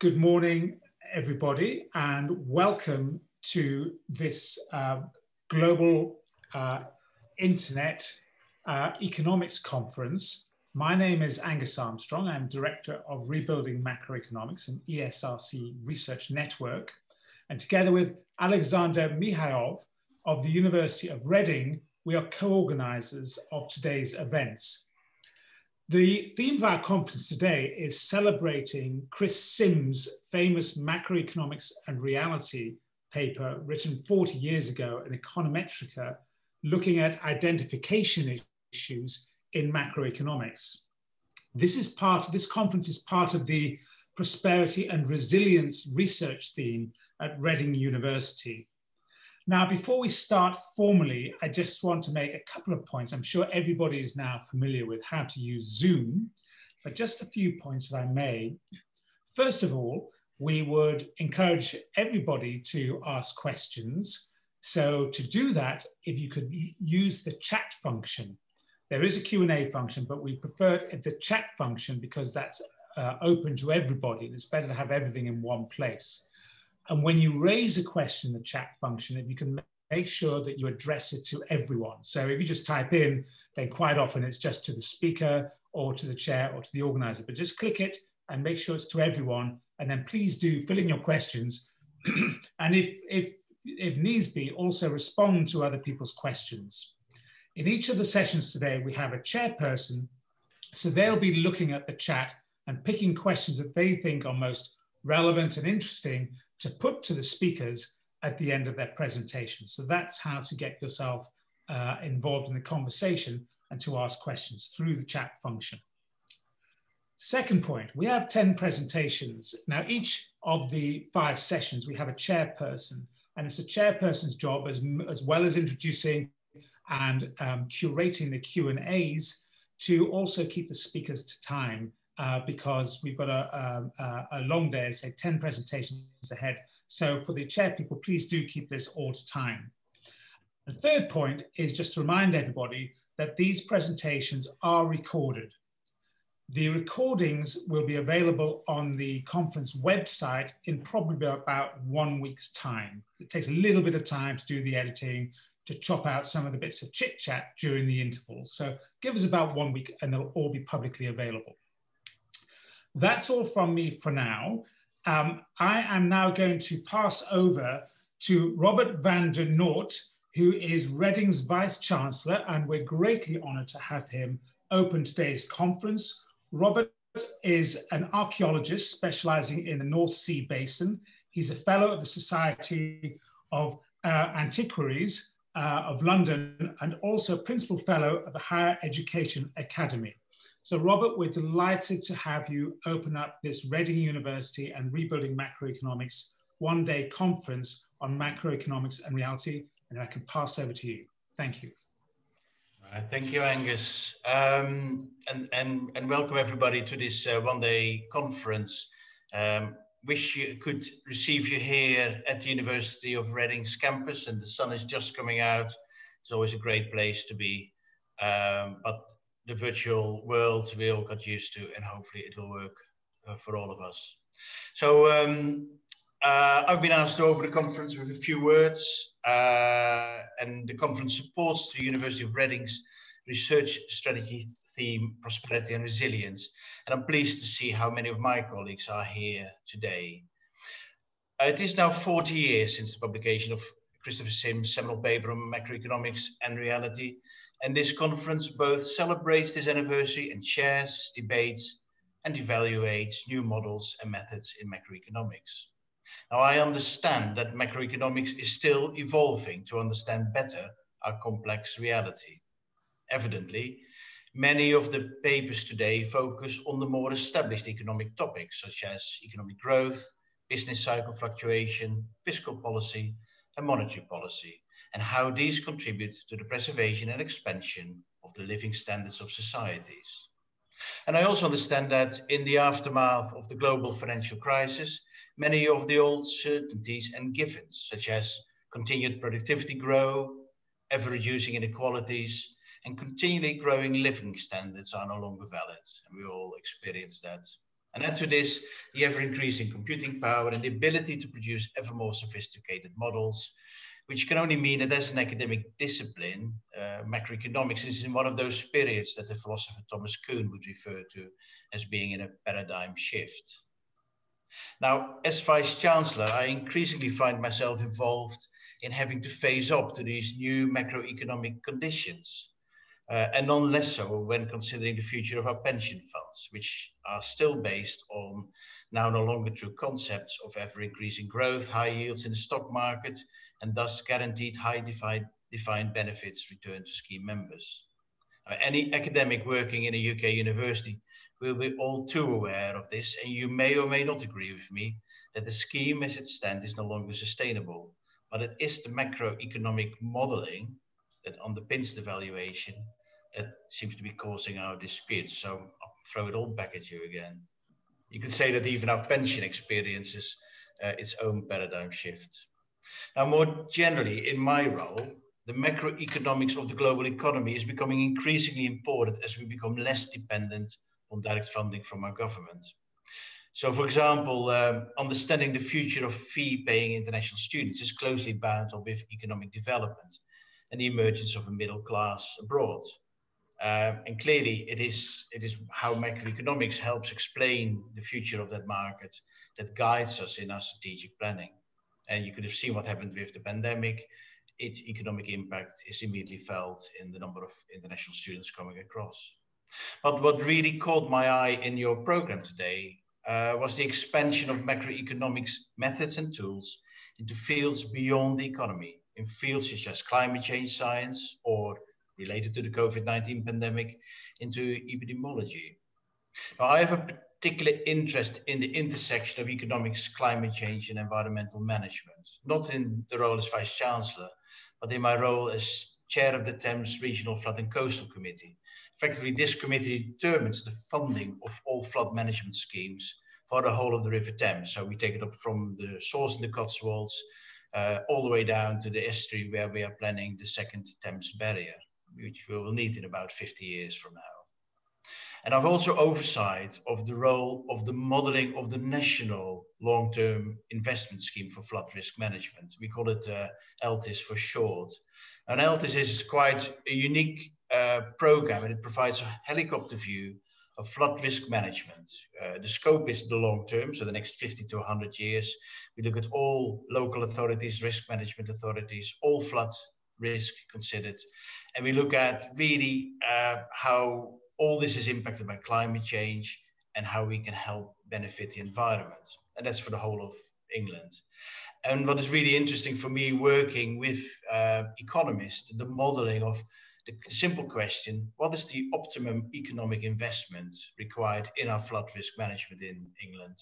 Good morning, everybody, and welcome to this uh, global uh, internet uh, economics conference. My name is Angus Armstrong. I'm Director of Rebuilding Macroeconomics and ESRC Research Network. And together with Alexander Mihailov of the University of Reading, we are co-organizers of today's events. The theme of our conference today is celebrating Chris Sims' famous macroeconomics and reality paper written 40 years ago in Econometrica, looking at identification issues in macroeconomics. This is part, this conference is part of the prosperity and resilience research theme at Reading University. Now, before we start formally, I just want to make a couple of points. I'm sure everybody is now familiar with how to use Zoom, but just a few points that I made. First of all, we would encourage everybody to ask questions. So to do that, if you could use the chat function, there is a Q&A function, but we prefer the chat function because that's uh, open to everybody. It's better to have everything in one place. And when you raise a question in the chat function, if you can make sure that you address it to everyone. So if you just type in, then quite often it's just to the speaker or to the chair or to the organizer, but just click it and make sure it's to everyone. And then please do fill in your questions. and if, if, if needs be, also respond to other people's questions. In each of the sessions today, we have a chairperson. So they'll be looking at the chat and picking questions that they think are most relevant and interesting to put to the speakers at the end of their presentation. So that's how to get yourself uh, involved in the conversation and to ask questions through the chat function. Second point, we have 10 presentations. Now, each of the five sessions, we have a chairperson, and it's a chairperson's job as, as well as introducing and um, curating the Q&As to also keep the speakers to time uh, because we've got a, a, a, long day, say 10 presentations ahead. So for the chair people, please do keep this all to time. The third point is just to remind everybody that these presentations are recorded. The recordings will be available on the conference website in probably about one week's time. It takes a little bit of time to do the editing, to chop out some of the bits of chit chat during the intervals. So give us about one week and they'll all be publicly available. That's all from me for now. Um, I am now going to pass over to Robert van de Noort, who is Reading's Vice Chancellor, and we're greatly honored to have him open today's conference. Robert is an archaeologist specializing in the North Sea Basin. He's a fellow of the Society of uh, Antiquaries uh, of London and also principal fellow of the Higher Education Academy. So Robert, we're delighted to have you open up this Reading University and Rebuilding Macroeconomics one-day conference on macroeconomics and reality. And I can pass over to you. Thank you. Uh, thank you, Angus. Um, and, and, and welcome everybody to this uh, one-day conference. Um, wish you could receive you here at the University of Reading's campus and the sun is just coming out. It's always a great place to be. Um, but the virtual world we all got used to, and hopefully it will work uh, for all of us. So um, uh, I've been asked to open the conference with a few words, uh, and the conference supports the University of Reading's research strategy theme, prosperity and resilience. And I'm pleased to see how many of my colleagues are here today. Uh, it is now 40 years since the publication of Christopher Sims' seminal paper on macroeconomics and reality, and this conference both celebrates this anniversary and shares, debates, and evaluates new models and methods in macroeconomics. Now, I understand that macroeconomics is still evolving to understand better our complex reality. Evidently, many of the papers today focus on the more established economic topics, such as economic growth, business cycle fluctuation, fiscal policy, and monetary policy, and how these contribute to the preservation and expansion of the living standards of societies. And I also understand that in the aftermath of the global financial crisis, many of the old certainties and givens, such as continued productivity growth, ever reducing inequalities, and continually growing living standards are no longer valid. And we all experience that And add to this the ever increasing computing power and the ability to produce ever more sophisticated models, which can only mean that as an academic discipline, uh, macroeconomics is in one of those periods that the philosopher Thomas Kuhn would refer to as being in a paradigm shift. Now, as Vice Chancellor, I increasingly find myself involved in having to face up to these new macroeconomic conditions, uh, and none less so when considering the future of our pension funds, which are still based on now no longer true concepts of ever increasing growth, high yields in the stock market, and thus guaranteed high defined, defined benefits return to scheme members. Uh, any academic working in a UK university will be all too aware of this, and you may or may not agree with me that the scheme as it stands is no longer sustainable. But it is the macroeconomic modeling that underpins the valuation that seems to be causing our disputes. So I'll throw it all back at you again. You could say that even our pension experiences uh, its own paradigm shift. Now, more generally, in my role, the macroeconomics of the global economy is becoming increasingly important as we become less dependent on direct funding from our government. So, for example, um, understanding the future of fee paying international students is closely bound up with economic development and the emergence of a middle class abroad. Um, and clearly, it is, it is how macroeconomics helps explain the future of that market that guides us in our strategic planning. And you could have seen what happened with the pandemic. Its economic impact is immediately felt in the number of international students coming across. But what really caught my eye in your program today uh, was the expansion of macroeconomics methods and tools into fields beyond the economy, in fields such as climate change science or related to the COVID-19 pandemic into epidemiology. Now, I have a particular interest in the intersection of economics, climate change, and environmental management, not in the role as Vice Chancellor, but in my role as Chair of the Thames Regional Flood and Coastal Committee, effectively this committee determines the funding of all flood management schemes for the whole of the River Thames. So we take it up from the source in the Cotswolds uh, all the way down to the estuary where we are planning the second Thames barrier, which we will need in about 50 years from now. And I've also oversight of the role of the modeling of the national long-term investment scheme for flood risk management. We call it uh, ELTIS for short. And ELTIS is quite a unique uh, program and it provides a helicopter view of flood risk management. Uh, the scope is the long term, so the next 50 to 100 years. We look at all local authorities, risk management authorities, all flood risk considered. And we look at really uh, how all this is impacted by climate change and how we can help benefit the environment. And that's for the whole of England. And what is really interesting for me working with uh, economists, the modeling of the simple question, what is the optimum economic investment required in our flood risk management in England?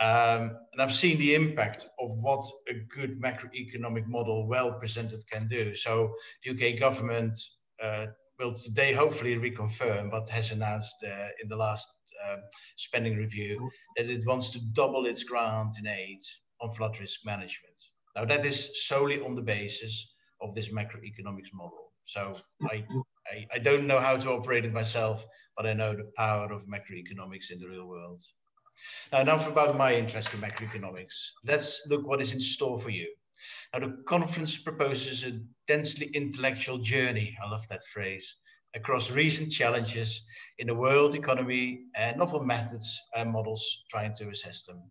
Um, and I've seen the impact of what a good macroeconomic model well presented can do. So the UK government uh, will today hopefully reconfirm, but has announced uh, in the last uh, spending review that it wants to double its grant in aid on flood risk management. Now that is solely on the basis of this macroeconomics model. So I, I, I, don't know how to operate it myself, but I know the power of macroeconomics in the real world. Now enough about my interest in macroeconomics. Let's look what is in store for you. Now the conference proposes a densely intellectual journey, I love that phrase, across recent challenges in the world economy and novel methods and models trying to assess them.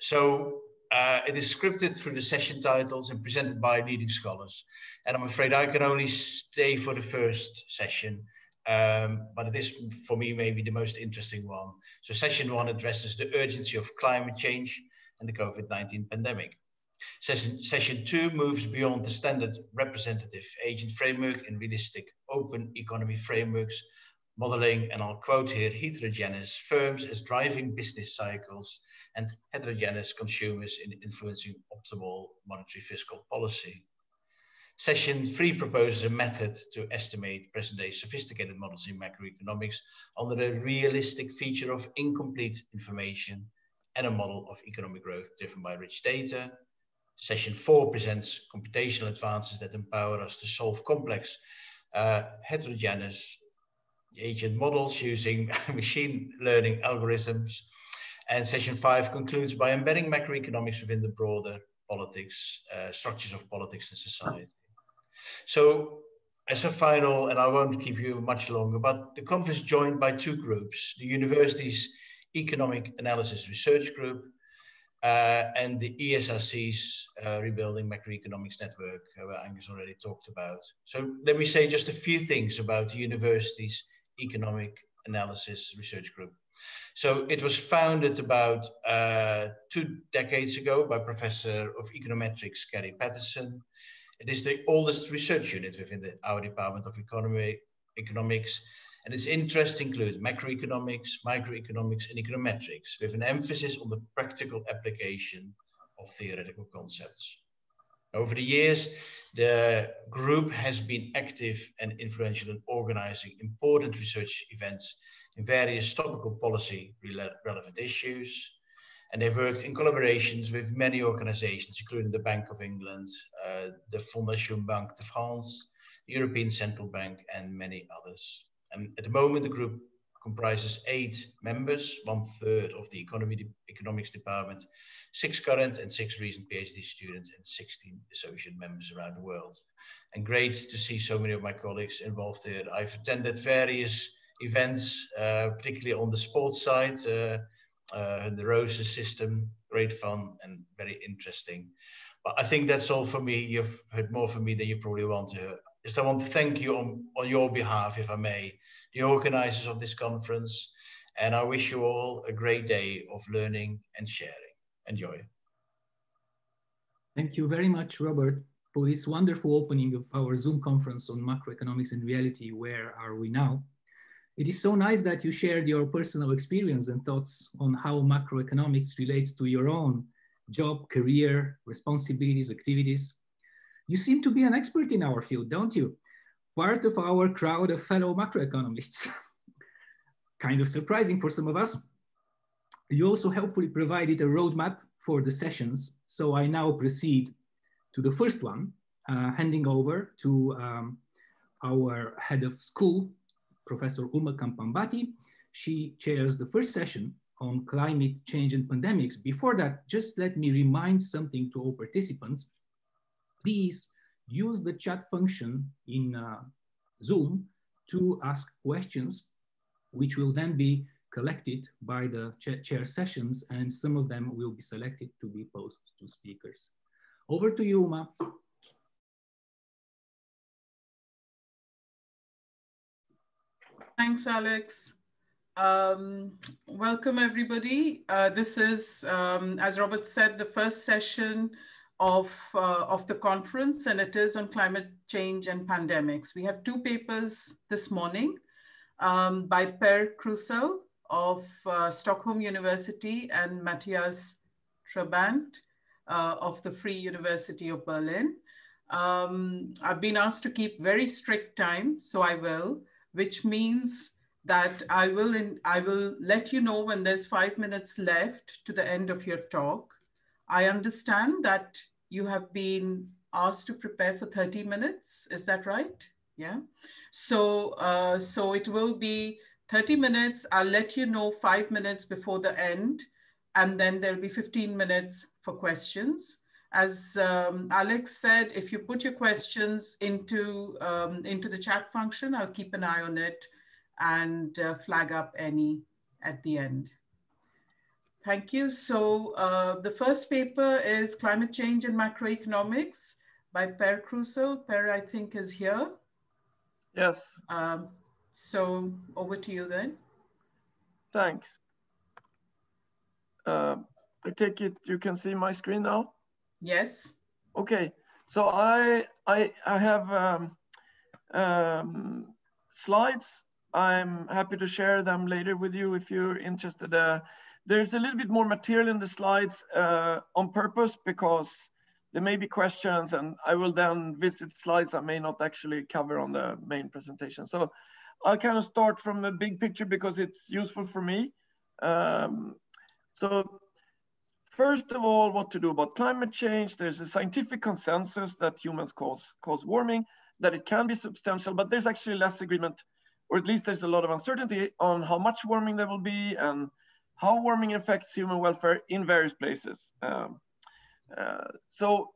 So uh, it is scripted through the session titles and presented by leading scholars. And I'm afraid I can only stay for the first session, um, but it is for me maybe the most interesting one. So session one addresses the urgency of climate change and the COVID-19 pandemic. Session, session two moves beyond the standard representative agent framework and realistic open economy frameworks, modeling, and I'll quote here, heterogeneous firms as driving business cycles and heterogeneous consumers in influencing optimal monetary fiscal policy. Session three proposes a method to estimate present-day sophisticated models in macroeconomics under a realistic feature of incomplete information and a model of economic growth driven by rich data. Session four presents computational advances that empower us to solve complex, uh, heterogeneous agent models using machine learning algorithms. And session five concludes by embedding macroeconomics within the broader politics, uh, structures of politics and society. So as a final, and I won't keep you much longer, but the conference joined by two groups, the university's Economic Analysis Research Group and the ESRC's uh, Rebuilding Macroeconomics Network, uh, where Angus already talked about. So let me say just a few things about the university's Economic Analysis Research Group. So it was founded about uh, two decades ago by Professor of Econometrics Kerry Patterson. It is the oldest research unit within the, our Department of Economy, Economics, and its interests include macroeconomics, microeconomics, and econometrics, with an emphasis on the practical application of theoretical concepts. Over the years, the group has been active and influential in organizing important research events in various topical policy relevant issues. And they've worked in collaborations with many organizations, including the Bank of England, uh, the Fondation Banque de France, the European Central Bank, and many others. At the moment, the group comprises eight members, one third of the economy, economics department, six current and six recent PhD students, and 16 associate members around the world. And great to see so many of my colleagues involved here. I've attended various events, uh, particularly on the sports side, uh, uh, the Roses system, great fun and very interesting. But I think that's all for me. You've heard more from me than you probably want to Just I want to thank you on, on your behalf, if I may, the organizers of this conference. And I wish you all a great day of learning and sharing. Enjoy. Thank you very much, Robert, for this wonderful opening of our Zoom conference on macroeconomics and reality. Where are we now? It is so nice that you shared your personal experience and thoughts on how macroeconomics relates to your own job, career, responsibilities, activities. You seem to be an expert in our field, don't you? part of our crowd of fellow macroeconomists. kind of surprising for some of us. You also helpfully provided a roadmap for the sessions. So I now proceed to the first one, uh, handing over to um, our head of school, Professor Uma Kambhampati. She chairs the first session on climate change and pandemics. Before that, just let me remind something to all participants. Please use the chat function in uh, Zoom to ask questions, which will then be collected by the chair sessions and some of them will be selected to be posed to speakers. Over to you, Uma. Thanks, Alex. Um, welcome, everybody. Uh, this is, um, as Robert said, the first session of, uh, of the conference, and it is on climate change and pandemics. We have two papers this morning um, by Per Krusell of uh, Stockholm University and Mathias Trabandt uh, of the Free University of Berlin. Um, I've been asked to keep very strict time, so I will, which means that I will, in, I will let you know when there's five minutes left to the end of your talk. I understand that you have been asked to prepare for 30 minutes. Is that right? Yeah. So, uh, so it will be 30 minutes. I'll let you know five minutes before the end, and then there'll be 15 minutes for questions. As um, Alex said, if you put your questions into, um, into the chat function, I'll keep an eye on it and uh, flag up any at the end. Thank you. So uh, the first paper is Climate Change and Macroeconomics by Per Krusell. Per, I think, is here. Yes. Um, so over to you then. Thanks. Uh, I take it you can see my screen now? Yes. Okay. So I, I, I have um, um, slides. I'm happy to share them later with you if you're interested. Uh, there's a little bit more material in the slides uh, on purpose because there may be questions and I will then visit slides I may not actually cover on the main presentation. So I'll kind of start from the big picture because it's useful for me. Um, so first of all, what to do about climate change. There's a scientific consensus that humans cause, cause warming, that it can be substantial, but there's actually less agreement or at least there's a lot of uncertainty on how much warming there will be and how warming affects human welfare in various places. Um, uh, so,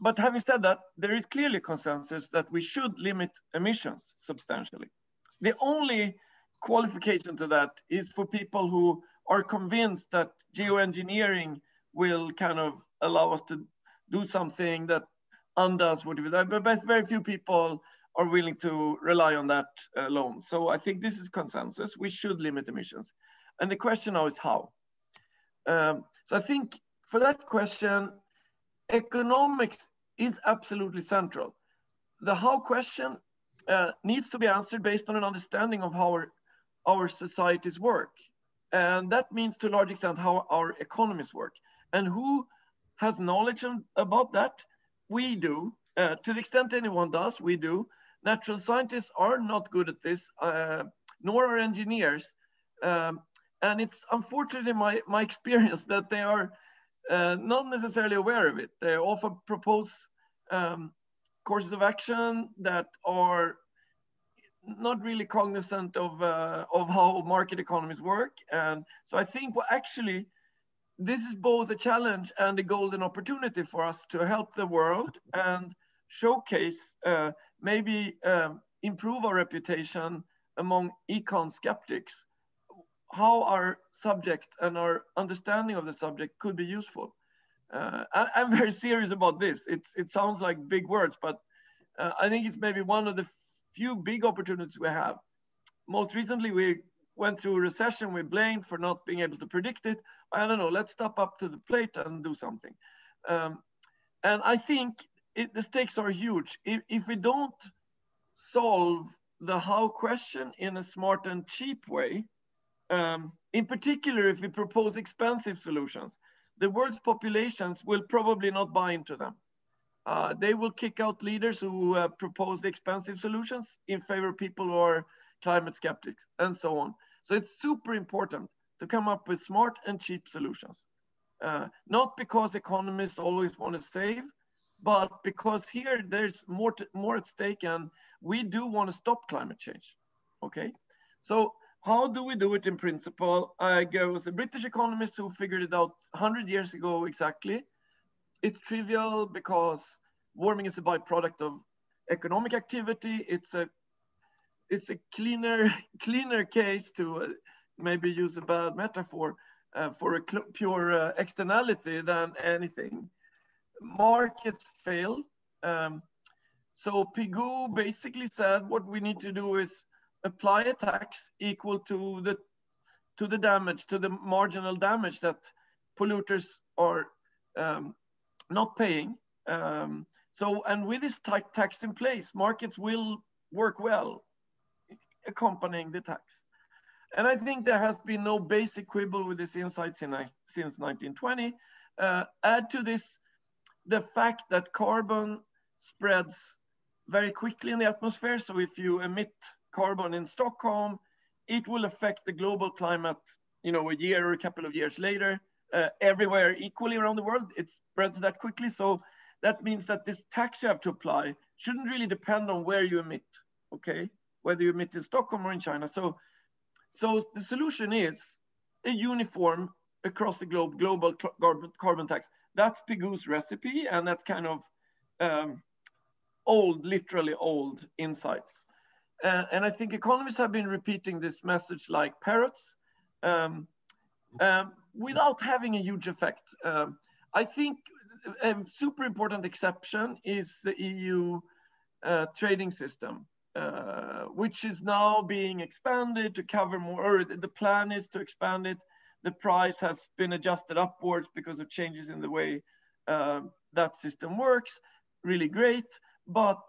but having said that, there is clearly consensus that we should limit emissions substantially. The only qualification to that is for people who are convinced that geoengineering will kind of allow us to do something that undoes what we do. But very few people are willing to rely on that alone. So I think this is consensus. We should limit emissions. And the question now is how. Um, so I think for that question, economics is absolutely central. The how question uh, needs to be answered based on an understanding of how our, our societies work. And that means to a large extent how our economies work. And who has knowledge about that? We do. Uh, to the extent anyone does, we do. Natural scientists are not good at this, uh, nor are engineers. Um, and it's unfortunately my, my experience that they are uh, not necessarily aware of it. They often propose um, courses of action that are not really cognizant of, uh, of how market economies work. And so I think well, actually, this is both a challenge and a golden opportunity for us to help the world and showcase, uh, maybe um, improve our reputation among econ skeptics, how our subject and our understanding of the subject could be useful. Uh, I, am very serious about this. It's, it sounds like big words, but uh, I think it's maybe one of the few big opportunities we have. Most recently, we went through a recession. We blamed for not being able to predict it. I don't know. Let's step up to the plate and do something. Um, and I think it, the stakes are huge. If, if we don't solve the how question in a smart and cheap way, um, in particular, if we propose expensive solutions, the world's populations will probably not buy into them. Uh, they will kick out leaders who uh, propose expensive solutions in favor of people who are climate skeptics and so on. So it's super important to come up with smart and cheap solutions. Uh, not because economists always want to save, but because here there's more, to, more at stake and we do want to stop climate change, okay? So how do we do it in principle? I was a British economist who figured it out 100 years ago exactly it's trivial because warming is a byproduct of economic activity. It's a it's a cleaner cleaner case to uh, maybe use a bad metaphor uh, for a pure uh, externality than anything. Markets fail. Um, so Pigou basically said what we need to do is apply a tax equal to the to the damage, to the marginal damage that polluters are um, not paying. Um, so, and with this tax in place, markets will work well accompanying the tax. And I think there has been no basic quibble with this insight since, since 1920. Uh, add to this the fact that carbon spreads very quickly in the atmosphere. So if you emit carbon in Stockholm, it will affect the global climate, you know, a year or a couple of years later uh, everywhere equally around the world. It spreads that quickly. So that means that this tax you have to apply shouldn't really depend on where you emit, okay? Whether you emit in Stockholm or in China. So, so the solution is a uniform across the globe global carbon, carbon tax. That's Pigou's recipe, and that's kind of um, old, literally old insights. Uh, and I think economists have been repeating this message like parrots. Um, um, without having a huge effect. Um, I think a super important exception is the EU uh, trading system, uh, which is now being expanded to cover more, or the plan is to expand it. The price has been adjusted upwards because of changes in the way uh, that system works. Really great, but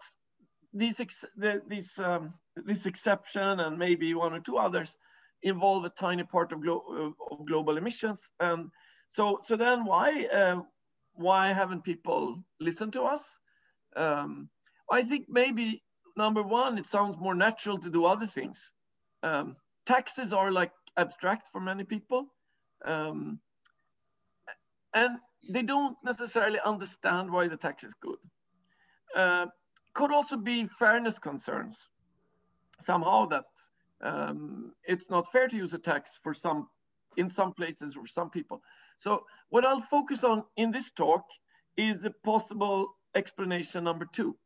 these ex the, um, this exception and maybe one or two others involve a tiny part of, glo of global emissions. And so, so then why, uh, why haven't people listened to us? Um, I think maybe number one, it sounds more natural to do other things. Um, taxes are like abstract for many people. Um, and they don't necessarily understand why the tax is good. Uh, could also be fairness concerns. Somehow that um, it's not fair to use a tax for some in some places for some people. So what I'll focus on in this talk is a possible explanation number two.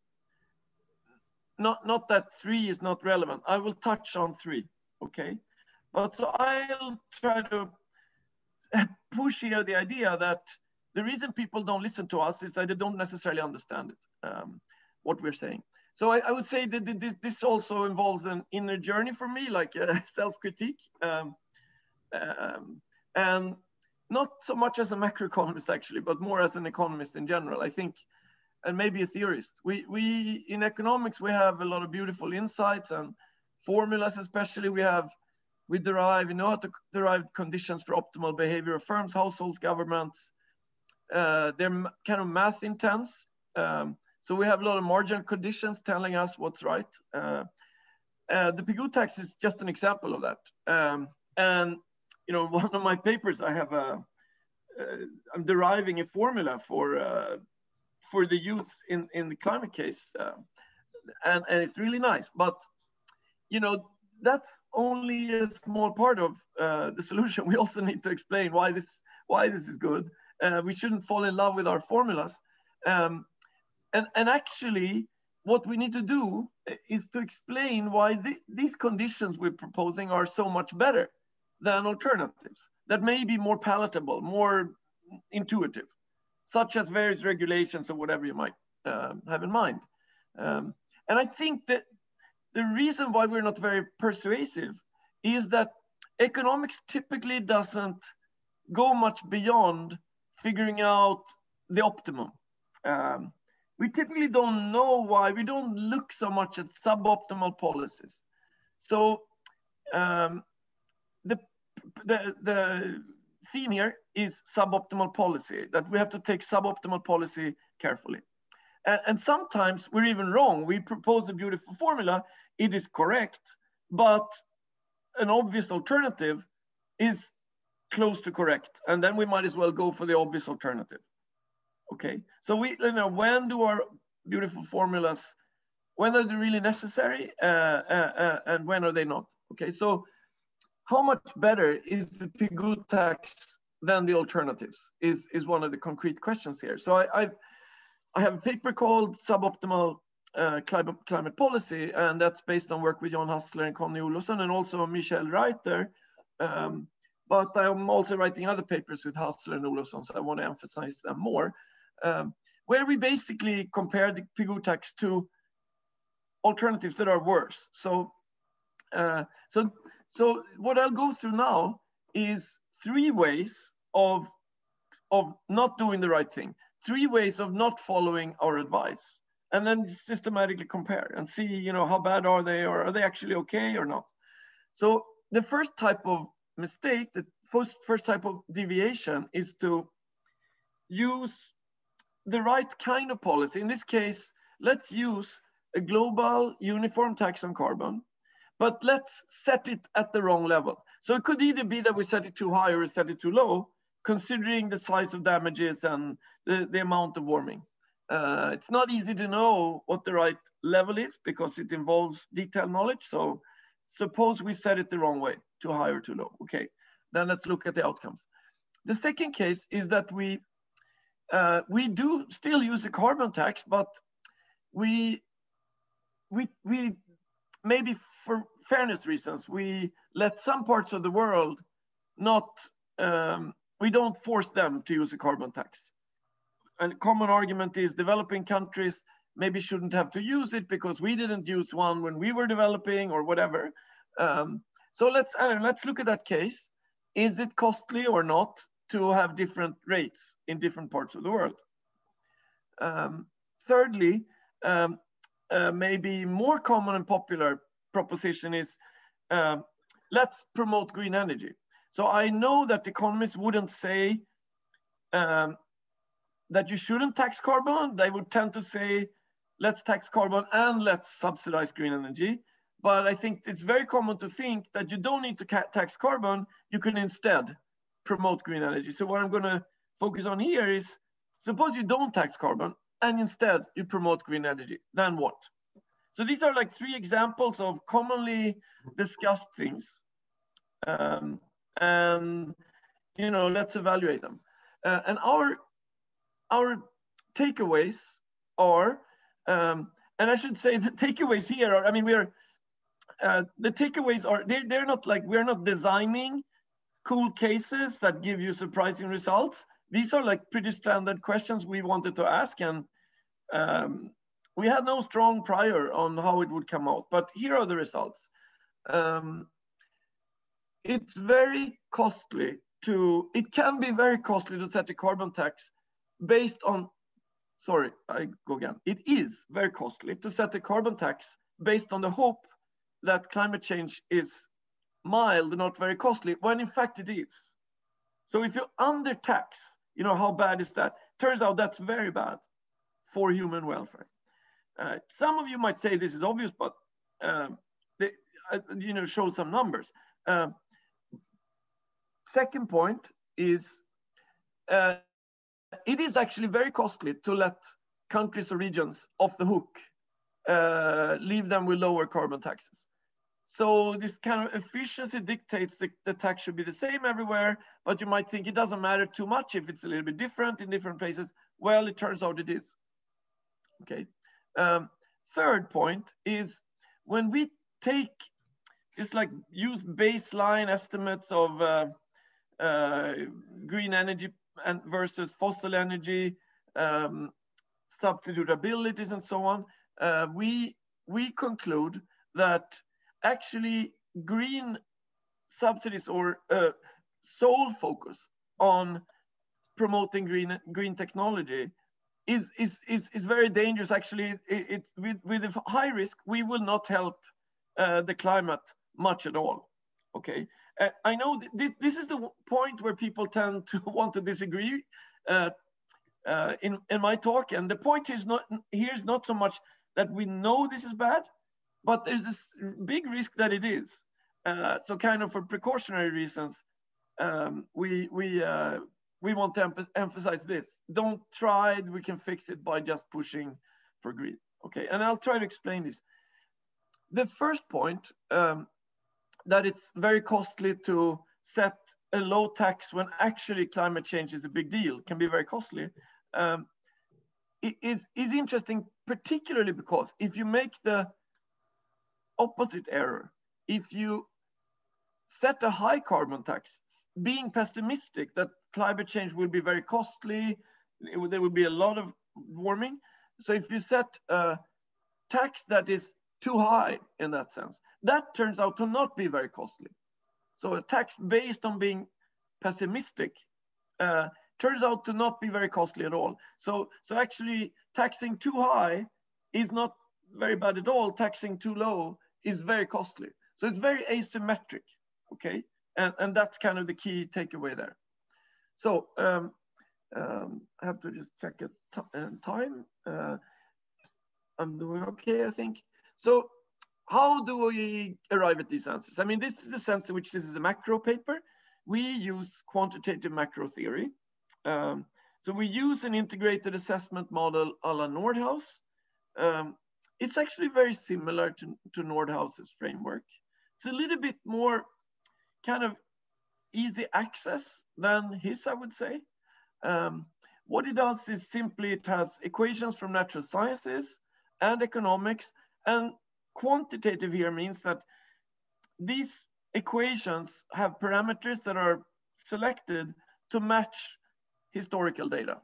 Not, not that three is not relevant. I will touch on three, okay? But so I'll try to push here the idea that the reason people don't listen to us is that they don't necessarily understand it, um, what we're saying. So I, I, would say that this, this also involves an inner journey for me, like self-critique. Um, um, and not so much as a macroeconomist actually, but more as an economist in general. I think, and maybe a theorist. We we in economics we have a lot of beautiful insights and formulas, especially we have we derive you know how to derive conditions for optimal behavior of firms, households, governments. Uh, they're kind of math intense. Um, so we have a lot of marginal conditions telling us what's right. Uh, uh, the Pigou tax is just an example of that. Um, and you know, one of my papers, I have a, uh, I'm deriving a formula for uh, for the use in in the climate case, uh, and and it's really nice. But you know, that's only a small part of uh, the solution. We also need to explain why this why this is good. Uh, we shouldn't fall in love with our formulas, um, and and actually. What we need to do is to explain why th these conditions we're proposing are so much better than alternatives that may be more palatable, more intuitive, such as various regulations or whatever you might uh, have in mind. Um, and I think that the reason why we're not very persuasive is that economics typically doesn't go much beyond figuring out the optimum. Um, we typically don't know why, we don't look so much at suboptimal policies. So um, the the, the theme here is suboptimal policy, that we have to take suboptimal policy carefully. And, and, sometimes we're even wrong. We propose a beautiful formula, it is correct, but an obvious alternative is close to correct. And then we might as well go for the obvious alternative. Okay, so we, you know, when do our beautiful formulas, when are they really necessary uh, uh, uh, and when are they not? Okay, so how much better is the Pigou tax than the alternatives is, is one of the concrete questions here. So I, I've, I have a paper called Suboptimal uh, climate, climate Policy, and that's based on work with John Hassler and Conny Olovsson and also Michael Reiter. Um, but I'm also writing other papers with Hassler and Olovsson, so I want to emphasize them more, um, where we basically compare the Pigou tax to alternatives that are worse. So, uh, so so what I'll go through now is three ways of, of not doing the right thing, three ways of not following our advice, and then systematically compare and see, you know, how bad are they or are they actually okay or not? So the first type of mistake, the first, first type of deviation is to use the right kind of policy. In this case, let's use a global uniform tax on carbon but let's set it at the wrong level. So it could either be that we set it too high or we set it too low, considering the size of damages and the, the amount of warming. Uh, it's not easy to know what the right level is because it involves detailed knowledge. So suppose we set it the wrong way, too high or too low. Okay, then let's look at the outcomes. The second case is that we uh, we do still use a carbon tax, but we we we maybe for fairness reasons, we let some parts of the world not, um, we don't force them to use a carbon tax. And common argument is developing countries maybe shouldn't have to use it because we didn't use one when we were developing or whatever. Um, so let's, uh, let's look at that case. Is it costly or not to have different rates in different parts of the world? Um, thirdly, um, uh, maybe more common and popular proposition is uh, let's promote green energy. So I know that economists wouldn't say um, that you shouldn't tax carbon. They would tend to say, let's tax carbon and let's subsidize green energy. But I think it's very common to think that you don't need to tax carbon. You can instead promote green energy. So what I'm going to focus on here is suppose you don't tax carbon and instead you promote green energy, then what? So these are like three examples of commonly discussed things. Um, and, you know, let's evaluate them. Uh, and our, our takeaways are, um, and I should say the takeaways here are, I mean, we're, uh, the takeaways are, they're, they're not like, we're not designing cool cases that give you surprising results. These are like pretty standard questions we wanted to ask and um, we had no strong prior on how it would come out, but here are the results. Um, it's very costly to, it can be very costly to set a carbon tax based on, sorry, I go again. It is very costly to set a carbon tax based on the hope that climate change is mild, not very costly, when in fact it is. So if you undertax, you know, how bad is that? Turns out that's very bad for human welfare. Uh, some of you might say this is obvious, but um, they, uh, you know, show some numbers. Uh, second point is uh, it is actually very costly to let countries or regions off the hook, uh, leave them with lower carbon taxes. So this kind of efficiency dictates that the tax should be the same everywhere, but you might think it doesn't matter too much if it's a little bit different in different places. Well, it turns out it is. Okay. Um, third point is when we take, it's like use baseline estimates of uh, uh, green energy and versus fossil energy, um, substitutabilities and so on, uh, we, we conclude that actually green subsidies or uh, sole focus on promoting green green technology is is is, is very dangerous. Actually it, it with with a high risk we will not help uh, the climate much at all. Okay? Uh, i know th this is the point where people tend to want to disagree uh, uh, in in my talk. And the point is not here is not so much that we know this is bad but there's this big risk that it is. Uh, so kind of for precautionary reasons, um, we, we, uh, we want to emphasize this. Don't try, it. we can fix it by just pushing for green. Okay, and I'll try to explain this. The first point, um, that it's very costly to set a low tax when actually climate change is a big deal, can be very costly, um, is, is interesting, particularly because if you make the opposite error. If you set a high carbon tax, being pessimistic that climate change will be very costly, there will be a lot of warming. So if you set a tax that is too high in that sense, that turns out to not be very costly. So a tax based on being pessimistic uh, turns out to not be very costly at all. So, so actually taxing too high is not very bad at all. Taxing too low is very costly. So it's very asymmetric, okay? And, and that's kind of the key takeaway there. So um, um, I have to just check it uh, time. Uh, I'm doing okay, I think. So how do we arrive at these answers? I mean, this is the sense in which this is a macro paper. We use quantitative macro theory. Um, so we use an integrated assessment model a la Nordhaus. Um, it's actually very similar to, to Nordhaus's framework. It's a little bit more kind of easy access than his, I would say. Um, what it does is simply it has equations from natural sciences and economics, and quantitative here means that these equations have parameters that are selected to match historical data.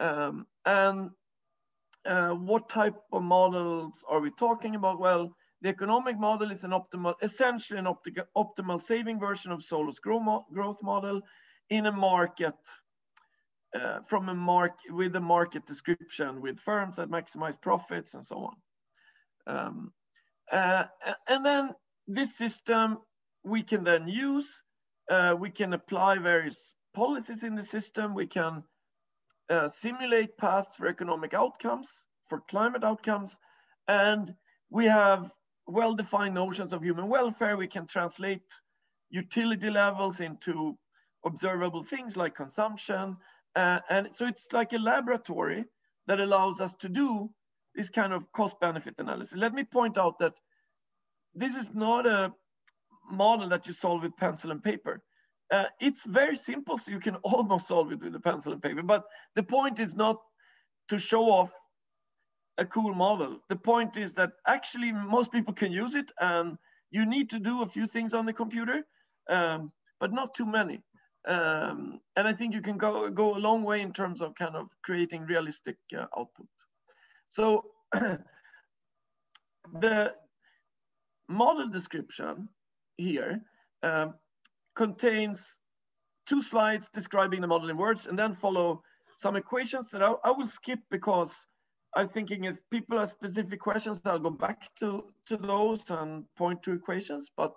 Um, and uh, what type of models are we talking about? Well, the economic model is an optimal, essentially an optimal saving version of Solow's growth model in a market, uh, from a mark with a market description with firms that maximize profits and so on. Um, uh, and then this system we can then use, uh, we can apply various policies in the system, we can uh, simulate paths for economic outcomes, for climate outcomes, and we have well-defined notions of human welfare. We can translate utility levels into observable things like consumption. Uh, and so it's like a laboratory that allows us to do this kind of cost benefit analysis. Let me point out that this is not a model that you solve with pencil and paper. Uh, it's very simple, so you can almost solve it with a pencil and paper. But the point is not to show off a cool model. The point is that actually most people can use it and you need to do a few things on the computer, um, but not too many. Um, and I think you can go, go a long way in terms of kind of creating realistic uh, output. So the model description here um, contains two slides describing the model in words and then follow some equations that I, I will skip because I'm thinking if people have specific questions, I'll go back to, to those and point to equations. But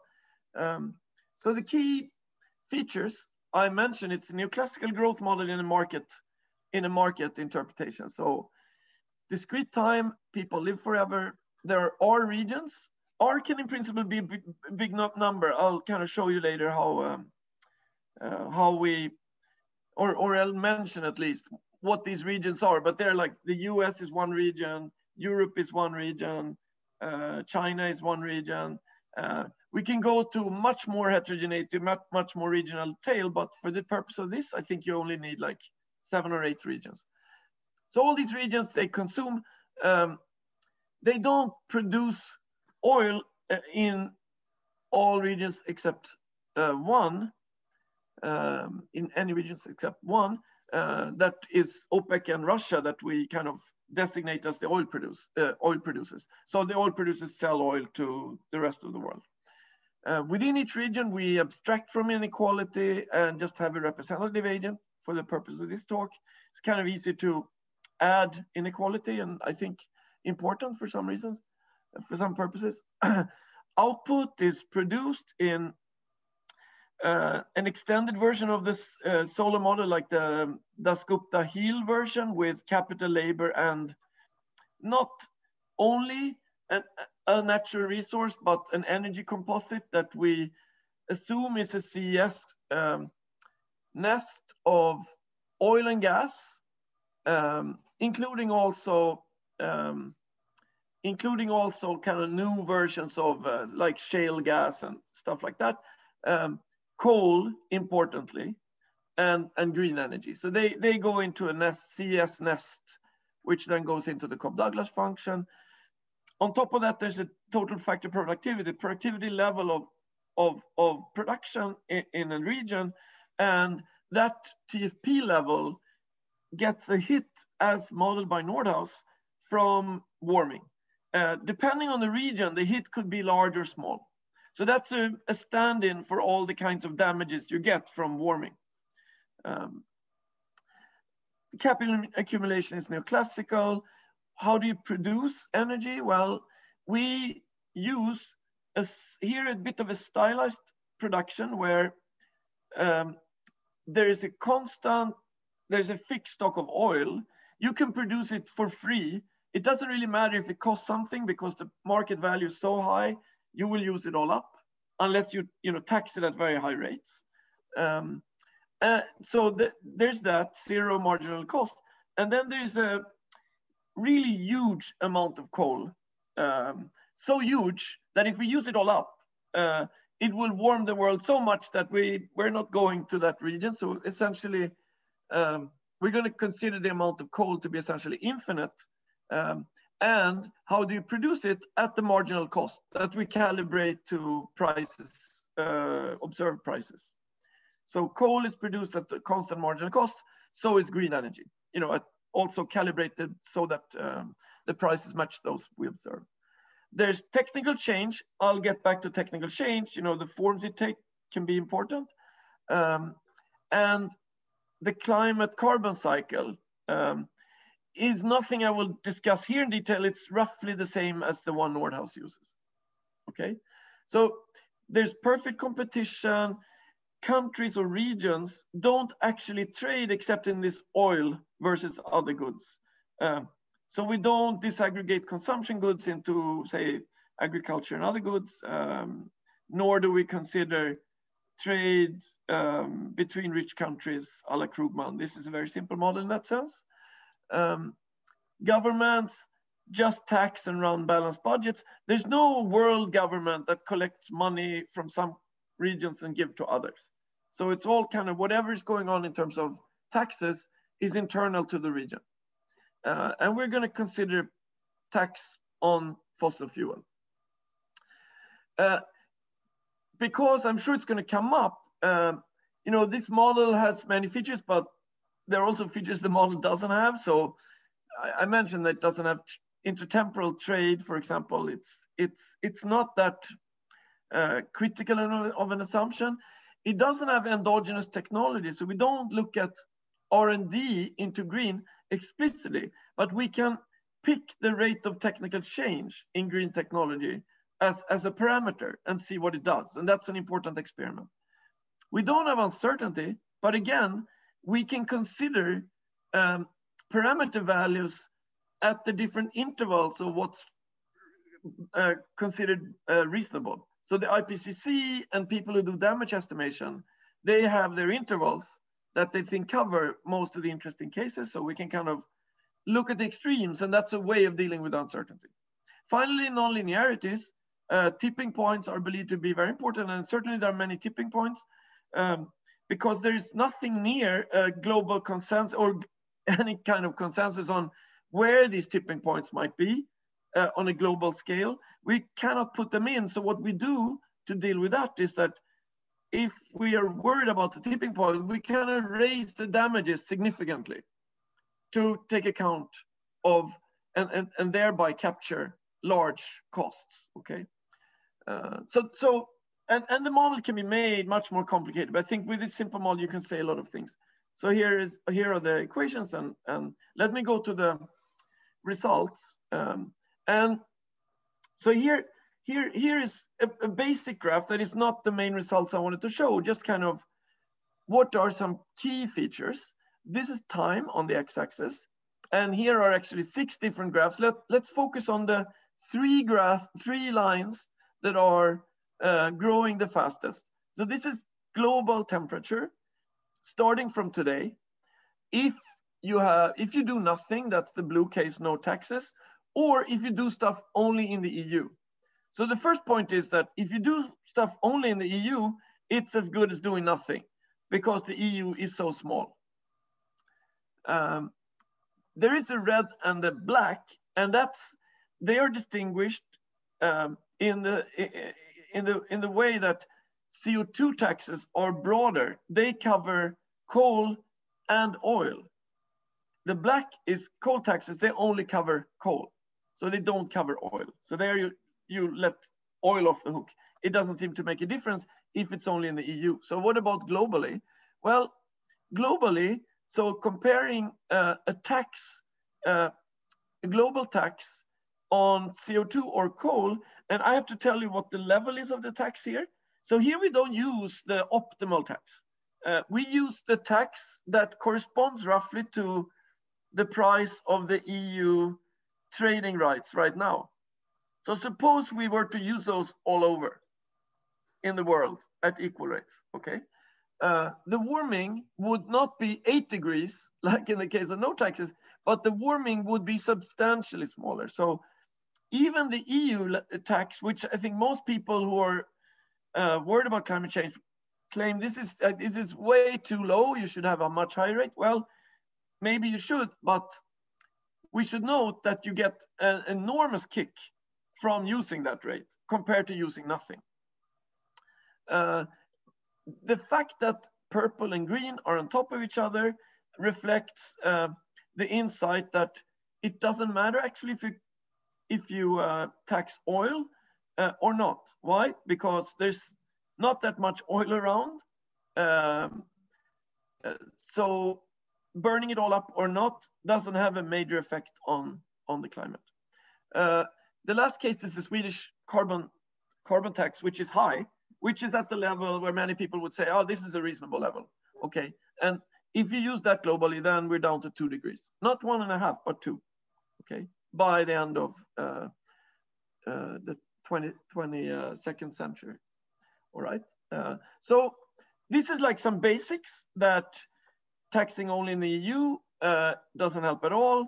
um, so the key features I mentioned, it's a neoclassical growth model in a market, in a market interpretation. So discrete time, people live forever. There are regions. R can in principle be a big, big number. I'll kind of show you later how um, uh, how we, or, or I'll mention at least what these regions are, but they're like the US is one region, Europe is one region, uh, China is one region. Uh, we can go to much more heterogeneity, much, more regional tail, but for the purpose of this, I think you only need like seven or eight regions. So all these regions, they consume, um, they don't produce oil uh, in all regions except uh, one, um, in any regions except one, uh, that is OPEC and Russia that we kind of designate as the oil produce uh, oil producers. So the oil producers sell oil to the rest of the world. Uh, within each region, we abstract from inequality and just have a representative agent for the purpose of this talk. It's kind of easy to add inequality and I think important for some reasons, for some purposes. Output is produced in uh, an extended version of this uh, Solow model, like the Dasgupta Heal version with capital labor and not only an, a natural resource, but an energy composite that we assume is a CES um, nest of oil and gas, um, including also um, including also kind of new versions of uh, like shale gas and stuff like that. Um, coal, importantly, and, and green energy. So they, they go into a nest, CES nest, which then goes into the Cobb-Douglas function. On top of that, there's a total factor productivity, productivity level of, of, of production in, in a region. And that TFP level gets a hit as modeled by Nordhaus from warming. Uh, depending on the region, the hit could be large or small. So that's a, a stand-in for all the kinds of damages you get from warming. Um, capital accumulation is neoclassical. How do you produce energy? Well, we use a, here a bit of a stylized production where um, there is a constant, there's a fixed stock of oil. You can produce it for free. It doesn't really matter if it costs something because the market value is so high you will use it all up unless you you know tax it at very high rates. Um, uh, so the, there's that zero marginal cost, and then there's a really huge amount of coal, um, so huge that if we use it all up, uh, it will warm the world so much that we we're not going to that region. So essentially, um, we're going to consider the amount of coal to be essentially infinite. Um, and how do you produce it at the marginal cost that we calibrate to prices, uh, observed prices. So coal is produced at the constant marginal cost, so is green energy, you know, also calibrated so that um, the prices match those we observe. There's technical change. I'll get back to technical change. You know, the forms it take can be important. Um, and the climate carbon cycle, um, is nothing I will discuss here in detail. It's roughly the same as the one Nordhaus uses. Okay, so there's perfect competition. Countries or regions don't actually trade except in this oil versus other goods. Um, so we don't disaggregate consumption goods into, say, agriculture and other goods, um, nor do we consider trade um, between rich countries a la Krugman. This is a very simple model in that sense. Um, governments just tax and run balanced budgets. There's no world government that collects money from some regions and give to others. So it's all kind of whatever is going on in terms of taxes is internal to the region. Uh, and we're going to consider tax on fossil fuel. Uh, because I'm sure it's going to come up, um, you know, this model has many features, but there are also features the model doesn't have. So I, I mentioned that it doesn't have intertemporal trade, for example. It's it's it's not that uh, critical of an assumption. It doesn't have endogenous technology, so we don't look at R&D into green explicitly, but we can pick the rate of technical change in green technology as, as a parameter and see what it does. And that's an important experiment. We don't have uncertainty, but again, we can consider um, parameter values at the different intervals of what's uh, considered uh, reasonable. So the IPCC and people who do damage estimation, they have their intervals that they think cover most of the interesting cases. So we can kind of look at the extremes and that's a way of dealing with uncertainty. Finally, nonlinearities, uh, tipping points are believed to be very important and certainly there are many tipping points um, because there's nothing near a global consensus or any kind of consensus on where these tipping points might be uh, on a global scale. We cannot put them in. So what we do to deal with that is that if we are worried about the tipping point, we can raise the damages significantly to take account of and, and, and thereby capture large costs, okay? Uh, so, so and, and the model can be made much more complicated, but I think with this simple model, you can say a lot of things. So here is here are the equations and, and let me go to the results. Um, and so here, here, here is a, a, basic graph that is not the main results I wanted to show, just kind of what are some key features. This is time on the x-axis. And here are actually six different graphs. Let, let's focus on the three graph, three lines that are uh, growing the fastest. So this is global temperature starting from today. If you have, if you do nothing, that's the blue case, no taxes, or if you do stuff only in the EU. So the first point is that if you do stuff only in the EU, it's as good as doing nothing because the EU is so small. Um, there is a red and a black, and that's they are distinguished um, in the in the in the way that CO2 taxes are broader. They cover coal and oil. The black is coal taxes. They only cover coal, so they don't cover oil. So there you you let oil off the hook. It doesn't seem to make a difference if it's only in the EU. So what about globally? Well, globally, so comparing uh, a tax, uh, a global tax on CO2 or coal, and I have to tell you what the level is of the tax here. So here we don't use the optimal tax. Uh, we use the tax that corresponds roughly to the price of the EU trading rights right now. So suppose we were to use those all over in the world at equal rates, okay? Uh, the warming would not be eight degrees, like in the case of no taxes, but the warming would be substantially smaller. So even the EU tax, which I think most people who are uh, worried about climate change claim this is uh, this is way too low. You should have a much higher rate. Well, maybe you should, but we should note that you get an enormous kick from using that rate compared to using nothing. Uh, the fact that purple and green are on top of each other reflects uh, the insight that it doesn't matter actually if you if you uh, tax oil uh, or not. Why? Because there's not that much oil around. Um, uh, so burning it all up or not doesn't have a major effect on, on the climate. Uh, the last case is the Swedish carbon, carbon tax, which is high, which is at the level where many people would say, oh, this is a reasonable level. Okay. And if you use that globally, then we're down to two degrees, not one and a half, but two. Okay by the end of uh, uh, the 20, 22nd century. All right. Uh, so this is like some basics that taxing only in the EU uh, doesn't help at all.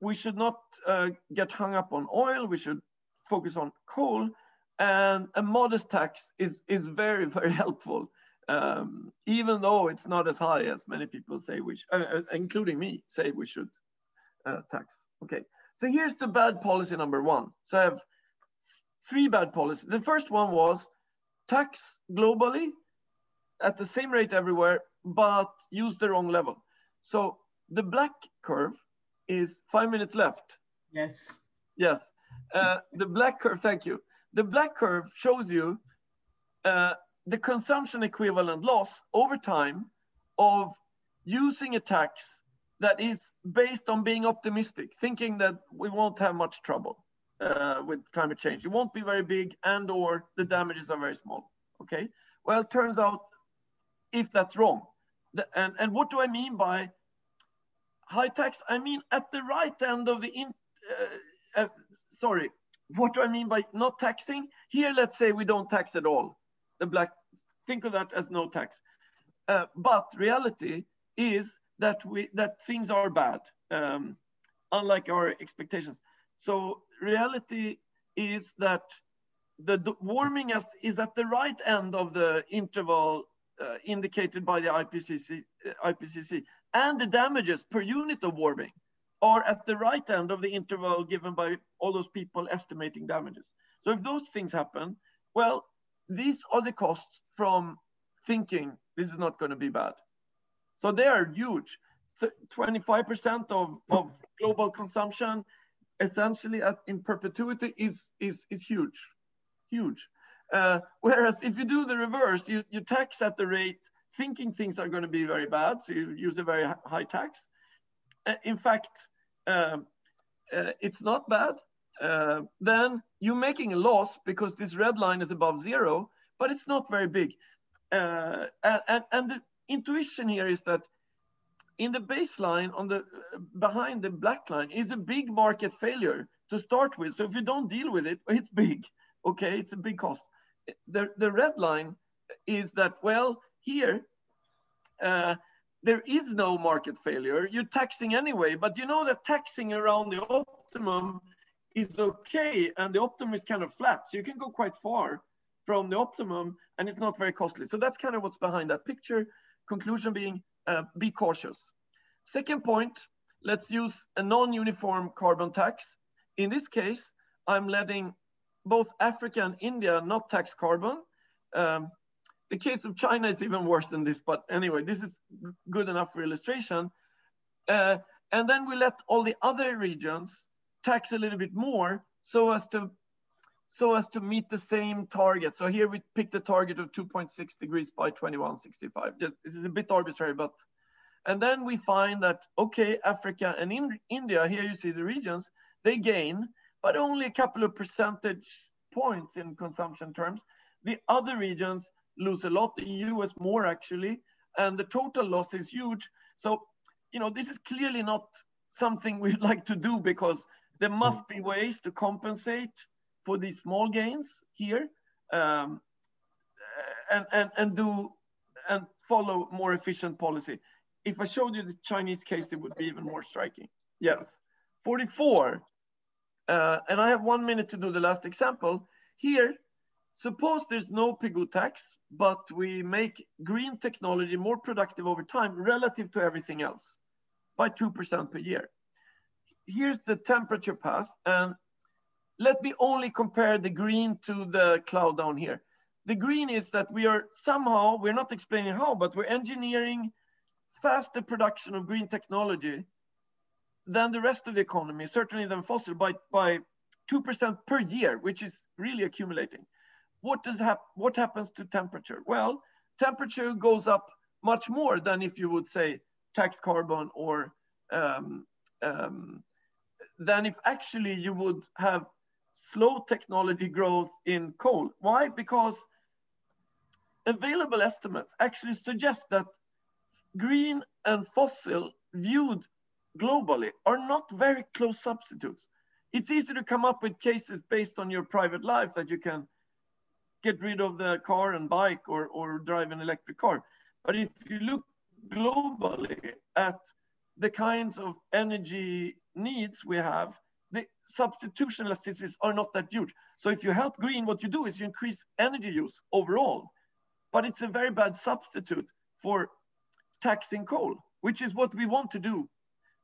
we should not uh, get hung up on oil. We should focus on coal. And a modest tax is, is very, very helpful, um, even though it's not as high as many people say uh, uh, including me, say we should uh, tax. Okay, so here's the bad policy number one. So I have three bad policies. The first one was tax globally at the same rate everywhere, but use the wrong level. So the black curve is five minutes left. Yes. Yes. Uh, the black curve, thank you. The black curve shows you uh, the consumption equivalent loss over time of using a tax that is based on being optimistic, thinking that we won't have much trouble uh, with climate change. It won't be very big and or the damages are very small, okay? Well, it turns out if that's wrong. The, and, and what do I mean by high tax? I mean at the right end of the, in, uh, uh, sorry, what do I mean by not taxing? Here, let's say we don't tax at all. The black, think of that as no tax. Uh, but reality is that we that things are bad, um, unlike our expectations. So reality is that the, the warming is, is at the right end of the interval uh, indicated by the IPCC, uh, IPCC, and the damages per unit of warming are at the right end of the interval given by all those people estimating damages. So if those things happen, well, these are the costs from thinking this is not going to be bad. So they are huge. 25% of, of global consumption essentially at, in perpetuity is, is, is huge, huge. Uh, whereas if you do the reverse, you, you tax at the rate thinking things are going to be very bad, so you use a very high tax. Uh, in fact, uh, uh, it's not bad. Uh, then you're making a loss because this red line is above zero, but it's not very big. Uh, and, and the intuition here is that in the baseline on the behind the black line is a big market failure to start with. So if you don't deal with it, it's big. Okay, it's a big cost. The, the red line is that, well, here, uh, there is no market failure. You're taxing anyway, but you know that taxing around the optimum is okay, and the optimum is kind of flat. So you can go quite far from the optimum, and it's not very costly. So that's kind of what's behind that picture. Conclusion being, uh, be cautious. Second point, let's use a non-uniform carbon tax. In this case, I'm letting both Africa and India not tax carbon. Um, the case of China is even worse than this, but anyway, this is good enough for illustration. Uh, and then we let all the other regions tax a little bit more so as to so as to meet the same target. So here we picked a target of 2.6 degrees by 2165. Just, this is a bit arbitrary, but and then we find that okay, Africa and in India, here you see the regions, they gain, but only a couple of percentage points in consumption terms. The other regions lose a lot, the US more actually, and the total loss is huge. So, you know, this is clearly not something we'd like to do because there must be ways to compensate for these small gains here um, and, and, and do and follow more efficient policy. If I showed you the Chinese case, it would be even more striking. Yes, 44. Uh, and I have one minute to do the last example. Here, Suppose there's no Pigou tax, but we make green technology more productive over time relative to everything else by 2% per year. Here's the temperature path. And let me only compare the green to the cloud down here. The green is that we are somehow, we're not explaining how, but we're engineering faster production of green technology than the rest of the economy, certainly than fossil, by, by 2% per year, which is really accumulating what does hap- what happens to temperature? Well, temperature goes up much more than if you would say tax carbon or um, um, than if actually you would have slow technology growth in coal. Why? Because available estimates actually suggest that green and fossil viewed globally are not very close substitutes. It's easy to come up with cases based on your private life that you can get rid of the car and bike or, or drive an electric car. But if you look globally at the kinds of energy needs we have, the substitution elasticities are not that huge. So if you help green, what you do is you increase energy use overall, but it's a very bad substitute for taxing coal, which is what we want to do.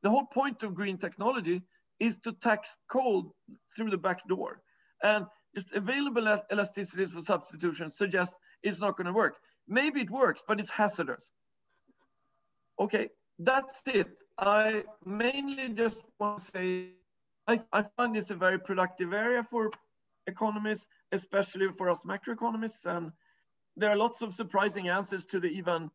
The whole point of green technology is to tax coal through the back door. And just available elasticities for substitution suggest it's not gonna work. Maybe it works, but it's hazardous. Okay, that's it. I mainly just want to say, I, I find this a very productive area for economists, especially for us macroeconomists. And there are lots of surprising answers to the even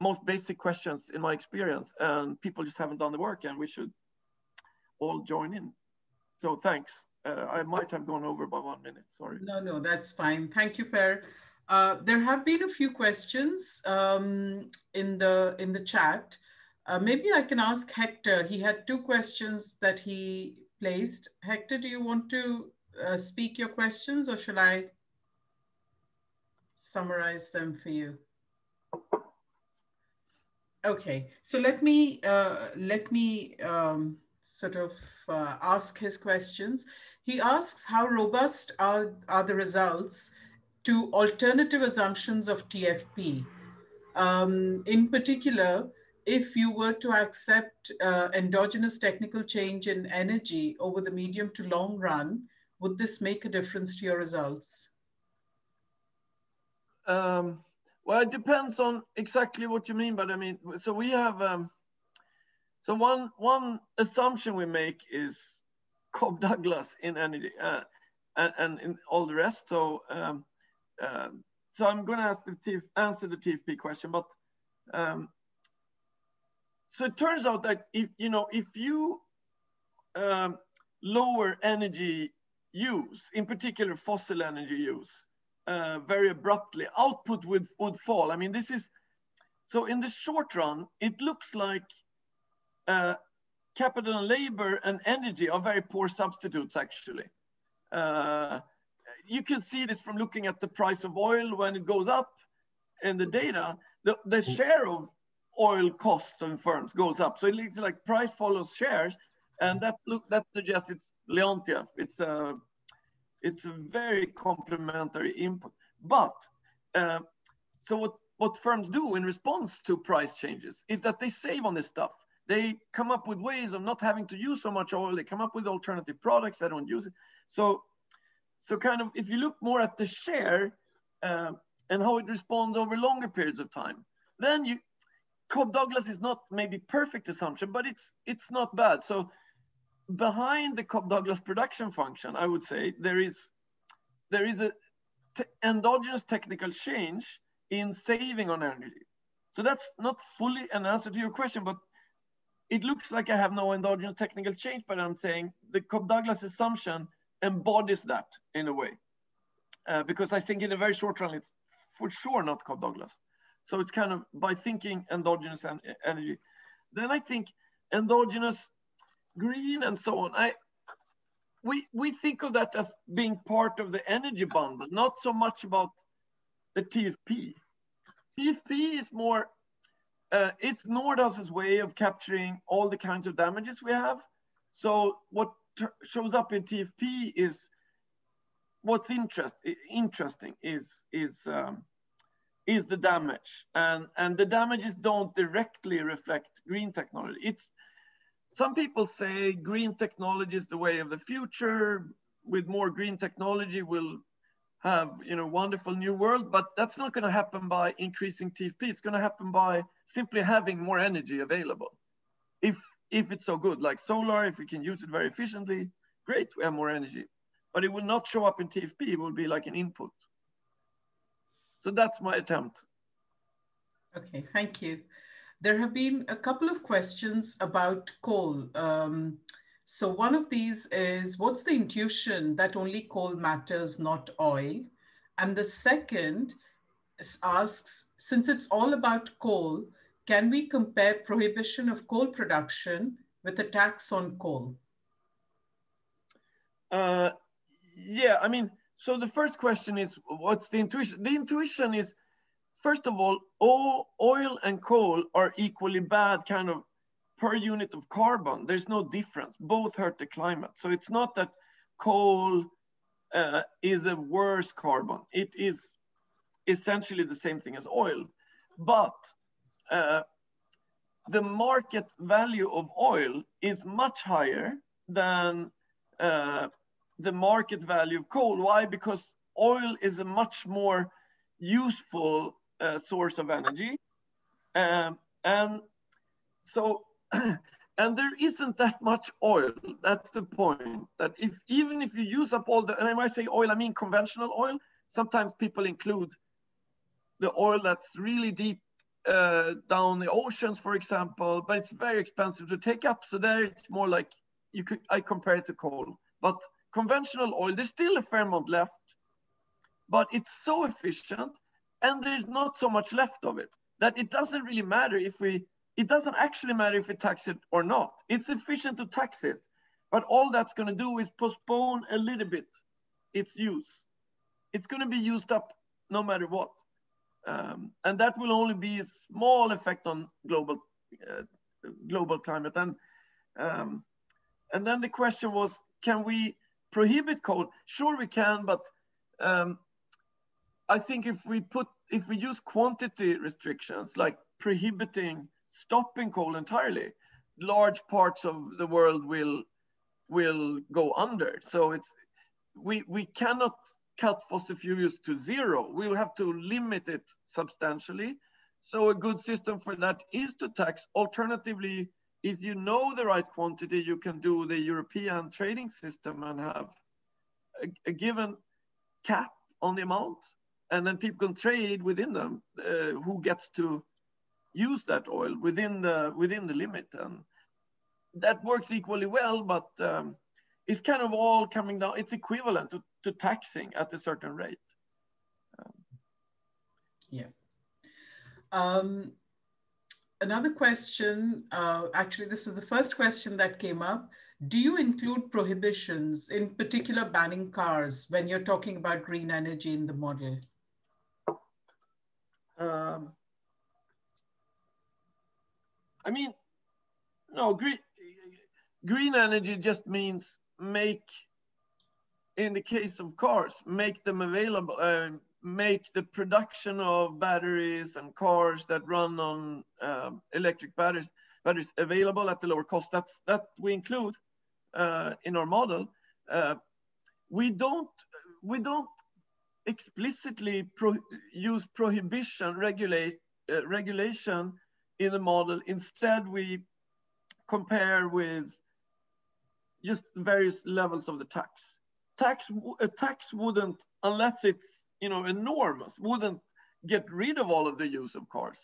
most basic questions in my experience. And people just haven't done the work and we should all join in. So thanks. Uh, I might have gone over by one minute, sorry. No, no, that's fine. Thank you, Per. Uh, there have been a few questions um, in the in the chat. Uh, maybe I can ask Hector. He had two questions that he placed. Hector, do you want to uh, speak your questions or shall I summarize them for you? Okay, so let me uh, let me um, sort of uh, ask his questions. He asks how robust are, are the results to alternative assumptions of TFP. Um, in particular, if you were to accept uh, endogenous technical change in energy over the medium to long run, would this make a difference to your results? Um, well, it depends on exactly what you mean, but I mean, so we have, um, so one one assumption we make is Cobb Douglas in energy uh, and, and in all the rest. So um, um, so I'm going to ask the TF, answer the TFP question, but um, so it turns out that if you know if you um, lower energy use, in particular fossil energy use, uh, very abruptly, output would would fall. I mean, this is so in the short run, it looks like uh, capital and labor and energy are very poor substitutes, actually. Uh, you can see this from looking at the price of oil when it goes up in the data, the, the share of oil costs and firms goes up. So it looks like price follows shares. And that look that suggests it's Leontief. It's a it's a very complementary input. But uh, so what what firms do in response to price changes is that they save on this stuff they come up with ways of not having to use so much oil. They come up with alternative products. that don't use it. So, so kind of if you look more at the share uh, and how it responds over longer periods of time, then you Cobb Douglas is not maybe perfect assumption, but it's it's not bad. So behind the Cobb Douglas production function, I would say there is there is a endogenous technical change in saving on energy. So that's not fully an answer to your question, but it looks like I have no endogenous technical change, but I'm saying the Cobb-Douglas assumption embodies that in a way. Uh, because I think in a very short run, it's for sure not Cobb-Douglas. So it's kind of by thinking endogenous en energy. Then I think endogenous green and so on. I we we think of that as being part of the energy bundle, not so much about the TFP. TFP is more uh, it's Nordhaus's way of capturing all the kinds of damages we have. So what shows up in TFP is what's interest, interesting is is um, is the damage, and and the damages don't directly reflect green technology. It's some people say green technology is the way of the future. With more green technology, we'll have you know wonderful new world. But that's not going to happen by increasing tfp it's going to happen by simply having more energy available. If if it's so good like solar if we can use it very efficiently great we have more energy. But it will not show up in tfp it will be like an input so that's my attempt okay thank you there have been a couple of questions about coal um, so one of these is what's the intuition that only coal matters, not oil? And the second asks, since it's all about coal, can we compare prohibition of coal production with a tax on coal? Uh, yeah, I mean, so the first question is what's the intuition? The intuition is, first of all, all oil and coal are equally bad kind of per unit of carbon, there's no difference. Both hurt the climate. So it's not that coal uh, is a worse carbon. It is essentially the same thing as oil. But uh, the market value of oil is much higher than uh, the market value of coal. Why? Because oil is a much more useful uh, source of energy. Um, and so, and there isn't that much oil. That's the point. That if even if you use up all the, and when I say oil, I mean conventional oil. Sometimes people include the oil that's really deep uh, down the oceans, for example, but it's very expensive to take up. So there it's more like you could I compare it to coal. But conventional oil, there's still a fair amount left, but it's so efficient and there's not so much left of it that it doesn't really matter if we it doesn't actually matter if we tax it or not. It's efficient to tax it, but all that's going to do is postpone a little bit its use. It's going to be used up no matter what. Um, and that will only be a small effect on global uh, global climate. And um, and then the question was, can we prohibit coal? Sure, we can, but um, I think if we put if we use quantity restrictions like prohibiting stopping coal entirely, large parts of the world will will go under. So it's we we cannot cut fossil fuels to zero. We will have to limit it substantially. So a good system for that is to tax. Alternatively, if you know the right quantity, you can do the European trading system and have a, a given cap on the amount, and then people can trade within them uh, who gets to use that oil within the within the limit, and that works equally well. But um, it's kind of all coming down. It's equivalent to, to taxing at a certain rate. Um, yeah. Um, another question, uh, actually, this was the first question that came up. Do you include prohibitions, in particular banning cars, when you're talking about green energy in the model? Um, I mean, no, green, green energy just means make, in the case of cars, make them available, uh, make the production of batteries and cars that run on um, electric batteries, batteries available at a lower cost. That's that we include uh, in our model. Uh, we don't we don't explicitly pro use prohibition regulate uh, regulation in the model. Instead, we compare with just various levels of the tax. Tax a tax wouldn't, unless it's you know enormous, wouldn't get rid of all of the use of cars.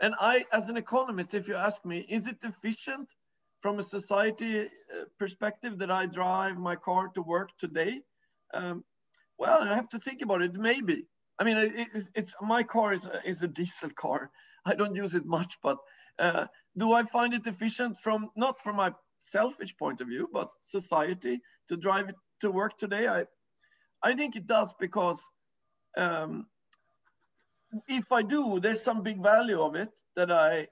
And I, as an economist, if you ask me, is it efficient from a society uh, perspective that I drive my car to work today? Um, well, I have to think about it. Maybe. I mean, it, it's, it's, my car is a, is a diesel car. I don't use it much, but uh, do I find it efficient from not from my selfish point of view, but society to drive it to work today? I, I think it does because um, if I do, there's some big value of it that I,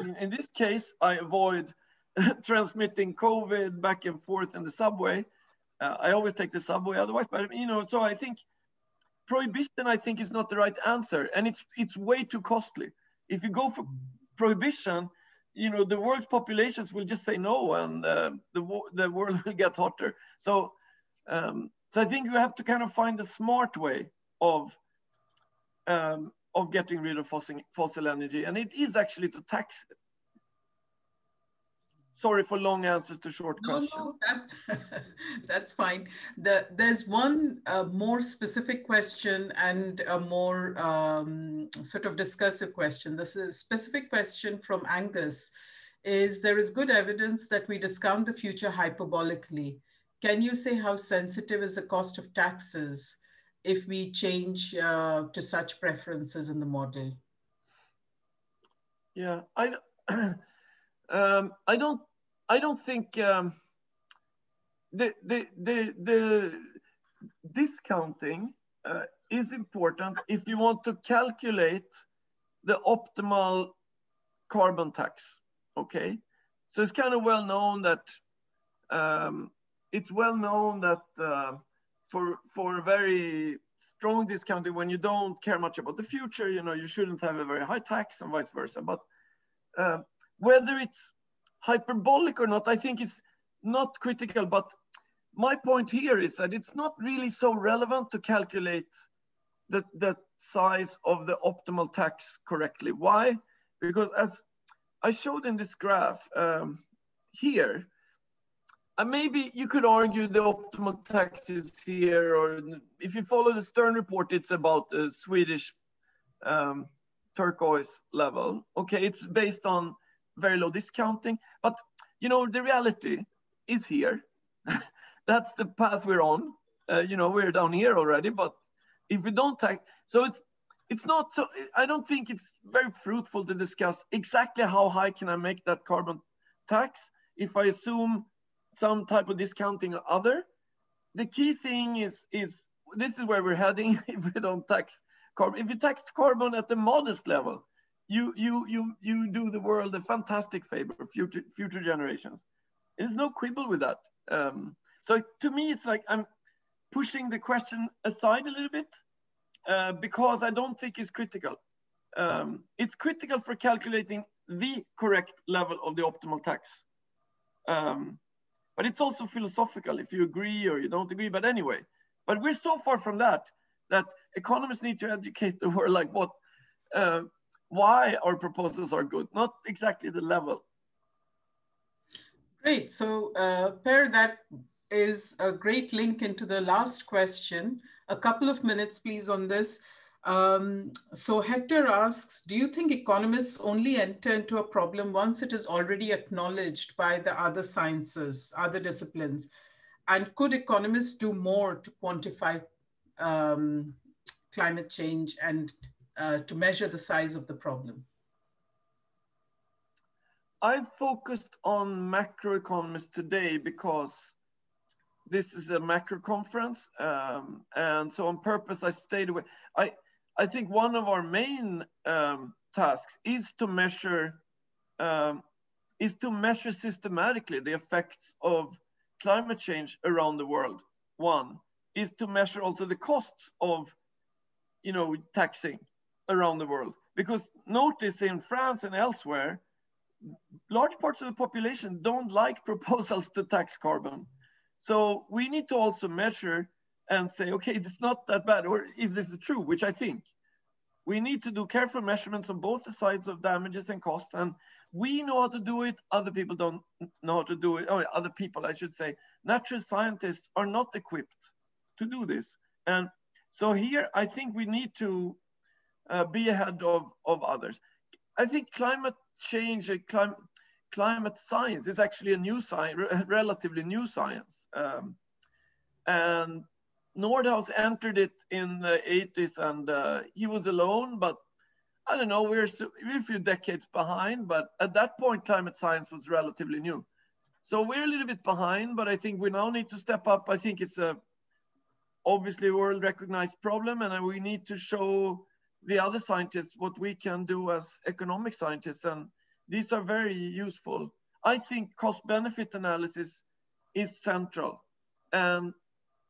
in, this case, I avoid transmitting COVID back and forth in the subway. Uh, I always take the subway otherwise, but you know, so I think prohibition, I think, is not the right answer, and it's it's way too costly. If you go for prohibition, you know, the world's populations will just say no, and uh, the the world will get hotter. So, um, so I think you have to kind of find a smart way of um, of getting rid of fossil fossil energy, and it is actually to tax it. Sorry for long answers to short no, questions. No, that's that's fine. The, there's one uh, more specific question and a more um, sort of discursive question. This is a specific question from Angus. Is there is good evidence that we discount the future hyperbolically? Can you say how sensitive is the cost of taxes if we change uh, to such preferences in the model? Yeah, I. Um, I don't. I don't think um, the, the the the discounting uh, is important if you want to calculate the optimal carbon tax. Okay, So it's kind of well known that um, it's well known that uh, for for a very strong discounting, when you don't care much about the future, you know, you shouldn't have a very high tax and vice versa. But uh, whether it's hyperbolic or not, I think is not critical. But my point here is that it's not really so relevant to calculate the, the size of the optimal tax correctly. Why? Because as I showed in this graph um, here, uh, maybe you could argue the optimal tax is here, or if you follow the Stern report, it's about the Swedish um, turquoise level. Okay, it's based on very low discounting, but you know the reality is here. That's the path we're on. Uh, you know we're down here already, but if we don't tax, so it's it's not so. I don't think it's very fruitful to discuss exactly how high can I make that carbon tax if I assume some type of discounting or other. The key thing is, is this is where we're heading if we don't tax carbon. If you tax carbon at the modest level, you, you, you, you do the world a fantastic favor, for future, future generations. There's no quibble with that. Um, so to me, it's like I'm pushing the question aside a little bit uh, because I don't think it's critical. Um, it's critical for calculating the correct level of the optimal tax. Um, but it's also philosophical if you agree or you don't agree. But anyway, but we're so far from that that economists need to educate the world like what, uh, why our proposals are good, not exactly the level. Great. So, uh, Per, that is a great link into the last question. A couple of minutes, please, on this. Um, so Hector asks, do you think economists only enter into a problem once it is already acknowledged by the other sciences, other disciplines? And could economists do more to quantify um, climate change and uh, to measure the size of the problem? I focused on macroeconomists today because this is a macro conference, um, and so on purpose I stayed away. I I think one of our main um, tasks is to measure um, is to measure systematically the effects of climate change around the world. One is to measure also the costs of, you know, taxing around the world. Because notice in France and elsewhere, large parts of the population don't like proposals to tax carbon. So we need to also measure and say, okay, it's not that bad, or if this is true, which I think, we need to do careful measurements on both the sides of damages and costs. And we know how to do it, other people don't know how to do it, oh, other people, I should say. Natural scientists are not equipped to do this. And so here, I think we need to uh, be ahead of, of others. I think climate change, climate, climate science is actually a new science, relatively new science. Um, and Nordhaus entered it in the 80s and uh, he was alone, but I don't know, we're, we're a few decades behind, but at that point, climate science was relatively new. So we're a little bit behind, but I think we now need to step up. I think it's a obviously world recognized problem and we need to show the other scientists what we can do as economic scientists. And these are very useful. I think cost benefit analysis is central. And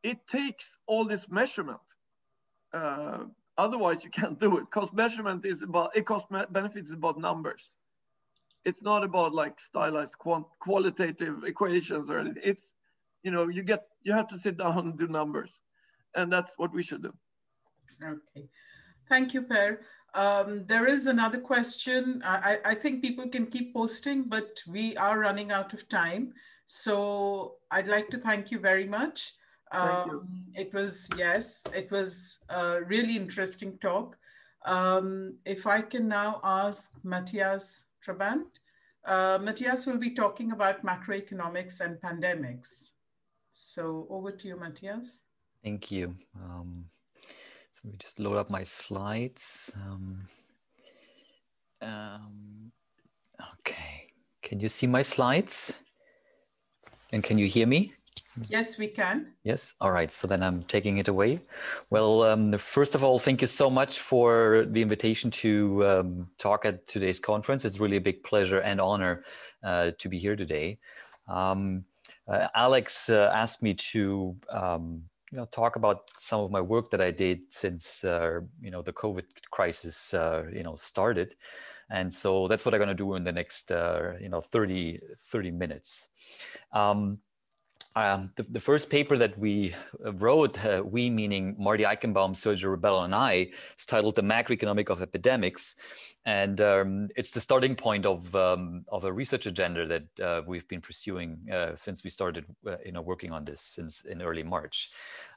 it takes all this measurement. Uh, otherwise, you can't do it. Cost measurement is about, it cost benefits is about numbers. It's not about like stylized quant qualitative equations or anything. It's, you know, you get, you have to sit down and do numbers. And that's what we should do. Okay. Thank you, Per. Um, there is another question. I, I think people can keep posting, but we are running out of time. So I'd like to thank you very much. Um, it was, yes, it was a really interesting talk. Um, if I can now ask Mathias Trabandt. Uh, Mathias will be talking about macroeconomics and pandemics. So over to you, Mathias. Thank you. Um, so let me just load up my slides. Um, um, okay, can you see my slides? And can you hear me? Yes, we can. Yes. All right. So then I'm taking it away. Well, um, first of all, thank you so much for the invitation to um, talk at today's conference. It's really a big pleasure and honor uh, to be here today. Um, uh, Alex uh, asked me to um, you know, talk about some of my work that I did since uh, you know the COVID crisis uh, you know started. And so that's what I'm going to do in the next, uh, you know, 30, 30 minutes. Um, um, the, the, first paper that we wrote, uh, we meaning Marty Eichenbaum, Sergio Rebelo, and I, is titled "The Macroeconomic of Epidemics," and um, it's the starting point of um, of a research agenda that uh, we've been pursuing uh, since we started, uh, you know, working on this since in early March.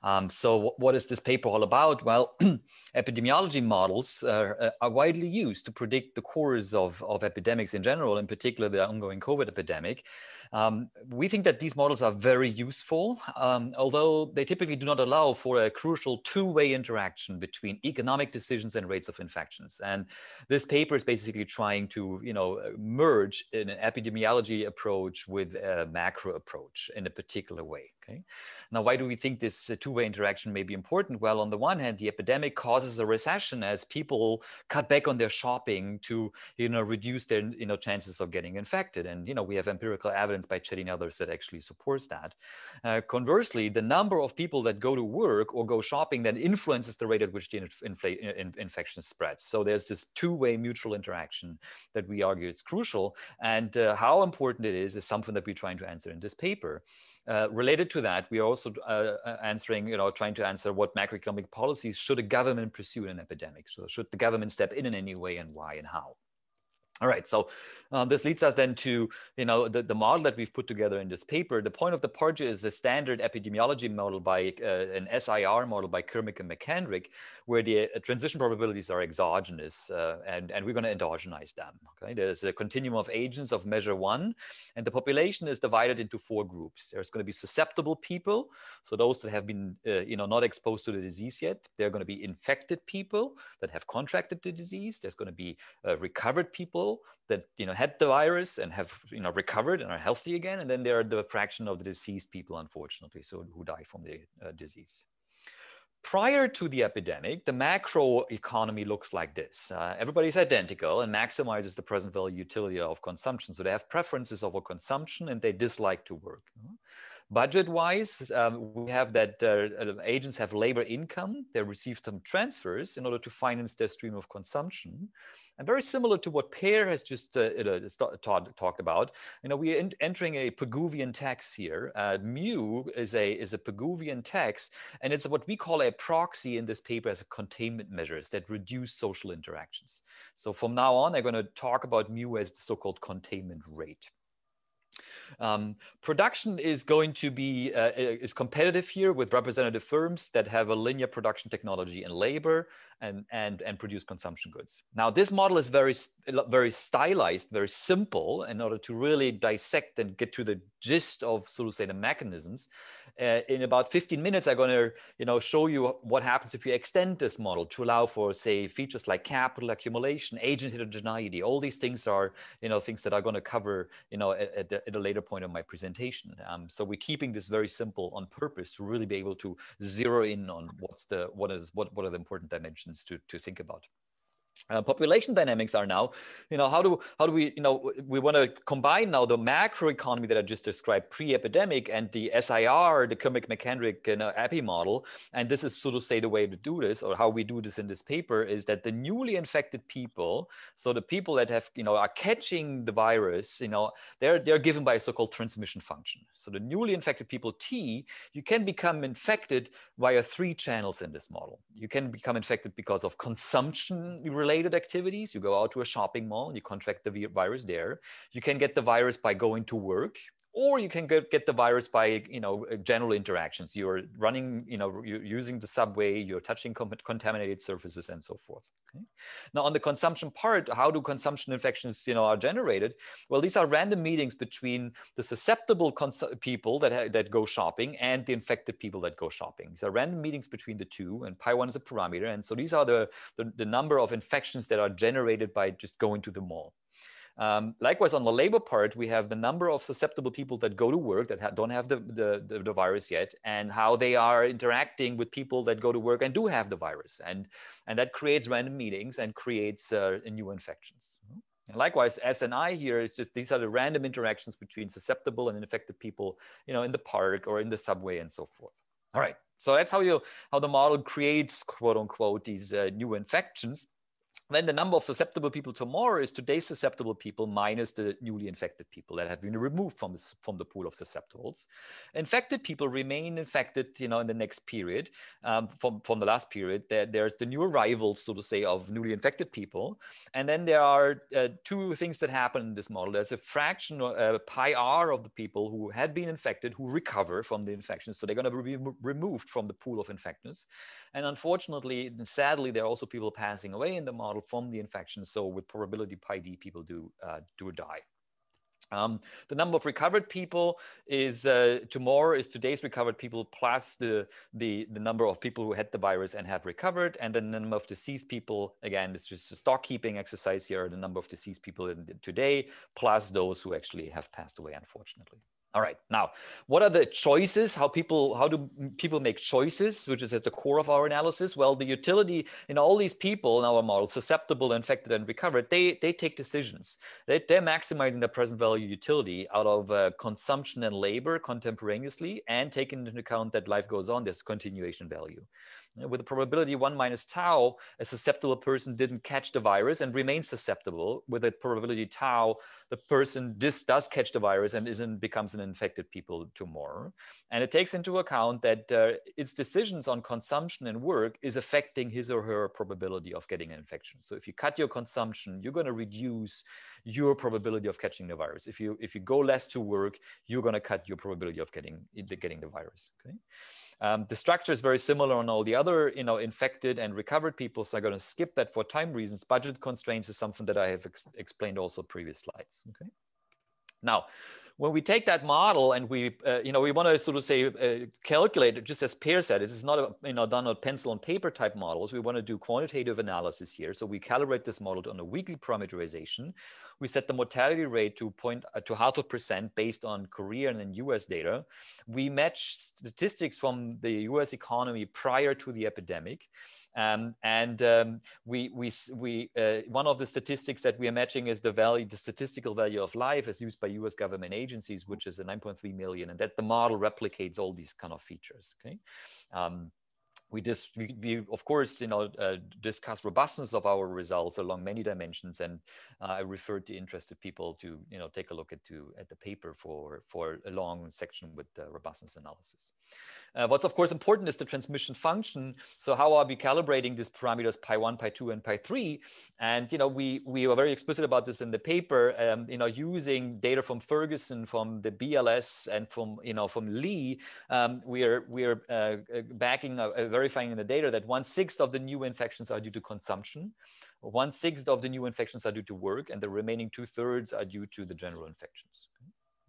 Um, so, what is this paper all about? Well, epidemiology models uh, are widely used to predict the course of of epidemics in general, in particular the ongoing COVID epidemic. Um, we think that these models are very useful, um, although they typically do not allow for a crucial two-way interaction between economic decisions and rates of infections. And this paper is basically trying to, you know, merge an epidemiology approach with a macro approach in a particular way. Okay. Now, why do we think this uh, two-way interaction may be important? Well, on the one hand, the epidemic causes a recession as people cut back on their shopping to, you know, reduce their, you know, chances of getting infected. And, you know, we have empirical evidence by Chetty and others that actually supports that. Uh, conversely, the number of people that go to work or go shopping then influences the rate at which the in infection spreads. So there's this two-way mutual interaction that we argue is crucial. And uh, how important it is is something that we're trying to answer in this paper. Uh, related to that, we are also uh, uh, answering, you know, trying to answer what macroeconomic policies should a government pursue in an epidemic. So should the government step in in any way and why and how? All right, so uh, this leads us then to you know the, the model that we've put together in this paper. The point of the departure is the standard epidemiology model by uh, an SIR model by Kermack and McKendrick, where the uh, transition probabilities are exogenous, uh, and and we're going to endogenize them. Okay, there's a continuum of agents of measure one, and the population is divided into four groups. There's going to be susceptible people, so those that have been uh, you know not exposed to the disease yet. They're going to be infected people that have contracted the disease. There's going to be uh, recovered people people that you know had the virus and have you know recovered and are healthy again, and then there are the fraction of the diseased people, unfortunately, so who die from the uh, disease. Prior to the epidemic, the macro economy looks like this. Uh, everybody's identical and maximizes the present value utility of consumption. So they have preferences over consumption and they dislike to work. Budget wise, um, we have that uh, uh, agents have labor income. They receive some transfers in order to finance their stream of consumption. And very similar to what Per has just uh, talked about, you know, we are entering a Pigouvian tax here. Uh, mu is a, is a Pigouvian tax, and it's what we call a proxy in this paper as a containment measures that reduce social interactions. So from now on, I'm going to talk about mu as the so-called containment rate. Um, production is going to be uh, is competitive here with representative firms that have a linear production technology and labor and and and produce consumption goods. Now this model is very very stylized, very simple in order to really dissect and get to the gist of so to the mechanisms. Uh, in about 15 minutes, I'm going to you know show you what happens if you extend this model to allow for say features like capital accumulation, agent heterogeneity. All these things are you know things that I'm going to cover you know at, at, at a later point of my presentation. Um, so we're keeping this very simple on purpose to really be able to zero in on what's the what is what what are the important dimensions to to think about. Uh, population dynamics are now you know how do how do we you know we want to combine now the macro economy that i just described pre-epidemic and the sir the kermack mckendrick you know, epi model. And this is so to say the way to do this or how we do this in this paper is that the newly infected people so the people that have you know are catching the virus you know they're they're given by a so-called transmission function. So the newly infected people t you can become infected via three channels in this model. You can become infected because of consumption related related activities. You go out to a shopping mall, and you contract the virus there. You can get the virus by going to work or you can get, get the virus by you know uh, general interactions. You're running you know you're using the subway you're touching contaminated surfaces and so forth okay? Now on the consumption part how do consumption infections you know are generated? Well these are random meetings between the susceptible people that that go shopping and the infected people that go shopping. These are random meetings between the two and pi 1 is a parameter and so these are the, the, the number of infections that are generated by just going to the mall Um, likewise, on the labor part, we have the number of susceptible people that go to work that ha don't have the, the, the, the, virus yet, and how they are interacting with people that go to work and do have the virus. And, and that creates random meetings and creates uh, new infections. And likewise, SNI here is just these are the random interactions between susceptible and infected people, you know, in the park or in the subway and so forth. All right, so that's how you how the model creates quote unquote these uh, new infections then the number of susceptible people tomorrow is today's susceptible people minus the newly infected people that have been removed from, this, from the pool of susceptibles. Infected people remain infected, you know, in the next period um, from, from the last period. There, there's the new arrivals, so to say, of newly infected people. And then there are uh, two things that happen in this model. There's a fraction, uh, pi r of the people who had been infected who recover from the infection. So they're going to be removed from the pool of infections. And unfortunately, sadly, there are also people passing away in the model from the infection. So with probability pi d, people do, uh, do die. Um, the number of recovered people is uh, tomorrow is today's recovered people plus the, the, the number of people who had the virus and have recovered. And the number of deceased people, again, it's just a stock keeping exercise here, the number of deceased people today plus those who actually have passed away, unfortunately. All right. Now, what are the choices? How people how do people make choices, which is at the core of our analysis? Well, the utility in all these people in our model, susceptible, infected, and recovered, they they take decisions. They, they're maximizing their present value utility out of uh, consumption and labor contemporaneously, and taking into account that life goes on, there's continuation value with the probability one minus tau, a susceptible person didn't catch the virus and remains susceptible. With the probability tau, the person this does catch the virus and isn't becomes an infected people tomorrow. And it takes into account that uh, its decisions on consumption and work is affecting his or her probability of getting an infection. So if you cut your consumption, you're going to reduce your probability of catching the virus. If you if you go less to work, you're going to cut your probability of getting getting the virus. Okay. Um, the structure is very similar on all the other, you know, infected and recovered people. So I'm going to skip that for time reasons. Budget constraints is something that I have ex explained also previous slides. Okay. Now, when we take that model and we, uh, you know, we want to sort of say uh, calculate it, just as Per said, this is not a, you know, done on pencil and paper type models. We want to do quantitative analysis here. So we calibrate this model on a weekly parameterization. We set the mortality rate to point uh, to half a percent based on Korean and US data. We match statistics from the US economy prior to the epidemic. Um, and um, we, we, we, uh, one of the statistics that we are matching is the value, the statistical value of life as used by US government agencies, which is a 9.3 million, and that the model replicates all these kind of features, okay? Um, we just we, we, of course you know uh, discuss robustness of our results along many dimensions and uh, i referred to interested people to you know take a look at to at the paper for for a long section with the robustness analysis. Uh, what's of course important is the transmission function. So how are we calibrating these parameters pi 1 pi 2 and pi 3 and you know we we were very explicit about this in the paper um, you know using data from ferguson from the bls and from you know from lee um, we are we are uh, uh, backing a, a very verifying in the data that one sixth of the new infections are due to consumption, one sixth of the new infections are due to work, and the remaining two thirds are due to the general infections.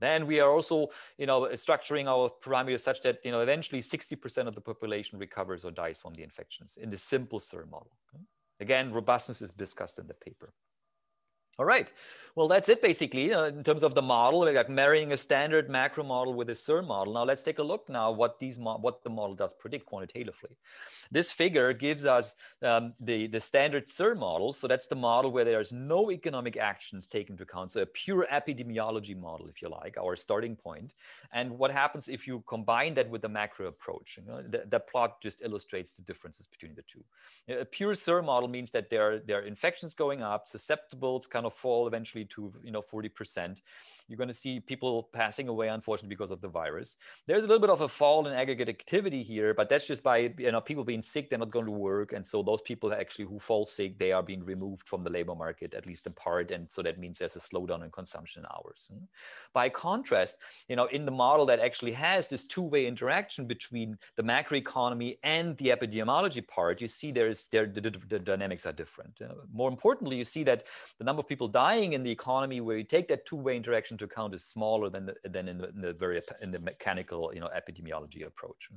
Then we are also, you know, structuring our parameters such that, you know, eventually 60% of the population recovers or dies from the infections in the simple SIR model. Again, robustness is discussed in the paper. All right. Well, that's it basically uh, in terms of the model, like marrying a standard macro model with a SIR model. Now let's take a look now what these what the model does predict quantitatively. This figure gives us um, the, the standard SIR model. So that's the model where there's no economic actions taken into account. So a pure epidemiology model, if you like, our starting point. And what happens if you combine that with the macro approach? You know, the, the plot just illustrates the differences between the two. A pure SIR model means that there are, there are infections going up, susceptibles kind of fall eventually to you know 40%. You're going to see people passing away, unfortunately, because of the virus. There's a little bit of a fall in aggregate activity here, but that's just by you know people being sick, they're not going to work, and so those people actually who fall sick, they are being removed from the labor market at least in part, and so that means there's a slowdown in consumption hours. By contrast, you know in the model that actually has this two-way interaction between the macroeconomy and the epidemiology part, you see there's there the, the, the dynamics are different. More importantly, you see that the number of people people dying in the economy where you take that two-way interaction to account is smaller than the, than in the, in the very in the mechanical you know epidemiology approach.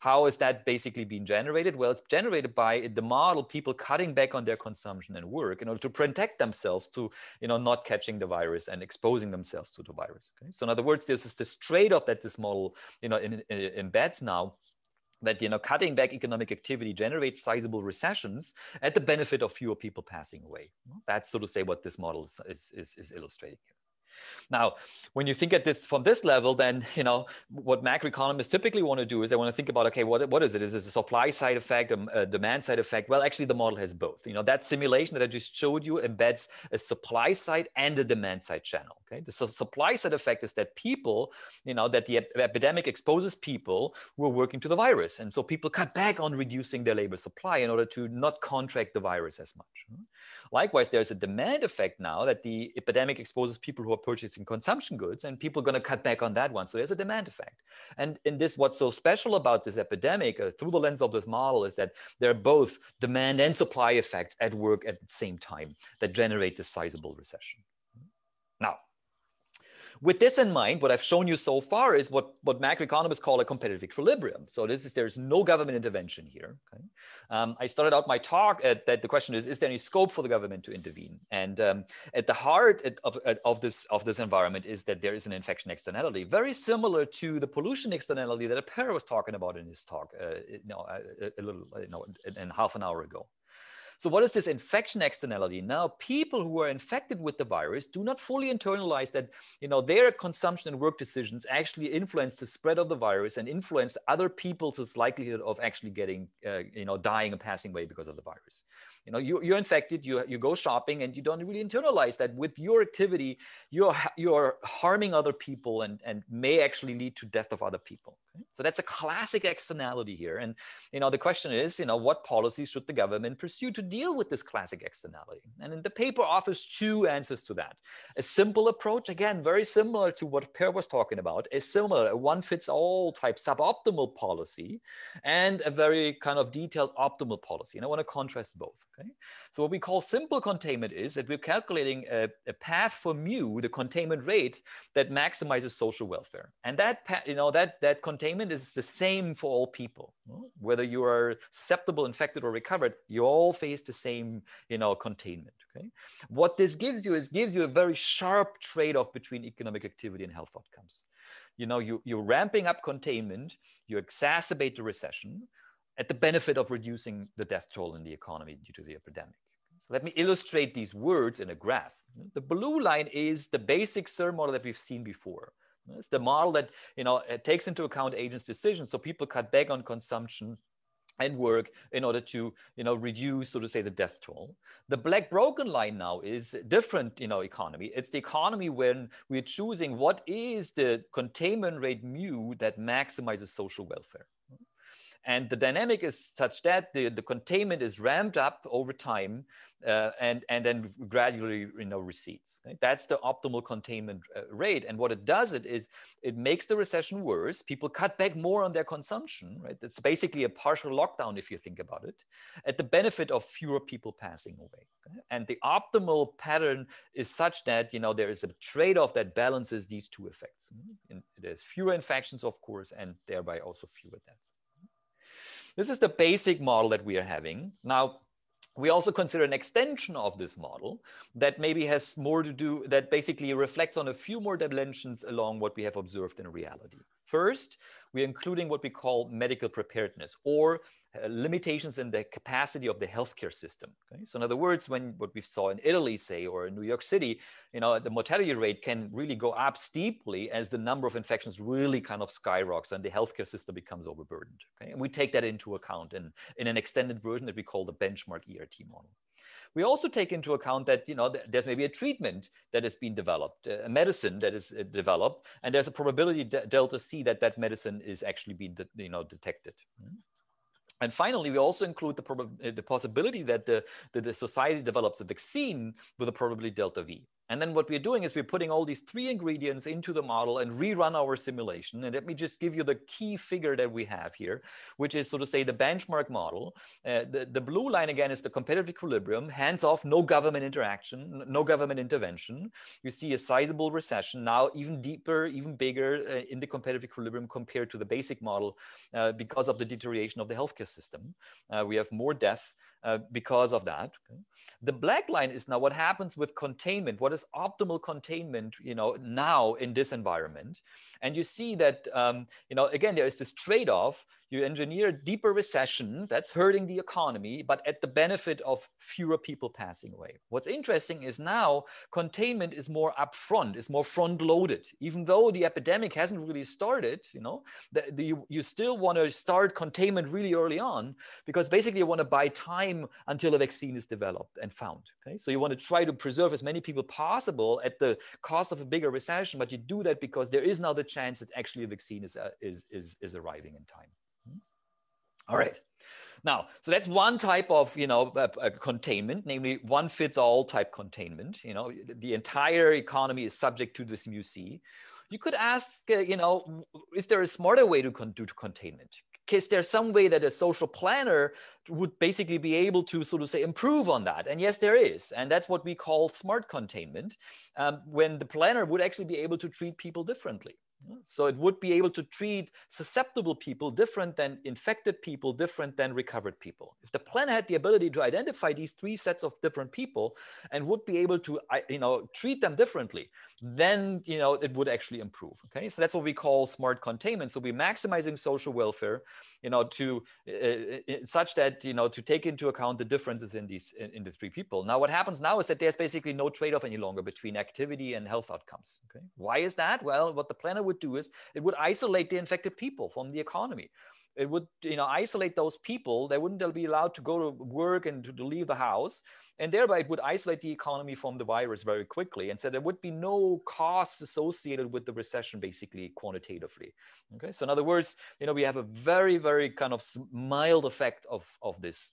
How is that basically being generated? Well, it's generated by the model people cutting back on their consumption and work in order to protect themselves to you know not catching the virus and exposing themselves to the virus. Okay? So in other words, this is this trade-off that this model you know embeds now that you know cutting back economic activity generates sizable recessions at the benefit of fewer people passing away. That's so to say what this model is, is, is illustrating here. Now, when you think at this from this level, then you know what macroeconomists typically want to do is they want to think about okay, what, what is it? Is this a supply side effect, a, a, demand side effect? Well, actually, the model has both. You know that simulation that I just showed you embeds a supply side and a demand side channel. Okay, the supply side effect is that people, you know, that the epidemic exposes people who are working to the virus, and so people cut back on reducing their labor supply in order to not contract the virus as much. Hmm? Likewise, there's a demand effect now that the epidemic exposes people who are purchasing consumption goods and people are going to cut back on that one. So there's a demand effect. And in this, what's so special about this epidemic uh, through the lens of this model is that there are both demand and supply effects at work at the same time that generate this sizable recession. Now, with this in mind, what I've shown you so far is what, what macroeconomists call a competitive equilibrium. So this is there's no government intervention here. Okay? Um, I started out my talk at that the question is, is there any scope for the government to intervene? And um, at the heart of, of, this, of this environment is that there is an infection externality, very similar to the pollution externality that Per was talking about in his talk uh, you know, a, a little you know, in half an hour ago. So what is this infection externality? Now, people who are infected with the virus do not fully internalize that, you know, their consumption and work decisions actually influence the spread of the virus and influence other people's likelihood of actually getting, uh, you know, dying and passing away because of the virus you know you, you're infected you, you go shopping and you don't really internalize that with your activity you're you're harming other people and and may actually lead to death of other people? So that's a classic externality here and you know the question is you know what policies should the government pursue to deal with this classic externality and the paper offers two answers to that a simple approach again very similar to what Per was talking about a similar a one fits all type suboptimal policy and a very kind of detailed optimal policy and i want to contrast both Okay? So what we call simple containment is that we're calculating a, a, path for mu, the containment rate that maximizes social welfare. And that, you know, that, that containment is the same for all people. Whether you are susceptible, infected, or recovered, you all face the same, you know, containment. Okay? What this gives you is gives you a very sharp trade-off between economic activity and health outcomes. You know, you, you're ramping up containment, you exacerbate the recession, at the benefit of reducing the death toll in the economy due to the epidemic. So let me illustrate these words in a graph. The blue line is the basic SIR model that we've seen before. It's the model that you know takes into account agents' decisions, so people cut back on consumption and work in order to you know reduce so to say the death toll. The black broken line now is different you know economy. It's the economy when we're choosing what is the containment rate mu that maximizes social welfare and the dynamic is such that the, the containment is ramped up over time uh, and, and then gradually you know, recedes. That's the optimal containment uh, rate. And what it does it is it makes the recession worse. People cut back more on their consumption, right? It's basically a partial lockdown if you think about it, at the benefit of fewer people passing away. Okay? And the optimal pattern is such that you know there is a trade-off that balances these two effects. And there's fewer infections, of course, and thereby also fewer deaths. This is the basic model that we are having. Now, we also consider an extension of this model that maybe has more to do, that basically reflects on a few more dimensions along what we have observed in reality. First, we're including what we call medical preparedness or uh, limitations in the capacity of the healthcare system. Okay? So in other words, when what we saw in Italy, say, or in New York City, you know, the mortality rate can really go up steeply as the number of infections really kind of skyrockets and the healthcare system becomes overburdened. Okay? And we take that into account in, in an extended version that we call the benchmark ERT model. We also take into account that you know there's maybe a treatment that has been developed, a medicine that is uh, developed, and there's a probability delta c that that medicine is actually being you know detected. And finally, we also include the, uh, the possibility that the, the, the, society develops a vaccine with a probability delta V. And then what we're doing is we're putting all these three ingredients into the model and rerun our simulation. And let me just give you the key figure that we have here, which is so to say the benchmark model. Uh, the, the blue line again is the competitive equilibrium, hands off, no government interaction, no government intervention. You see a sizable recession now, even deeper, even bigger uh, in the competitive equilibrium compared to the basic model uh, because of the deterioration of the healthcare system. Uh, we have more death uh, because of that. Okay. The black line is now what happens with containment. What is optimal containment, you know, now in this environment? And you see that, um, you know, again, there is this trade-off. You engineer a deeper recession that's hurting the economy, but at the benefit of fewer people passing away. What's interesting is now containment is more upfront, is more front-loaded. Even though the epidemic hasn't really started, you know, the, the, you, you still want to start containment really early on because basically you want to buy time until a vaccine is developed and found. Okay, so you want to try to preserve as many people possible at the cost of a bigger recession, but you do that because there is now the chance that actually a vaccine is, uh, is, is, is arriving in time. Hmm? All right. Now, so that's one type of, you know, uh, uh, containment, namely one fits all type containment. You know, the entire economy is subject to this MUC. You could ask, uh, you know, is there a smarter way to con- do containment? Is there some way that a social planner would basically be able to sort of say improve on that. And yes there is. And that's what we call smart containment um, when the planner would actually be able to treat people differently so it would be able to treat susceptible people different than infected people, different than recovered people. If the plan had the ability to identify these three sets of different people and would be able to, you know, treat them differently, then, you know, it would actually improve. Okay, so that's what we call smart containment. So we're maximizing social welfare, you know, to uh, such that, you know, to take into account the differences in these in, in the three people. Now, what happens now is that there's basically no trade-off any longer between activity and health outcomes. Okay, why is that? Well, what the planner would do is it would isolate the infected people from the economy. It would, you know, isolate those people. They wouldn't be allowed to go to work and to, leave the house, and thereby it would isolate the economy from the virus very quickly. And so there would be no costs associated with the recession, basically quantitatively. Okay, so in other words, you know, we have a very, very kind of mild effect of of this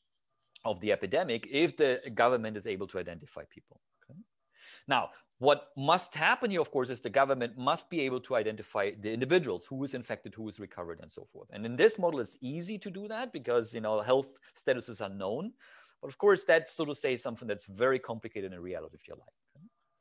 of the epidemic if the government is able to identify people. Now, what must happen here, of course, is the government must be able to identify the individuals who is infected, who is recovered, and so forth. And in this model, it's easy to do that because you know health statuses are known. But of course, that's so to say something that's very complicated in reality, if you like.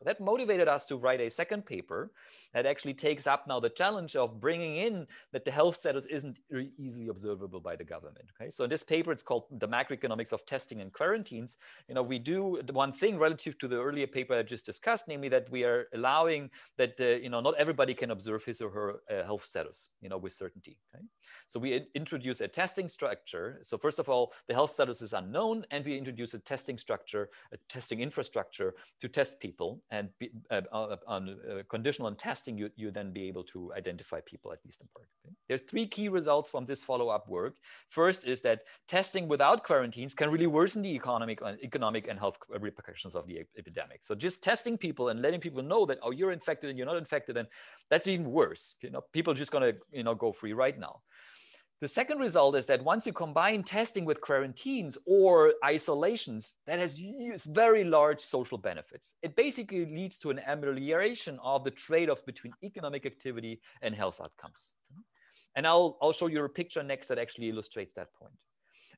That motivated us to write a second paper that actually takes up now the challenge of bringing in that the health status isn't easily observable by the government. Okay, so in this paper, it's called the macroeconomics of testing and quarantines. You know, we do one thing relative to the earlier paper I just discussed, namely that we are allowing that uh, you know not everybody can observe his or her uh, health status, you know, with certainty. Okay, so we introduce a testing structure. So first of all, the health status is unknown, and we introduce a testing structure, a testing infrastructure to test people and be, uh, uh, on uh, conditional on testing, you, you then be able to identify people at least in part. Okay? There's three key results from this follow-up work. First is that testing without quarantines can really worsen the economic, uh, economic and health repercussions of the epidemic. So just testing people and letting people know that, oh, you're infected and you're not infected, and that's even worse. You know, people are just gonna, you know, go free right now. The second result is that once you combine testing with quarantines or isolations, that has very large social benefits. It basically leads to an amelioration of the trade-offs between economic activity and health outcomes. And I'll, I'll show you a picture next that actually illustrates that point.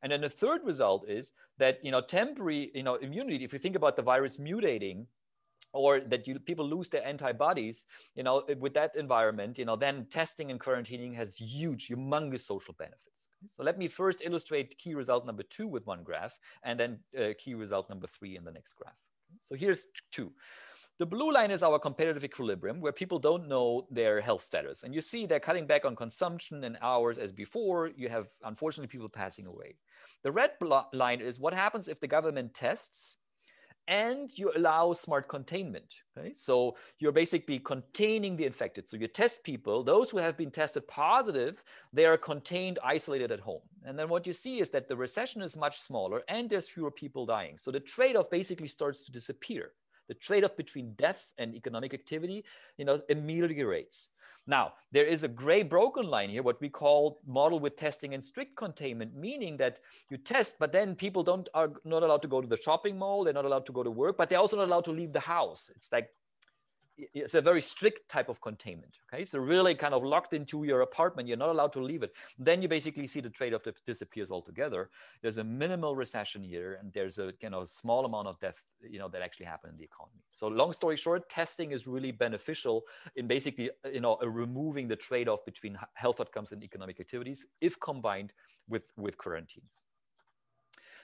And then the third result is that you know temporary you know immunity. If you think about the virus mutating, or that you, people lose their antibodies, you know, with that environment, you know, then testing and quarantining has huge, humongous social benefits. So let me first illustrate key result number two with one graph, and then uh, key result number three in the next graph. So here's two. The blue line is our competitive equilibrium, where people don't know their health status. And you see they're cutting back on consumption and hours as before. You have, unfortunately, people passing away. The red line is what happens if the government tests and you allow smart containment. Okay? So you're basically containing the infected. So you test people, those who have been tested positive, they are contained, isolated at home. And then what you see is that the recession is much smaller and there's fewer people dying. So the trade off basically starts to disappear. The trade off between death and economic activity you know, ameliorates. Now, there is a gray broken line here, what we call model with testing and strict containment, meaning that you test, but then people don't are not allowed to go to the shopping mall, they're not allowed to go to work, but they're also not allowed to leave the house. It's like it's a very strict type of containment. Okay, so really kind of locked into your apartment, you're not allowed to leave it. Then you basically see the trade-off that disappears altogether. There's a minimal recession here, and there's a you know small amount of death, you know, that actually happen in the economy. So long story short, testing is really beneficial in basically you know removing the trade-off between health outcomes and economic activities if combined with with quarantines.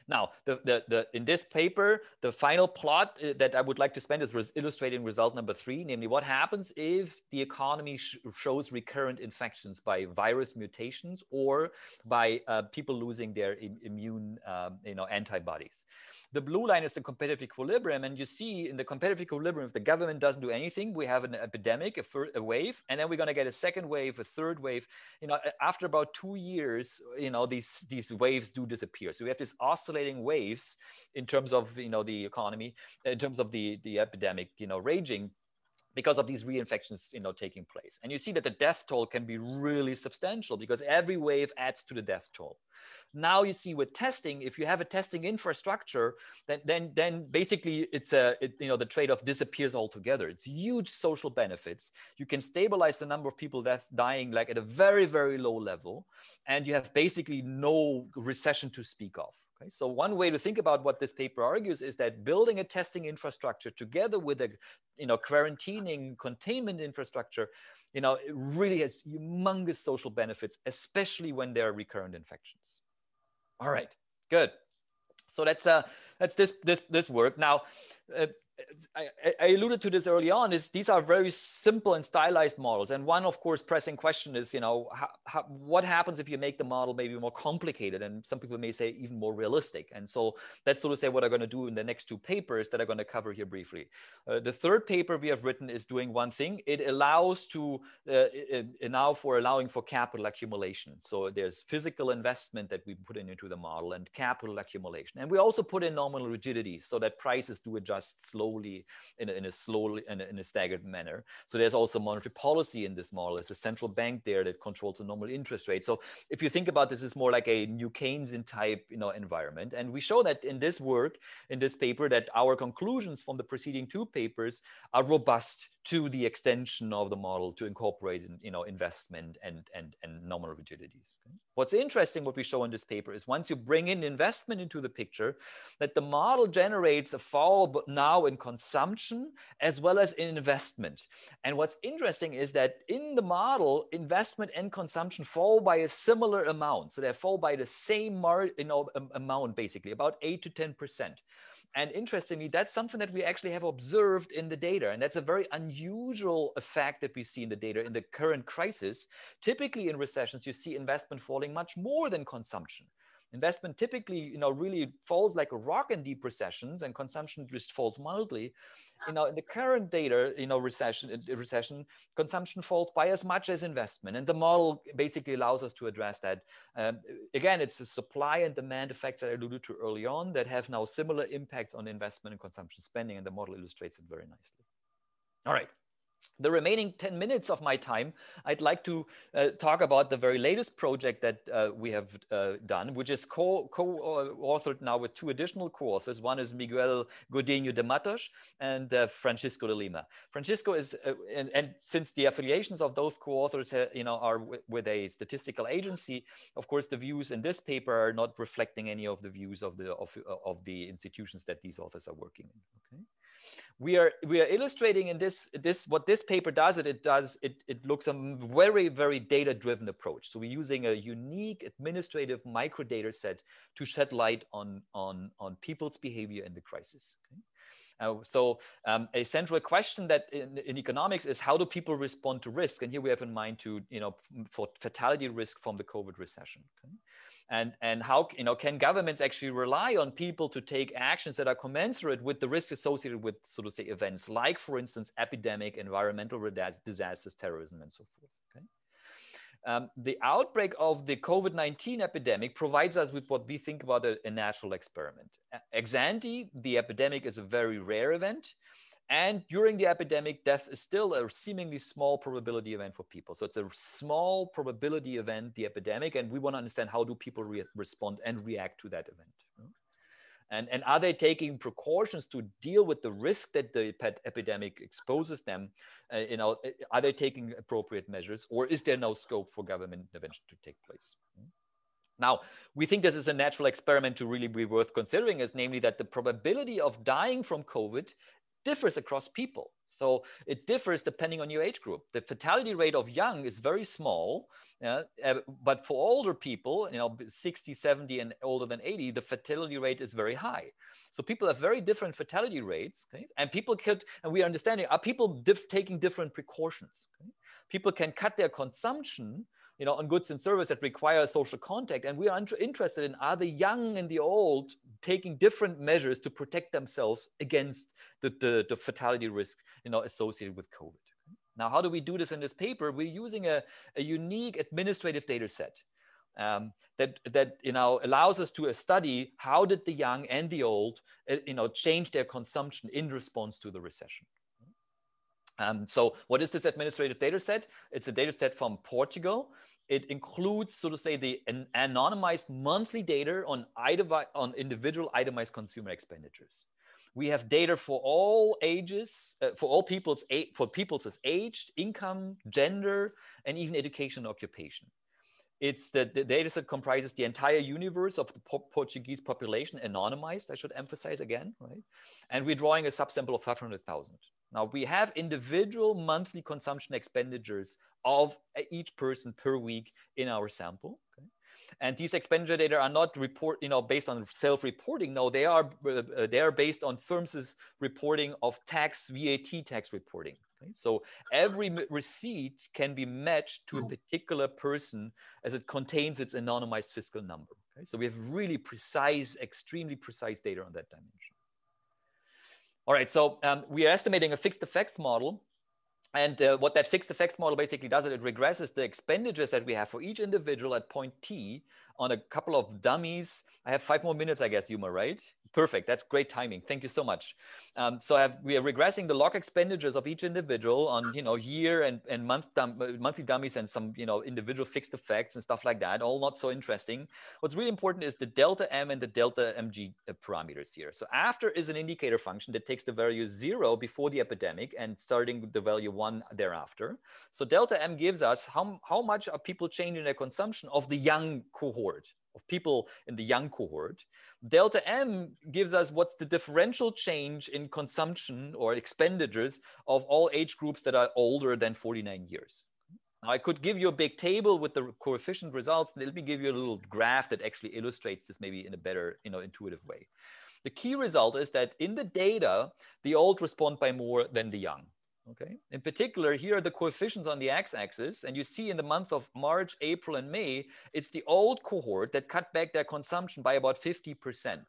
Now, the, the, the, in this paper, the final plot uh, that I would like to spend is res illustrating result number three, namely what happens if the economy sh shows recurrent infections by virus mutations or by uh, people losing their Im immune um, you know, antibodies. The blue line is the competitive equilibrium. And you see in the competitive equilibrium, if the government doesn't do anything, we have an epidemic, a, a wave, and then we're going to get a second wave, a third wave. You know, after about two years, you know, these, these waves do disappear. So we have these oscillating waves in terms of, you know, the economy, in terms of the, the epidemic, you know, raging because of these reinfections you know taking place. And you see that the death toll can be really substantial because every wave adds to the death toll. Now you see with testing if you have a testing infrastructure then then then basically it's a it, you know the trade-off disappears altogether. It's huge social benefits. You can stabilize the number of people that dying like at a very very low level and you have basically no recession to speak of Okay, so one way to think about what this paper argues is that building a testing infrastructure together with a, you know, quarantining containment infrastructure, you know, it really has humongous social benefits, especially when there are recurrent infections. All right, good. So that's uh, that's this this this work. Now, uh, I, I, alluded to this early on is these are very simple and stylized models. And one of course pressing question is you know how, how, what happens if you make the model maybe more complicated and some people may say even more realistic? And so that's sort of say what i'm going to do in the next two papers that i'm going to cover here briefly. Uh, the third paper we have written is doing one thing. It allows to uh, now for allowing for capital accumulation. So there's physical investment that we put in into the model and capital accumulation. And we also put in nominal rigidity so that prices do adjust slowly slowly in a, in a slowly in a, in a, staggered manner. So there's also monetary policy in this model. There's a central bank there that controls the normal interest rate. So if you think about this, it's more like a new Keynesian type, you know, environment. And we show that in this work, in this paper, that our conclusions from the preceding two papers are robust to the extension of the model to incorporate you know investment and and and nominal rigidities what's interesting what we show in this paper is once you bring in investment into the picture that the model generates a fall but now in consumption as well as in investment and what's interesting is that in the model investment and consumption fall by a similar amount so they fall by the same mar- you know amount basically about 8 to 10 percent and interestingly, that's something that we actually have observed in the data. And that's a very unusual effect that we see in the data in the current crisis. Typically, in recessions, you see investment falling much more than consumption. Investment typically, you know, really falls like a rock in deep recessions, and consumption just falls mildly. You know, in the current data, you know, recession, recession, consumption falls by as much as investment, and the model basically allows us to address that. Um, again, it's the supply and demand effects that I alluded to early on that have now similar impacts on investment and consumption spending, and the model illustrates it very nicely. All right the remaining 10 minutes of my time, I'd like to uh, talk about the very latest project that uh, we have uh, done, which is co-authored now with two additional co-authors. One is Miguel Godinho de Matos and uh, Francisco de Lima. Francisco is, uh, and, and, since the affiliations of those co-authors, uh, you know, are with a statistical agency, of course, the views in this paper are not reflecting any of the views of the of, of the institutions that these authors are working in. Okay we are we are illustrating in this this what this paper does it it does it it looks a very very data driven approach so we're using a unique administrative micro data set to shed light on on on people's behavior in the crisis okay? Uh, so um, a central question that in, in, economics is how do people respond to risk? And here we have in mind to, you know, for fatality risk from the COVID recession. Okay? And and how you know can governments actually rely on people to take actions that are commensurate with the risks associated with so to say events like for instance epidemic environmental disasters terrorism and so forth okay um, the outbreak of the COVID-19 epidemic provides us with what we think about a, a natural experiment. Ex ante, the epidemic is a very rare event. And during the epidemic, death is still a seemingly small probability event for people. So it's a small probability event, the epidemic, and we want to understand how do people re respond and react to that event. And, and are they taking precautions to deal with the risk that the epidemic exposes them? Uh, you know, are they taking appropriate measures or is there no scope for government intervention to take place? Now, we think this is a natural experiment to really be worth considering, is namely that the probability of dying from COVID differs across people. So it differs depending on your age group. The fatality rate of young is very small, uh, but for older people, you know, 60, 70, and older than 80, the fatality rate is very high. So people have very different fatality rates, okay? and people could, and we are understanding, are people diff taking different precautions? Okay? People can cut their consumption you know, on goods and services that require social contact. And we are interested in are the young and the old taking different measures to protect themselves against the, the, the fatality risk, you know, associated with COVID. Now, how do we do this in this paper? We're using a, a unique administrative data set. Um, that that you know allows us to study how did the young and the old uh, you know change their consumption in response to the recession. Um, so what is this administrative data set? It's a data set from Portugal. It includes, so to say, the an anonymized monthly data on, on individual itemized consumer expenditures. We have data for all ages, uh, for all people's for people's age, income, gender, and even education and occupation. It's the, the data set comprises the entire universe of the po Portuguese population, anonymized, I should emphasize again, right? And we're drawing a subsample of 500,000. Now we have individual monthly consumption expenditures of uh, each person per week in our sample. Okay? And these expenditure data are not report, you know, based on self-reporting. No, they are uh, uh they are based on firms' reporting of tax VAT tax reporting. Okay? So every receipt can be matched to a mm. particular person as it contains its anonymized fiscal number. Okay? So we have really precise, extremely precise data on that dimension. All right, so um, we are estimating a fixed effects model. And uh, what that fixed effects model basically does is it regresses the expenditures that we have for each individual at point T on a couple of dummies. I have five more minutes, I guess, Uma, right? Perfect. That's great timing. Thank you so much. Um, so have, we are regressing the log expenditures of each individual on, you know, year and, and month dum monthly dummies and some, you know, individual fixed effects and stuff like that. All not so interesting. What's really important is the delta M and the delta MG uh, parameters here. So after is an indicator function that takes the value zero before the epidemic and starting with the value one thereafter. So delta M gives us how, how much are people changing their consumption of the young cohort cohort of people in the young cohort. Delta M gives us what's the differential change in consumption or expenditures of all age groups that are older than 49 years. Now, I could give you a big table with the coefficient results. Let me give you a little graph that actually illustrates this maybe in a better, you know, intuitive way. The key result is that in the data, the old respond by more than the young. Okay. In particular, here are the coefficients on the x-axis, and you see in the month of March, April, and May, it's the old cohort that cut back their consumption by about 50%.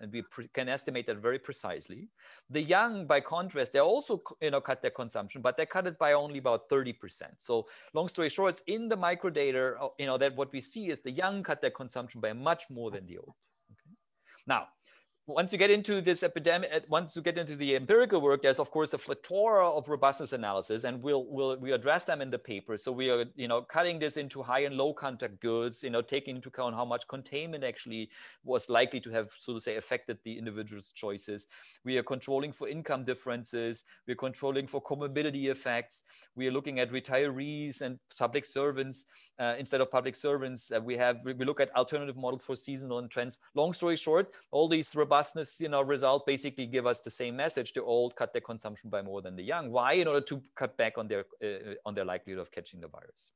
And we can estimate that very precisely. The young, by contrast, they also you know, cut their consumption, but they cut it by only about 30%. So long story short, it's in the microdata, uh, you know, that what we see is the young cut their consumption by much more than the old. Okay? Now, once you get into this epidemic, uh, once you get into the empirical work, there's of course a plethora of robustness analysis, and we'll we'll we address them in the paper. So we are you know cutting this into high and low contact goods, you know taking into account how much containment actually was likely to have, so to say, affected the individual's choices. We are controlling for income differences. We're controlling for comorbidity effects. We are looking at retirees and public servants uh, instead of public servants. Uh, we have we look at alternative models for seasonal and trends. Long story short, all these robust robustness you know, results basically give us the same message. The old cut their consumption by more than the young. Why? In order to cut back on their, uh, on their likelihood of catching the virus.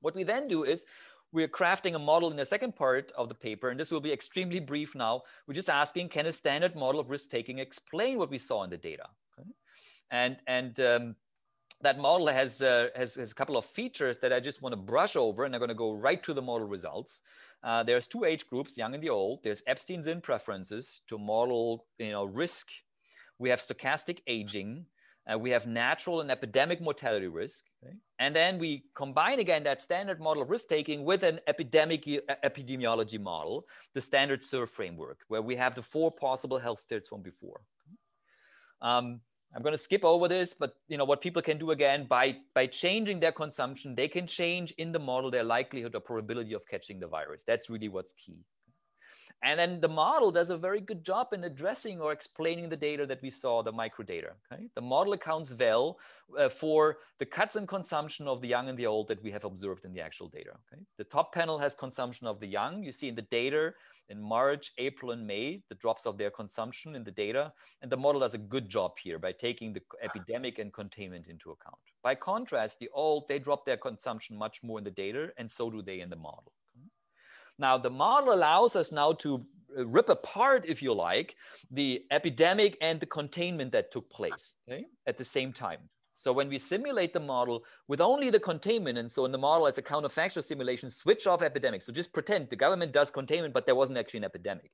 What we then do is we're crafting a model in the second part of the paper, and this will be extremely brief now. We're just asking, can a standard model of risk taking explain what we saw in the data? Okay? And, and um, that model has, uh, has, has, a couple of features that I just want to brush over, and I'm going to go right to the model results. Uh, there's two age groups, young and the old. There's Epstein-Zinn preferences to model, you know, risk. We have stochastic aging. Uh, we have natural and epidemic mortality risk. Okay? And then we combine again that standard model of risk taking with an epidemic epidemiology model, the standard SIR framework, where we have the four possible health states from before. Um, I'm going to skip over this, but you know what people can do again by by changing their consumption, they can change in the model their likelihood or probability of catching the virus. That's really what's key. And then the model does a very good job in addressing or explaining the data that we saw, the microdata. Okay? The model accounts well uh, for the cuts in consumption of the young and the old that we have observed in the actual data. Okay? The top panel has consumption of the young. You see in the data in March, April, and May, the drops of their consumption in the data. And the model does a good job here by taking the epidemic and containment into account. By contrast, the old, they drop their consumption much more in the data, and so do they in the model. Now, the model allows us now to uh, rip apart, if you like, the epidemic and the containment that took place okay, at the same time. So when we simulate the model with only the containment, and so in the model as a counterfactual simulation, switch off epidemic. So just pretend the government does containment, but there wasn't actually an epidemic.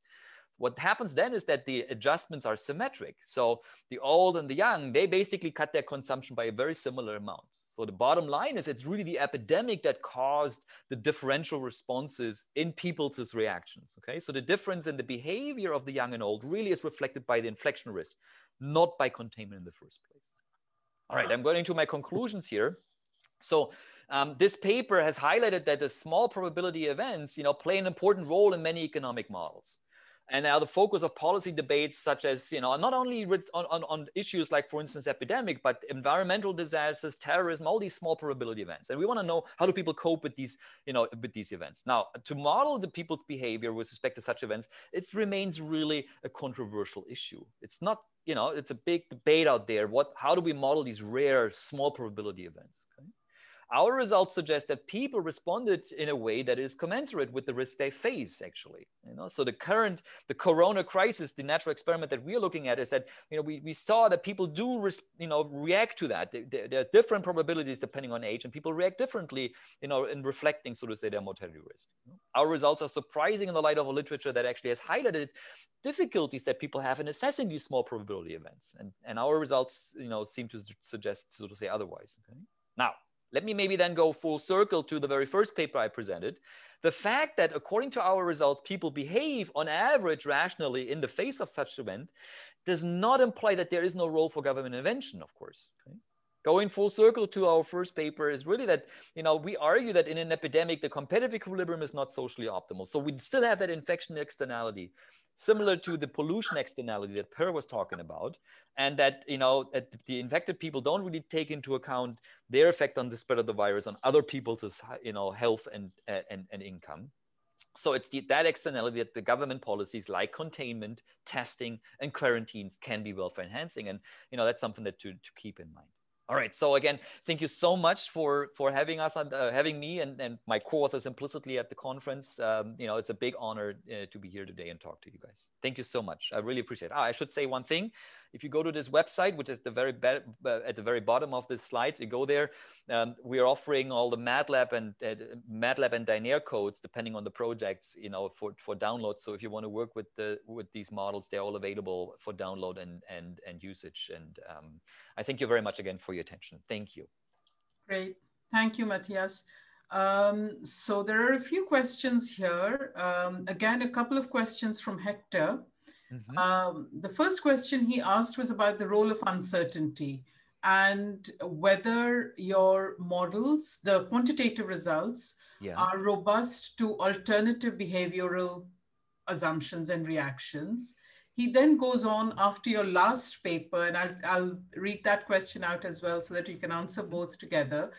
What happens then is that the adjustments are symmetric. So the old and the young, they basically cut their consumption by a very similar amount. So the bottom line is it's really the epidemic that caused the differential responses in people's reactions. Okay, so the difference in the behavior of the young and old really is reflected by the inflection risk, not by containment in the first place. All right, I'm going to my conclusions here. So um, this paper has highlighted that the small probability events, you know, play an important role in many economic models and now the focus of policy debates such as you know not only on, on, on, issues like for instance epidemic but environmental disasters terrorism all these small probability events. And we want to know how do people cope with these you know with these events. Now to model the people's behavior with respect to such events it remains really a controversial issue. It's not you know it's a big debate out there what how do we model these rare small probability events okay? Our results suggest that people responded in a way that is commensurate with the risk they face, actually. You know, so the current, the corona crisis, the natural experiment that we're looking at is that, you know, we, we saw that people do, res, you know, react to that. There, there's different probabilities depending on age and people react differently, you know, in reflecting, so to say, their mortality risk. Our results are surprising in the light of a literature that actually has highlighted difficulties that people have in assessing these small probability events. And, and our results, you know, seem to suggest, so to say, otherwise. Okay? Now, let me maybe then go full circle to the very first paper I presented. The fact that according to our results, people behave on average rationally in the face of such event does not imply that there is no role for government intervention, of course. Okay? Going full circle to our first paper is really that, you know, we argue that in an epidemic, the competitive equilibrium is not socially optimal. So we still have that infection externality similar to the pollution externality that Per was talking about, and that you know that the infected people don't really take into account their effect on the spread of the virus on other people's you know health and and, and income. So it's the, that externality that the government policies like containment, testing, and quarantines can be welfare enhancing, and you know that's something that to, to keep in mind. All right. So again, thank you so much for for having us, uh, having me and, and my co-authors implicitly at the conference. Um, you know, it's a big honor uh, to be here today and talk to you guys. Thank you so much. I really appreciate it. Ah, I should say one thing. If you go to this website, which is the very uh, at the very bottom of the slides, you go there. Um, we are offering all the MATLAB and uh, MATLAB and Dynare codes, depending on the projects, you know, for for download. So if you want to work with the with these models, they're all available for download and and and usage. And um, I thank you very much again for your attention. Thank you. Great, thank you, Mathias. Um, so there are a few questions here. Um, again, a couple of questions from Hector. Mm-hmm. Um, the first question he asked was about the role of uncertainty and whether your models, the quantitative results, yeah. are robust to alternative behavioral assumptions and reactions. He then goes on after your last paper, and I'll, I'll read that question out as well so that you can answer both together.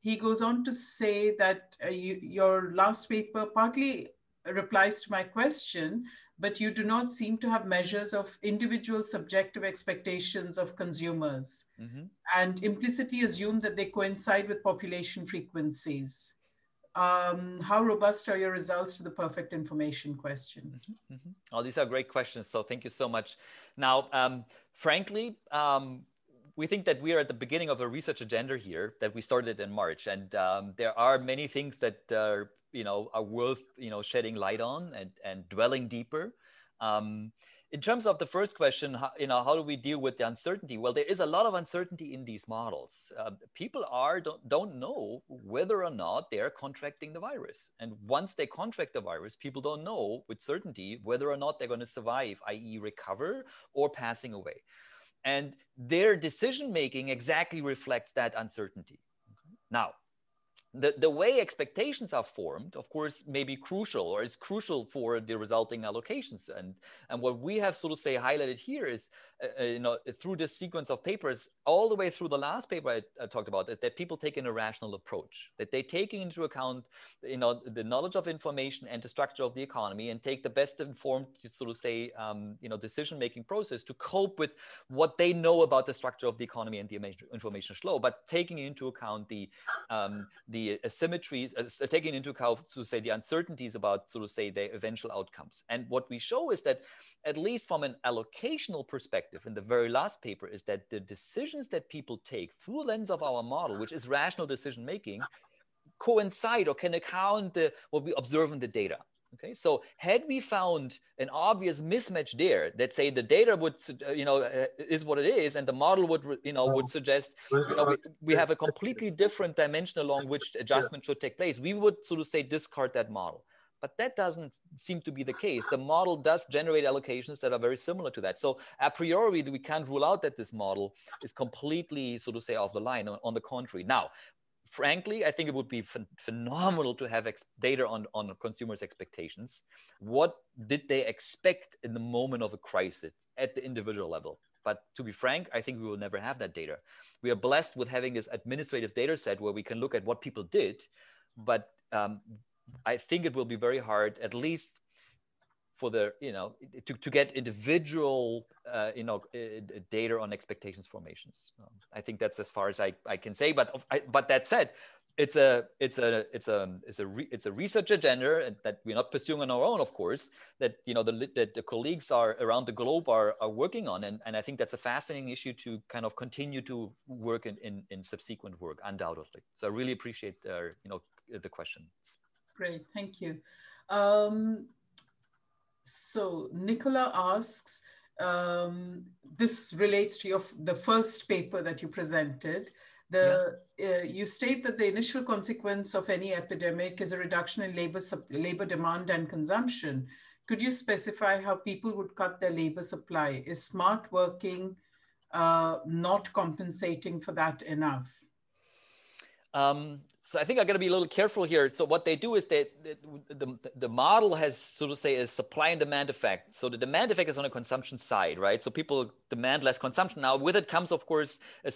He goes on to say that uh, you, your last paper partly replies to my question, but you do not seem to have measures of individual subjective expectations of consumers mm-hmm. and implicitly assume that they coincide with population frequencies. Um, how robust are your results to the perfect information question? Mm-hmm, mm-hmm. Oh, these are great questions. So thank you so much. Now, um, frankly, um, we think that we are at the beginning of a research agenda here that we started in March, and um, there are many things that are you know are worth you know shedding light on and and dwelling deeper. Um, in terms of the first question, how, you know, how do we deal with the uncertainty? Well, there is a lot of uncertainty in these models. Uh, people are don't, don't know whether or not they are contracting the virus, and once they contract the virus, people don't know with certainty whether or not they're going to survive, i.e., recover or passing away. And their decision making exactly reflects that uncertainty. Now, the, the way expectations are formed, of course, may be crucial or is crucial for the resulting allocations. And, and what we have sort of say highlighted here is, uh, uh, you know, through this sequence of papers, all the way through the last paper I, I talked about, that, that, people take an irrational approach, that they take into account, you know, the knowledge of information and the structure of the economy and take the best informed, sort of say, um, you know, decision-making process to cope with what they know about the structure of the economy and the information flow, but taking into account the, um, the the asymmetries, uh, taking into account, to say, the uncertainties about, so to say, the eventual outcomes. And what we show is that, at least from an allocational perspective, in the very last paper, is that the decisions that people take through lens of our model, which is rational decision making, coincide or can account the, what we observe in the data. Okay, so had we found an obvious mismatch there, that say the data would, uh, you know, uh, is what it is, and the model would, you know, would suggest, you know, we, we have a completely different dimension along which adjustment should take place. We would sort of say discard that model. But that doesn't seem to be the case. The model does generate allocations that are very similar to that. So a priori, we can't rule out that this model is completely, so to say, off the line. On, on the contrary. Now, frankly, I think it would be ph phenomenal to have data on, on consumers' expectations. What did they expect in the moment of a crisis at the individual level? But to be frank, I think we will never have that data. We are blessed with having this administrative data set where we can look at what people did, but um, I think it will be very hard, at least for the you know to, to get individual uh, you know uh, data on expectations formations. Um, i think that's as far as i, I can say but I, but that said it's a it's a it's a it's a re, it's a research agenda that we're not pursuing on our own of course that you know the that the colleagues are around the globe are, are working on. And, and i think that's a fascinating issue to kind of continue to work in in, in subsequent work undoubtedly. So i really appreciate uh, you know the questions. Great. Thank you. Um, so Nicola asks, um, this relates to your, the first paper that you presented. The, yeah. uh, you state that the initial consequence of any epidemic is a reduction in labor, labor demand and consumption. Could you specify how people would cut their labor supply? Is smart working uh, not compensating for that enough? Um, so I think I got to be a little careful here. So what they do is that the, the, model has, so to say, a supply and demand effect. So the demand effect is on the consumption side, right? So people demand less consumption. Now with it comes, of course, a,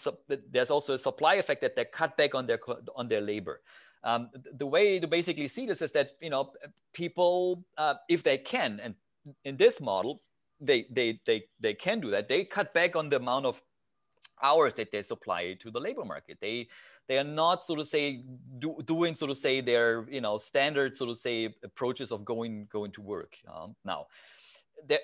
there's also a supply effect that they cut back on their on their labor. Um, the way to basically see this is that you know people, uh, if they can, and in this model, they they they they can do that. They cut back on the amount of hours that they supply to the labor market. They they are not so to say do, doing so to say their you know standard so to say approaches of going going to work um, now there,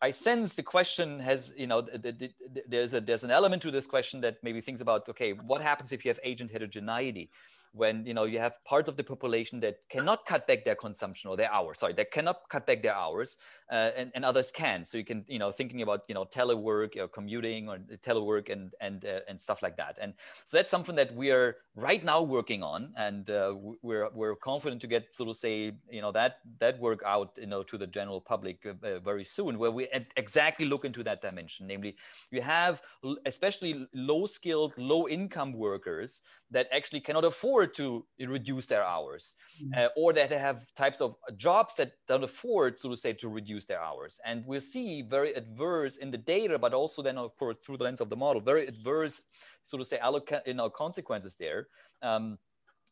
I sense the question has, you know, the, the, the, there's a there's an element to this question that maybe thinks about, okay, what happens if you have agent heterogeneity? When you know you have parts of the population that cannot cut back their consumption or their hours sorry that cannot cut back their hours uh, and, and others can. So you can you know thinking about you know telework or commuting or telework and and uh, and stuff like that. And so that's something that we are right now working on and uh, we're we're confident to get sort of say you know that that work out you know to the general public uh, uh, very soon where we exactly look into that dimension. Namely you have especially low skilled low income workers that actually cannot afford to reduce their hours mm-hmm. uh, or that have types of jobs that don't afford so to say to reduce their hours and we see very adverse in the data but also then of course through the lens of the model very adverse so to say alloc- you know consequences there um,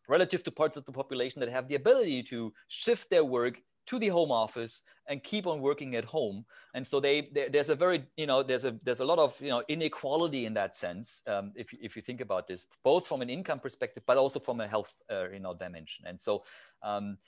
relative to parts of the population that have the ability to shift their work to the home office and keep on working at home and so they, they, there's a very you know there's a there's a lot of you know inequality in that sense um, if, you, if you think about this both from an income perspective but also from a health uh, you know dimension and so um,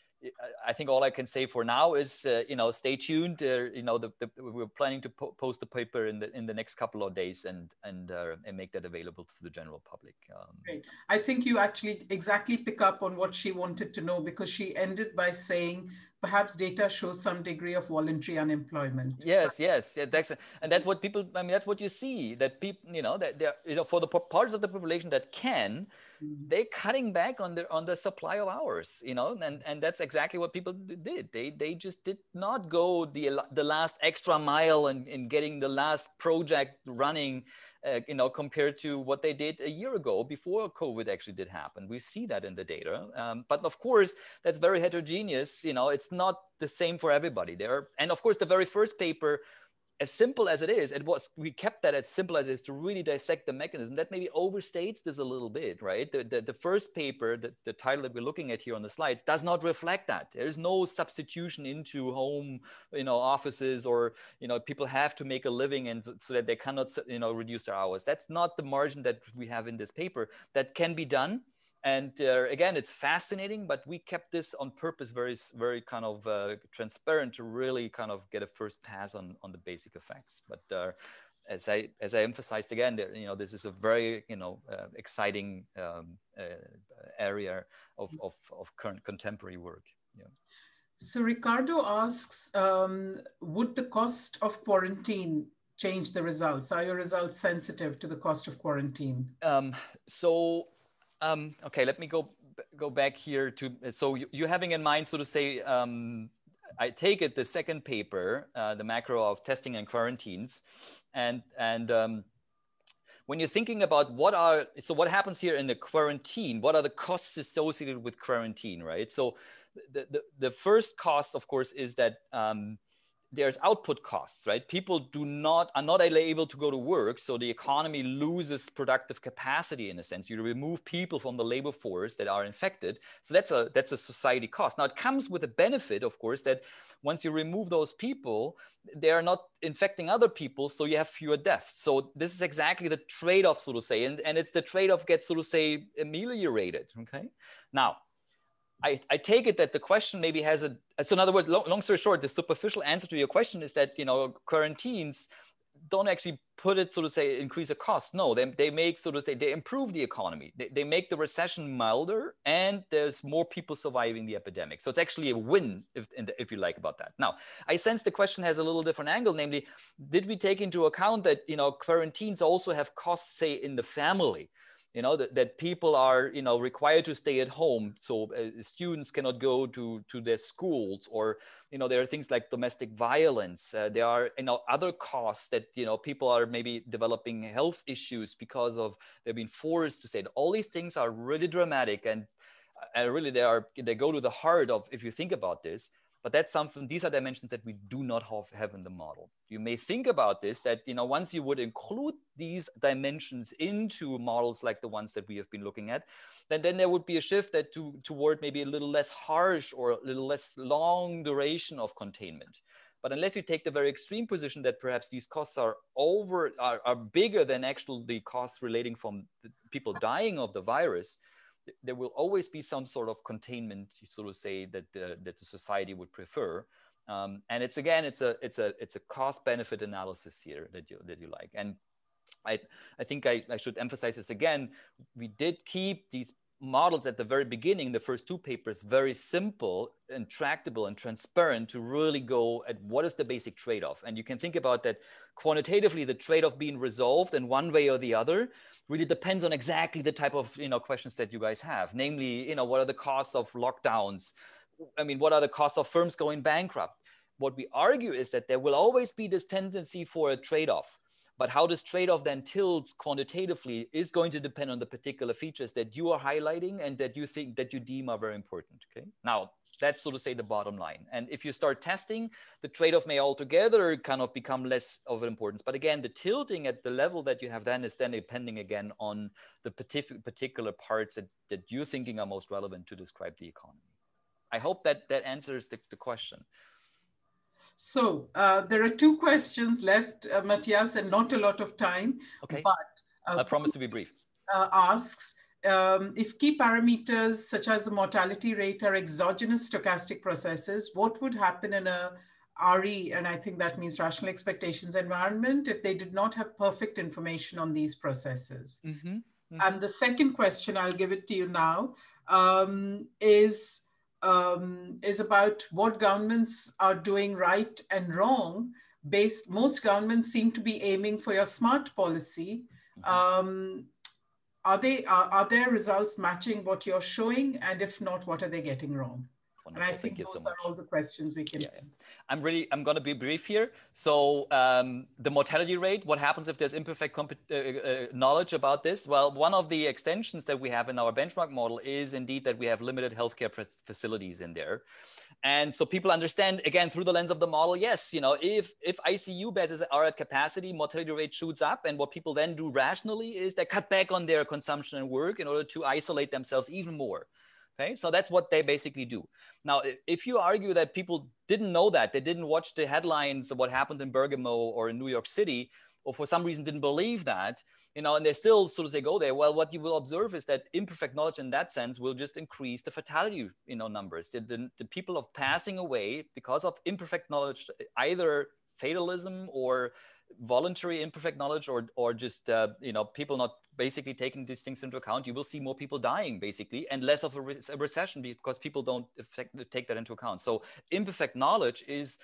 I think all I can say for now is, uh, you know, stay tuned. Uh, you know, the, the, we're planning to po post the paper in the in the next couple of days and and uh, and make that available to the general public. Um, Great. I think you actually exactly pick up on what she wanted to know because she ended by saying perhaps data shows some degree of voluntary unemployment. Yes, yes, yeah, that's and that's what people. I mean, that's what you see that people, you know, that they're you know for the parts of the population that can, mm-hmm. they're cutting back on their on the supply of hours, you know, and and that's exactly what people did. They they just did not go the the last extra mile and in, in getting the last project running uh, you know, compared to what they did a year ago before COVID actually did happen. We see that in the data. Um, but of course, that's very heterogeneous. You know, it's not the same for everybody there. And of course, the very first paper as simple as it is, it was we kept that as simple as it is to really dissect the mechanism. That maybe overstates this a little bit, right? The, the, the first paper, the, the title that we're looking at here on the slides, does not reflect that. There is no substitution into home, you know, offices or you know people have to make a living and so that they cannot you know reduce their hours. That's not the margin that we have in this paper. That can be done and uh, again it's fascinating but we kept this on purpose very very kind of uh, transparent to really kind of get a first pass on on the basic effects. But uh, as i as i emphasized again there, you know this is a very you know uh, exciting um, uh, area of, of, of current contemporary work. Yeah. So ricardo asks um, would the cost of quarantine change the results? Are your results sensitive to the cost of quarantine? Um, so um, okay, let me go go back here to so you, you're having in mind, so to say, um, I take it the second paper, uh, the macro of testing and quarantines, and and um, when you're thinking about what are so what happens here in the quarantine, what are the costs associated with quarantine, right? So the the, the first cost, of course, is that um, there's output costs, right? People do not are not able to go to work, so the economy loses productive capacity in a sense. You remove people from the labor force that are infected, so that's a that's a society cost. Now it comes with a benefit, of course, that once you remove those people, they are not infecting other people, so you have fewer deaths. So this is exactly the trade-off, so to say, and and it's the trade-off gets so to say ameliorated. Okay, now I, I, take it that the question maybe has a so in other words long, long, story short the superficial answer to your question is that you know quarantines don't actually put it so to say increase the cost. No they, they make so to say they improve the economy. They, they make the recession milder and there's more people surviving the epidemic. So it's actually a win if, if you like about that. Now i sense the question has a little different angle namely did we take into account that you know quarantines also have costs say in the family you know that, that people are you know required to stay at home. So uh, students cannot go to to their schools or you know there are things like domestic violence. Uh, there are you know other costs that you know people are maybe developing health issues because of they've been forced to stay all these things are really dramatic and and really they are they go to the heart of if you think about this but that's something these are dimensions that we do not have, have in the model. You may think about this that you know once you would include these dimensions into models like the ones that we have been looking at then then there would be a shift that to, toward maybe a little less harsh or a little less long duration of containment. But unless you take the very extreme position that perhaps these costs are over are, are bigger than actually the costs relating from people dying of the virus there will always be some sort of containment, so to say, that the, that the society would prefer. Um, and it's again, it's a it's a it's a cost benefit analysis here that you that you like. And I I think I, I should emphasize this again. We did keep these models at the very beginning, the first two papers, very simple and tractable and transparent to really go at what is the basic trade-off. And you can think about that quantitatively, the trade-off being resolved in one way or the other really depends on exactly the type of you know questions that you guys have. Namely, you know, what are the costs of lockdowns? I mean, what are the costs of firms going bankrupt? What we argue is that there will always be this tendency for a trade-off but how this trade-off then tilts quantitatively is going to depend on the particular features that you are highlighting and that you think that you deem are very important. Okay. Now that's so to say the bottom line. And if you start testing, the trade-off may altogether kind of become less of an importance. But again, the tilting at the level that you have then is then depending again on the particular parts that, that you're thinking are most relevant to describe the economy. I hope that that answers the, the question. So uh, there are two questions left, uh, Mathias, and not a lot of time. Okay. But uh, I promise to be brief. Uh, asks um, if key parameters such as the mortality rate are exogenous stochastic processes, what would happen in a RE, and I think that means rational expectations environment, if they did not have perfect information on these processes? Mm -hmm. Mm -hmm. And the second question, I'll give it to you now, um, is um, is about what governments are doing right and wrong. Based, most governments seem to be aiming for your smart policy. Mm-hmm. Um, are they are, are their results matching what you're showing? And if not, what are they getting wrong? Wonderful. And I think those so are all the questions we can. Yeah. I'm really, I'm going to be brief here. So um, the mortality rate, what happens if there's imperfect uh, uh, knowledge about this? Well, one of the extensions that we have in our benchmark model is indeed that we have limited healthcare facilities in there. And so people understand again through the lens of the model, yes, you know, if if ICU beds are at capacity, mortality rate shoots up. And what people then do rationally is they cut back on their consumption and work in order to isolate themselves even more. Okay, so that's what they basically do. Now, if you argue that people didn't know that, they didn't watch the headlines of what happened in Bergamo or in New York City, or for some reason didn't believe that, you know, and they still sort of say go there. Well, what you will observe is that imperfect knowledge in that sense will just increase the fatality, you know, numbers. The, the, the people of passing away because of imperfect knowledge, either fatalism or voluntary imperfect knowledge or or just uh, you know people not basically taking these things into account you will see more people dying basically and less of a, re- a recession because people don't effect, take that into account. So imperfect knowledge is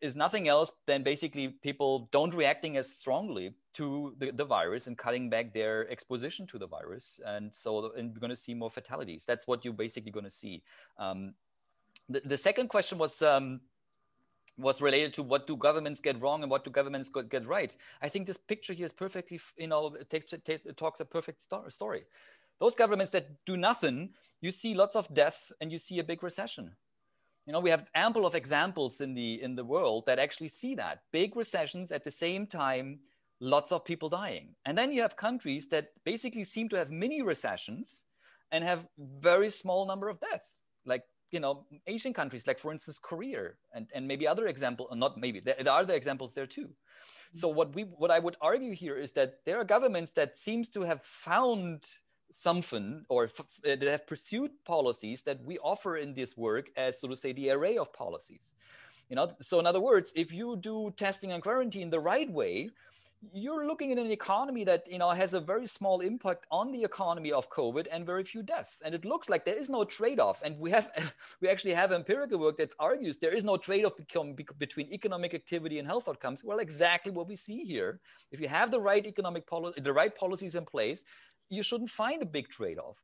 is nothing else than basically people don't reacting as strongly to the, the virus and cutting back their exposition to the virus. And so and we're going to see more fatalities. That's what you're basically going to see. Um, the, the second question was um, was related to what do governments get wrong and what do governments get right. I think this picture here is perfectly, you know, it, takes, talks a perfect story. Those governments that do nothing, you see lots of death and you see a big recession. You know, we have ample of examples in the in the world that actually see that big recessions at the same time, lots of people dying. And then you have countries that basically seem to have mini recessions and have very small number of deaths, like you know asian countries like for instance korea and, and maybe other example not maybe there, there are other examples there too. So what we what i would argue here is that there are governments that seems to have found something or f- uh, that have pursued policies that we offer in this work as so to say the array of policies. You know so in other words if you do testing and quarantine the right way you're looking at an economy that you know has a very small impact on the economy of covid and very few deaths. And it looks like there is no trade-off. And we have we actually have empirical work that argues there is no trade-off between economic activity and health outcomes. Well exactly what we see here. If you have the right economic policy the right policies in place you shouldn't find a big trade-off.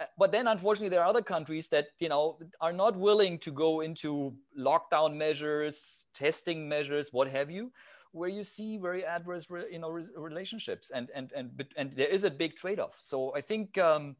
Uh, but then unfortunately there are other countries that you know are not willing to go into lockdown measures testing measures what have you where you see very adverse you know relationships and and and and there is a big trade-off so i think um,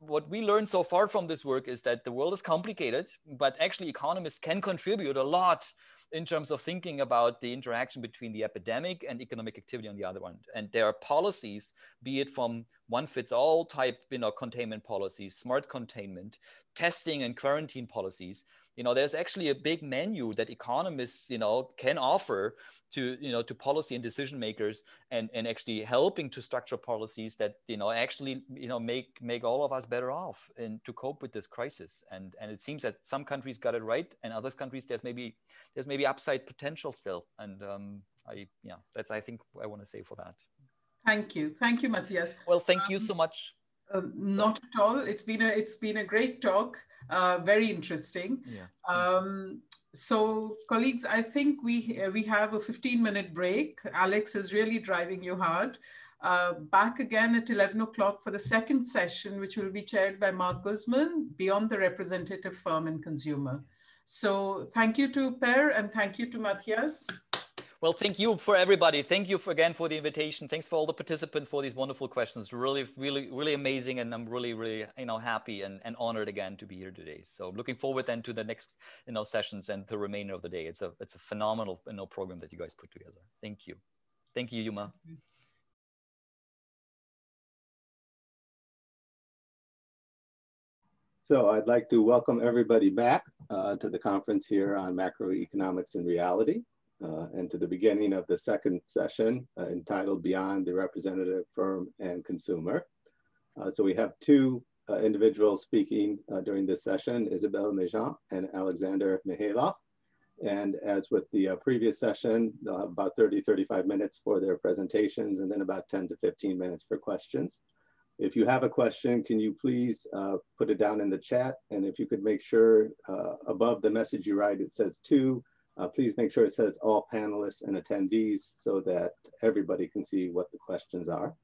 what we learned so far from this work is that the world is complicated but actually economists can contribute a lot in terms of thinking about the interaction between the epidemic and economic activity on the other one. And there are policies, be it from one fits all type, you know, containment policies, smart containment, testing and quarantine policies you know there's actually a big menu that economists you know can offer to you know to policy and decision makers and and actually helping to structure policies that you know actually you know make make all of us better off and to cope with this crisis. And and it seems that some countries got it right and other countries there's maybe there's maybe upside potential still. And um i yeah that's i think i want to say for that. Thank you. Thank you mathias. Well thank um, you so much. um, not at all. It's been a it's been a great talk uh, very interesting. Yeah. Um, so, colleagues, I think we we have a 15 minute break. Alex is really driving you hard. Uh, back again at 11 o'clock for the second session, which will be chaired by Mark Guzman, Beyond the Representative Firm and Consumer. So thank you to Per and thank you to Mathias. Well, thank you for everybody. Thank you for, again for the invitation. Thanks for all the participants for these wonderful questions. Really, really, really amazing, and I'm really, really, you know, happy and, and honored again to be here today. So, looking forward then to the next, you know, sessions and the remainder of the day. It's a it's a phenomenal, you know, program that you guys put together. Thank you, thank you, Uma. So I'd like to welcome everybody back uh, to the conference here on macroeconomics and reality uh, and to the beginning of the second session uh, entitled Beyond the Representative Firm and Consumer. Uh, so we have two uh, individuals speaking uh, during this session, Isabelle Méjean and Alexander Mihailov. And as with the uh, previous session, about 30, 35 minutes for their presentations and then about 10 to 15 minutes for questions. If you have a question, can you please put it down in the chat? And if you could make sure above the message you write, it says to, uh, please make sure it says all panelists and attendees so that everybody can see what the questions are.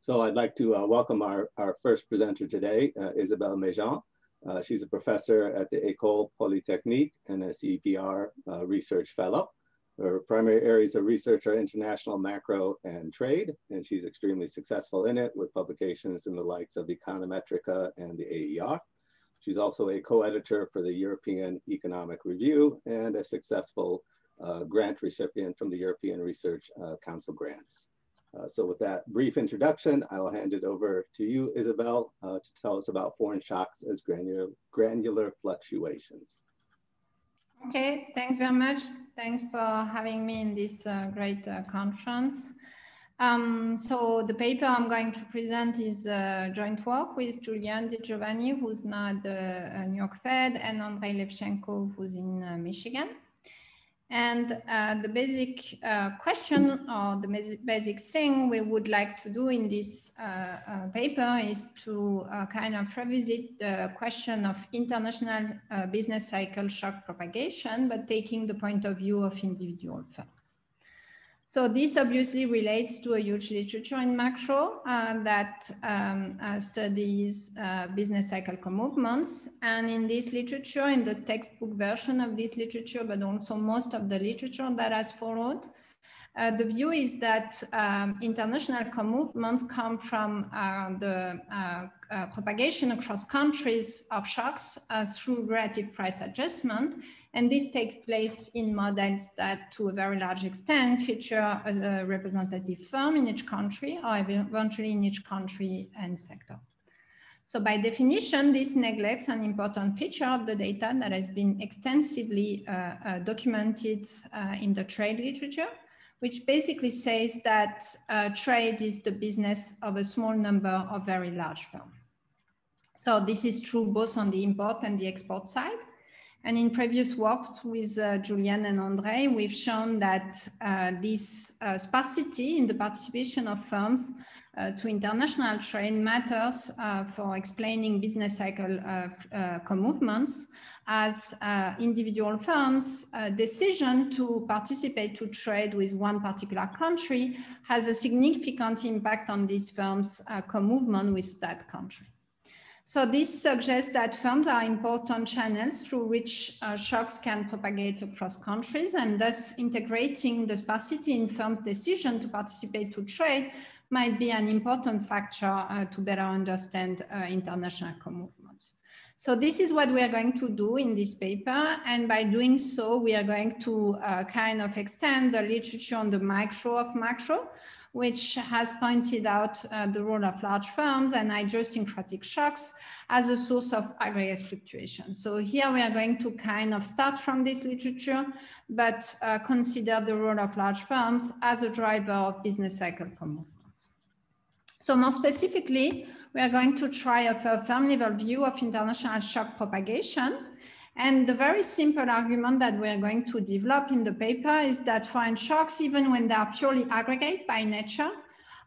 So I'd like to uh, welcome our, our first presenter today, uh, Isabelle Méjean. Uh, she's a professor at the École Polytechnique and a CEPR uh, research fellow. Her primary areas of research are international macro and trade, and she's extremely successful in it with publications in the likes of Econometrica and the AER. She's also a co-editor for the European Economic Review and a successful uh, grant recipient from the European Research uh, Council grants. Uh, so with that brief introduction, I will hand it over to you, Isabelle, uh, to tell us about foreign shocks as granular, granular fluctuations. Okay, thanks very much. Thanks for having me in this uh, great uh, conference. Um, so the paper I'm going to present is a joint work with Julian Di Giovanni, who's now at the uh, New York Fed, and Andrei Levchenko, who's in uh, Michigan. And uh, the basic uh, question or the basic thing we would like to do in this uh, uh paper is to kind of revisit the question of international business cycle shock propagation, but taking the point of view of individual firms. So this obviously relates to a huge literature in macro uh, that um, uh, studies uh, business cycle movements. And in this literature, in the textbook version of this literature, but also most of the literature that has followed, uh, the view is that um, international movements come from uh, the uh, propagation across countries of shocks through relative price adjustment. And this takes place in models that, to a very large extent, feature a, representative firm in each country or eventually in each country and sector. So by definition, this neglects an important feature of the data that has been extensively uh, uh, documented uh, in the trade literature, which basically says that uh, trade is the business of a small number of very large firms. So this is true both on the import and the export side. And in previous works with uh, Julian and Andrei, we've shown that uh, this uh, sparsity in the participation of firms uh, to international trade matters uh, for explaining business cycle uh, co-movements as individual firms' decision to participate to trade with one particular country has a significant impact on these firms' co-movement with that country. So this suggests that firms are important channels through which uh, shocks can propagate across countries and thus integrating the sparsity in firms' decision to participate to trade might be an important factor uh, to better understand uh, international movements. So this is what we are going to do in this paper. And by doing so, we are going to uh, kind of extend the literature on the micro of macro, which has pointed out uh, the role of large firms and idiosyncratic shocks as a source of aggregate fluctuation. So here we are going to kind of start from this literature, but uh, consider the role of large firms as a driver of business cycle movements. So more specifically, we are going to try a firm level view of international shock propagation and the very simple argument that we're going to develop in the paper is that foreign shocks, even when they are purely aggregate by nature,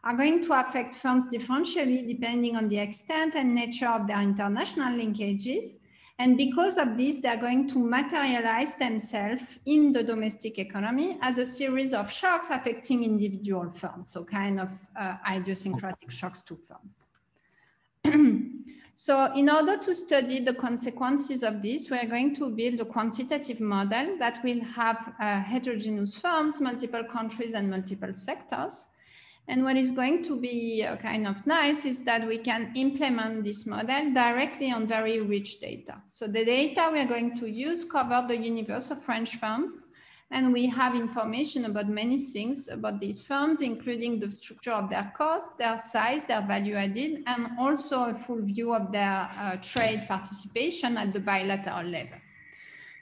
are going to affect firms differentially depending on the extent and nature of their international linkages. And because of this, they're going to materialize themselves in the domestic economy as a series of shocks affecting individual firms, so kind of uh, idiosyncratic shocks to firms. So in order to study the consequences of this, we are going to build a quantitative model that will have uh, heterogeneous firms, multiple countries and multiple sectors. And what is going to be uh, kind of nice is that we can implement this model directly on very rich data. So the data we are going to use cover the universe of French firms and we have information about many things about these firms, including the structure of their cost, their size, their value added, and also a full view of their uh, trade participation at the bilateral level.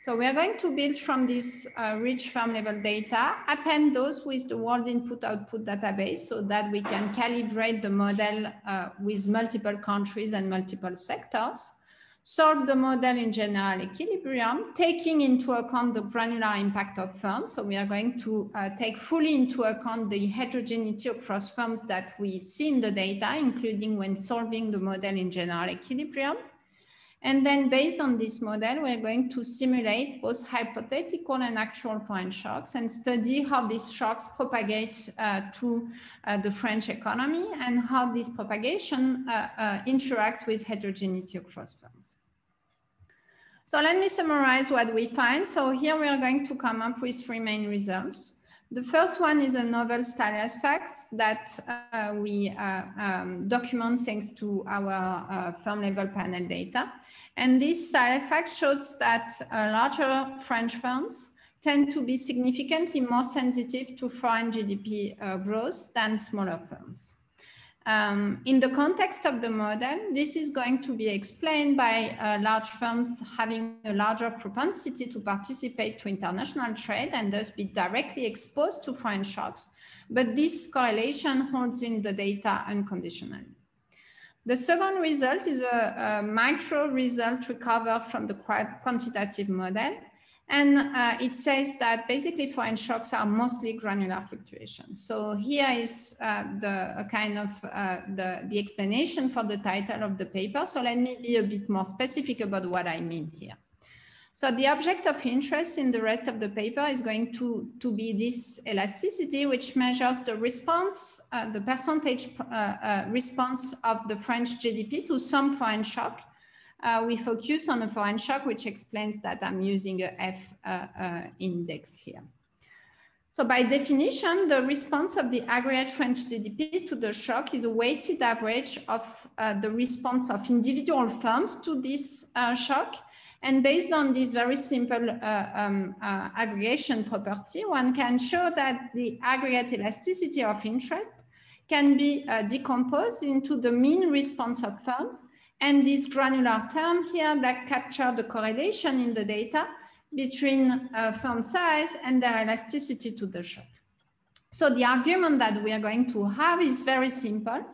So we are going to build from this uh, rich firm level data, append those with the world input output database so that we can calibrate the model uh, with multiple countries and multiple sectors solve the model in general equilibrium, taking into account the granular impact of firms. So we are going to uh, take fully into account the heterogeneity across firms that we see in the data, including when solving the model in general equilibrium. And then based on this model, we're going to simulate both hypothetical and actual foreign shocks and study how these shocks propagate uh, to uh, the French economy and how this propagation uh, uh interact with heterogeneity across firms. So let me summarize what we find. So here we are going to come up with three main results. The first one is a novel style effects that uh, we uh, um, document thanks to our uh, firm level panel data. And this style effect shows that uh, larger French firms tend to be significantly more sensitive to foreign GDP uh, growth than smaller firms. Um, in the context of the model, this is going to be explained by uh, large firms having a larger propensity to participate to international trade and thus be directly exposed to foreign shocks. But this correlation holds in the data unconditionally. The second result is a, a micro result recovered from the quantitative model. And uh, it says that basically foreign shocks are mostly granular fluctuations. So here is uh, the kind of uh, the, the explanation for the title of the paper. So let me be a bit more specific about what I mean here. So the object of interest in the rest of the paper is going to, to be this elasticity, which measures the response, uh, the percentage uh, response of the French GDP to some foreign shock uh, we focus on a foreign shock, which explains that I'm using a F uh, uh, index here. So by definition, the response of the aggregate French GDP to the shock is a weighted average of uh, the response of individual firms to this uh, shock. And based on this very simple uh, um, aggregation property, one can show that the aggregate elasticity of interest can be decomposed into the mean response of firms and this granular term here that capture the correlation in the data between uh, firm size and their elasticity to the shock. So the argument that we are going to have is very simple.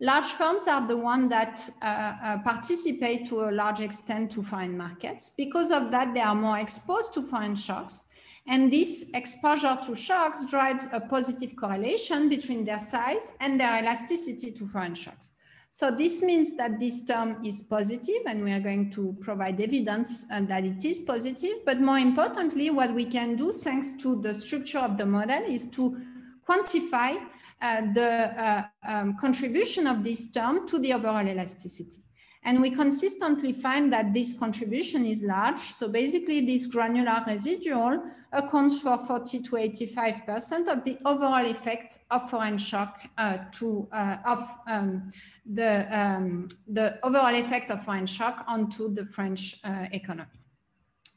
Large firms are the ones that uh, uh, participate to a large extent to foreign markets. Because of that, they are more exposed to foreign shocks. And this exposure to shocks drives a positive correlation between their size and their elasticity to foreign shocks. So this means that this term is positive and we are going to provide evidence uh, that it is positive. But more importantly, what we can do thanks to the structure of the model is to quantify uh, the uh, um, contribution of this term to the overall elasticity. And we consistently find that this contribution is large. So basically this granular residual accounts for 40 to 85% of the overall effect of foreign shock uh, to, uh, of um, the, um, the overall effect of foreign shock onto the French uh, economy.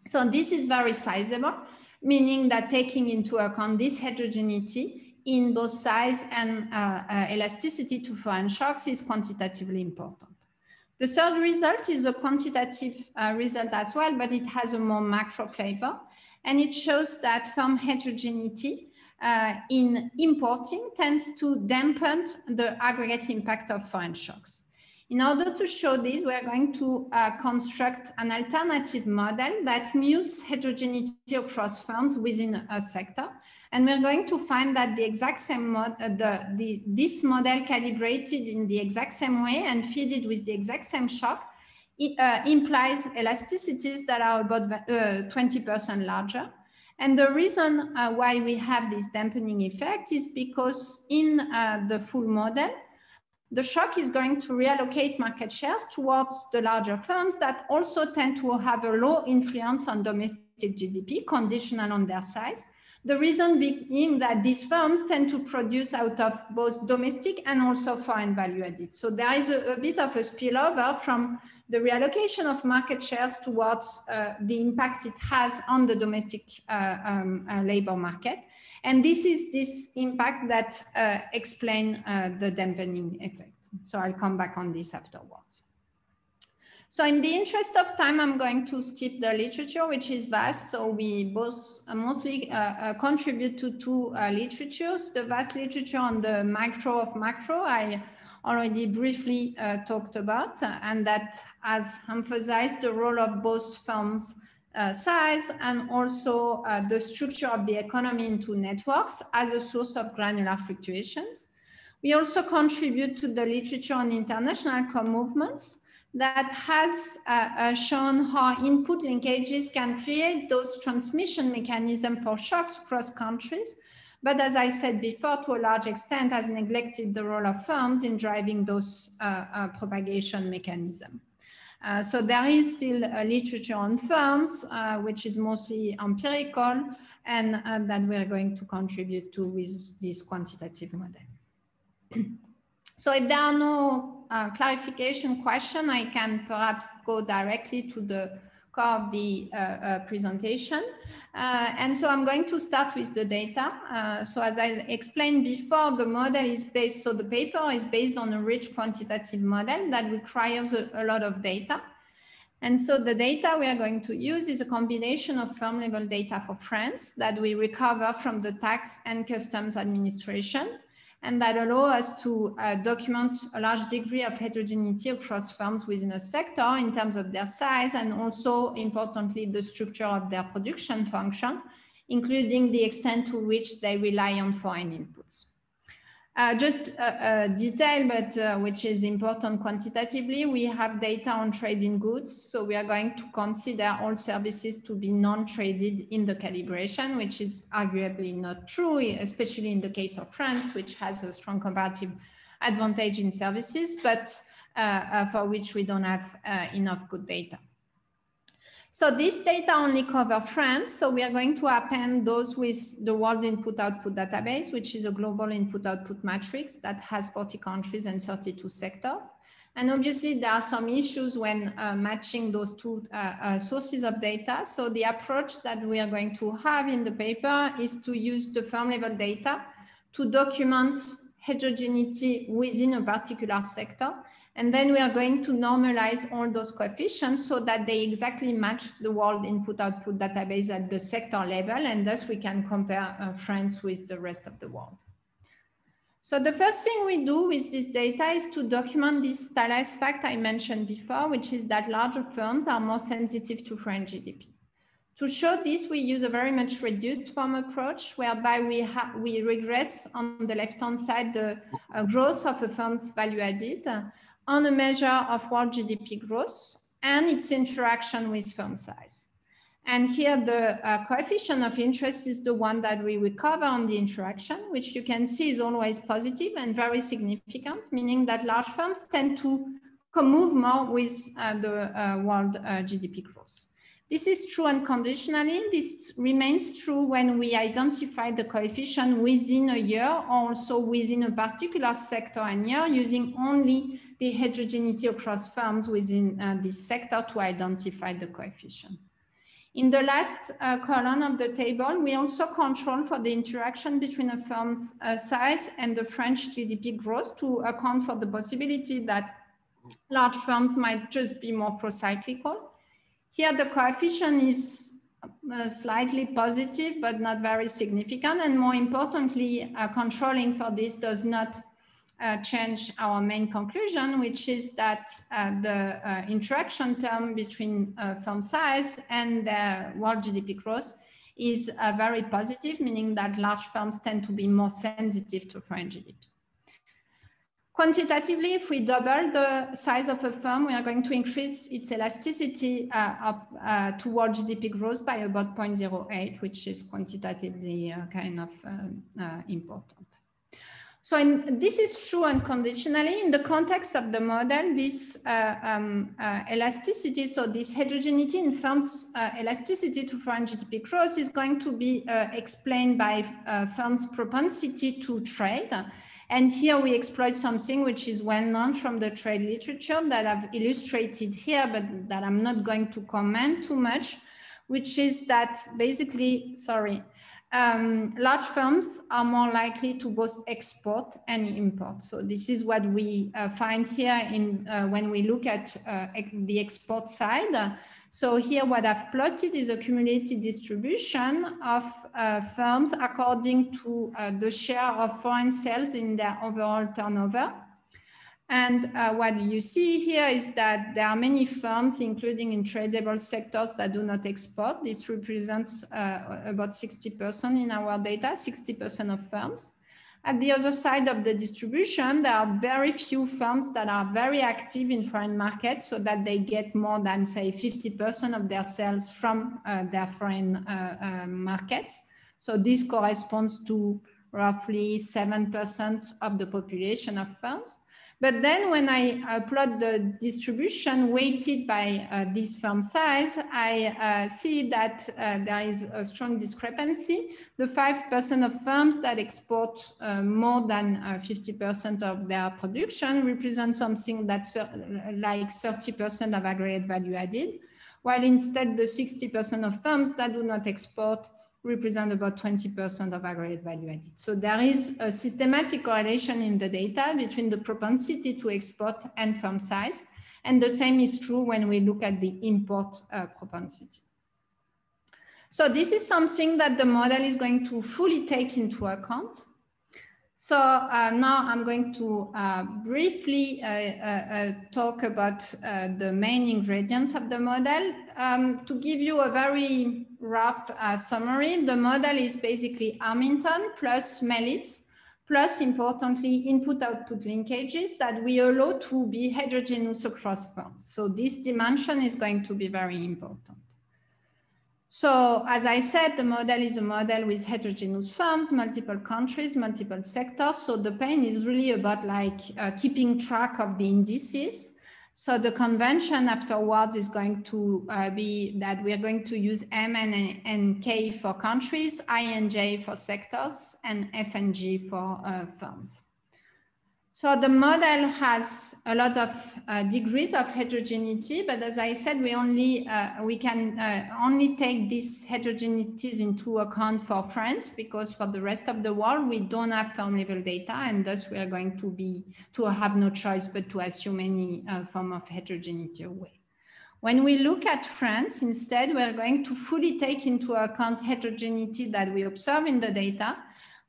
So this is very sizable, meaning that taking into account this heterogeneity in both size and uh, uh, elasticity to foreign shocks is quantitatively important. The third result is a quantitative uh, result as well, but it has a more macro flavor. And it shows that firm heterogeneity uh, in importing tends to dampen the aggregate impact of foreign shocks. In order to show this, we are going to uh, construct an alternative model that mutes heterogeneity across firms within a sector. And we're going to find that the exact same mod, uh, the, the, this model calibrated in the exact same way and fed with the exact same shock it, uh, implies elasticities that are about 20% uh, larger. And the reason uh, why we have this dampening effect is because in uh, the full model, the shock is going to reallocate market shares towards the larger firms that also tend to have a low influence on domestic GDP, conditional on their size. The reason being that these firms tend to produce out of both domestic and also foreign value added. So there is a, a bit of a spillover from the reallocation of market shares towards uh, the impact it has on the domestic uh, um, uh, labor market. And this is this impact that uh, explain uh, the dampening effect. So I'll come back on this afterwards. So in the interest of time, I'm going to skip the literature, which is vast. So we both uh, mostly uh, uh, contribute to two uh, literatures. The vast literature on the micro of macro, I already briefly uh, talked about, and that has emphasized the role of both firms size and also the structure of the economy into networks as a source of granular fluctuations. We also contribute to the literature on international co-movements that has uh, uh, shown how input linkages can create those transmission mechanisms for shocks across countries. But as I said before, to a large extent has neglected the role of firms in driving those uh, uh propagation mechanisms. Uh, so there is still a literature on firms, uh, which is mostly empirical, and uh, that we're going to contribute to with this quantitative model. so if there are no uh, clarification question, I can perhaps go directly to the core of the uh, uh, presentation. Uh, and so I'm going to start with the data. Uh, so as I explained before, the model is based, so the paper is based on a rich quantitative model that requires a, a lot of data. And so the data we are going to use is a combination of firm level data for France that we recover from the tax and customs administration and that allow us to uh, document a large degree of heterogeneity across firms within a sector in terms of their size and also importantly the structure of their production function, including the extent to which they rely on foreign inputs. Uh, just a, a, detail, but uh, which is important quantitatively, we have data on trading goods. So we are going to consider all services to be non-traded in the calibration, which is arguably not true, especially in the case of France, which has a strong comparative advantage in services, but uh, uh for which we don't have uh, enough good data. So this data only cover France. So we are going to append those with the World Input Output Database, which is a global input output matrix that has 40 countries and 32 sectors. And obviously there are some issues when uh, matching those two uh, uh, sources of data. So the approach that we are going to have in the paper is to use the firm level data to document heterogeneity within a particular sector and then we are going to normalize all those coefficients so that they exactly match the world input output database at the sector level. And thus we can compare uh, France with the rest of the world. So the first thing we do with this data is to document this stylized fact I mentioned before, which is that larger firms are more sensitive to French GDP. To show this, we use a very much reduced form approach, whereby we, we regress on the left-hand side the uh, growth of a firm's value added on a measure of world GDP growth and its interaction with firm size. And here the uh, coefficient of interest is the one that we recover on the interaction, which you can see is always positive and very significant, meaning that large firms tend to move more with uh, the uh, world uh, GDP growth. This is true unconditionally. This remains true when we identify the coefficient within a year or also within a particular sector and year using only the heterogeneity across firms within uh, this sector to identify the coefficient. In the last uh, column of the table, we also control for the interaction between a firm's uh, size and the French GDP growth to account for the possibility that large firms might just be more procyclical. Here, the coefficient is uh, slightly positive, but not very significant. And more importantly, uh, controlling for this does not uh, change our main conclusion, which is that uh, the uh, interaction term between uh, firm size and world GDP growth is uh, very positive, meaning that large firms tend to be more sensitive to foreign GDP. Quantitatively, if we double the size of a firm, we are going to increase its elasticity of, uh, toward GDP growth by about 0.08, which is quantitatively kind of important. So in, this is true unconditionally. In the context of the model, this uh, um, uh, elasticity, so this heterogeneity in firms' uh, elasticity to foreign GDP growth is going to be uh, explained by uh, firms' propensity to trade. And here we exploit something which is well known from the trade literature that I've illustrated here, but that I'm not going to comment too much, which is that basically, sorry, um, large firms are more likely to both export and import. So this is what we uh, find here in uh, when we look at uh, the export side. So here what I've plotted is a cumulative distribution of uh, firms according to uh, the share of foreign sales in their overall turnover. And uh, what you see here is that there are many firms, including in tradable sectors that do not export. This represents uh, about 60% in our data, 60% of firms. At the other side of the distribution, there are very few firms that are very active in foreign markets so that they get more than say 50% of their sales from uh, their foreign uh, uh, markets. So this corresponds to roughly 7% of the population of firms. But then when I plot the distribution weighted by uh, this firm size, I uh, see that uh, there is a strong discrepancy. The 5% of firms that export uh, more than 50% uh, of their production represent something that's like 30% of aggregate value added, while instead the 60% of firms that do not export represent about 20% of aggregate value added. So there is a systematic correlation in the data between the propensity to export and firm size. And the same is true when we look at the import uh, propensity. So this is something that the model is going to fully take into account. So uh, now I'm going to uh, briefly uh, uh, uh talk about uh, the main ingredients of the model. Um, to give you a very rough summary, the model is basically Armington plus Melitz, plus importantly, input-output linkages that we allow to be heterogeneous across firms. So this dimension is going to be very important. So as I said, the model is a model with heterogeneous firms, multiple countries, multiple sectors. So the pain is really about like uh, keeping track of the indices. So the convention afterwards is going to uh, be that we are going to use M and, and K for countries, I and J for sectors, and F and G for uh, firms. So the model has a lot of uh, degrees of heterogeneity, but as I said, we only uh, we can uh, only take these heterogeneities into account for France because for the rest of the world we don't have firm level data, and thus we are going to be to have no choice but to assume any uh, form of heterogeneity away. When we look at France, instead, we are going to fully take into account heterogeneity that we observe in the data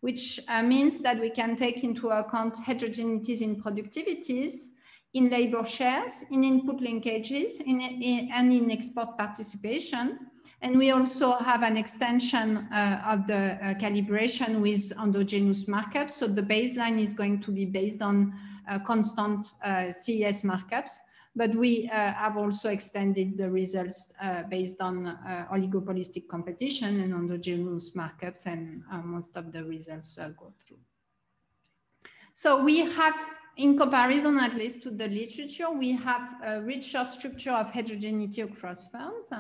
which uh, means that we can take into account heterogeneities in productivities, in labor shares, in input linkages, in, in, and in export participation. And we also have an extension uh, of the uh, calibration with endogenous markups. So the baseline is going to be based on uh, constant uh, CES markups but we uh, have also extended the results uh, based on uh, oligopolistic competition and endogenous markups and uh, most of the results uh, go through. So we have, in comparison at least to the literature, we have a richer structure of heterogeneity across firms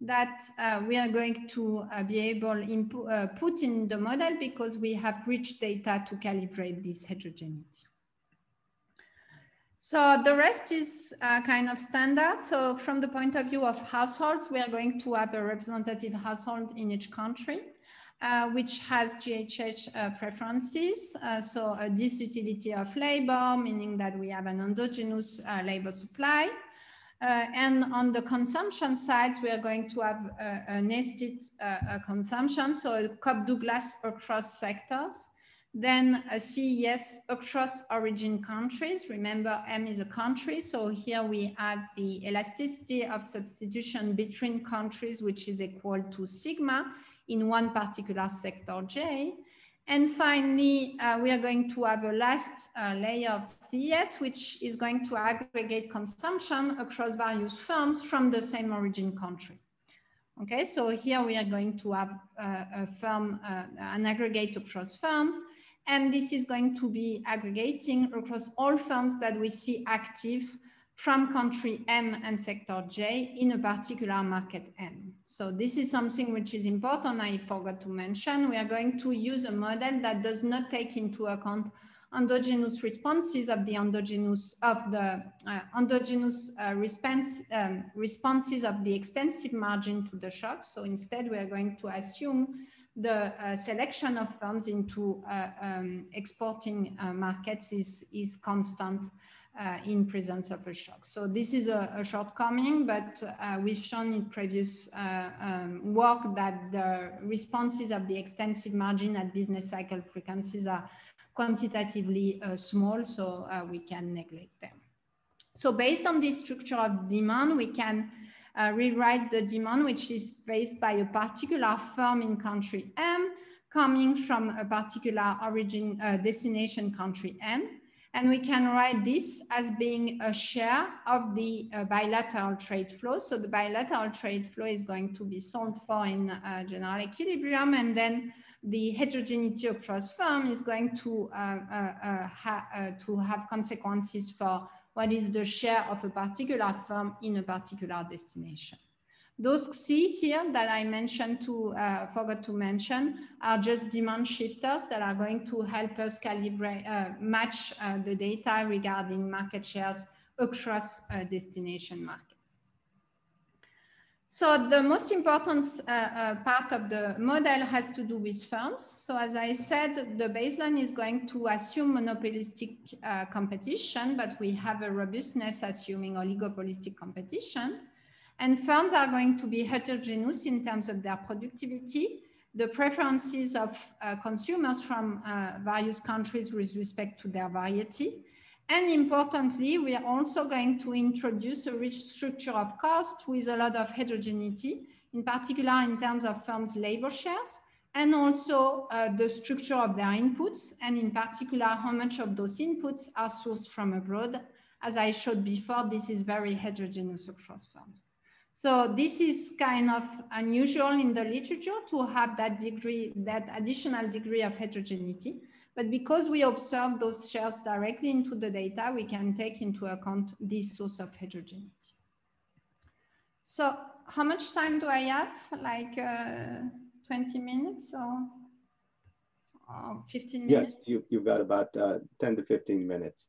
that uh, we are going to be able to put in the model because we have rich data to calibrate this heterogeneity. So the rest is uh, kind of standard. So from the point of view of households, we are going to have a representative household in each country, uh, which has GHH uh, preferences. Uh, so a disutility of labor, meaning that we have an endogenous uh, labor supply. Uh, and on the consumption side, we are going to have a, a nested consumption, so a Cobb-Douglas across sectors. Then a CES across origin countries. Remember, M is a country. So here we have the elasticity of substitution between countries, which is equal to sigma in one particular sector J. And finally, uh, we are going to have a last uh, layer of CES, which is going to aggregate consumption across various firms from the same origin country. Okay, so here we are going to have uh, a firm, uh, an aggregate across firms. And this is going to be aggregating across all firms that we see active from country M and sector J in a particular market N. So this is something which is important. I forgot to mention. We are going to use a model that does not take into account endogenous responses of the endogenous of the uh, endogenous uh, response um, responses of the extensive margin to the shock. So instead, we are going to assume the uh, selection of firms into uh, um, exporting uh, markets is, is constant uh, in presence of a shock. So this is a, a shortcoming, but uh, we've shown in previous uh, um, work that the responses of the extensive margin at business cycle frequencies are quantitatively small, so we can neglect them. So based on this structure of demand, we can uh, rewrite the demand, which is faced by a particular firm in country M coming from a particular origin uh, destination country N. And we can write this as being a share of the uh, bilateral trade flow. So the bilateral trade flow is going to be solved for in uh, general equilibrium. And then the heterogeneity across firm is going to, uh, uh, uh ha uh, to have consequences for what is the share of a particular firm in a particular destination. Those C here that I mentioned to, uh, forgot to mention are just demand shifters that are going to help us calibrate, uh, match uh, the data regarding market shares across uh, destination markets. So the most important uh, uh, part of the model has to do with firms. So as I said, the baseline is going to assume monopolistic competition, but we have a robustness assuming oligopolistic competition. And firms are going to be heterogeneous in terms of their productivity, the preferences of uh, consumers from uh, various countries with respect to their variety. And importantly, we are also going to introduce a rich structure of cost with a lot of heterogeneity, in particular in terms of firms' labor shares, and also uh, the structure of their inputs, and in particular, how much of those inputs are sourced from abroad. As I showed before, this is very heterogeneous across firms. So this is kind of unusual in the literature to have that degree, that additional degree of heterogeneity. But because we observe those shares directly into the data, we can take into account this source of heterogeneity. So how much time do I have? Like uh, 20 minutes or, or 15 minutes? Yes, you, you've got about uh, 10 to 15 minutes.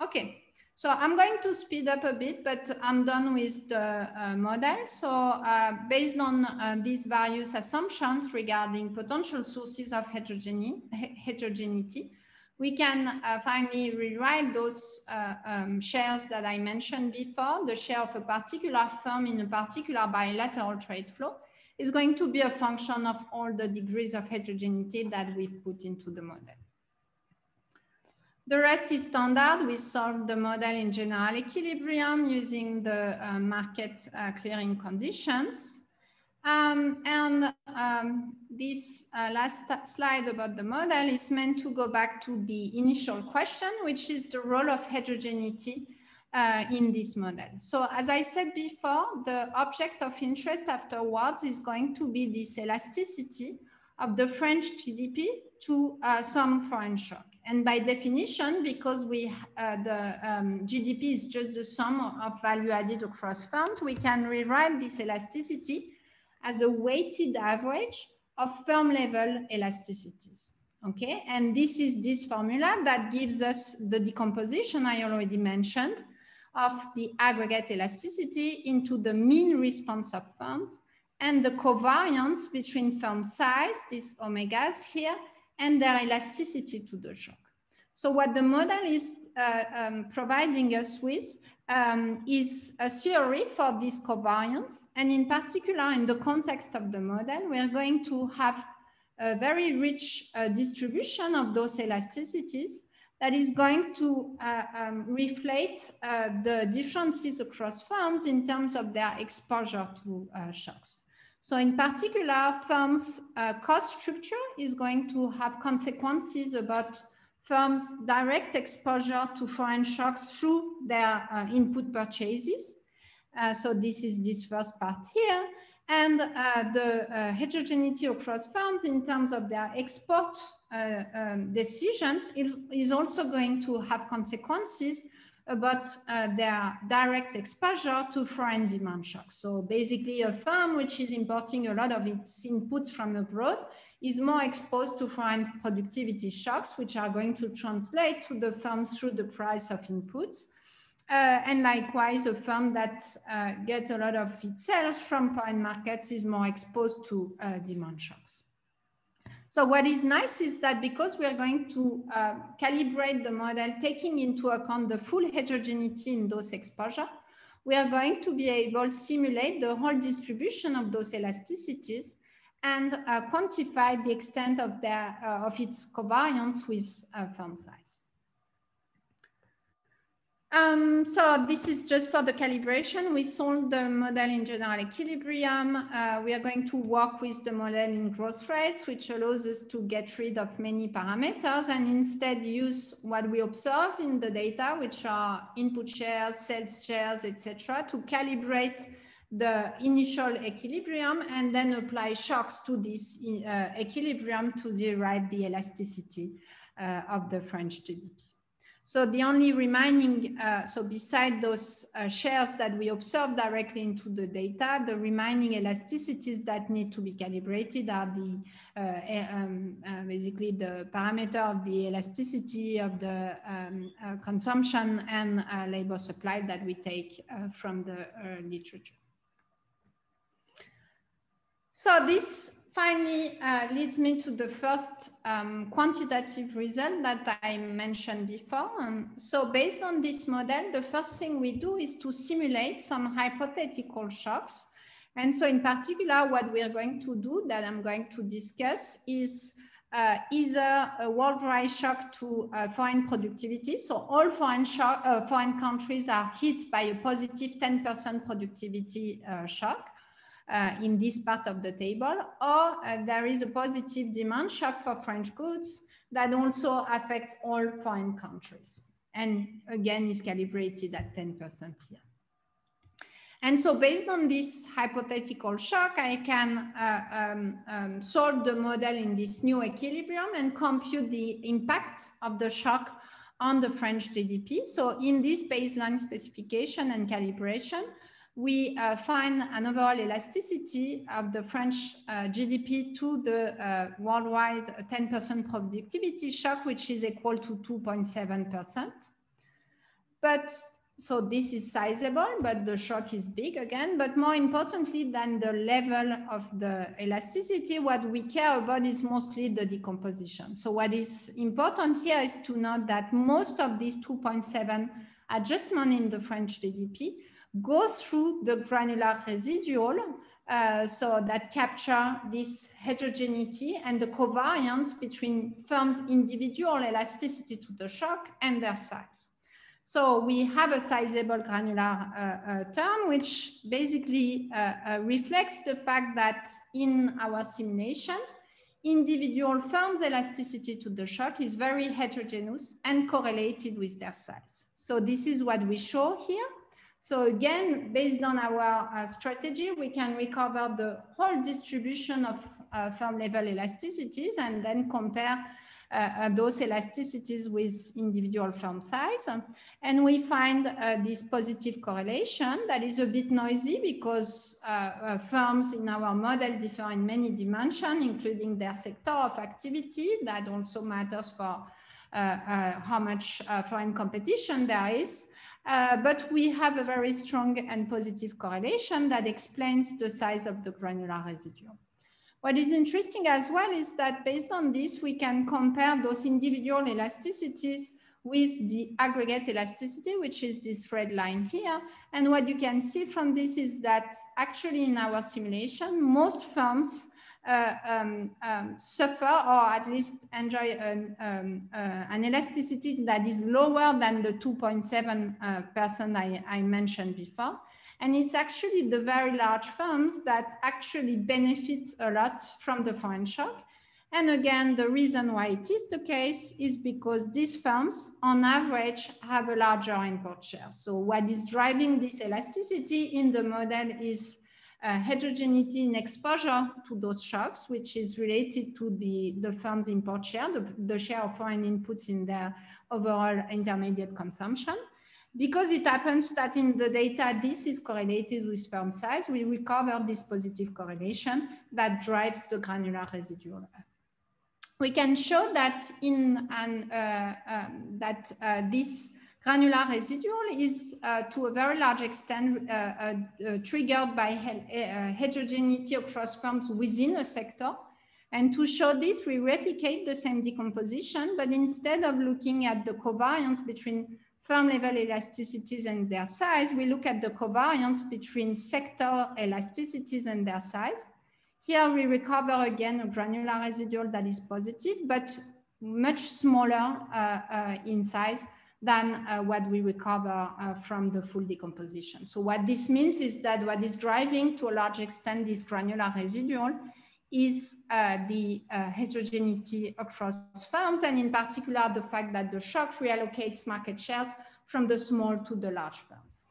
Okay, so I'm going to speed up a bit, but I'm done with the uh, model. So uh, based on uh, these various assumptions regarding potential sources of heterogeneity, we can uh, finally rewrite those uh, um, shares that I mentioned before. The share of a particular firm in a particular bilateral trade flow is going to be a function of all the degrees of heterogeneity that we've put into the model. The rest is standard. We solve the model in general equilibrium using the uh, market uh, clearing conditions. Um, and um, this uh, last slide about the model is meant to go back to the initial question, which is the role of heterogeneity uh, in this model. So as I said before, the object of interest afterwards is going to be this elasticity of the French GDP to uh, some foreign shock. And by definition, because we uh, the um, GDP is just the sum of value added across firms, we can rewrite this elasticity as a weighted average of firm level elasticities. Okay, and this is this formula that gives us the decomposition I already mentioned of the aggregate elasticity into the mean response of firms and the covariance between firm size, these omegas here, and their elasticity to the shock. So what the model is uh, um, providing us with um, is a theory for this covariance. And in particular, in the context of the model, we are going to have a very rich uh, distribution of those elasticities that is going to uh, um, reflect uh, the differences across firms in terms of their exposure to uh, shocks. So in particular, firms' uh, cost structure is going to have consequences about firms' direct exposure to foreign shocks through their uh, input purchases. Uh, so this is this first part here. And uh, the uh, heterogeneity across firms in terms of their export uh, um, decisions is, is also going to have consequences about uh, their direct exposure to foreign demand shocks. So basically a firm which is importing a lot of its inputs from abroad is more exposed to foreign productivity shocks, which are going to translate to the firm through the price of inputs. Uh, and likewise, a firm that uh, gets a lot of its sales from foreign markets is more exposed to uh, demand shocks. So what is nice is that because we are going to uh, calibrate the model, taking into account the full heterogeneity in those exposure, we are going to be able to simulate the whole distribution of those elasticities and uh, quantify the extent of, their, uh, of its covariance with uh, firm size. Um, so this is just for the calibration. We solved the model in general equilibrium. Uh, we are going to work with the model in growth rates, which allows us to get rid of many parameters and instead use what we observe in the data, which are input shares, sales shares, etc., to calibrate the initial equilibrium and then apply shocks to this uh, equilibrium to derive the elasticity uh, of the French GDP. So the only remaining, uh, so beside those uh, shares that we observe directly into the data, the remaining elasticities that need to be calibrated are the uh, um, uh, basically the parameter of the elasticity of the um, uh, consumption and uh, labor supply that we take from the literature. So this finally uh, leads me to the first um, quantitative result that I mentioned before. Um, so based on this model, the first thing we do is to simulate some hypothetical shocks. And so in particular, what we're going to do that I'm going to discuss is uh, either a worldwide shock to uh, foreign productivity. So all foreign, shock, uh, foreign countries are hit by a positive 10% productivity uh, shock uh, in this part of the table, or uh, there is a positive demand shock for French goods that also affects all foreign countries. And again, is calibrated at 10% here. And so based on this hypothetical shock, I can uh, um, um, solve the model in this new equilibrium and compute the impact of the shock on the French GDP. So in this baseline specification and calibration, we uh, find an overall elasticity of the French uh, GDP to the uh, worldwide 10% productivity shock, which is equal to 2.7%. But so this is sizable, but the shock is big again. But more importantly than the level of the elasticity, what we care about is mostly the decomposition. So what is important here is to note that most of these 2.7 adjustment in the French GDP go through the granular residual uh, so that capture this heterogeneity and the covariance between firms' individual elasticity to the shock and their size. So we have a sizable granular uh, uh, term, which basically uh, uh, reflects the fact that in our simulation, individual firms' elasticity to the shock is very heterogeneous and correlated with their size. So this is what we show here. So again, based on our uh, strategy, we can recover the whole distribution of uh, firm level elasticities and then compare uh, uh those elasticities with individual firm size. And we find uh, this positive correlation that is a bit noisy because uh, firms in our model differ in many dimensions, including their sector of activity. That also matters for how much foreign competition there is. Uh, but we have a very strong and positive correlation that explains the size of the granular residue. What is interesting as well is that based on this, we can compare those individual elasticities with the aggregate elasticity, which is this red line here. And what you can see from this is that actually in our simulation, most firms um, um, suffer or at least enjoy an, um, uh, an, elasticity that is lower than the 2.7% uh, I, I mentioned before. And it's actually the very large firms that actually benefit a lot from the foreign shock. And again, the reason why it is the case is because these firms, on average, have a larger import share. So what is driving this elasticity in the model is uh, heterogeneity in exposure to those shocks, which is related to the, the firm's import share, the, the share of foreign inputs in their overall intermediate consumption. Because it happens that in the data, this is correlated with firm size, we recover this positive correlation that drives the granular residual. We can show that in an, uh, um, that uh, this granular residual is uh, to a very large extent uh, uh, uh triggered by uh, heterogeneity across firms within a sector. And to show this, we replicate the same decomposition, but instead of looking at the covariance between firm level elasticities and their size, we look at the covariance between sector elasticities and their size. Here we recover again a granular residual that is positive, but much smaller uh, in size than uh, what we recover uh, from the full decomposition. So what this means is that what is driving to a large extent this granular residual is uh, the uh, heterogeneity across firms and in particular the fact that the shock reallocates market shares from the small to the large firms.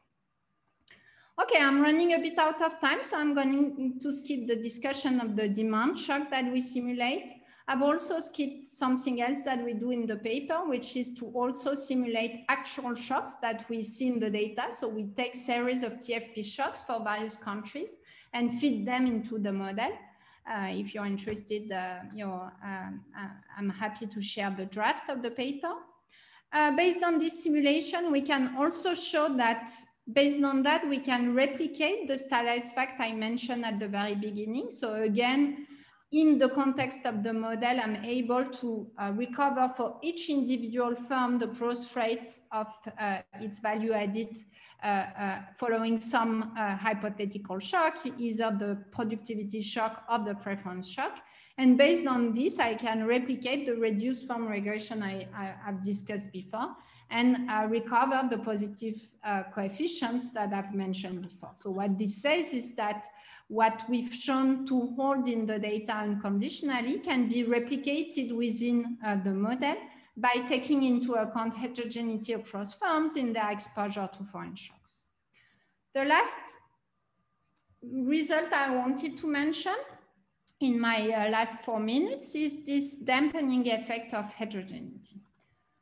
Okay, I'm running a bit out of time, so I'm going to skip the discussion of the demand shock that we simulate. I've also skipped something else that we do in the paper, which is to also simulate actual shocks that we see in the data. So we take series of TFP shocks for various countries and feed them into the model. Uh, if you're interested, uh, you're, um, uh, I'm happy to share the draft of the paper. Uh, based on this simulation, we can also show that based on that, we can replicate the stylized fact I mentioned at the very beginning. So again, in the context of the model, I'm able to uh, recover for each individual firm the growth rate of uh, its value added uh, uh following some uh, hypothetical shock, either the productivity shock or the preference shock. And based on this, I can replicate the reduced form regression I, I have discussed before and uh, recover the positive uh, coefficients that I've mentioned before. So what this says is that what we've shown to hold in the data unconditionally can be replicated within uh, the model by taking into account heterogeneity across firms in their exposure to foreign shocks. The last result I wanted to mention in my uh, last four minutes is this dampening effect of heterogeneity.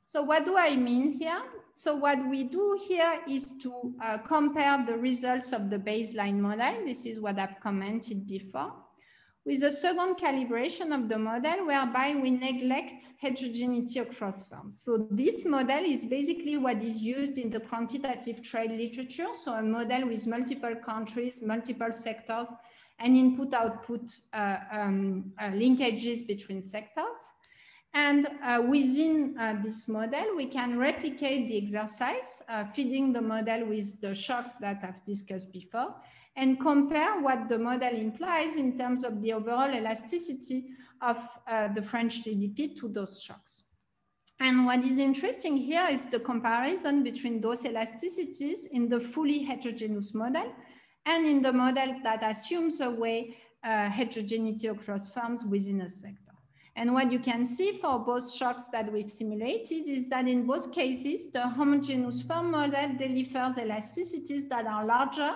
So what do I mean here? So what we do here is to uh, compare the results of the baseline model. This is what I've commented before with a second calibration of the model whereby we neglect heterogeneity across firms. So this model is basically what is used in the quantitative trade literature. So a model with multiple countries, multiple sectors, and input-output uh, um, uh, linkages between sectors. And uh, within uh, this model, we can replicate the exercise, uh, feeding the model with the shocks that I've discussed before, and compare what the model implies in terms of the overall elasticity of uh, the French GDP to those shocks. And what is interesting here is the comparison between those elasticities in the fully heterogeneous model and in the model that assumes away uh, heterogeneity across firms within a sector. And what you can see for both shocks that we've simulated is that in both cases, the homogeneous firm model delivers elasticities that are larger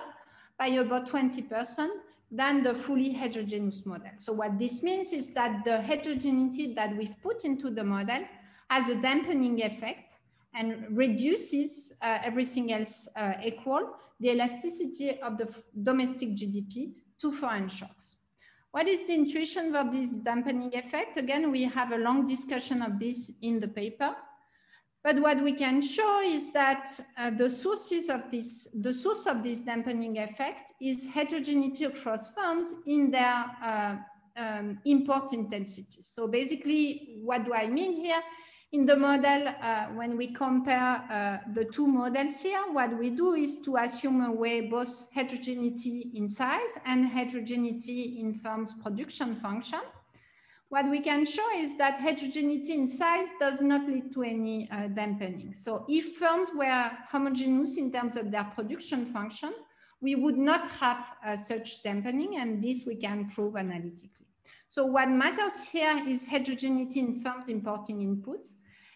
by about 20% than the fully heterogeneous model. So what this means is that the heterogeneity that we've put into the model has a dampening effect and reduces uh, everything else uh, equal, the elasticity of the domestic GDP to foreign shocks. What is the intuition of this dampening effect? Again, we have a long discussion of this in the paper. But what we can show is that uh, the sources of this, the source of this dampening effect is heterogeneity across firms in their uh, um, import intensity. So basically, what do I mean here? In the model, uh, when we compare uh, the two models here, what we do is to assume away both heterogeneity in size and heterogeneity in firms production function. What we can show is that heterogeneity in size does not lead to any uh, dampening. So if firms were homogeneous in terms of their production function, we would not have uh, such dampening, and this we can prove analytically. So what matters here is heterogeneity in firms importing inputs.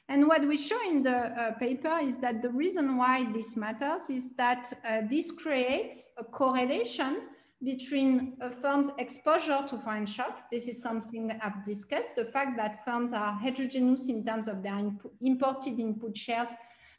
And what we show in the uh, paper is that the reason why this matters is that uh, this creates a correlation between a firm's exposure to foreign shocks. This is something I've discussed. The fact that firms are heterogeneous in terms of their imp imported input shares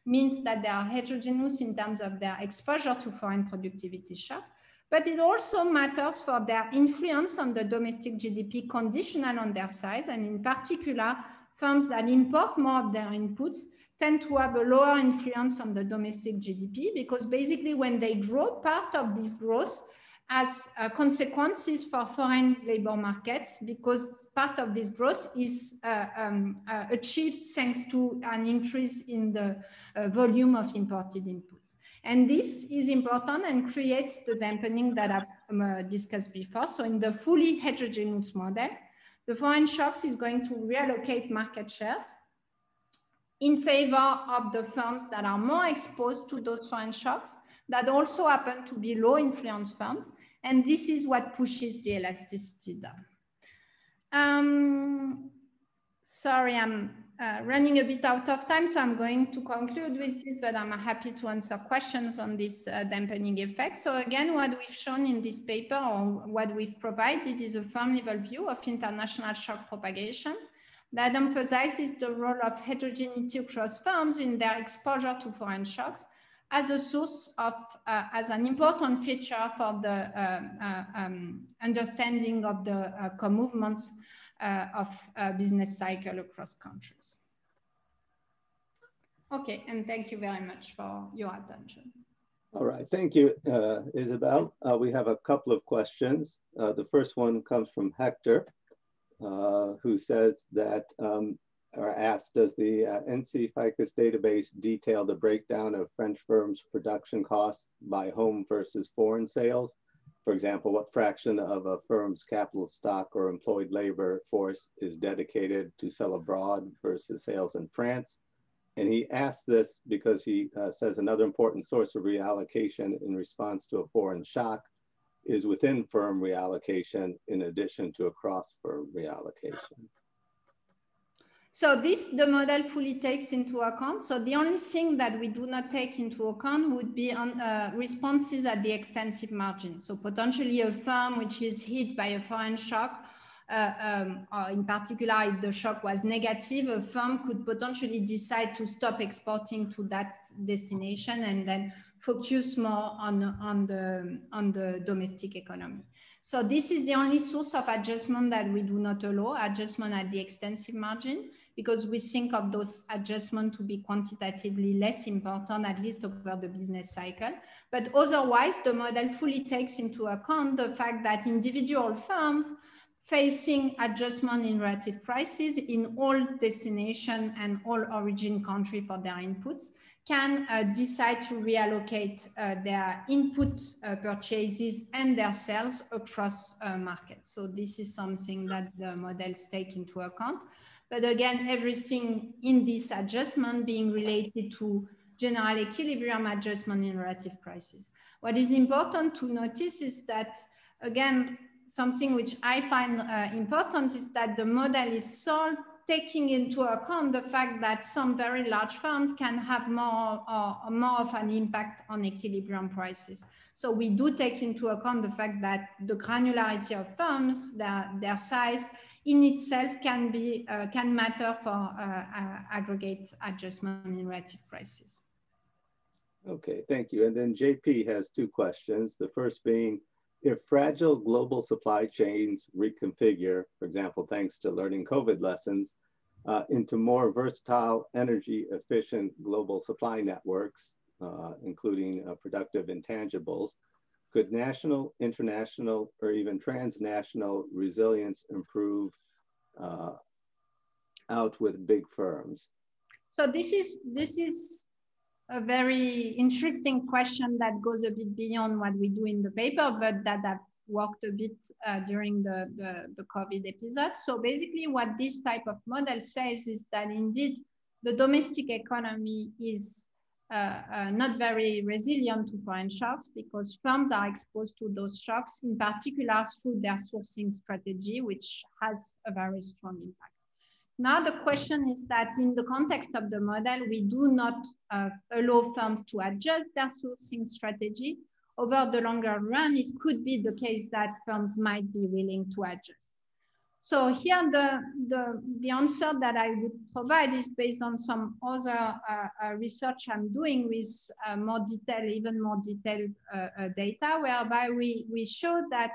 means that they are heterogeneous in terms of their exposure to foreign productivity shock. But it also matters for their influence on the domestic GDP conditional on their size, and in particular, firms that import more of their inputs tend to have a lower influence on the domestic GDP because basically when they grow, part of this growth has uh, consequences for foreign labor markets because part of this growth is uh, um, uh, achieved thanks to an increase in the uh, volume of imported inputs. And this is important and creates the dampening that I've um, uh, discussed before. So in the fully heterogeneous model, the foreign shocks is going to reallocate market shares in favor of the firms that are more exposed to those foreign shocks that also happen to be low influence firms. And this is what pushes the elasticity down. Um, sorry, I'm uh, running a bit out of time, so I'm going to conclude with this, but I'm happy to answer questions on this uh, dampening effect. So again, what we've shown in this paper or what we've provided is a firm level view of international shock propagation that emphasizes the role of heterogeneity across firms in their exposure to foreign shocks as a source of, uh, as an important feature for the uh, uh um, understanding of the co-movements of business cycle across countries. Okay, and thank you very much for your attention. All right, thank you, uh, Isabelle. Uh, we have a couple of questions. Uh, the first one comes from Hector, who says that, um, or asks, does the INSEE FICUS database detail the breakdown of French firms' production costs by home versus foreign sales? For example, what fraction of a firm's capital stock or employed labor force is dedicated to sell abroad versus sales in France? And he asks this because he uh, says another important source of reallocation in response to a foreign shock is within firm reallocation in addition to a cross firm reallocation. So this, the model fully takes into account. So the only thing that we do not take into account would be on uh, responses at the extensive margin. So potentially a firm which is hit by a foreign shock, uh, um, or in particular, if the shock was negative, a firm could potentially decide to stop exporting to that destination and then focus more on, on, the, on the domestic economy. So this is the only source of adjustment that we do not allow, adjustment at the extensive margin because we think of those adjustments to be quantitatively less important, at least over the business cycle. But otherwise, the model fully takes into account the fact that individual firms facing adjustment in relative prices in all destination and all origin country for their inputs can uh, decide to reallocate uh, their input uh, purchases and their sales across uh, markets. So this is something that the models take into account. But again, everything in this adjustment being related to general equilibrium adjustment in relative prices. What is important to notice is that, again, something which I find uh, important is that the model is solved taking into account the fact that some very large firms can have more, uh, more of an impact on equilibrium prices. So we do take into account the fact that the granularity of firms, their, their size in itself can be uh, can matter for uh, aggregate adjustment in relative prices. Okay, thank you. And then JP has two questions. The first being, if fragile global supply chains reconfigure, for example, thanks to learning COVID lessons, uh, into more versatile, energy efficient global supply networks, uh, including uh, productive intangibles, could national, international, or even transnational resilience improve uh, out with big firms? So this is this is a very interesting question that goes a bit beyond what we do in the paper, but that I've worked a bit uh, during the, the, the COVID episode. So basically what this type of model says is that indeed the domestic economy is uh, uh, not very resilient to foreign shocks because firms are exposed to those shocks, in particular through their sourcing strategy, which has a very strong impact. Now the question is that in the context of the model, we do not uh, allow firms to adjust their sourcing strategy. Over the longer run, it could be the case that firms might be willing to adjust. So here the, the, the answer that I would provide is based on some other uh, uh, research I'm doing with uh, more detailed, even more detailed uh, uh, data, whereby we, we show that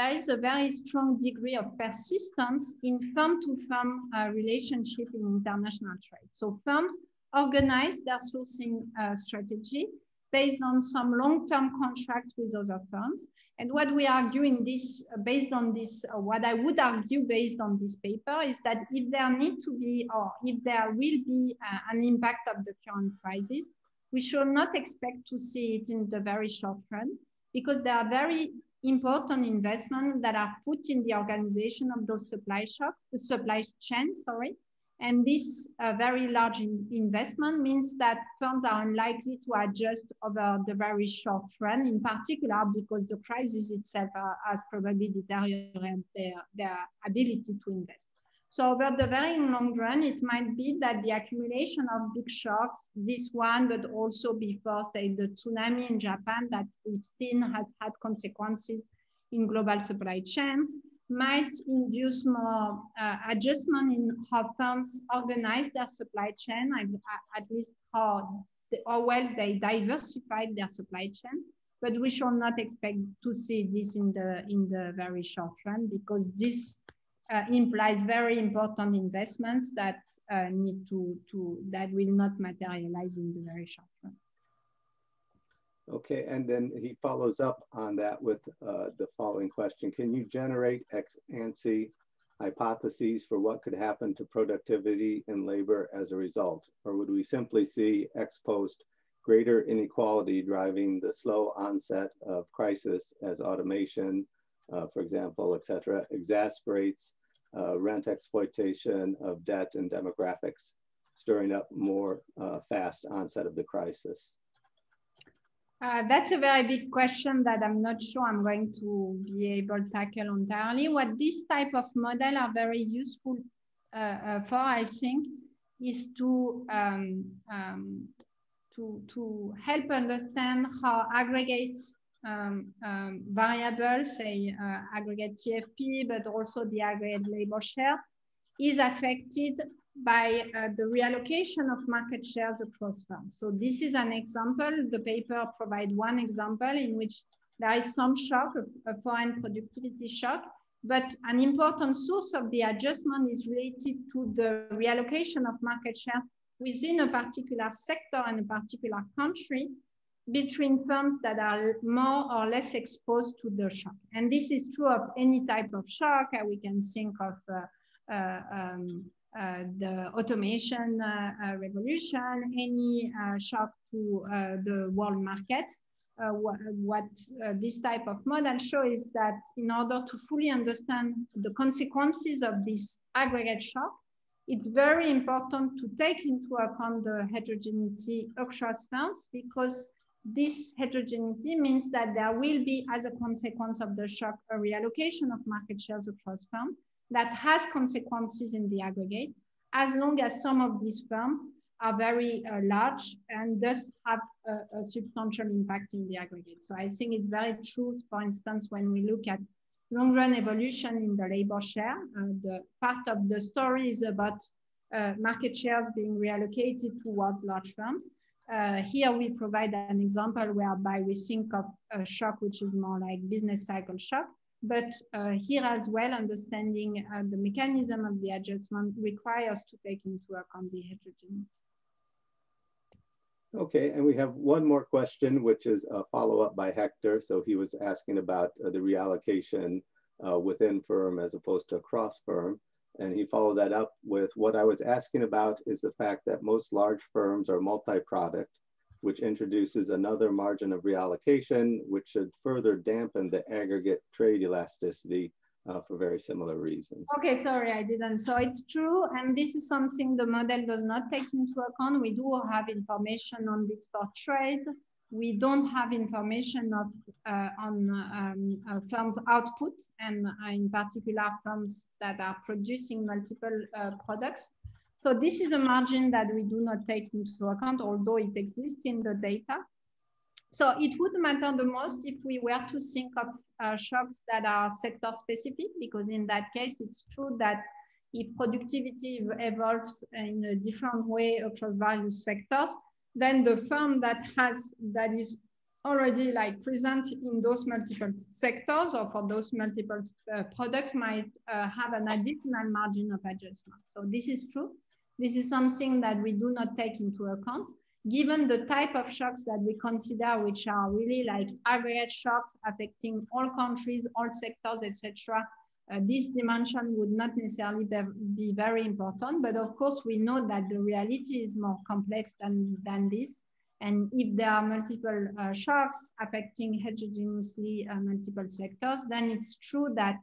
there is a very strong degree of persistence in firm-to-firm -firm, relationship in international trade. So firms organize their sourcing strategy based on some long-term contracts with other firms. And what we argue in this, uh, based on this, uh, what I would argue based on this paper is that if there need to be, or if there will be uh, an impact of the current crisis, we should not expect to see it in the very short run because there are very important investments that are put in the organization of those supply shop, supply chain, sorry, and this uh, very large in investment means that firms are unlikely to adjust over the very short run, in particular because the crisis itself uh, has probably deteriorated their, their ability to invest. So over the very long run, it might be that the accumulation of big shocks, this one, but also before, say, the tsunami in Japan that we've seen has had consequences in global supply chains, might induce more uh, adjustment in how firms organize their supply chain, at least how, how well they diversified their supply chain. But we shall not expect to see this in the in the very short run because this uh, implies very important investments that uh, need to, to, that will not materialize in the very short term. Okay, and then he follows up on that with uh, the following question. Can you generate ex ante hypotheses for what could happen to productivity and labor as a result? Or would we simply see ex post greater inequality driving the slow onset of crisis as automation, uh, for example, et cetera, exasperates uh, rent exploitation of debt and demographics, stirring up more uh, fast onset of the crisis? Uh, that's a very big question that I'm not sure I'm going to be able to tackle entirely. What this type of model are very useful uh, uh, for, I think, is to um, um, to to help understand how aggregates um, um, say uh, aggregate TFP, but also the aggregate labor share, is affected by uh, the reallocation of market shares across firms. So this is an example. The paper provide one example in which there is some shock, a foreign productivity shock, but an important source of the adjustment is related to the reallocation of market shares within a particular sector and a particular country between firms that are more or less exposed to the shock. And this is true of any type of shock. Uh, we can think of uh, uh, um, uh, the automation uh, uh, revolution, any shock to the world markets. what, what this type of model shows is that in order to fully understand the consequences of this aggregate shock, it's very important to take into account the heterogeneity across firms because this heterogeneity means that there will be, as a consequence of the shock, a reallocation of market shares across firms that has consequences in the aggregate, as long as some of these firms are very uh, large and thus have a, a, substantial impact in the aggregate. So I think it's very true, for instance, when we look at long run evolution in the labor share, uh, the part of the story is about uh, market shares being reallocated towards large firms. Uh, here we provide an example whereby we think of a shock which is more like business cycle shock. But uh, here as well, understanding uh, the mechanism of the adjustment requires to take into account the heterogeneity. Okay, and we have one more question, which is a follow-up by Hector. So he was asking about uh, the reallocation uh, within firm as opposed to across firm. And he followed that up with what I was asking about is the fact that most large firms are multi-product, which introduces another margin of reallocation, which should further dampen the aggregate trade elasticity uh, for very similar reasons. Okay, sorry, I didn't. So it's true, and this is something the model does not take into account. We do have information on this for trade, we don't have information of, uh, on um, uh, firms' output and uh, in particular firms that are producing multiple uh, products. So this is a margin that we do not take into account, although it exists in the data. So it would matter the most if we were to think of uh, shocks that are sector specific, because in that case, it's true that if productivity evolves in a different way across various sectors, then the firm that has that is already like present in those multiple sectors or for those multiple uh, products might uh, have an additional margin of adjustment. So this is true. This is something that we do not take into account. Given the type of shocks that we consider, which are really like aggregate shocks affecting all countries, all sectors, etc., this dimension would not necessarily be, be, very important, but of course we know that the reality is more complex than, than this. And if there are multiple uh, shocks affecting heterogeneously uh, multiple sectors, then it's true that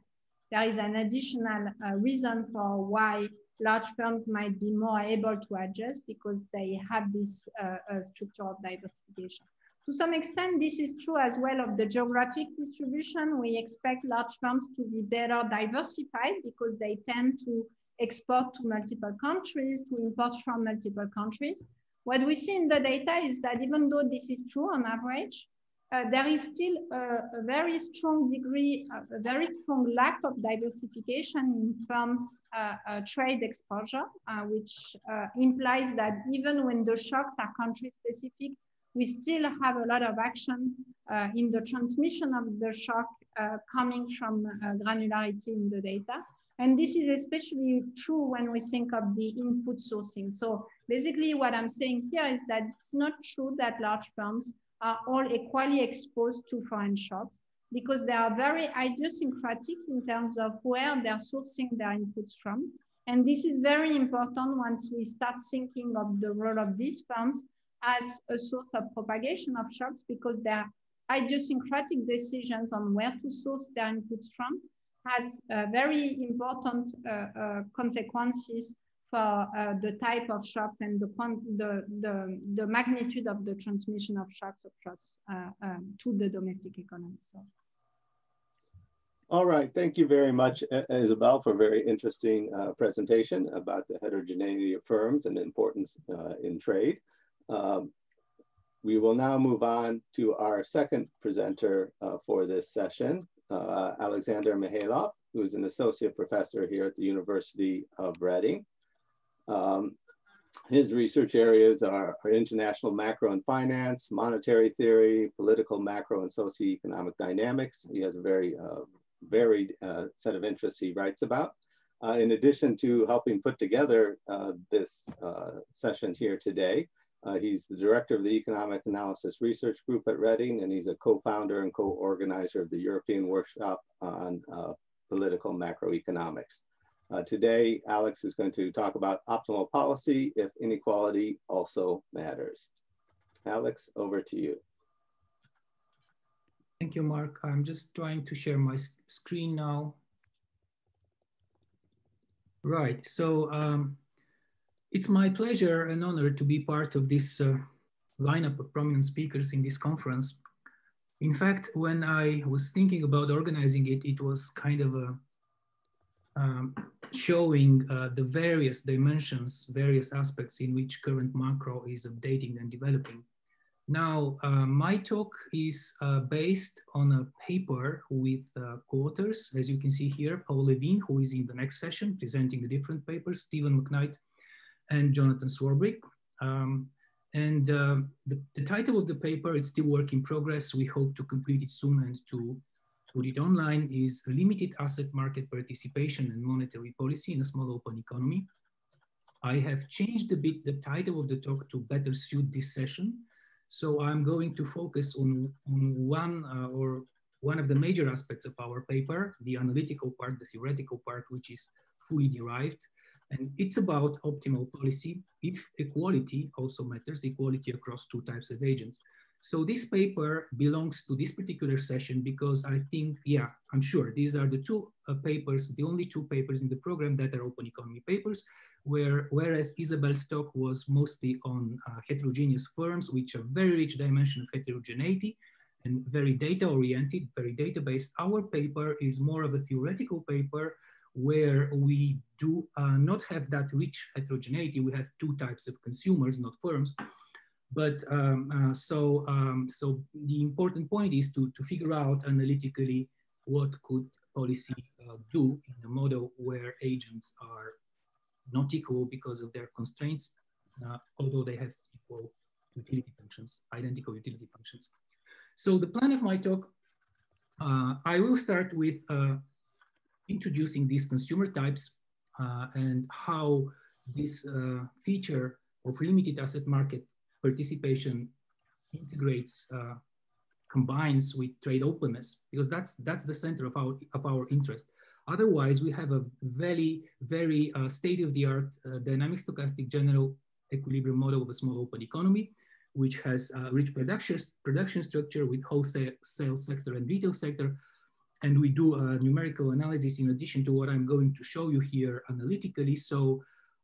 there is an additional uh, reason for why large firms might be more able to adjust because they have this uh, uh, structure of diversification. To some extent, this is true as well of the geographic distribution. We expect large firms to be better diversified because they tend to export to multiple countries, to import from multiple countries. What we see in the data is that even though this is true on average, uh, there is still a, a, very strong degree, a very strong lack of diversification in firms' uh, uh, trade exposure, uh, which uh, implies that even when the shocks are country specific, we still have a lot of action uh, in the transmission of the shock coming from granularity in the data. And this is especially true when we think of the input sourcing. So basically what I'm saying here is that it's not true that large firms are all equally exposed to foreign shocks because they are very idiosyncratic in terms of where they're sourcing their inputs from. And this is very important once we start thinking of the role of these firms as a source of propagation of shocks because their idiosyncratic decisions on where to source their inputs from has uh, very important uh, uh, consequences for uh, the type of shocks and the, the, the, the, magnitude of the transmission of shocks across uh, um, to the domestic economy. So. All right, thank you very much, Isabelle, for a very interesting uh, presentation about the heterogeneity of firms and importance uh, in trade. Um, we will now move on to our second presenter uh, for this session, uh, Alexander Mihailov, who is an associate professor here at the University of Reading. Um, his research areas are, are, international macro and finance, monetary theory, political macro and socioeconomic dynamics. He has a very uh, varied uh, set of interests he writes about. Uh, in addition to helping put together uh, this session here today, uh, he's the director of the Economic Analysis Research Group at Reading, and he's a co-founder and co-organizer of the European Workshop on Political Macroeconomics. Uh, today, Alex is going to talk about optimal policy if inequality also matters. Alex, over to you. Thank you, Mark. I'm just trying to share my screen now. Right, so um, it's my pleasure and honor to be part of this uh, lineup of prominent speakers in this conference. In fact, when I was thinking about organizing it, it was kind of a um, showing uh, the various dimensions, various aspects in which current macro is updating and developing. Now, uh, my talk is uh, based on a paper with uh, co-authors, as you can see here, Paul Levine, who is in the next session presenting the different papers, Stephen McKnight and Jonathan Swarbrick. Um, and uh, the, the, title of the paper it's still work in progress. We hope to complete it soon and to put it online is limited asset market participation and monetary policy in a small open economy. I have changed a bit the title of the talk to better suit this session. So I'm going to focus on, on one uh, or one of the major aspects of our paper, the analytical part, the theoretical part, which is fully derived. And it's about optimal policy if equality also matters, equality across two types of agents. So this paper belongs to this particular session because I think, yeah, I'm sure these are the two uh, papers, the only two papers in the program that are open economy papers, where whereas Isabelle's talk was mostly on uh, heterogeneous firms, which are very rich dimension of heterogeneity and very data oriented, very data based. Our paper is more of a theoretical paper where we do uh, not have that rich heterogeneity. We have two types of consumers, not firms. But um, uh, so, um, so the important point is to, to figure out analytically what could policy uh, do in a model where agents are not equal because of their constraints, uh, although they have equal utility functions, identical utility functions. So the plan of my talk, uh, I will start with uh, introducing these consumer types uh, and how this feature of limited asset market participation integrates, uh, combines with trade openness, because that's, that's the center of our, of our interest. Otherwise, we have a very, very uh, state-of-the-art uh, dynamic stochastic general equilibrium model of a small open economy, which has a rich production, production structure with wholesale sales sector and retail sector. And we do a numerical analysis in addition to what I'm going to show you here analytically. So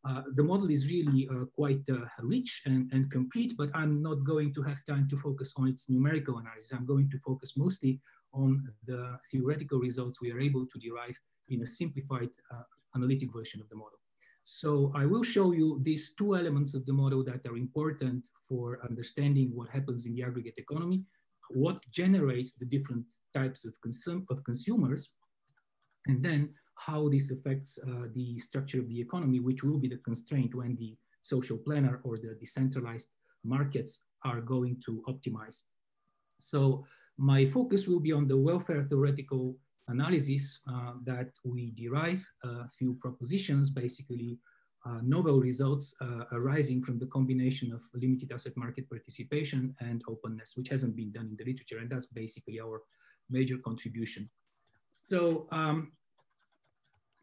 uh, the model is really uh, quite uh, rich and, and complete, but I'm not going to have time to focus on its numerical analysis. I'm going to focus mostly on the theoretical results we are able to derive in a simplified uh, analytic version of the model. So I will show you these two elements of the model that are important for understanding what happens in the aggregate economy, what generates the different types of, consum of consumers, and then how this affects uh, the structure of the economy, which will be the constraint when the social planner or the decentralized markets are going to optimize. So my focus will be on the welfare theoretical analysis uh, that we derive a few propositions, basically uh, novel results uh, arising from the combination of limited asset market participation and openness, which hasn't been done in the literature. And that's basically our major contribution. So um,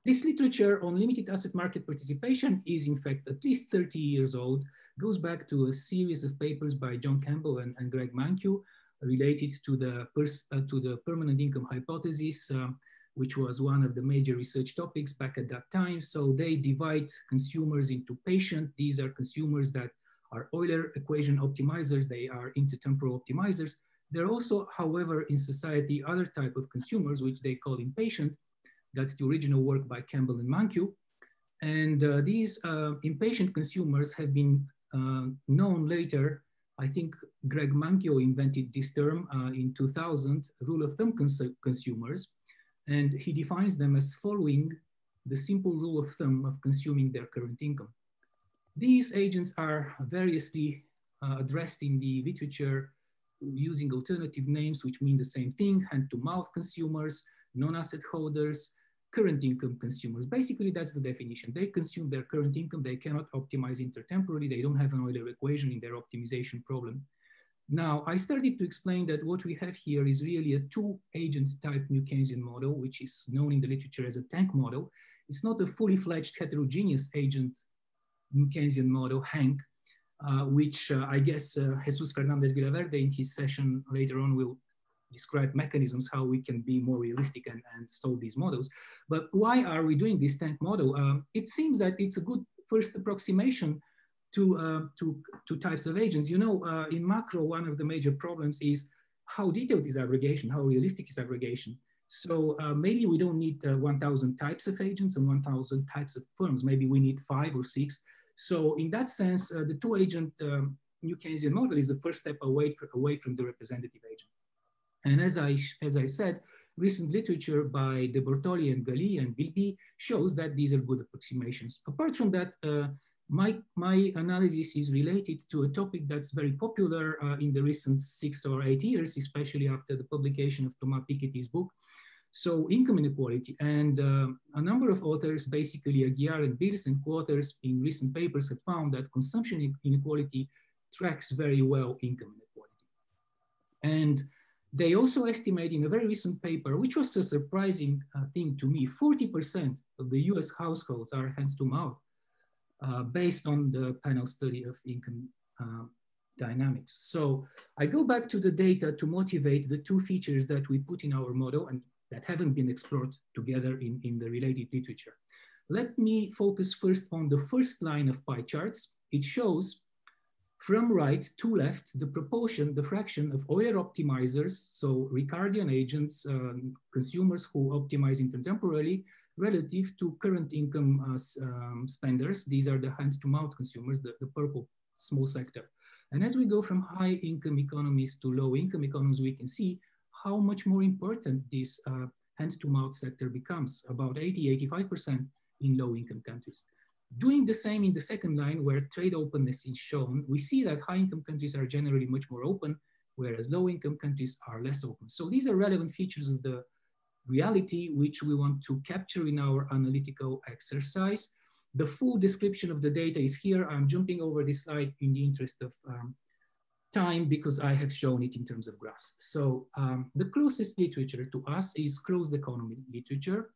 this literature on limited asset market participation is in fact at least 30 years old, goes back to a series of papers by John Campbell and, and Greg Mankiw related to the, uh, to the permanent income hypothesis, uh, which was one of the major research topics back at that time. So they divide consumers into patient. These are consumers that are Euler equation optimizers. They are intertemporal optimizers. There are also, however, in society, other type of consumers, which they call impatient, that's the original work by Campbell and Mankiw. And uh, these uh, impatient consumers have been uh, known later. I think Greg Mankiw invented this term uh, in 2000, rule of thumb cons consumers. And he defines them as following the simple rule of thumb of consuming their current income. These agents are variously uh, addressed in the literature using alternative names, which mean the same thing, hand-to-mouth consumers, non-asset holders, current income consumers. Basically, that's the definition. They consume their current income. They cannot optimize intertemporally. They don't have an Euler equation in their optimization problem. Now, I started to explain that what we have here is really a two-agent type New Keynesian model, which is known in the literature as a tank model. It's not a fully fledged heterogeneous agent New Keynesian model, HANK, uh, which uh, I guess uh, Jesús Fernández-Villaverde in his session later on will describe mechanisms how we can be more realistic and, and solve these models. But why are we doing this tank model? Um, it seems that it's a good first approximation to, uh, to, to types of agents. You know, uh, in macro, one of the major problems is how detailed is aggregation, how realistic is aggregation. So uh, maybe we don't need uh, 1000 types of agents and 1000 types of firms. Maybe we need five or six. So in that sense, uh, the two agent um, New Keynesian model is the first step away, away from the representative agent. And as I, as I said, recent literature by De Bortoli and Gali and Bilbiie shows that these are good approximations. Apart from that, uh, my, my analysis is related to a topic that's very popular uh, in the recent six or eight years, especially after the publication of Thomas Piketty's book. So income inequality and uh, a number of authors, basically Aguiar and Bils and co-authors in recent papers have found that consumption inequality tracks very well income inequality. And they also estimate in a very recent paper, which was a surprising uh, thing to me, 40% of the US households are hands to mouth uh, based on the panel study of income uh, dynamics. So I go back to the data to motivate the two features that we put in our model and that haven't been explored together in, in the related literature. Let me focus first on the first line of pie charts. It shows from right to left, the proportion, the fraction of Euler optimizers, so Ricardian agents, um, consumers who optimize intertemporally, relative to current income uh, um, spenders. These are the hand-to-mouth consumers, the, the purple small sector. And as we go from high income economies to low income economies, we can see how much more important this uh, hand-to-mouth sector becomes, about 80, 85% in low income countries. Doing the same in the second line where trade openness is shown, we see that high income countries are generally much more open, whereas low income countries are less open. So these are relevant features of the reality which we want to capture in our analytical exercise. The full description of the data is here. I'm jumping over this slide in the interest of um, time because I have shown it in terms of graphs. So um, the closest literature to us is closed economy literature.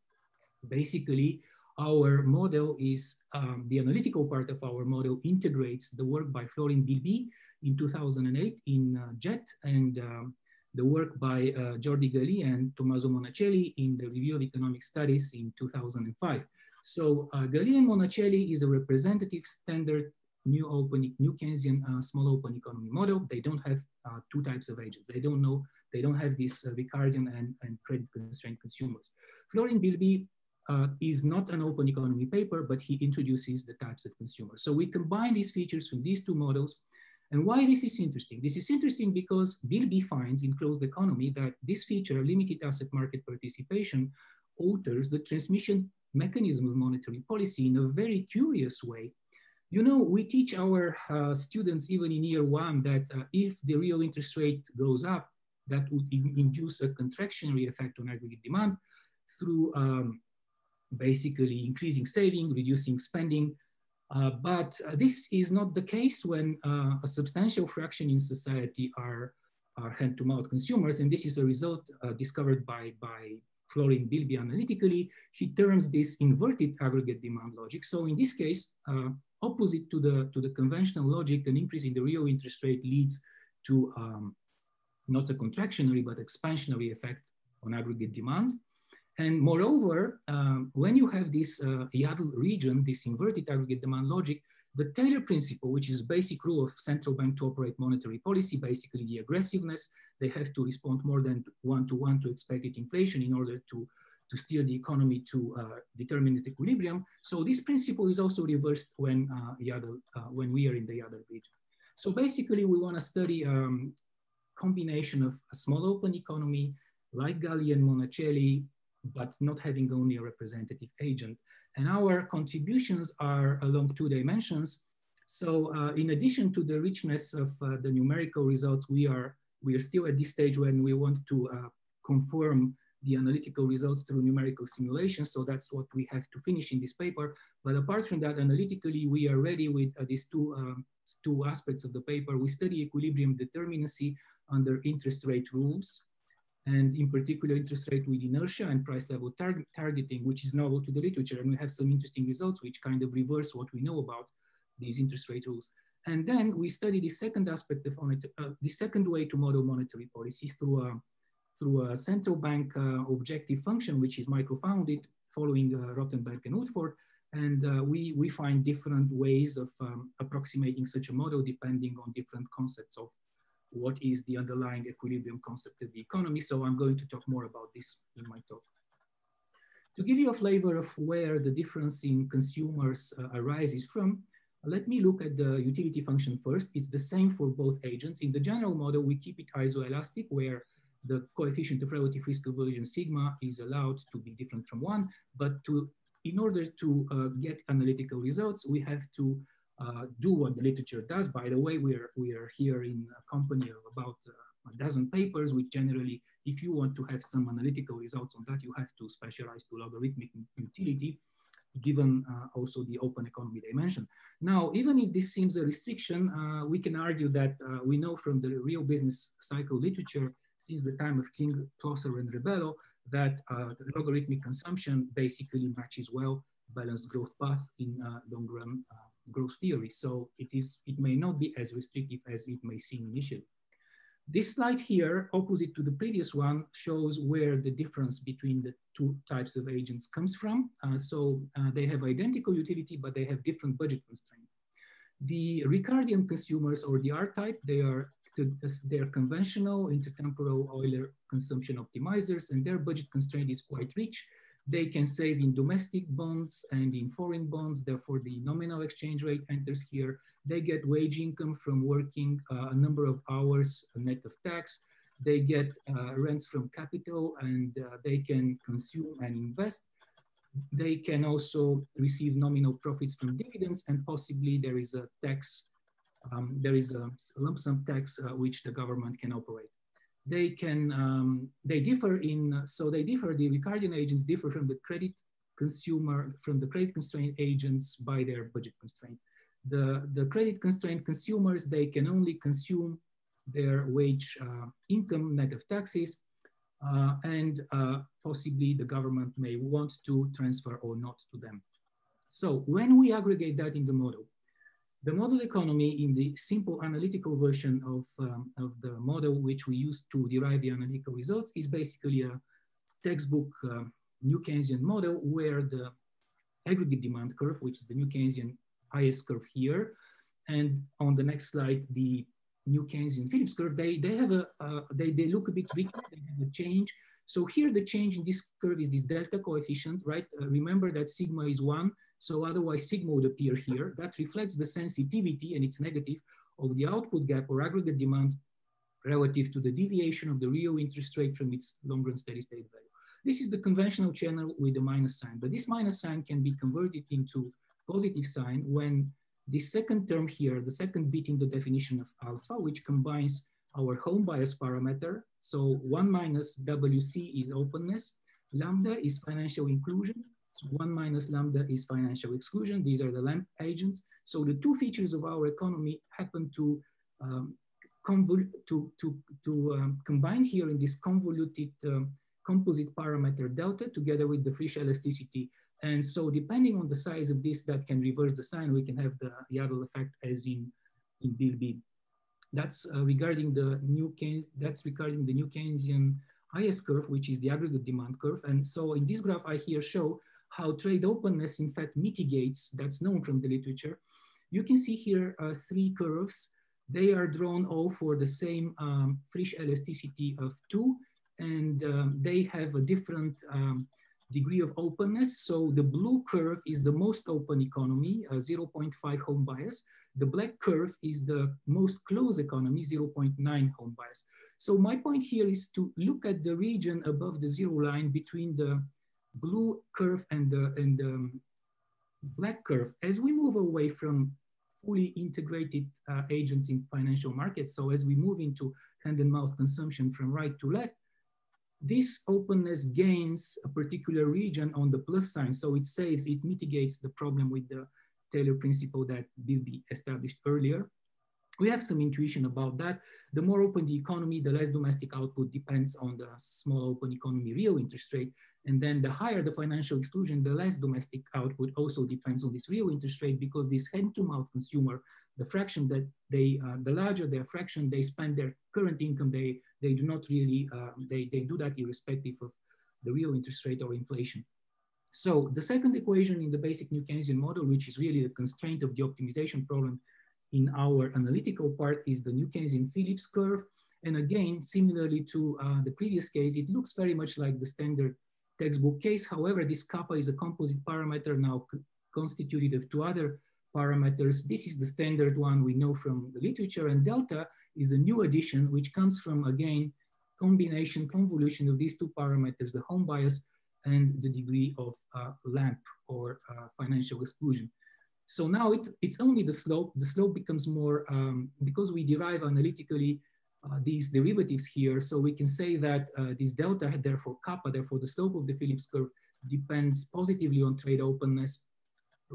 Basically, our model is, um, the analytical part of our model integrates the work by Florin Bilbiie in 2008 in uh, JET and um, the work by uh, Jordi Gali and Tommaso Monacelli in the Review of Economic Studies in 2005. So uh, Gali and Monacelli is a representative standard new open, new Keynesian uh, small open economy model. They don't have uh, two types of agents. They don't know, they don't have these uh, Ricardian and, and credit constrained consumers. Florin Bilbiie uh, is not an open economy paper, but he introduces the types of consumers. So we combine these features from these two models. And why this is interesting? This is interesting because Bilbiie finds in closed economy that this feature, of limited asset market participation, alters the transmission mechanism of monetary policy in a very curious way. You know, we teach our uh, students even in year one that uh, if the real interest rate goes up, that would induce a contractionary effect on aggregate demand through um, basically increasing saving, reducing spending. Uh, but uh, this is not the case when uh, a substantial fraction in society are, are hand-to-mouth consumers, and this is a result uh, discovered by, by Florin Bilbiie analytically. He terms this inverted aggregate demand logic. So in this case, uh, opposite to the, to the conventional logic, an increase in the real interest rate leads to um, not a contractionary, but expansionary effect on aggregate demand. And moreover, um, when you have this uh, region, this inverted aggregate demand logic, the Taylor principle, which is basic rule of central bank to operate monetary policy, basically the aggressiveness, they have to respond more than one to one to expected inflation in order to, to steer the economy to uh, determinate equilibrium. So this principle is also reversed when, uh, IADL, uh, when we are in the IADL region. So basically we wanna study um, combination of a small open economy like Gali and Monacelli but not having only a representative agent. And our contributions are along two dimensions. So uh, in addition to the richness of uh, the numerical results, we are, we are still at this stage when we want to uh, confirm the analytical results through numerical simulation. So that's what we have to finish in this paper. But apart from that, analytically, we are ready with uh, these two, um, two aspects of the paper. We study equilibrium determinacy under interest rate rules and in particular interest rate with inertia and price level tar targeting, which is novel to the literature. And we have some interesting results which kind of reverse what we know about these interest rate rules. And then we study the second aspect of uh, the second way to model monetary policy through a, through a central bank uh, objective function, which is micro-founded following uh, Rotemberg and Woodford. And uh, we, we find different ways of um, approximating such a model depending on different concepts of what is the underlying equilibrium concept of the economy. So I'm going to talk more about this in my talk. To give you a flavor of where the difference in consumers uh, arises from, let me look at the utility function first. It's the same for both agents. In the general model, we keep it isoelastic, where the coefficient of relative risk aversion sigma is allowed to be different from one, but to, in order to uh, get analytical results, we have to uh, do what the literature does. By the way, we are, we are here in a company of about uh, a dozen papers, which generally, if you want to have some analytical results on that, you have to specialize to logarithmic utility, given uh, also the open economy dimension. Now, even if this seems a restriction, uh, we can argue that uh, we know from the real business cycle literature since the time of King, Plosser, and Rebelo that logarithmic consumption basically matches well balanced growth path in long run growth theory. So it is it may not be as restrictive as it may seem initially. This slide here, opposite to the previous one, shows where the difference between the two types of agents comes from. Uh, so uh, they have identical utility, but they have different budget constraints. The Ricardian consumers or the R-type, they are they're conventional intertemporal Euler consumption optimizers and their budget constraint is quite rich they can save in domestic bonds and in foreign bonds, therefore the nominal exchange rate enters here. They get wage income from working uh, a number of hours net of tax. They get uh, rents from capital and uh, they can consume and invest. They can also receive nominal profits from dividends and possibly there is a tax, um, there is a lump sum tax uh, which the government can operate they can, um, they differ in, so they differ, the Ricardian agents differ from the credit consumer, from the credit constraint agents by their budget constraint. The, the credit constraint consumers, they can only consume their wage uh, income net of taxes, uh, and uh, possibly the government may want to transfer or not to them. So when we aggregate that in the model, the model economy in the simple analytical version of, um, of the model which we use to derive the analytical results is basically a textbook uh, New Keynesian model where the aggregate demand curve, which is the New Keynesian IS curve here, and on the next slide, the New Keynesian Phillips curve, they, they have a, uh, they, they look a bit weaker, they have a change So here the change in this curve is this delta coefficient, right? Uh, remember that sigma is one, so otherwise sigma would appear here. That reflects the sensitivity, and it's negative, of the output gap or aggregate demand relative to the deviation of the real interest rate from its long-run steady state value. This is the conventional channel with the minus sign, but this minus sign can be converted into positive sign when the second term here, the second bit in the definition of alpha, which combines our home bias parameter. So one minus WC is openness, lambda is financial inclusion, so one minus lambda is financial exclusion. These are the lamp agents. So the two features of our economy happen to um, to, to, to um, combine here in this convoluted um, composite parameter delta together with the Frisch elasticity. And so depending on the size of this that can reverse the sign, we can have the Yardle effect as in, in Bilbiie. That's uh, regarding the new Keynes, that's regarding the new Keynesian IS curve, which is the aggregate demand curve. And so in this graph, I here show how trade openness in fact mitigates, that's known from the literature. You can see here uh, three curves. They are drawn all for the same um, elasticity of two, and um, they have a different um, degree of openness. So the blue curve is the most open economy, uh, 0.5 home bias. The black curve is the most closed economy, 0.9 home bias. So my point here is to look at the region above the zero line between the blue curve and the, and the um, black curve. As we move away from fully integrated uh, agents in financial markets, so as we move into hand and mouth consumption from right to left, this openness gains a particular region on the plus sign. So it saves, it mitigates the problem with the Taylor principle that Bilbiie established earlier. We have some intuition about that. The more open the economy, the less domestic output depends on the small open economy real interest rate. And then the higher the financial exclusion, the less domestic output also depends on this real interest rate because this hand-to-mouth consumer, the fraction that they, uh, the larger their fraction, they spend their current income, they, they do not really, uh, they, they do that irrespective of the real interest rate or inflation. So the second equation in the basic New Keynesian model, which is really the constraint of the optimization problem in our analytical part is the New Keynesian Phillips curve. And again, similarly to uh, the previous case, it looks very much like the standard textbook case. However, this kappa is a composite parameter now constituted of two other parameters. This is the standard one we know from the literature and delta is a new addition which comes from, again, combination, convolution of these two parameters, the home bias and the degree of uh, lamp or uh, financial exclusion. So now it's, it's only the slope. The slope becomes more, um, because we derive analytically uh, these derivatives here, so we can say that uh, this delta, therefore kappa, therefore the slope of the Phillips curve depends positively on trade openness,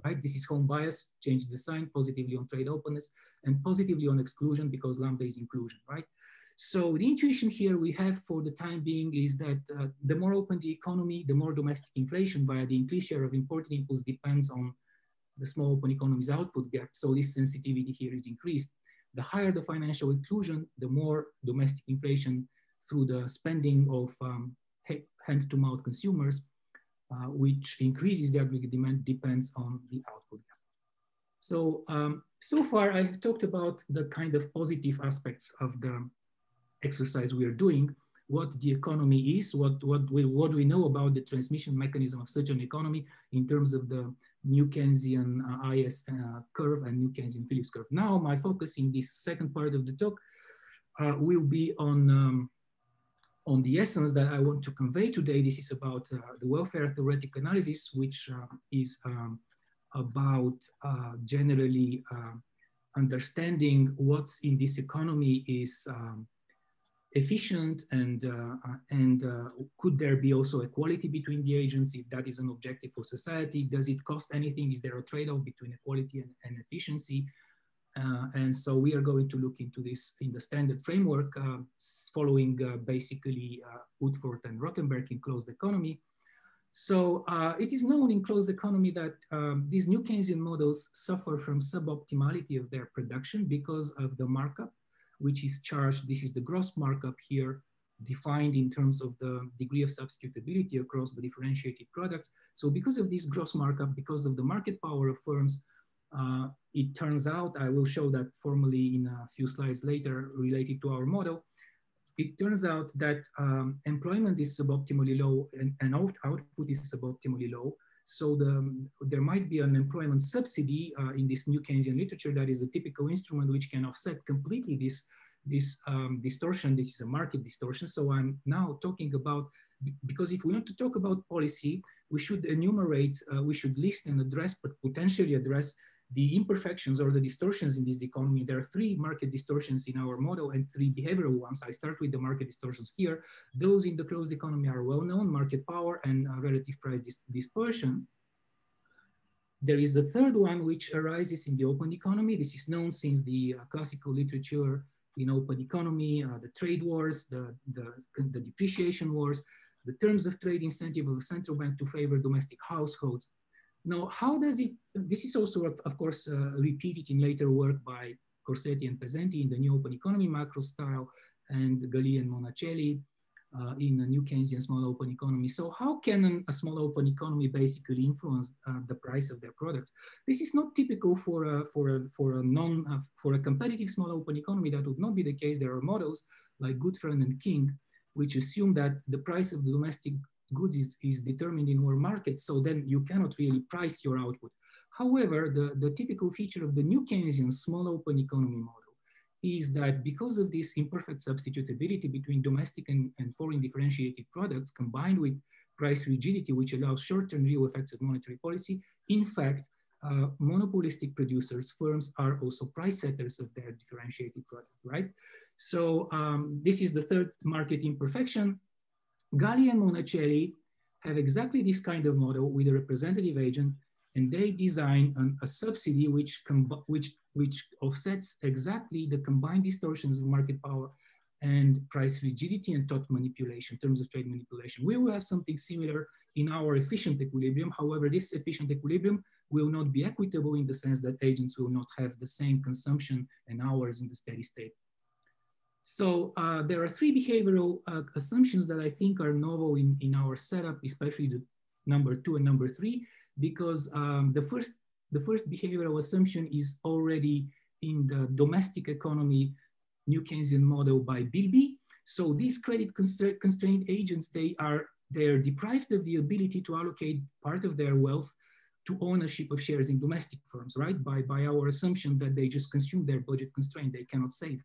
right? This is home bias, change the sign positively on trade openness and positively on exclusion because lambda is inclusion, right? So the intuition here we have for the time being is that uh, the more open the economy, the more domestic inflation via the increased share of imported inputs depends on the small open economy's output gap. So this sensitivity here is increased. The higher the financial inclusion, the more domestic inflation through the spending of um, hand-to-mouth consumers, uh, which increases the aggregate demand depends on the output gap. So, um, so far I have talked about the kind of positive aspects of the exercise we are doing, what the economy is, what, what, we, what we know about the transmission mechanism of such an economy in terms of the New Keynesian uh, IS uh, curve and New Keynesian Phillips curve. Now my focus in this second part of the talk uh, will be on, um, on the essence that I want to convey today. This is about uh, the welfare theoretic analysis, which uh, is um, about uh, generally understanding what's in this economy is um, efficient and uh, uh, and uh, could there be also equality between the agents if that is an objective for society? Does it cost anything? Is there a trade-off between equality and, and efficiency? Uh, and so we are going to look into this in the standard framework uh, following uh, basically Woodford and Rotemberg in closed economy. So it is known in closed economy that um, these new Keynesian models suffer from suboptimality of their production because of the markup which is charged, this is the gross markup here, defined in terms of the degree of substitutability across the differentiated products. So because of this gross markup, because of the market power of firms, uh, it turns out, I will show that formally in a few slides later related to our model, it turns out that um, employment is suboptimally low and, and out, output is suboptimally low. So the, there might be an employment subsidy uh, in this new Keynesian literature that is a typical instrument which can offset completely this, this um, distortion. This is a market distortion. So I'm now talking about, because if we want to talk about policy, we should enumerate, uh, we should list and address, but potentially address the imperfections or the distortions in this economy. There are three market distortions in our model and three behavioral ones. I start with the market distortions here. Those in the closed economy are well known, market power and uh, relative price dis dispersion. There is a third one which arises in the open economy. This is known since the uh, classical literature in open economy, uh, the trade wars, the, the, the depreciation wars, the terms of trade incentive of the central bank to favor domestic households, now, how does it, this is also, of course, uh, repeated in later work by Corsetti and Pesenti in the New Open Economy macro style and Gali and Monacelli uh, in a New Keynesian small open economy. So how can an, a small open economy basically influence uh, the price of their products? This is not typical for a, for a, for a non, uh, for a competitive small open economy. That would not be the case. There are models like Goodfriend and King, which assume that the price of the domestic goods is, is determined in our market, so then you cannot really price your output. However, the, the typical feature of the new Keynesian small open economy model is that because of this imperfect substitutability between domestic and, and foreign differentiated products combined with price rigidity, which allows short-term real effects of monetary policy, in fact, uh, monopolistic producers, firms are also price setters of their differentiated product, right? So um, this is the third market imperfection. Gali and Monacelli have exactly this kind of model with a representative agent, and they design an, a subsidy which, which, which offsets exactly the combined distortions of market power and price rigidity and thought manipulation, terms of trade manipulation. We will have something similar in our efficient equilibrium. However, this efficient equilibrium will not be equitable in the sense that agents will not have the same consumption and hours in the steady state. So uh, there are three behavioral uh, assumptions that I think are novel in, in our setup, especially the number two and number three, because um, the, first, the first behavioral assumption is already in the domestic economy New Keynesian model by Bilbiie. So these credit constrained agents, they are, they are deprived of the ability to allocate part of their wealth to ownership of shares in domestic firms, right? By, by our assumption that they just consume their budget constraint, they cannot save.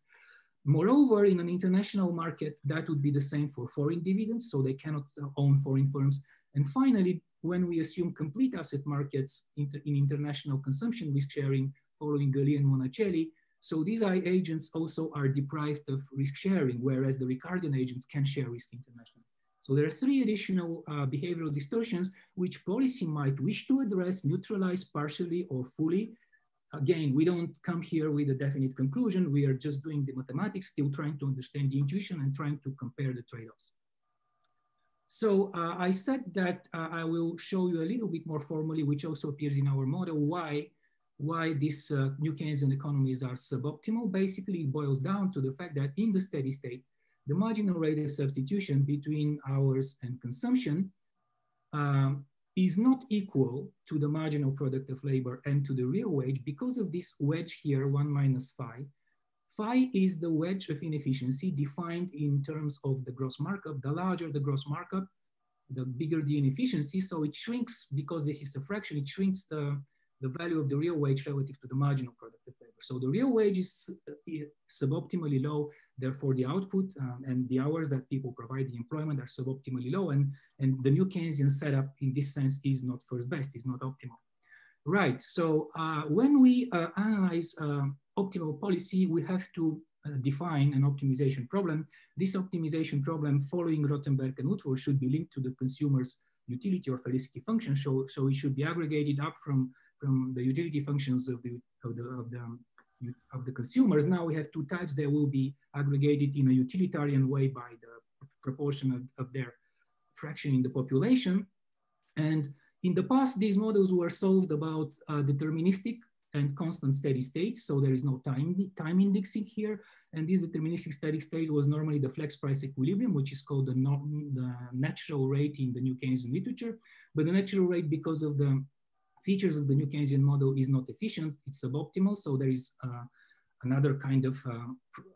Moreover, in an international market, that would be the same for foreign dividends, so they cannot own foreign firms. And finally, when we assume complete asset markets in, in international consumption risk sharing following Gali and Monacelli, so these agents also are deprived of risk sharing, whereas the Ricardian agents can share risk internationally. So there are three additional uh, behavioral distortions which policy might wish to address, neutralize partially or fully, again, we don't come here with a definite conclusion. We are just doing the mathematics, still trying to understand the intuition and trying to compare the trade-offs. So uh, I said that uh, I will show you a little bit more formally, which also appears in our model, why, why these uh, new Keynesian economies are suboptimal. Basically, it boils down to the fact that in the steady state, the marginal rate of substitution between hours and consumption um, is not equal to the marginal product of labor and to the real wage because of this wedge here, one minus phi. Phi is the wedge of inefficiency defined in terms of the gross markup. The larger the gross markup, the bigger the inefficiency. So it shrinks because this is a fraction, it shrinks the, the value of the real wage relative to the marginal product of labor. So the real wage is uh, suboptimally low, therefore the output um, and the hours that people provide the employment are suboptimally low and, and the new Keynesian setup in this sense is not first best, is not optimal. Right, so uh, when we uh, analyze uh, optimal policy, we have to uh, define an optimization problem. This optimization problem following Rotemberg and Woodford should be linked to the consumer's utility or felicity function. So, so it should be aggregated up from from the utility functions of the, of the, of the, of the consumers. Now we have two types. that will be aggregated in a utilitarian way by the proportion of, of their fraction in the population. And in the past, these models were solved about uh, deterministic and constant steady states. So there is no time, time indexing here. And this deterministic steady state was normally the flex price equilibrium, which is called the, the natural rate in the New Keynesian literature. But the natural rate, because of the features of the new Keynesian model is not efficient, it's suboptimal. So there is uh, another kind of uh,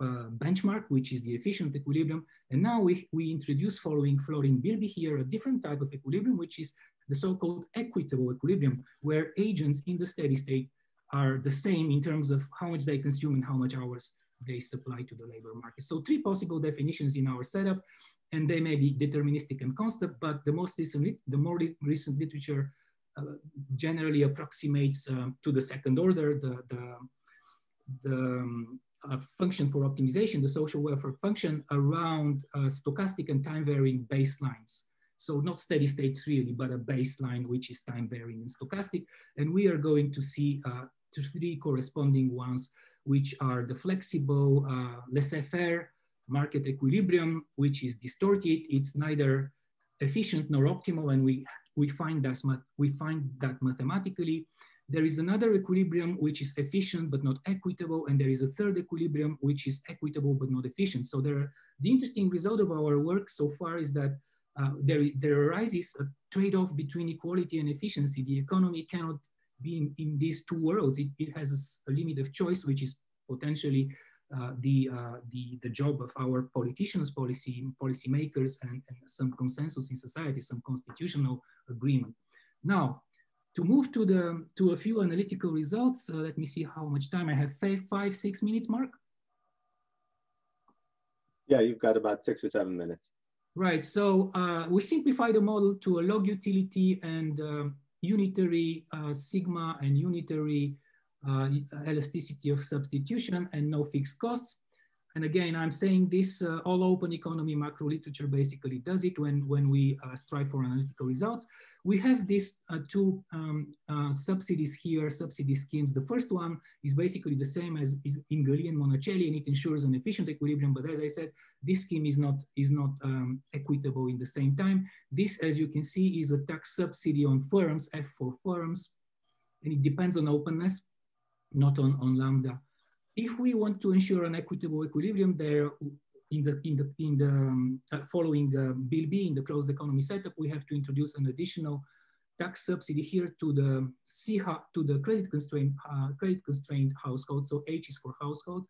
uh, benchmark, which is the efficient equilibrium. And now we, we introduce following Florin Bilbiie here, a different type of equilibrium, which is the so-called equitable equilibrium, where agents in the steady state are the same in terms of how much they consume and how much hours they supply to the labor market. So three possible definitions in our setup, and they may be deterministic and constant, but the most recent, the more recent literature generally approximates uh, to the second order, the, the, the um, uh, function for optimization, the social welfare function around uh, stochastic and time varying baselines. So not steady states really, but a baseline which is time varying and stochastic. And we are going to see uh, three corresponding ones, which are the flexible uh, laissez-faire market equilibrium, which is distorted. It's neither efficient nor optimal, and we we find that we find that mathematically. There is another equilibrium which is efficient but not equitable, and there is a third equilibrium which is equitable but not efficient. So there, the interesting result of our work so far is that uh, there, there arises a trade-off between equality and efficiency. The economy cannot be in, in these two worlds. It, it has a, a, limit of choice, which is potentially uh, the, uh, the, the job of our politicians, policy policymakers, and, and some consensus in society, some constitutional agreement. Now, to move to the to a few analytical results, uh, let me see how much time I have. Five, five, six minutes, Mark. Yeah, you've got about six or seven minutes. Right. So uh, we simplify the model to a log utility and um, unitary uh, sigma and unitary uh, elasticity of substitution and no fixed costs. And again, I'm saying this uh, all open economy macro literature basically does it when, when we uh, strive for analytical results. We have these uh, two um, uh, subsidies here, subsidy schemes. The first one is basically the same as in Gali and Monacelli, and it ensures an efficient equilibrium. But as I said, this scheme is not, is not um, equitable in the same time. This, as you can see, is a tax subsidy on firms, F for firms, and it depends on openness, not on, on lambda if we want to ensure an equitable equilibrium there in the in the in the um, uh, following uh, Bilbiie in the closed economy setup, we have to introduce an additional tax subsidy here to the C to the credit constrained uh, credit constrained household. So H is for household,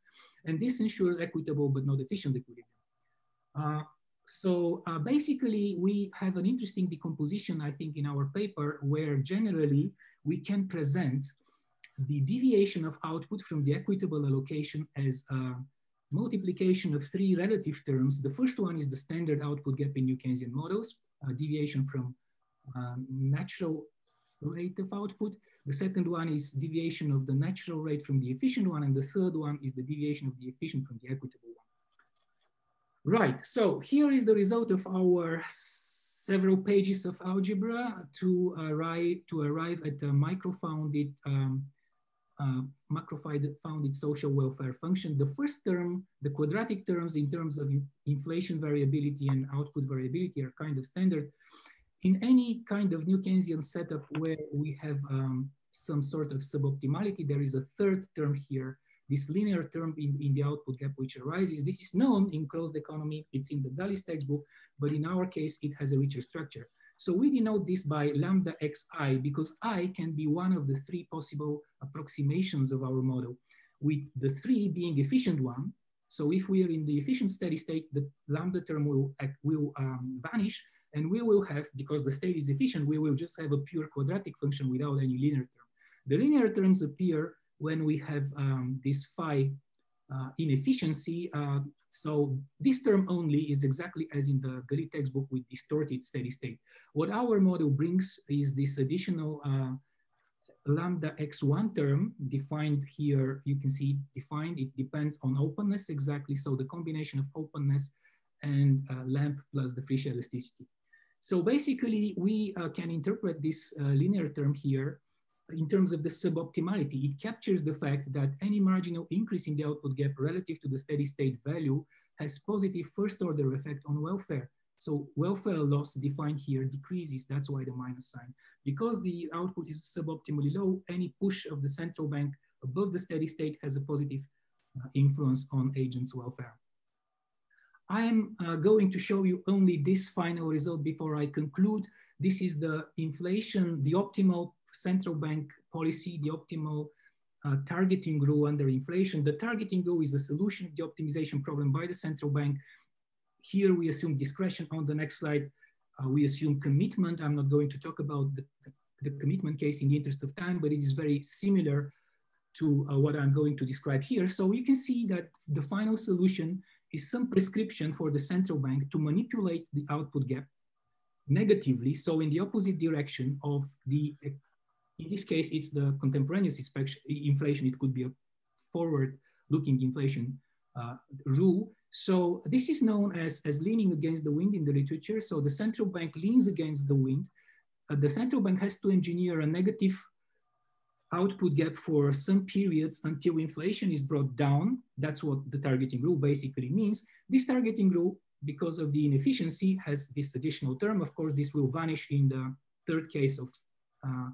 and this ensures equitable but not efficient equilibrium. Uh, so uh, basically, we have an interesting decomposition, I think, in our paper where generally we can present the deviation of output from the equitable allocation as a multiplication of three relative terms. The first one is the standard output gap in New Keynesian models, deviation from um, natural rate of output. The second one is deviation of the natural rate from the efficient one. And the third one is the deviation of the efficient from the equitable one. Right, so here is the result of our several pages of algebra to arrive, to arrive at a microfounded um, uh, macro-founded social welfare function. The first term, the quadratic terms in terms of inflation variability and output variability are kind of standard. In any kind of New Keynesian setup where we have um, some sort of suboptimality, there is a third term here, this linear term in, in the output gap which arises. This is known in closed economy, it's in the Dulles textbook, but in our case, it has a richer structure. So we denote this by lambda xi because i can be one of the three possible approximations of our model, with the three being efficient one. So if we are in the efficient steady state, the lambda term will, will um, vanish and we will have, because the state is efficient, we will just have a pure quadratic function without any linear term. The linear terms appear when we have um, this phi inefficiency. Uh, so this term only is exactly as in the Gali textbook with distorted steady state. What our model brings is this additional uh, lambda x1 term defined here. You can see defined, it depends on openness exactly. So the combination of openness and uh, lamp plus the free elasticity. So basically we uh, can interpret this uh, linear term here in terms of the suboptimality, it captures the fact that any marginal increase in the output gap relative to the steady state value has positive first order effect on welfare. So welfare loss defined here decreases, that's why the minus sign. Because the output is suboptimally low, any push of the central bank above the steady state has a positive uh, influence on agents' welfare. I'm uh, going to show you only this final result before I conclude. This is the inflation, the optimal central bank policy, the optimal uh, targeting rule under inflation. The targeting rule is the solution of the optimization problem by the central bank. Here we assume discretion on the next slide. Uh, we assume commitment. I'm not going to talk about the, the, commitment case in the interest of time, but it is very similar to uh, what I'm going to describe here. So you can see that the final solution is some prescription for the central bank to manipulate the output gap negatively, so in the opposite direction of the, in this case, it's the contemporaneous inflation, it could be a forward-looking inflation uh, rule. So this is known as, as leaning against the wind in the literature. So the central bank leans against the wind. Uh, the central bank has to engineer a negative output gap for some periods until inflation is brought down. That's what the targeting rule basically means. This targeting rule, because of the inefficiency, has this additional term. Of course, this will vanish in the third case of uh,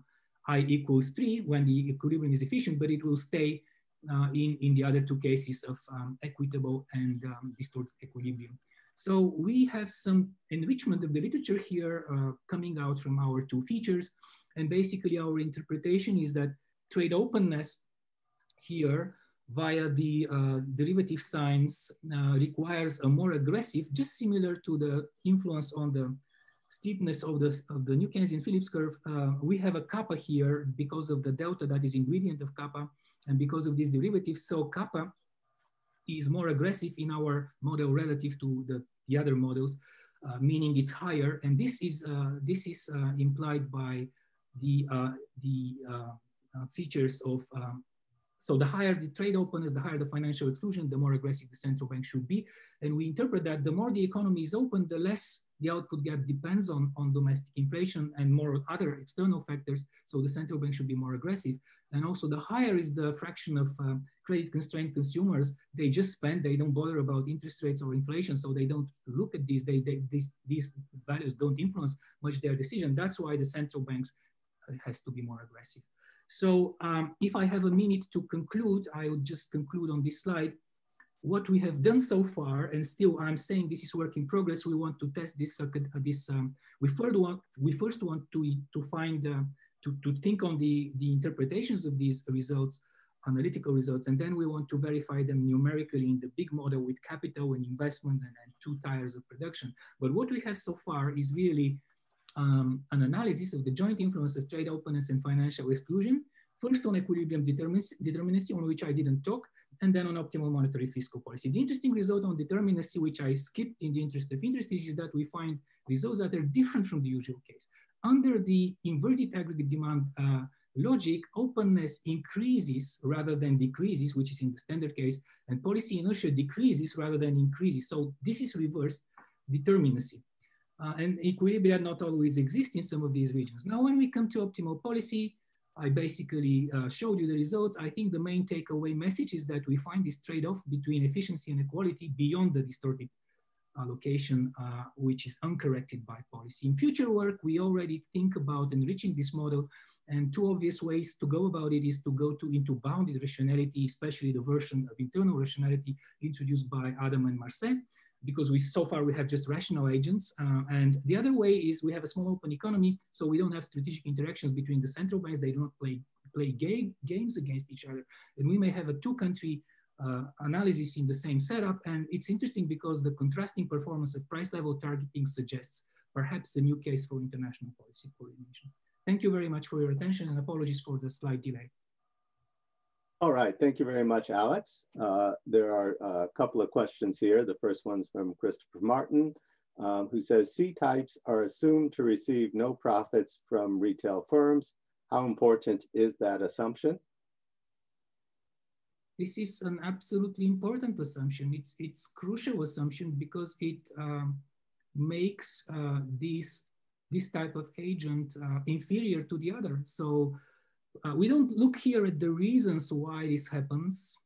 i equals three when the equilibrium is efficient, but it will stay uh, in, in the other two cases of um, equitable and um, distorted equilibrium. So we have some enrichment of the literature here uh, coming out from our two features. And basically our interpretation is that trade openness here via the uh, derivative signs uh, requires a more aggressive, just similar to the influence on the steepness of the, of the New Keynesian-Phillips curve. Uh, we have a kappa here because of the delta that is ingredient of kappa and because of these derivatives. So kappa is more aggressive in our model relative to the, the other models, uh, meaning it's higher. And this is, uh, this is uh, implied by the, the uh, features of, um, so the higher the trade openness, the higher the financial exclusion, the more aggressive the central bank should be. And we interpret that the more the economy is open, the less the output gap depends on, on domestic inflation and more other external factors. So the central bank should be more aggressive. And also the higher is the fraction of um, credit constrained consumers, they just spend, they don't bother about interest rates or inflation. So they don't look at these, they, they, these, these values don't influence much their decision. That's why the central banks uh, has to be more aggressive. So um, if I have a minute to conclude, I would just conclude on this slide. What we have done so far, and still I'm saying this is work in progress, we want to test this, uh, this um, we, first want, we first want to, to find, uh, to, to think on the, the interpretations of these results, analytical results, and then we want to verify them numerically in the big model with capital and investment and, and two tiers of production. But what we have so far is really um, an analysis of the joint influence of trade openness and financial exclusion, first on equilibrium determinacy, on which I didn't talk, and then on optimal monetary fiscal policy. The interesting result on determinacy, which I skipped in the interest of interest, is, that we find results that are different from the usual case. Under the inverted aggregate demand uh, logic, openness increases rather than decreases, which is in the standard case, and policy inertia decreases rather than increases. So this is reversed determinacy. Uh, and equilibria not always exist in some of these regions. Now, when we come to optimal policy, I basically uh, showed you the results. I think the main takeaway message is that we find this trade-off between efficiency and equality beyond the distorted allocation, uh, which is uncorrected by policy. In future work, we already think about enriching this model and two obvious ways to go about it is to go to into bounded rationality, especially the version of internal rationality introduced by Adam and Marcet because we so far we have just rational agents. Uh, and the other way is we have a small open economy, so we don't have strategic interactions between the central banks. They do not play play game, games against each other. And we may have a two-country uh, analysis in the same setup. And it's interesting because the contrasting performance of price level targeting suggests perhaps a new case for international policy coordination. Thank you very much for your attention and apologies for the slight delay. All right, thank you very much, Alex. Uh, there are a couple of questions here. The first one's from Christopher Martin, um, who says C-types are assumed to receive no profits from retail firms. How important is that assumption? This is an absolutely important assumption. It's it's crucial assumption because it um, makes uh, this this type of agent uh, inferior to the other. So uh, we don't look here at the reasons why this happens.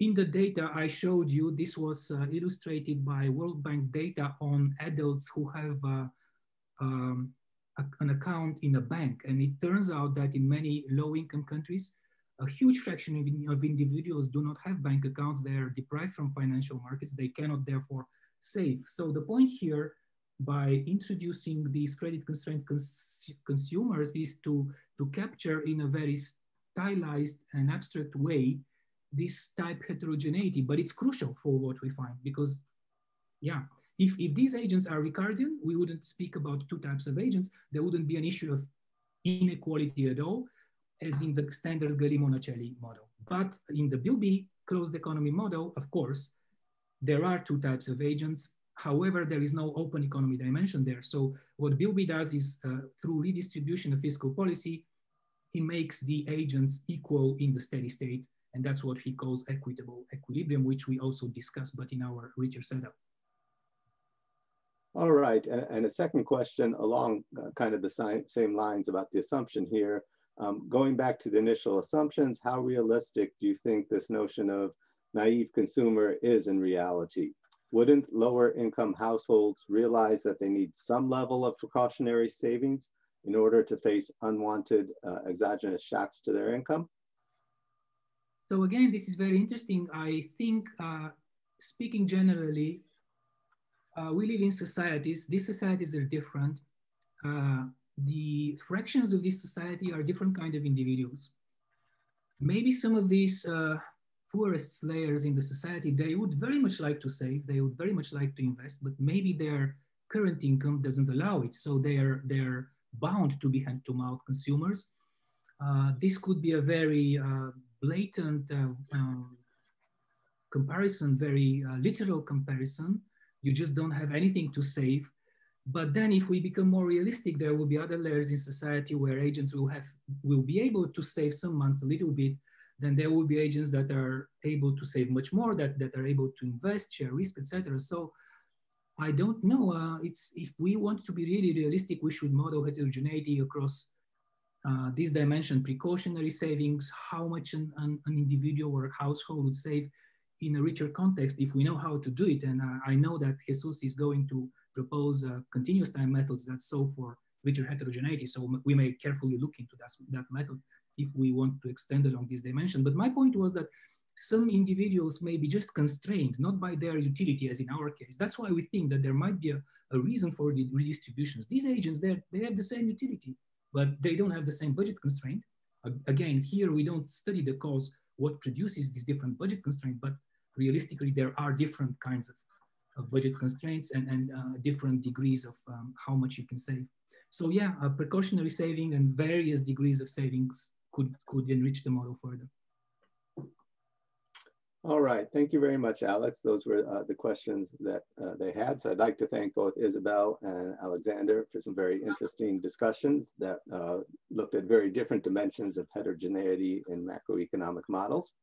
In the data I showed you, this was uh, illustrated by World Bank data on adults who have uh, um, a, an account in a bank. And it turns out that in many low income countries, a huge fraction of, of individuals do not have bank accounts. They are deprived from financial markets. They cannot therefore save. So the point here by introducing these credit constrained cons consumers is to, to capture in a very stylized and abstract way this type heterogeneity, but it's crucial for what we find because, yeah, if, if these agents are Ricardian, we wouldn't speak about two types of agents. There wouldn't be an issue of inequality at all, as in the standard Gali-Monacelli model. But in the Bilbiie closed economy model, of course, there are two types of agents. However, there is no open economy dimension there. So what Bilbiie does is uh, through redistribution of fiscal policy, he makes the agents equal in the steady state. And that's what he calls equitable equilibrium, which we also discuss, but in our richer setup. All right, and, a second question along uh, kind of the same lines about the assumption here. Um, going back to the initial assumptions, how realistic do you think this notion of naive consumer is in reality? Wouldn't lower income households realize that they need some level of precautionary savings in order to face unwanted uh, exogenous shocks to their income? So again, this is very interesting. I think uh, speaking generally, uh, we live in societies. These societies are different. Uh, the fractions of this society are different kind of individuals. Maybe some of these uh, poorest layers in the society, they would very much like to save, they would very much like to invest, but maybe their current income doesn't allow it. So they're, they're bound to be hand-to-mouth consumers. Uh, this could be a very uh, blatant uh, um, comparison, very uh, literal comparison. You just don't have anything to save. But then if we become more realistic, there will be other layers in society where agents will have will be able to save some months a little bit. Then there will be agents that are able to save much more, that, that are able to invest, share risk, etc. So I don't know. Uh, it's if we want to be really realistic, we should model heterogeneity across uh, this dimension, precautionary savings, how much an, an, an, individual or a household would save in a richer context if we know how to do it. And uh, I know that Jesús is going to propose uh, continuous time methods that solve for richer heterogeneity. So we may carefully look into that, that method if we want to extend along this dimension. But my point was that some individuals may be just constrained, not by their utility, as in our case. That's why we think that there might be a, a reason for the redistributions. These agents, they have the same utility, but they don't have the same budget constraint. Again, here we don't study the cause, what produces these different budget constraints, but realistically, there are different kinds of, of budget constraints and, and uh, different degrees of um, how much you can save. So yeah, precautionary saving and various degrees of savings could, could enrich the model further. All right, thank you very much, Alex. Those were uh, the questions that uh, they had. So I'd like to thank both Isabelle and Alexander for some very interesting discussions that uh, looked at very different dimensions of heterogeneity in macroeconomic models.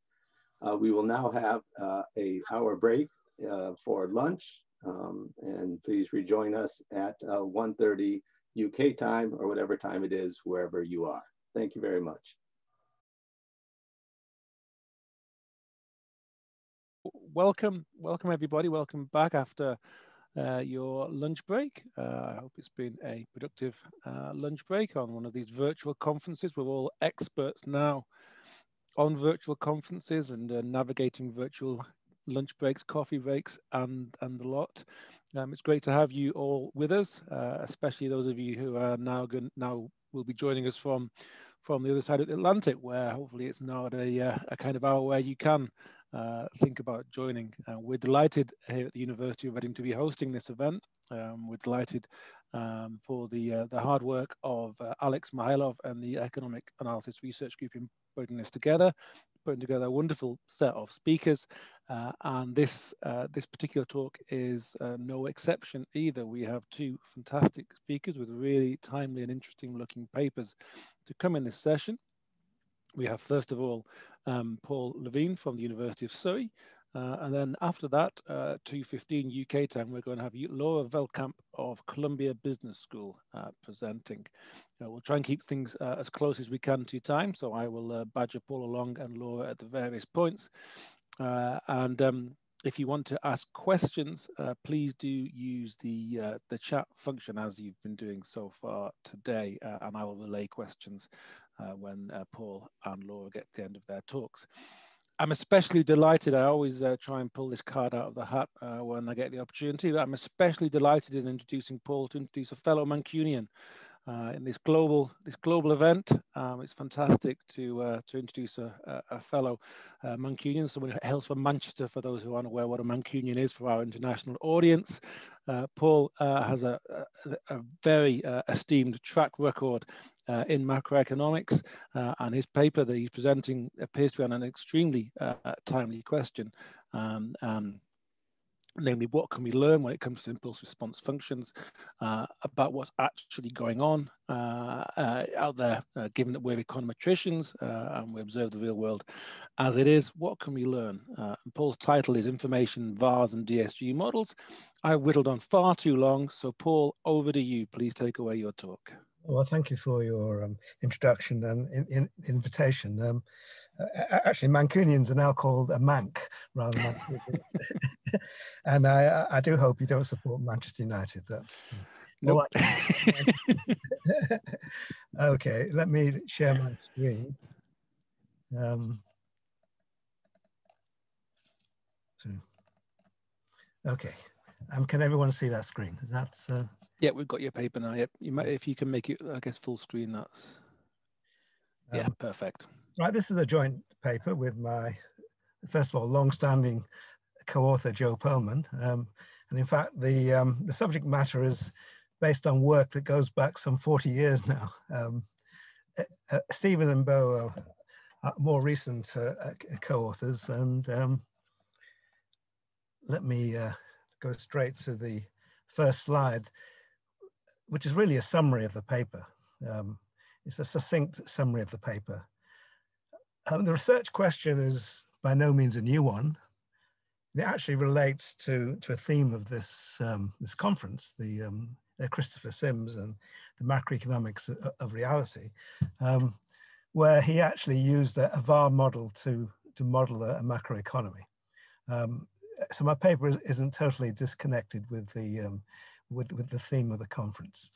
Uh, we will now have uh, a hour break uh, for lunch, um, and please rejoin us at 1.30 UK time or whatever time it is, wherever you are. Thank you very much. Welcome, welcome everybody. Welcome back after uh, your lunch break. Uh, I hope it's been a productive uh, lunch break on one of these virtual conferences. We're all experts now on virtual conferences and uh, navigating virtual lunch breaks, coffee breaks, and and the lot. Um, it's great to have you all with us, uh, especially those of you who are now going now will be joining us from from the other side of the Atlantic, where hopefully it's not a, uh, a kind of hour where you can uh, think about joining. Uh, we're delighted here at the University of Reading to be hosting this event. Um, we're delighted um, for the uh, the hard work of uh, Alex Mihailov and the Economic Analysis Research Group in putting this together, putting together a wonderful set of speakers. Uh, and this this particular talk is no exception either. We have two fantastic speakers with really timely and interesting looking papers to come in this session. We have first of all um, Paul Levine from the University of Surrey. Uh, and then after that, uh, 2.15 UK time, we're going to have Laura Veldkamp of Columbia Business School uh, presenting. Uh, we'll try and keep things uh, as close as we can to time, so I will uh, badger Paul along and Laura at the various points. and um, if you want to ask questions, please do use the, the chat function as you've been doing so far today, and I will relay questions uh, when uh, Paul and Laura get the end of their talks. I'm especially delighted. I always uh, try and pull this card out of the hat uh, when I get the opportunity. But I'm especially delighted in introducing Paul to introduce a fellow Mancunian. Uh, in this global this global event. Um, it's fantastic to uh, to introduce a, a, fellow uh, Mancunian, someone who hails from Manchester. For those who aren't aware what a Mancunian is, for our international audience, uh, Paul uh, has a, a, a very uh, esteemed track record in macroeconomics, and his paper that he's presenting appears to be on an extremely timely question. Um, um, namely what can we learn when it comes to impulse response functions uh, about what's actually going on uh, uh, out there, uh, given that we're econometricians uh, and we observe the real world as it is, what can we learn? Uh, Paul's title is Information, VARs and DSGE Models. I've whittled on far too long, so Paul, over to you. Please take away your talk. Well, thank you for your um, introduction and in, in, invitation. Um, actually Mancunians are now called a Manc rather than and I, I do hope you don't support Manchester United. That's nope. okay. Let me share my screen. Um, so, okay. Um, can everyone see that screen? Is that? Uh... Yeah, we've got your paper now. Yep. You might, if you can make it, I guess, full screen. That's. Yeah, um, perfect. Right, this is a joint paper with my, first of all, long-standing co-author Joe Pearlman. Um, and in fact, the, um, the subject matter is based on work that goes back some 40 years now. Um, uh, uh Stephen and Bo are more recent uh, uh, co-authors and um, let me uh, go straight to the first slide, which is really a summary of the paper. Um, it's a succinct summary of the paper. Um, the research question is by no means a new one. It actually relates to, to a theme of this, um, this conference, the um, uh, Christopher Sims and the macroeconomics of, of reality, um, where he actually used a, a, VAR model to, to model a, a macroeconomy. Um, so my paper is, not totally disconnected with the, um, with, with the theme of the conference.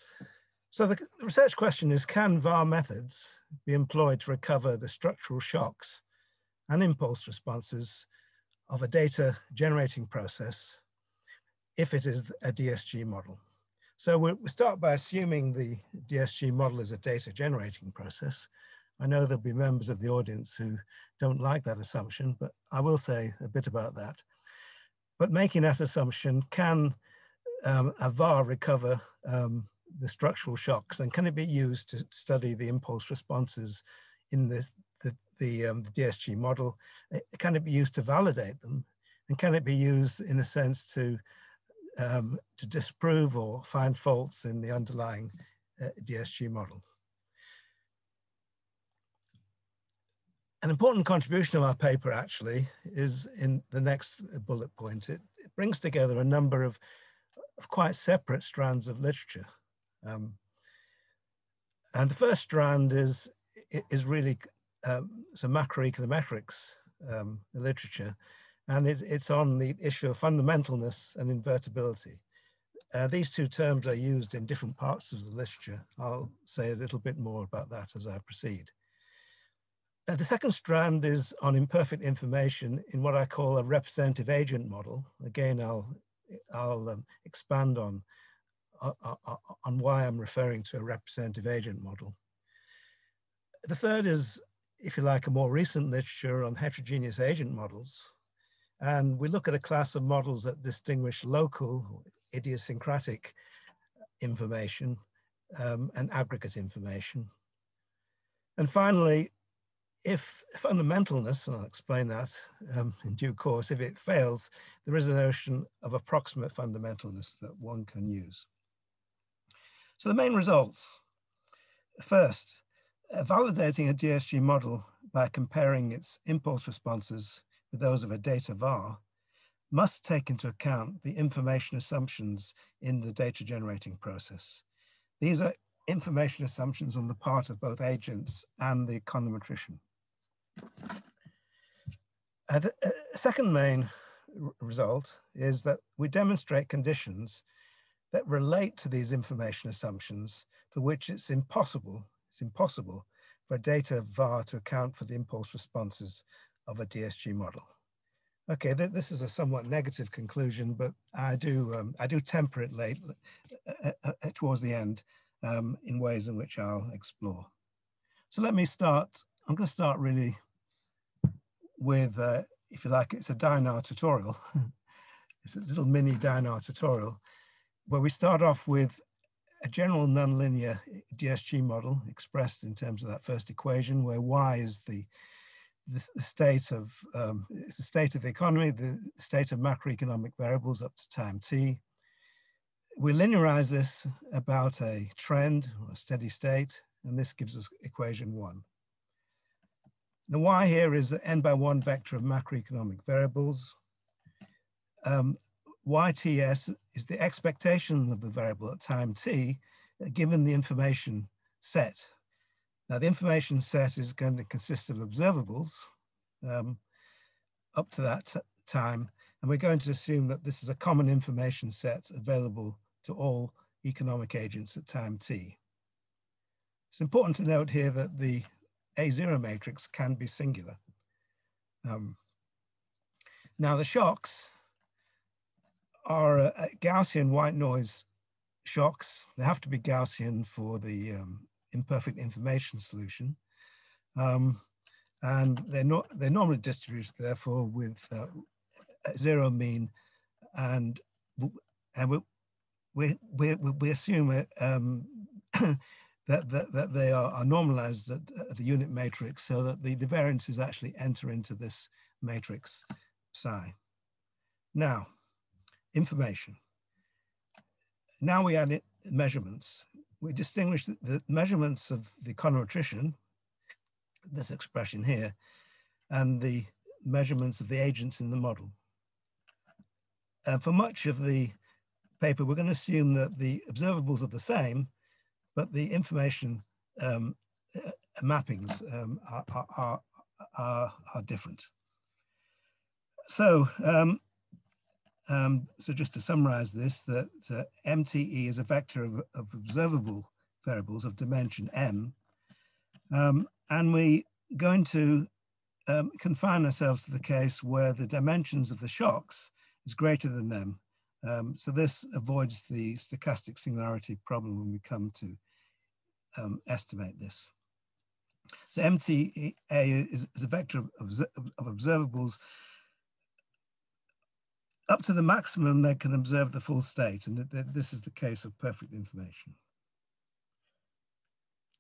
So the, the research question is, can VAR methods be employed to recover the structural shocks and impulse responses of a data generating process if it is a DSGE model? So we start by assuming the DSGE model is a data generating process. I know there'll be members of the audience who don't like that assumption, but I will say a bit about that. But making that assumption, can um, a VAR recover um, the structural shocks and can it be used to study the impulse responses in this, the, the, um, the DSGE model? Uh, can it be used to validate them? And can it be used in a sense to, um, to disprove or find faults in the underlying uh, DSGE model? An important contribution of our paper actually is in the next bullet point. It, it brings together a number of, of quite separate strands of literature. Um, and the first strand is, is really um, some macroeconometrics um, literature, and it's, it's on the issue of fundamentalness and invertibility. Uh, these two terms are used in different parts of the literature. I'll say a little bit more about that as I proceed. Uh, the second strand is on imperfect information in what I call a representative agent model. Again, I'll, I'll um, expand on on why I'm referring to a representative agent model. The third is, if you like, a more recent literature on heterogeneous agent models. And we look at a class of models that distinguish local, idiosyncratic information um, and aggregate information. And finally, if fundamentalness, and I'll explain that um, in due course, if it fails, there is a notion of approximate fundamentalness that one can use. So the main results. First, validating a DSGE model by comparing its impulse responses with those of a data VAR must take into account the information assumptions in the data generating process. These are information assumptions on the part of both agents and the econometrician. Uh, the uh, second main result is that we demonstrate conditions that relate to these information assumptions for which it's impossible, it's impossible for data VAR to account for the impulse responses of a DSGE model. Okay, th this is a somewhat negative conclusion, but I do um, I do temper it late uh, uh, uh, towards the end um, in ways in which I'll explore. So let me start, I'm going to start really with, uh, if you like, it's a Dynare tutorial. it's a little mini Dynare tutorial where we start off with a general nonlinear DSGE model expressed in terms of that first equation where y is the, the, the state of um, it's the state of the economy, the state of macroeconomic variables up to time t. We linearize this about a trend or a steady state, and this gives us equation one. The y here is the n by one vector of macroeconomic variables. Um, YTS is the expectation of the variable at time t, uh, given the information set. Now the information set is going to consist of observables um, up to that time, and we're going to assume that this is a common information set available to all economic agents at time t. It's important to note here that the A0 matrix can be singular. Um, now the shocks are uh, Gaussian white noise shocks. They have to be Gaussian for the um, imperfect information solution. Um, and they're, not, they're normally distributed, therefore, with uh, zero mean. And, and we, we, we, we assume um, that, that, that they are, are normalized at, at, the unit matrix so that the, the variances actually enter into this matrix psi. Now, information. Now we add measurements. We distinguish the measurements of the econometrician, this expression here, and the measurements of the agents in the model. And for much of the paper, we're going to assume that the observables are the same, but the information um, uh, mappings um, are, are, are, are, different. So um, um, so just to summarize this, that uh, MTE is a vector of, of, observable variables of dimension M. Um, and we're going to um, confine ourselves to the case where the dimensions of the shocks is greater than M. Um, so this avoids the stochastic singularity problem when we come to um, estimate this. So MTA is, is a vector of, of, of observables up to the maximum they can observe the full state, and this is the case of perfect information.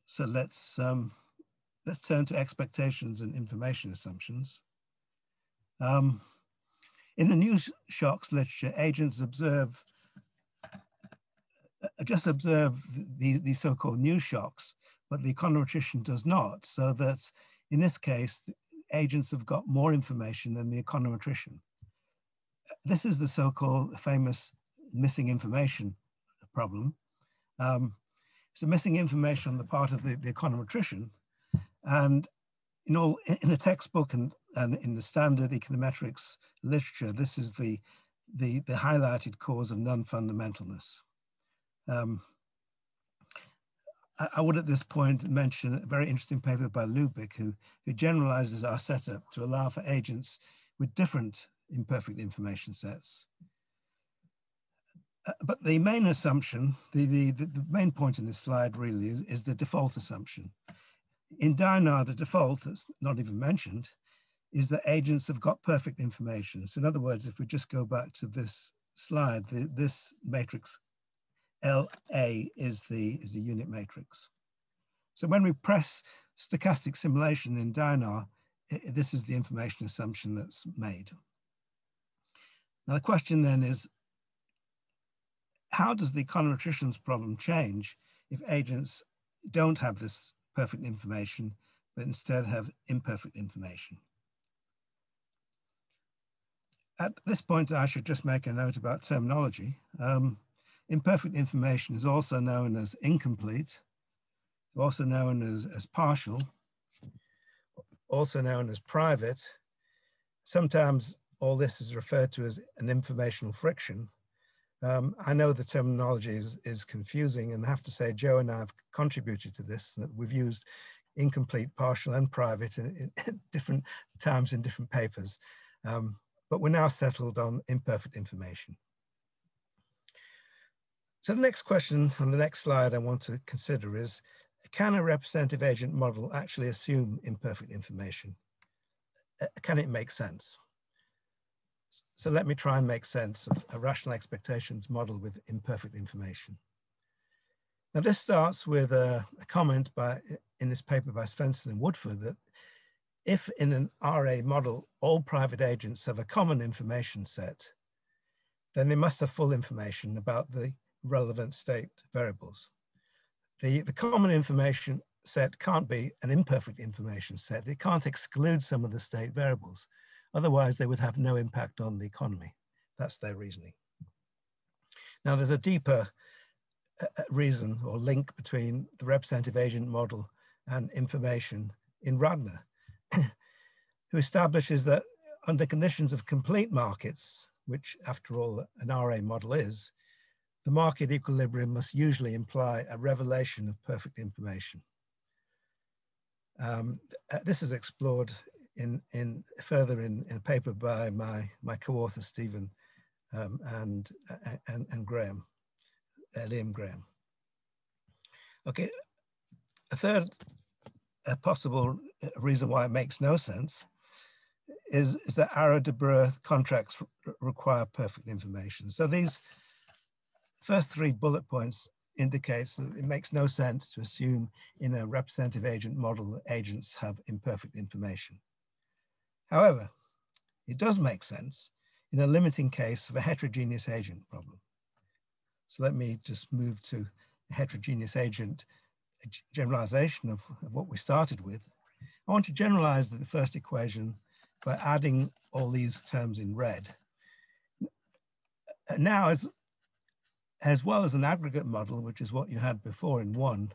So let's um, let's turn to expectations and information assumptions. Um, in the new shocks literature, agents observe uh, just observe these the so-called new shocks, but the econometrician does not. So that in this case, agents have got more information than the econometrician this is the so-called famous missing information problem. Um, so missing information on the part of the, the econometrician. And in all, in the textbook and, and in the standard econometrics literature, this is the, the, the highlighted cause of non-fundamentalness. Um, I, I, would at this point mention a very interesting paper by Lubick, who, who generalizes our setup to allow for agents with different imperfect information sets. Uh, but the main assumption, the, the, the main point in this slide really is, is the default assumption. In Dynare, the default that's not even mentioned is that agents have got perfect information. So in other words, if we just go back to this slide, the, this matrix LA is the, is the unit matrix. So when we press stochastic simulation in Dynare, this is the information assumption that's made. Now the question then is, how does the econometrician's problem change if agents don't have this perfect information, but instead have imperfect information? At this point, I should just make a note about terminology. Um, imperfect information is also known as incomplete, also known as, as partial, also known as private. Sometimes all this is referred to as an informational friction. Um, I know the terminology is, is confusing and I have to say Joe and I have contributed to this, that we've used incomplete, partial and private in, in different times in different papers. Um, but we're now settled on imperfect information. So the next question on the next slide I want to consider is, can a representative agent model actually assume imperfect information? Uh, can it make sense? So let me try and make sense of a rational expectations model with imperfect information. Now this starts with a, a comment by in this paper by Svensson and Woodford that if in an RA model, all private agents have a common information set, then they must have full information about the relevant state variables. The, the common information set can't be an imperfect information set. It can't exclude some of the state variables. Otherwise, they would have no impact on the economy. That's their reasoning. Now, there's a deeper uh, uh reason or link between the representative agent model and information in Radner, who establishes that under conditions of complete markets, which after all an RA model is, the market equilibrium must usually imply a revelation of perfect information. Um, uh, this is explored in, in further in, in a paper by my, my co-author Stephen um, and, and, and Graham, uh, Liam Graham. Okay, a third a possible reason why it makes no sense is, is that Arrow-Debreu contracts require perfect information. So these first three bullet points indicates that it makes no sense to assume in a representative agent model that agents have imperfect information. However, it does make sense in a limiting case of a heterogeneous agent problem. So let me just move to a heterogeneous agent generalization of, of what we started with. I want to generalize the first equation by adding all these terms in red. Now, as, as well as an aggregate model, which is what you had before in one,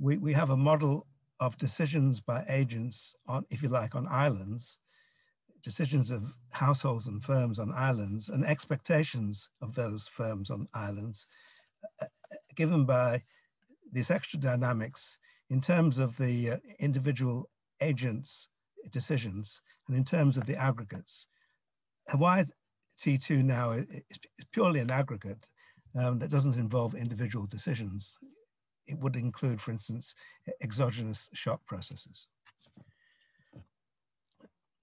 we, we have a model of decisions by agents on, if you like, on islands, decisions of households and firms on islands, and expectations of those firms on islands, uh, uh given by these extra dynamics in terms of the uh, individual agents' decisions and in terms of the aggregates. Hawaii T2 now is, is purely an aggregate um, that doesn't involve individual decisions. It would include, for instance, exogenous shock processes.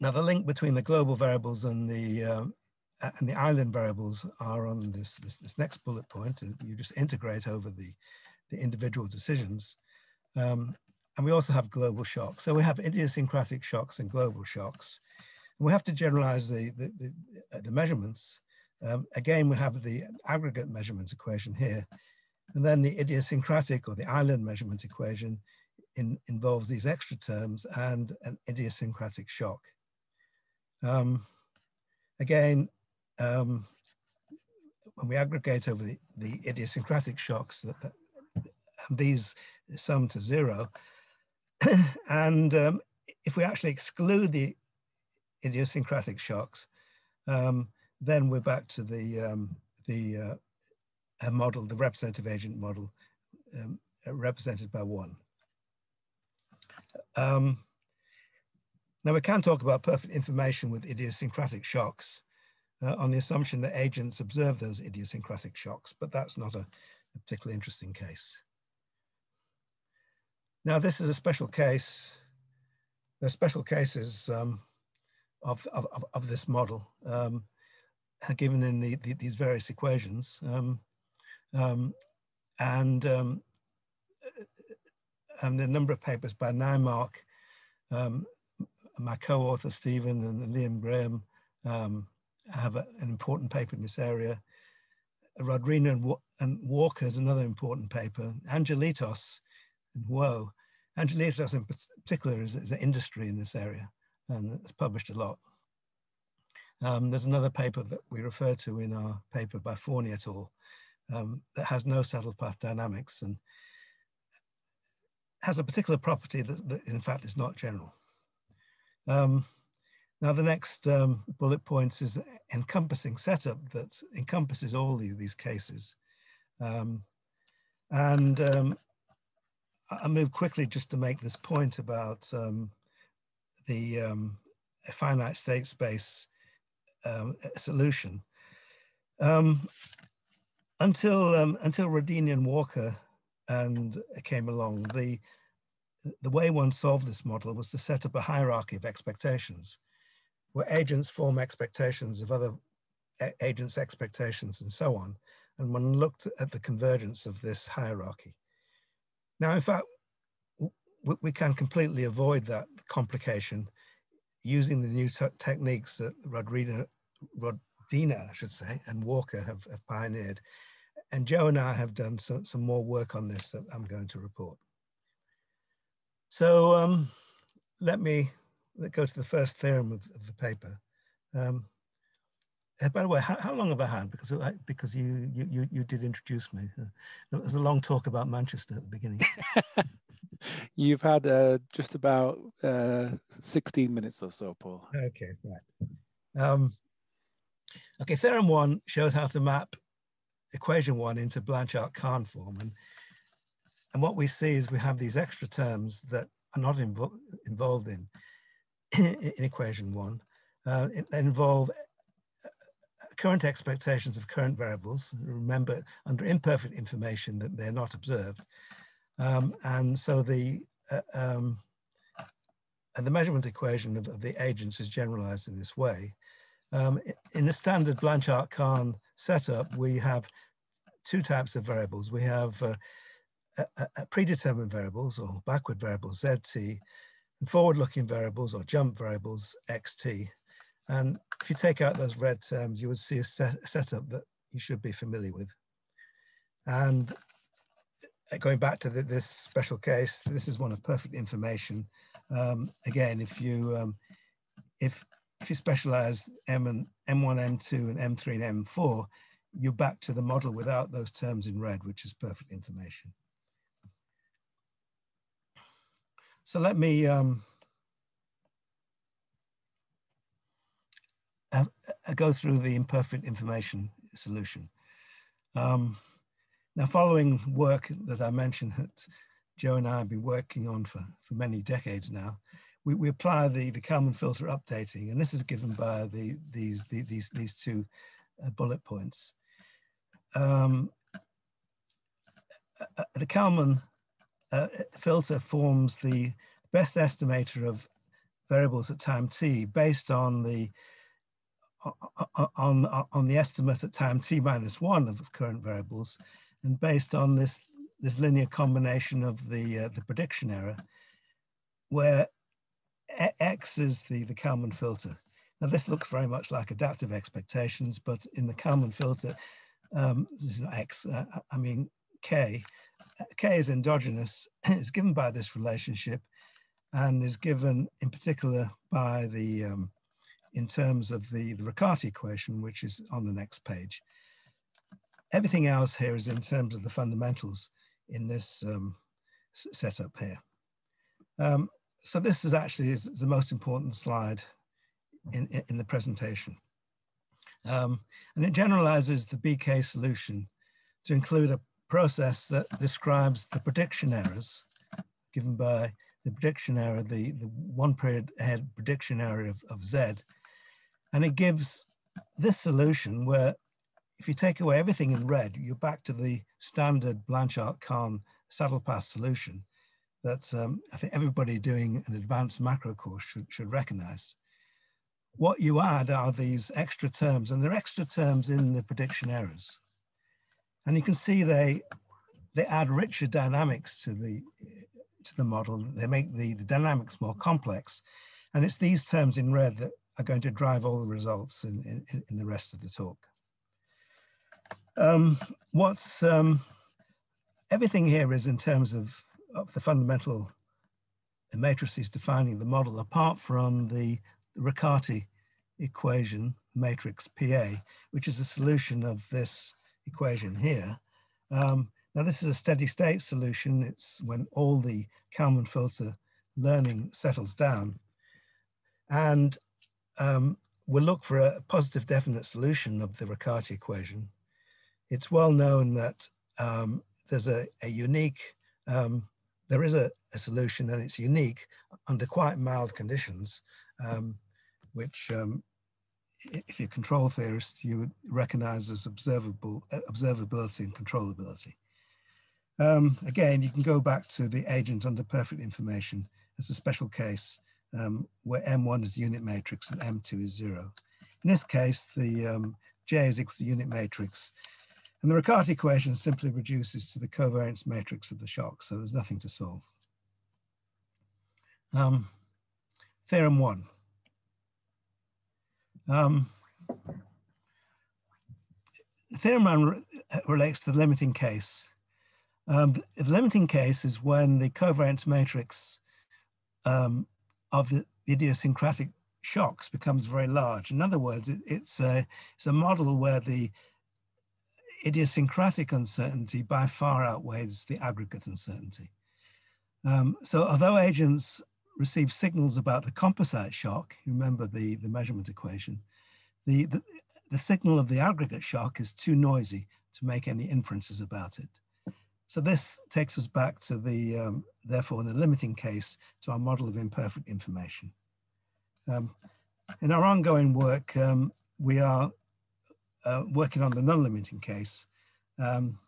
Now, the link between the global variables and the um, and the island variables are on this, this, this next bullet point. You just integrate over the the individual decisions. Um, and we also have global shocks. So we have idiosyncratic shocks and global shocks. And we have to generalize the, the, the, uh, the measurements. Um, again, we have the aggregate measurement equation here. And then the idiosyncratic or the island measurement equation in, involves these extra terms and an idiosyncratic shock. Um, again, um, when we aggregate over the, the idiosyncratic shocks, that, that, these sum to zero. and um, if we actually exclude the idiosyncratic shocks, um, then we're back to the, um, the uh, model, the representative agent model, um, represented by one. Now we can talk about perfect information with idiosyncratic shocks uh, on the assumption that agents observe those idiosyncratic shocks, but that's not a, a particularly interesting case. Now, this is a special case. There are special cases um, of, of, of, this model um, given in the, the, these various equations. Um, um and, um, and the number of papers by Nimark, um, my co-author Stephen and Liam Graham have a, an important paper in this area. Rondina and, and Walker is another important paper. Angeletos and Whoa Angeletos in particular is, is, an industry in this area and it's published a lot. Um, there's another paper that we refer to in our paper by Forni et al. Um, that has no saddle path dynamics and has a particular property that, that in fact is not general. Um, now the next um, bullet point is encompassing setup that encompasses all these, these cases. Um, and um, I move quickly just to make this point about um, the um, finite state space um, solution. Until until Rondina and Walker and came along, the the way one solved this model was to set up a hierarchy of expectations, where agents form expectations of other agents' expectations and so on. And one looked at the convergence of this hierarchy. Now, in fact, we can completely avoid that complication using the new techniques that Rodrina, Rondina, I should say, and Walker have, have pioneered. And Joe and I have done some, some more work on this that I'm going to report. So um, let me let go to the first theorem of, of the paper. Um, uh, by the way, how, how, long have I had? Because I, because you, you you you did introduce me. Uh, there was a long talk about Manchester at the beginning. You've had uh, just about uh, 16 minutes or so, Paul. Okay, right. Um, okay, theorem one shows how to map equation one into Blanchard-Kahn form. And, and what we see is we have these extra terms that are not invo involved in, in equation one. Uh, they involve uh, current expectations of current variables. Remember, under imperfect information that they're not observed. Um, and so the uh, um, and the measurement equation of, of, the agents is generalized in this way. Um, in the standard Blanchard-Kahn setup, we have two types of variables. We have uh, predetermined variables or backward variables, zt, and forward-looking variables or jump variables, xt. And if you take out those red terms, you would see a, set, setup that you should be familiar with. And uh, going back to the, this special case, this is one of perfect information. Um, again, if you um, if if you specialize M and M1, M2, and M3 and M4, you're back to the model without those terms in red, which is perfect information. So let me um, uh, go through the imperfect information solution. Um, now, following work that I mentioned that Joe and I have been working on for, for many decades now, we, we apply the, the Kalman filter updating, and this is given by the, these, the, these, these two uh, bullet points. Um, uh, uh the Kalman uh, filter forms the best estimator of variables at time t based on the on, on the estimate at time t minus one of current variables and based on this, this linear combination of the, uh, the prediction error, where X is the, the Kalman filter. Now this looks very much like adaptive expectations, but in the Kalman filter, um, this is X, uh, I mean K, K is endogenous, is given by this relationship and is given in particular by the, um, in terms of the, the Riccati equation, which is on the next page. Everything else here is in terms of the fundamentals in this um, setup here. Um, so this is actually is the most important slide in, in the presentation. Um, and it generalizes the BK solution to include a process that describes the prediction errors given by the prediction error, the, the one period ahead prediction error of, of Z. And it gives this solution where if you take away everything in red, you're back to the standard Blanchard-Kahn saddle path solution that um, I think everybody doing an advanced macro course should, should recognize. What you add are these extra terms, and they're extra terms in the prediction errors. And you can see they, they add richer dynamics to the, to the model. They make the, the dynamics more complex. And it's these terms in red that are going to drive all the results in, in, in the rest of the talk. Um, what's um, everything here is in terms of, of the fundamental matrices defining the model, apart from the Riccati equation matrix PA, which is a solution of this equation here. Um, now this is a steady state solution. It's when all the Kalman filter learning settles down. And um, we'll look for a positive definite solution of the Riccati equation it's well known that um, there's a, a unique, um, there is a, a, solution and it's unique under quite mild conditions, um, which um, if you're control theorist, you would recognize as observable, observability and controllability. Um, again, you can go back to the agent under perfect information as a special case um, where M1 is the unit matrix and M2 is zero. In this case, the um, J is equal to the unit matrix. And the Riccati equation simply reduces to the covariance matrix of the shock, so there's nothing to solve. Um, theorem one. Um, theorem one relates to the limiting case. Um, the limiting case is when the covariance matrix um, of the idiosyncratic shocks becomes very large. In other words, it, it's, a, it's a model where the idiosyncratic uncertainty by far outweighs the aggregate uncertainty. Um, so although agents receive signals about the composite shock, remember the, the measurement equation, the, the, the signal of the aggregate shock is too noisy to make any inferences about it. So this takes us back to the, um, therefore, in the limiting case, to our model of imperfect information. Um, in our ongoing work, um, we are uh, working on the non-limiting case. Um,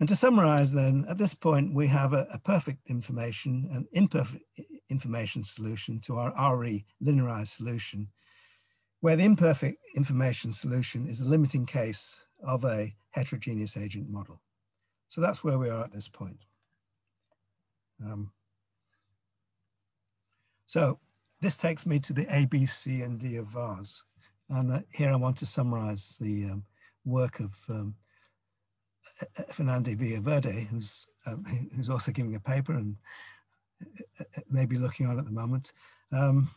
and to summarize then, at this point, we have a, a, perfect information, an imperfect information solution to our RE linearized solution, where the imperfect information solution is the limiting case of a heterogeneous agent model. So that's where we are at this point. Um, so this takes me to the A, B, C, and D of VARs. And uh, here I want to summarize the um, work of um, Fernández-Villaverde, who's, um, who's also giving a paper and uh, uh, maybe looking on at the moment. Um,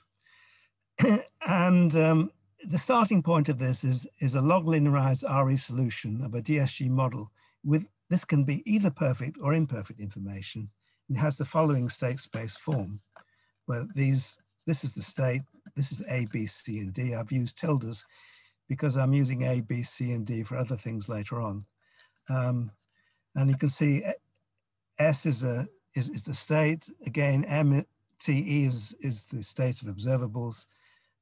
and um, the starting point of this is, is a log linearized RE solution of a DSG model with this can be either perfect or imperfect information. It has the following state space form, where these this is the state, this is A, B, C, and D. I've used tildes because I'm using A, B, C, and D for other things later on. Um, and you can see S is, a, is, is the state. Again, M, T, E is, is the state of observables.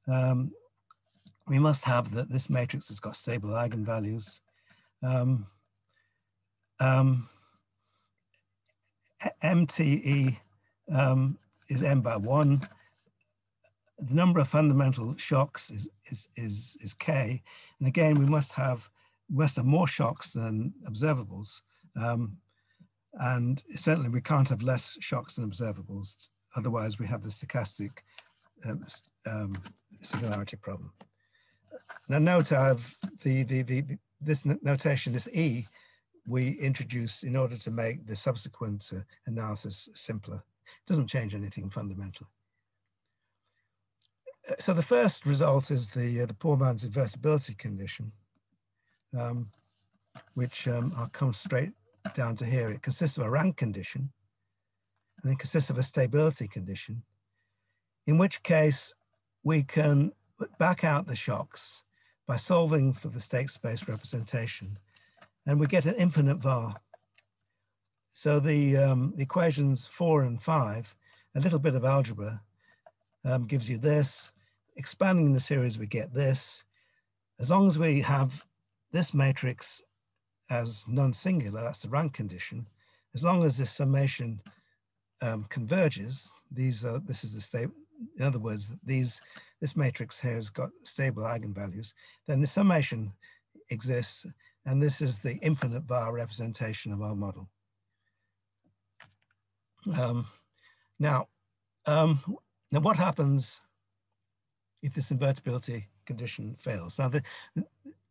Um, we must have that this matrix has got stable eigenvalues. Um, um, MTE um, is M by one the number of fundamental shocks is, is, is, is K. And again, we must have, must have more shocks than observables. Um, and certainly we can't have less shocks than observables. Otherwise we have the stochastic um, um, singularity problem. Now note I have the, the, the, this notation, this E, we introduce in order to make the subsequent uh, analysis simpler. It doesn't change anything fundamentally so the first result is the uh, the poor man's invertibility condition, um, which um, I'll come straight down to here. It consists of a rank condition, and it consists of a stability condition, in which case we can back out the shocks by solving for the state space representation, and we get an infinite var. So the, um, the equations four and five, a little bit of algebra um, gives you this. Expanding the series, we get this. As long as we have this matrix as non-singular, that's the rank condition. As long as this summation um, converges, these are, this is the state, in other words, these, this matrix here has got stable eigenvalues, then the summation exists, and this is the infinite var representation of our model. Um, now, um, now, what happens if this invertibility condition fails? Now, the,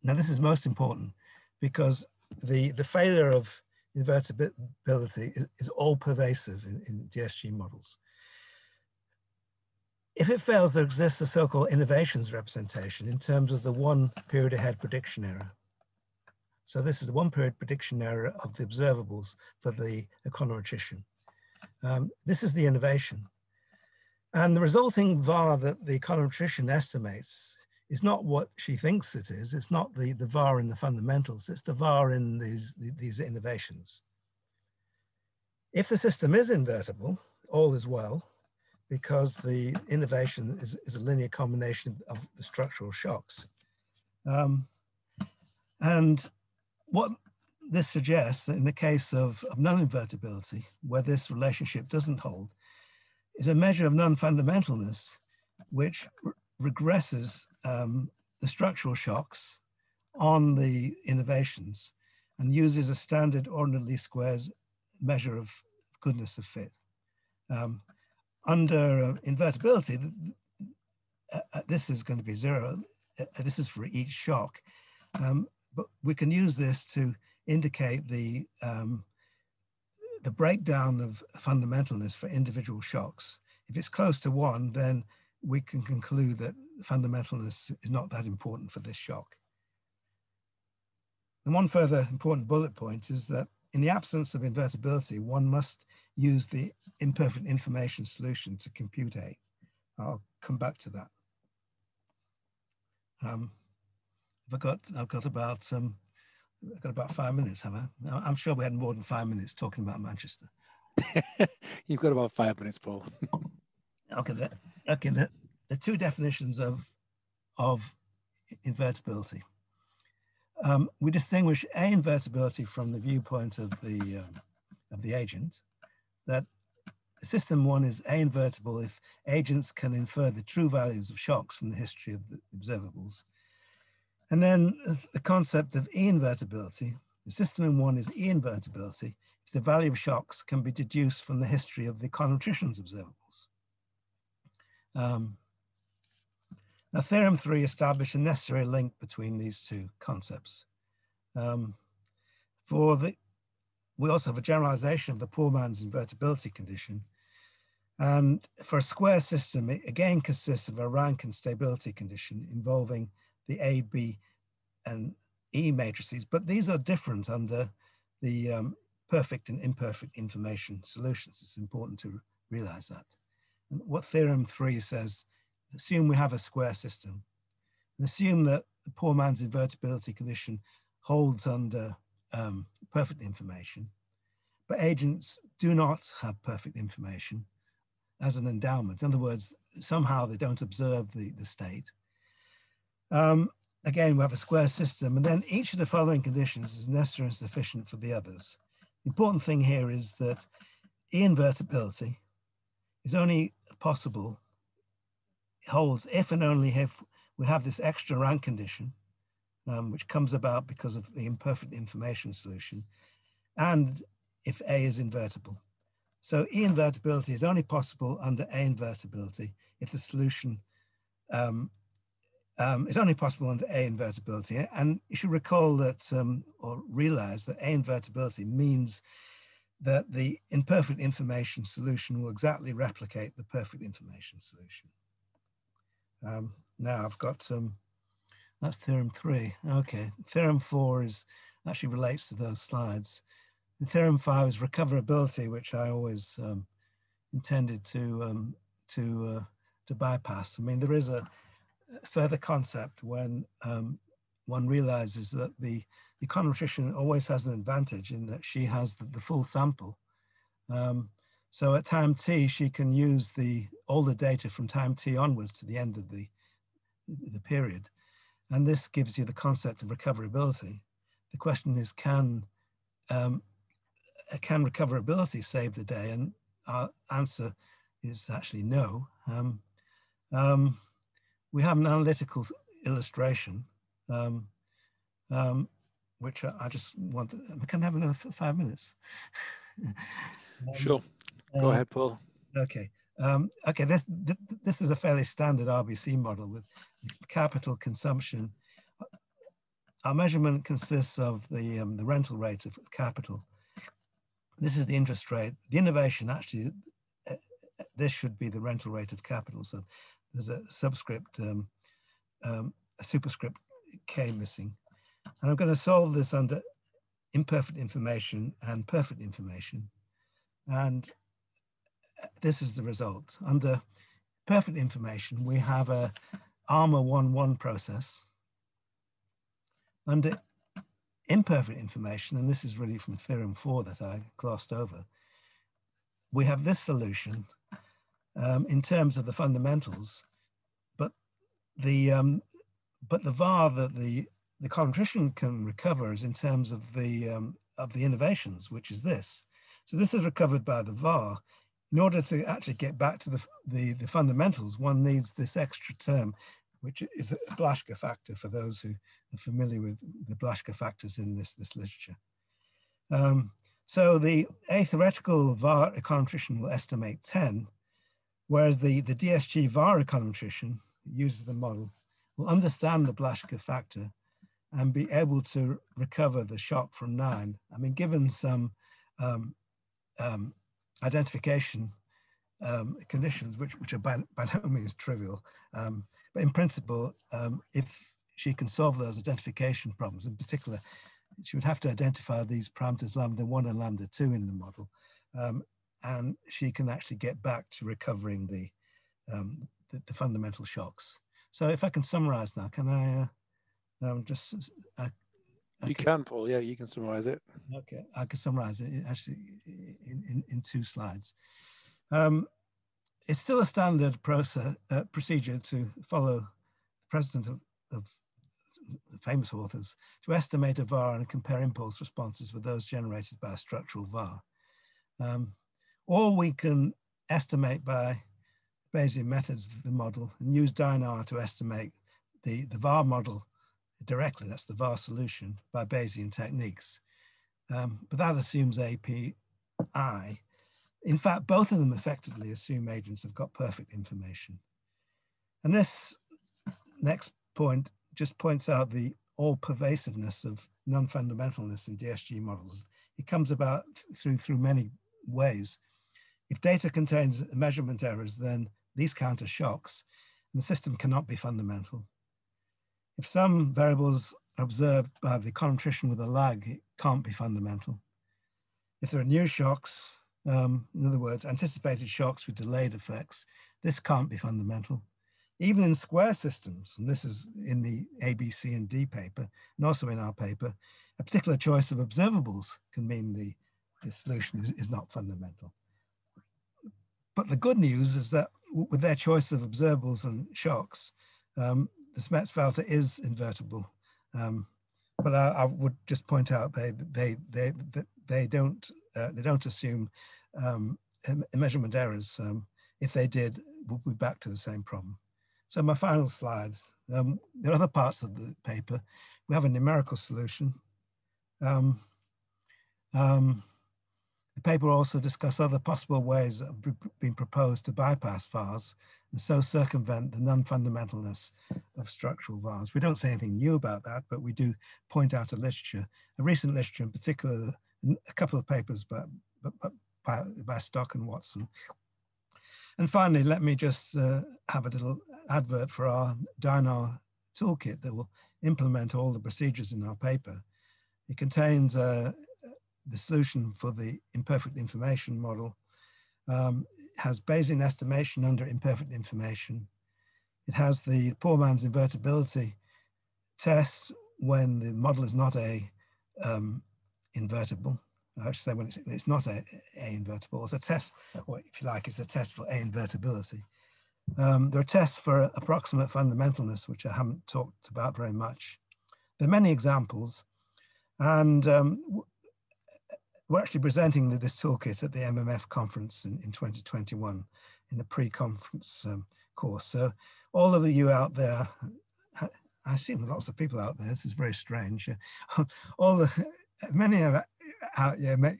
now this is most important because the, the failure of invertibility is, is all pervasive in, in DSG models. If it fails, there exists a so-called innovations representation in terms of the one period ahead prediction error. So this is the one period prediction error of the observables for the econometrician. Um, this is the innovation. And the resulting VAR that the econometrician estimates is not what she thinks it is. It's not the, the VAR in the fundamentals. It's the VAR in these, these innovations. If the system is invertible, all is well, because the innovation is, is a linear combination of the structural shocks. Um, and what this suggests in the case of, of non-invertibility, where this relationship doesn't hold, is a measure of non-fundamentalness, which regresses um, the structural shocks on the innovations and uses a standard ordinary least squares measure of goodness of fit. Um, under uh, invertibility, uh, uh, this is going to be zero. Uh, this is for each shock. Um, but we can use this to indicate the, um, the breakdown of fundamentalness for individual shocks. If it's close to one, then we can conclude that fundamentalness is not that important for this shock. And one further important bullet point is that in the absence of invertibility, one must use the imperfect information solution to compute A. I'll come back to that. Um, I've got, I've got about, um, I've got about five minutes, have I? I'm sure we had more than five minutes talking about Manchester. You've got about five minutes, Paul. okay, the, okay. The, the two definitions of of invertibility. Um, we distinguish A invertibility from the viewpoint of the um, of the agent, that system one is A invertible if agents can infer the true values of shocks from the history of the observables. And then the concept of E invertibility, the system in one is E invertibility if the value of shocks can be deduced from the history of the econometrician's observables. Um, now, theorem three established a necessary link between these two concepts. Um, for the, we also have a generalization of the poor man's invertibility condition. And for a square system, it again consists of a rank and stability condition involving the A, B, and E matrices, but these are different under the um, perfect and imperfect information solutions. It's important to realize that. What theorem three says assume we have a square system and assume that the poor man's invertibility condition holds under um, perfect information, but agents do not have perfect information as an endowment. In other words, somehow they don't observe the, the state. Um, again, we have a square system, and then each of the following conditions is necessary and sufficient for the others. The important thing here is that invertibility is only possible holds if and only if we have this extra rank condition, um, which comes about because of the imperfect information solution, and if A is invertible. So E invertibility is only possible under A invertibility if the solution um, um, is only possible under A invertibility. And you should recall that um, or realize that A invertibility means that the imperfect information solution will exactly replicate the perfect information solution. Um, now I've got, um, that's theorem three. Okay, theorem four is actually relates to those slides. And theorem five is recoverability, which I always um, intended to, um, to, uh, to bypass. I mean, there is a further concept when um, one realizes that the econometrician always has an advantage in that she has the, the full sample. Um, so at time t, she can use the all the data from time t onwards to the end of the, the period. And this gives you the concept of recoverability. The question is, can, um, can recoverability save the day? And our answer is actually no. Um, um, we have an analytical illustration, um, um, which I, I, just want to, can I have another five minutes? sure. Go uh, ahead, Paul. Okay. Um, okay, this, this is a fairly standard RBC model with capital consumption. Our measurement consists of the, um, the rental rate of capital. This is the interest rate. The innovation actually, uh, this should be the rental rate of capital. So there's a subscript, um, um, a superscript K missing. And I'm going to solve this under imperfect information and perfect information. And this is the result. Under perfect information, we have a ARMA 1-1 process. Under imperfect information, and this is really from theorem four that I glossed over, we have this solution um, in terms of the fundamentals, but the um, but the VAR that the the econometrician can recover is in terms of the um, of the innovations, which is this. So this is recovered by the VAR. In order to actually get back to the, the, the fundamentals, one needs this extra term, which is a Blaschke factor for those who are familiar with the Blaschke factors in this, this literature. Um, so the a theoretical VAR econometrician will estimate 10, whereas the, the DSG VAR econometrician uses the model will understand the Blaschke factor and be able to recover the shock from nine. I mean, given some um, um, identification um, conditions, which, which are by, by no means trivial, um, but in principle, um, if she can solve those identification problems, in particular, she would have to identify these parameters lambda one and lambda two in the model, um, and she can actually get back to recovering the, the, the fundamental shocks. So if I can summarize now, can I uh, um, just... Uh, you can, Paul, yeah, you can summarize it. Okay, I can summarize it actually in, in, in two slides. Um, it's still a standard process, uh, procedure to follow the precedent of, of famous authors to estimate a VAR and compare impulse responses with those generated by a structural VAR. Um, or we can estimate by Bayesian methods of the model and use Dynare to estimate the, the VAR model directly, that's the VAR solution, by Bayesian techniques. Um, but that assumes API. In fact, both of them effectively assume agents have got perfect information. And this next point just points out the all pervasiveness of non-fundamentalness in DSG models. It comes about through, through many ways. If data contains measurement errors, then these counter shocks, and the system cannot be fundamental. If some variables observed by the econometrician with a lag, it can't be fundamental. If there are new shocks, um, in other words, anticipated shocks with delayed effects, this can't be fundamental. Even in square systems, and this is in the A, B, C, and D paper, and also in our paper, a particular choice of observables can mean the, the solution is, is not fundamental. But the good news is that with their choice of observables and shocks, um, the Smets-Wouters is invertible. Um, but I, I, would just point out they they they they don't uh, they don't assume um, measurement errors. Um, if they did, we'll be back to the same problem. So my final slides. Um, there are other parts of the paper. We have a numerical solution. Um, um, the paper also discusses other possible ways that have been proposed to bypass VARs and so circumvent the non-fundamentalness of structural VARs. We don't say anything new about that, but we do point out a literature, a recent literature in particular, a couple of papers by, by, by Stock and Watson. And finally, let me just uh, have a little advert for our Dynare toolkit that will implement all the procedures in our paper. It contains uh, the solution for the imperfect information model, um, has Bayesian estimation under imperfect information. It has the poor man's invertibility test when the model is not a um, invertible. I should say when it's, it's not a, a invertible. It's a test, or if you like, it's a test for a invertibility. Um, there are tests for approximate fundamentalness, which I haven't talked about very much. There are many examples, and um, we're actually presenting this toolkit at the MMF conference in, in 2021 in the pre-conference um, course. So all of you out there, I see lots of people out there, this is very strange. all the, many of out there may,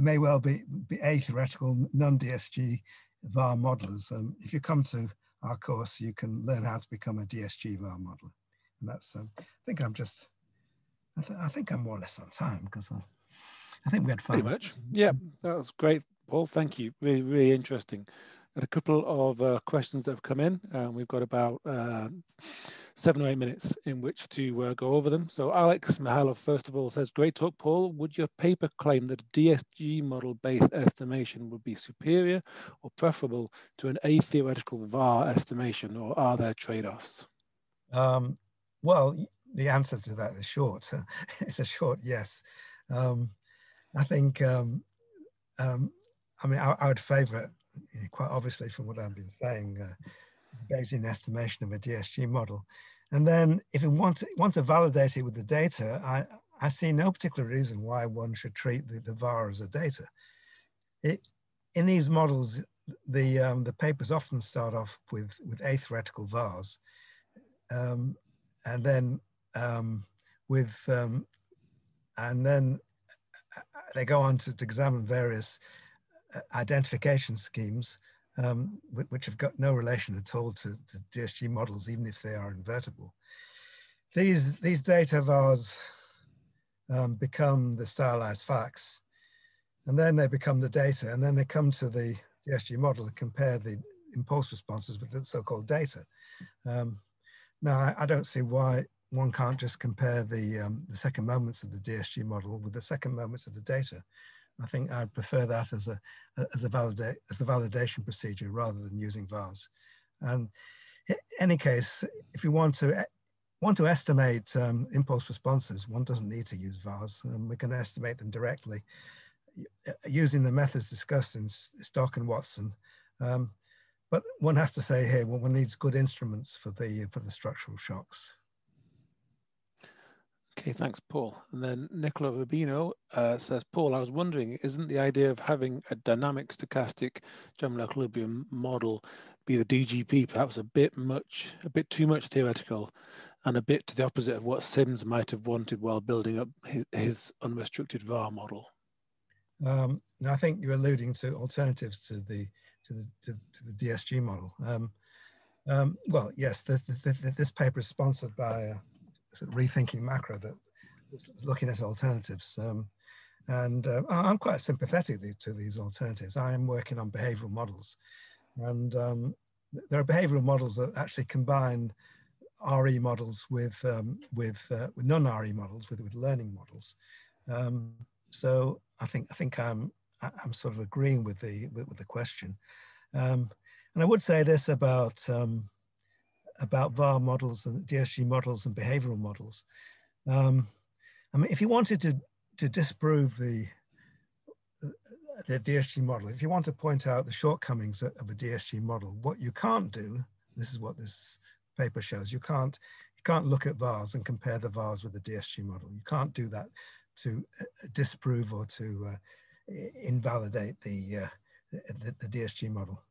may well be, be a theoretical non-DSG VAR modelers. Um, if you come to our course, you can learn how to become a DSG VAR modeler. And that's, um, I think I'm just, I, th I think I'm more or less on time because I I think we had fun. Pretty much. Yeah, that was great, Paul. Thank you. Really, really interesting. And a couple of uh, questions that have come in. Um, we've got about uh, seven or eight minutes in which to uh, go over them. So Alex Mihailov, first of all, says, great talk, Paul. Would your paper claim that a DSG model-based estimation would be superior or preferable to an a-theoretical VAR estimation, or are there trade-offs? Um, well, the answer to that is short. it's a short yes. Um, I think, um, um, I mean, I, I, would favour quite obviously from what I've been saying, uh, Bayesian estimation of a DSG model. And then if you want to, want to validate it with the data, I, I see no particular reason why one should treat the, the VAR as a data. It, in these models, the, um, the papers often start off with, with theoretical VARs, um, and then um, with, um, and then they go on to, to examine various uh, identification schemes um, which have got no relation at all to, to, DSG models, even if they are invertible. These, these data vars um, become the stylized facts, and then they become the data, and then they come to the DSG model and compare the impulse responses with the so-called data. Um, now, I, I, don't see why one can't just compare the, um, the second moments of the DSG model with the second moments of the data. I think I'd prefer that as a as a validate as a validation procedure rather than using VARs. And in any case, if you want to want to estimate um, impulse responses, one doesn't need to use VARs. Um, we can estimate them directly uh, using the methods discussed in Stock and Watson. Um, but one has to say here, well, one needs good instruments for the for the structural shocks. Okay, thanks, Paul. And then Nicola Rubino uh, says, Paul, I was wondering, isn't the idea of having a dynamic stochastic general equilibrium model be the DGP perhaps a bit much, a bit too much theoretical and a bit to the opposite of what Sims might have wanted while building up his, his unrestricted VAR model? Um, I think you're alluding to alternatives to the to the, to, to the DSG model. Um, um, well, yes, this, this, this, paper is sponsored by uh, sort of rethinking macro that is looking at alternatives. Um, and uh, I'm quite sympathetic to these alternatives. I am working on behavioral models. And um, there are behavioral models that actually combine RE models with, um, with, uh, with non-RE models, with, with learning models. Um, so I think, I think I'm, I'm sort of agreeing with the, with, with the question. Um, and I would say this about um, about VAR models and DSG models and behavioral models. Um, I mean, if you wanted to, to disprove the, the DSG model, if you want to point out the shortcomings of a DSG model, what you can't do, this is what this paper shows, you can't, you can't look at VARs and compare the VARs with the DSG model. You can't do that to uh, disprove or to uh, invalidate the, uh, the, the DSG model.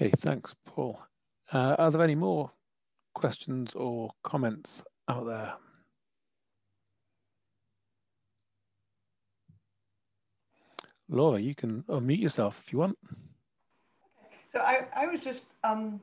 Okay, thanks, Paul. Uh, are there any more questions or comments out there? Laura, you can unmute yourself if you want. Okay. So I, I was just, um,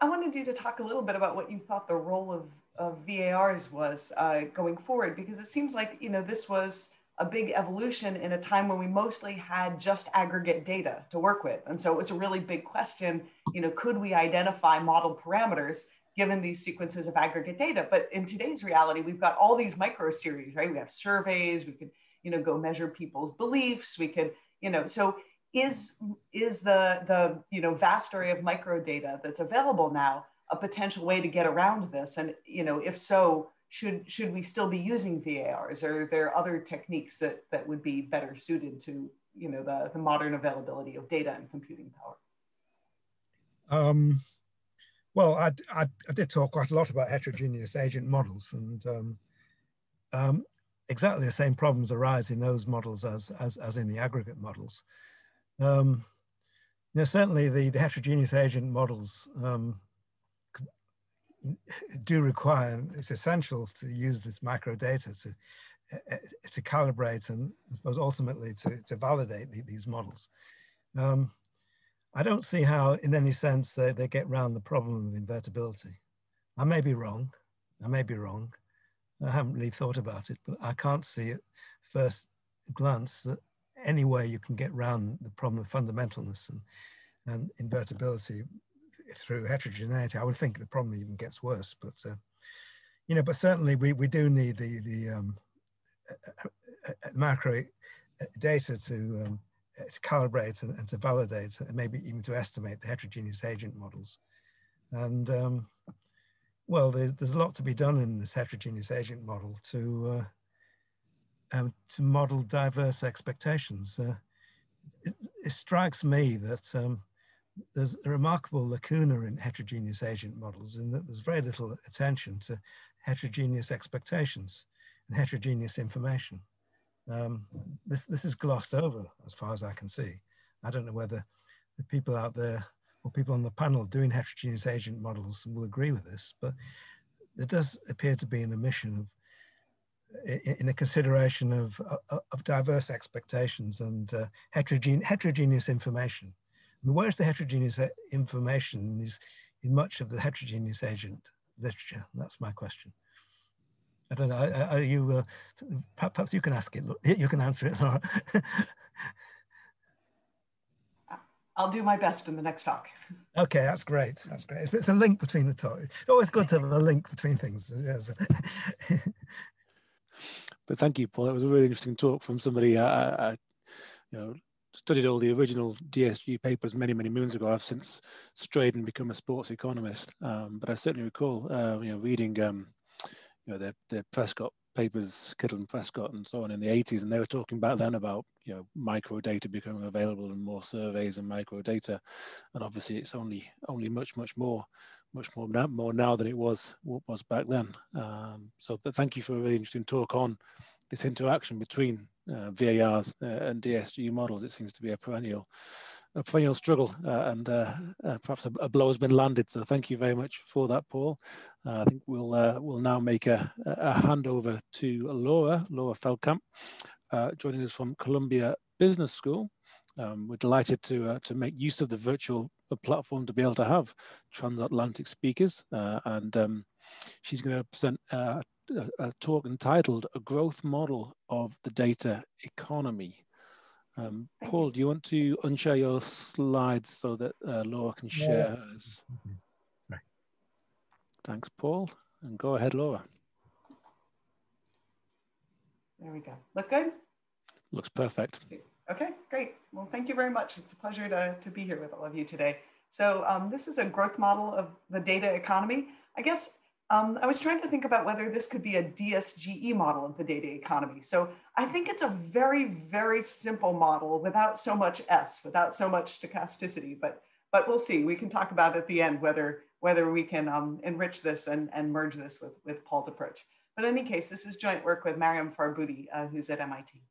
I wanted you to talk a little bit about what you thought the role of, of VARs was uh, going forward, because it seems like, you know, this was a big evolution in a time when we mostly had just aggregate data to work with. And so it was a really big question, you know, could we identify model parameters given these sequences of aggregate data? But in today's reality, we've got all these micro series, right? We have surveys, we could, you know, go measure people's beliefs, we could, you know, so is, is the, the, you know, vast array of micro data that's available now a potential way to get around this? And, you know, if so, should should we still be using VARs? Or are there other techniques that that would be better suited to you know the, the modern availability of data and computing power? Um, well, I, I, I, did talk quite a lot about heterogeneous agent models, and um, um, exactly the same problems arise in those models as as, as in the aggregate models. Um, know, certainly the, the heterogeneous agent models um, do require, it's essential to use this macro data to, uh, to calibrate and I suppose ultimately to, to validate the, these models. Um, I don't see how in any sense they, they get around the problem of invertibility. I may be wrong, I may be wrong. I haven't really thought about it, but I can't see at first glance that any way you can get around the problem of fundamentalness and, and invertibility through heterogeneity, I would think the problem even gets worse. But uh, you know, but certainly we we do need the the um, macro data to um, to calibrate and, and, to validate and maybe even to estimate the heterogeneous agent models. And um, well, there's, there's a lot to be done in this heterogeneous agent model to uh, um, to model diverse expectations. Uh, it, it strikes me that um, there's a remarkable lacuna in heterogeneous agent models in that there's very little attention to heterogeneous expectations and heterogeneous information. Um, this, this is glossed over as far as I can see. I don't know whether the people out there or people on the panel doing heterogeneous agent models will agree with this, but there does appear to be an omission of in a consideration of, of, of diverse expectations and uh, heterogene, heterogeneous information. I mean, where's the heterogeneous information is in much of the heterogeneous agent literature? That's my question. I don't know. Are, you? Uh, perhaps you can ask it. You can answer it, Laura. I'll do my best in the next talk. Okay, that's great. That's great. It's, it's a link between the talk. It's always good to have a link between things. but thank you, Paul. It was a really interesting talk from somebody I, I you know, studied all the original DSG papers many, many moons ago. I've since strayed and become a sports economist, um, but I certainly recall, uh, you know, reading, um, you know, the, the Prescott papers, Kydland and Prescott and so on in the 80s, and they were talking back then about you know micro data becoming available and more surveys and micro data, and obviously it's only only much much more much more now, more now than it was what was back then. Um, so, thank you for a really interesting talk on this interaction between uh, VARs uh, and DSG models. It seems to be a perennial a perennial struggle, uh, and uh, uh, perhaps a, a, blow has been landed. So thank you very much for that, Paul. Uh, I think we'll uh, we'll now make a, a handover to Laura, Laura Veldkamp, uh, joining us from Columbia Business School. Um, we're delighted to to make use of the virtual platform to be able to have transatlantic speakers, and um, she's going to present a talk entitled "A Growth Model of the Data Economy." Um, Paul, do you want to unshare your slides so that uh, Laura can share yeah. hers? Right. Thanks, Paul. And go ahead, Laura. There we go. Look good? Looks perfect. Okay, great. Well, thank you very much. It's a pleasure to, to be here with all of you today. So um, this is a growth model of the data economy. I guess um, I was trying to think about whether this could be a DSGE model of the data economy. So I think it's a very, very simple model without so much S, without so much stochasticity, but, but we'll see. We can talk about at the end whether, whether we can um, enrich this and, and merge this with, with Paul's approach. But in any case, this is joint work with Maryam Farboodi, uh, who's at MIT.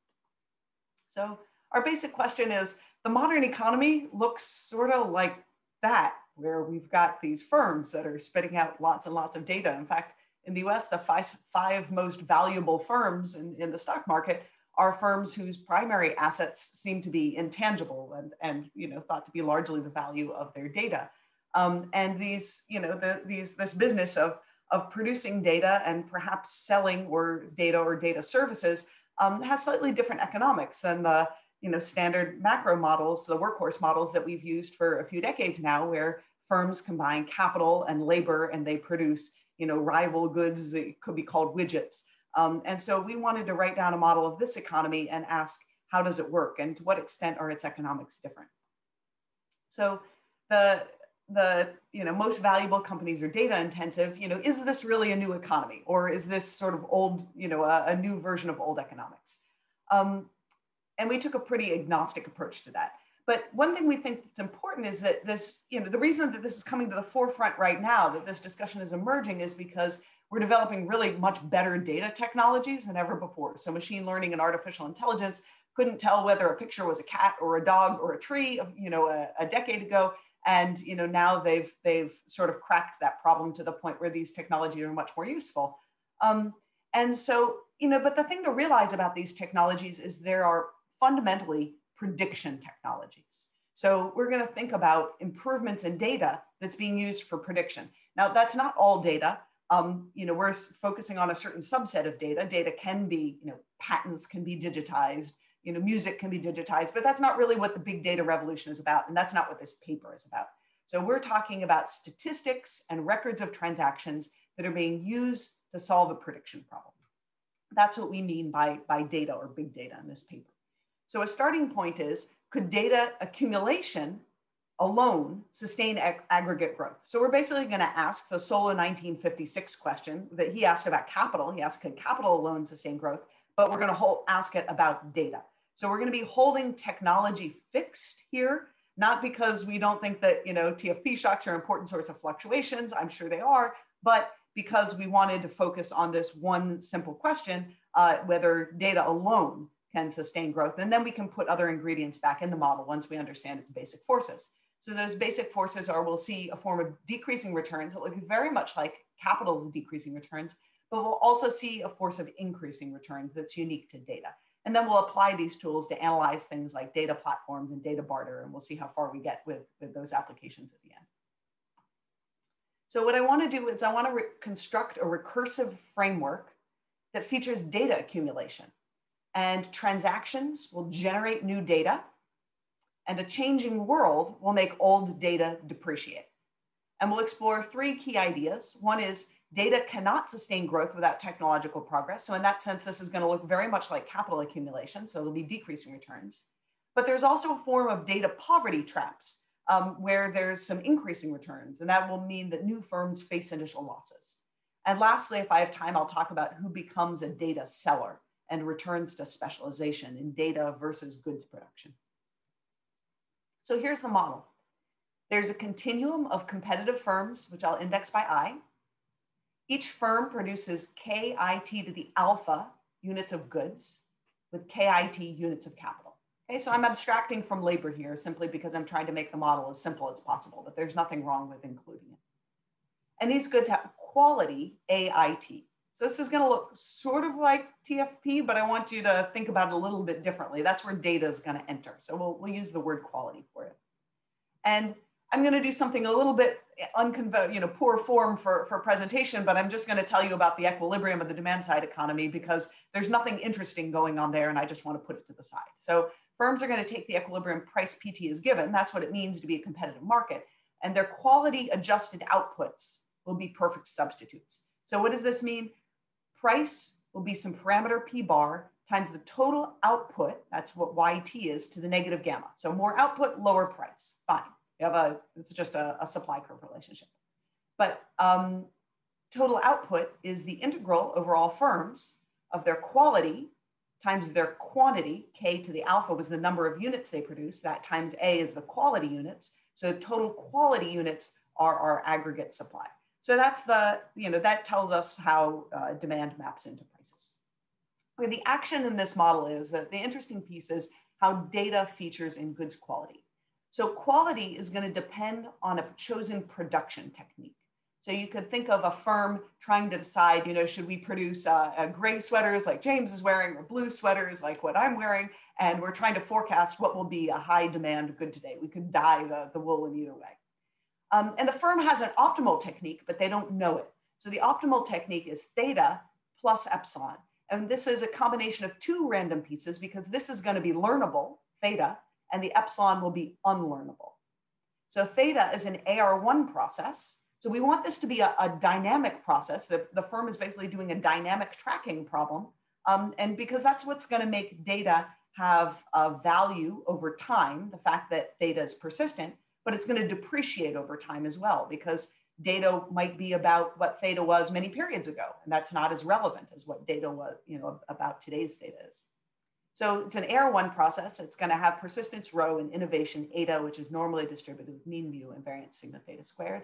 So our basic question is, the modern economy looks sort of like that where we've got these firms that are spitting out lots and lots of data. In fact, in the US, the five, five most valuable firms in, in the stock market are firms whose primary assets seem to be intangible and, and you know, thought to be largely the value of their data. Um, and these, you know, the, these, this business of, of producing data and perhaps selling or data or data services um, has slightly different economics than the you know, standard macro models, the workhorse models that we've used for a few decades now, where firms combine capital and labor and they produce, you know, rival goods that could be called widgets. Um, and so we wanted to write down a model of this economy and ask, how does it work and to what extent are its economics different? So the, the you know, most valuable companies are data intensive, you know, is this really a new economy or is this sort of old, you know, a, a new version of old economics? Um, and we took a pretty agnostic approach to that. But one thing we think that's important is that this, you know, the reason that this is coming to the forefront right now, that this discussion is emerging, is because we're developing really much better data technologies than ever before. So machine learning and artificial intelligence couldn't tell whether a picture was a cat or a dog or a tree, you know, a, a decade ago. And you know, now they've they've sort of cracked that problem to the point where these technologies are much more useful. Um, and so, you know, but the thing to realize about these technologies is there are fundamentally prediction technologies. So we're going to think about improvements in data that's being used for prediction. Now, that's not all data. Um, you know, we're focusing on a certain subset of data. Data can be, you know, patents can be digitized, you know, music can be digitized, but that's not really what the big data revolution is about. And that's not what this paper is about. So we're talking about statistics and records of transactions that are being used to solve a prediction problem. That's what we mean by, by data or big data in this paper. So a starting point is, could data accumulation alone sustain ag aggregate growth? So we're basically gonna ask the Solow 1956 question that he asked about capital. He asked, could capital alone sustain growth? But we're gonna ask it about data. So we're going to be holding technology fixed here, not because we don't think that, you know, TFP shocks are an important source of fluctuations. I'm sure they are, but because we wanted to focus on this one simple question, uh, whether data alone can sustain growth. And then we can put other ingredients back in the model once we understand its basic forces. So those basic forces are, we'll see a form of decreasing returns that look very much like capital's decreasing returns, but we'll also see a force of increasing returns that's unique to data. And then we'll apply these tools to analyze things like data platforms and data barter, and we'll see how far we get with, with those applications at the end. So what I wanna do is I wanna construct a recursive framework that features data accumulation and transactions will generate new data and a changing world will make old data depreciate. And we'll explore three key ideas. One is data cannot sustain growth without technological progress. So in that sense, this is gonna look very much like capital accumulation. So there'll be decreasing returns. But there's also a form of data poverty traps um, where there's some increasing returns. And that will mean that new firms face initial losses. And lastly, if I have time, I'll talk about who becomes a data seller and returns to specialization in data versus goods production. So here's the model. There's a continuum of competitive firms, which I'll index by I. Each firm produces KIT to the alpha units of goods with KIT units of capital. Okay, so I'm abstracting from labor here simply because I'm trying to make the model as simple as possible, but there's nothing wrong with including it. And these goods have quality AIT. So this is going to look sort of like TFP, but I want you to think about it a little bit differently. That's where data is going to enter. So we'll, we'll use the word quality for it. And I'm going to do something a little bit unconventional, you know, poor form for, for presentation, but I'm just going to tell you about the equilibrium of the demand side economy because there's nothing interesting going on there and I just want to put it to the side. So firms are going to take the equilibrium price PT is given. That's what it means to be a competitive market. And their quality adjusted outputs will be perfect substitutes. So what does this mean? Price will be some parameter P bar times the total output, that's what YT is, to the negative gamma. So more output, lower price, fine. You have a, it's just a, a supply curve relationship. But um, total output is the integral over all firms of their quality times their quantity, K to the alpha was the number of units they produce, that times A is the quality units. So total quality units are our aggregate supply. So that's the, you know, that tells us how uh, demand maps into prices. The action in this model is that the interesting piece is how data features in goods quality. So quality is going to depend on a chosen production technique. So you could think of a firm trying to decide, you know, should we produce uh, uh, gray sweaters like James is wearing or blue sweaters like what I'm wearing? And we're trying to forecast what will be a high demand good today. We could dye the, the wool in either way. Um, and the firm has an optimal technique, but they don't know it. So the optimal technique is theta plus epsilon. And this is a combination of two random pieces because this is going to be learnable, theta, and the epsilon will be unlearnable. So theta is an AR1 process. So we want this to be a, a dynamic process. The, the firm is basically doing a dynamic tracking problem. Um, and because that's what's going to make data have a value over time, the fact that theta is persistent, but it's going to depreciate over time as well because data might be about what theta was many periods ago and that's not as relevant as what data was you know about today's data is. So it's an AR1 process. It's going to have persistence rho and innovation eta which is normally distributed with mean mu and variance sigma theta squared.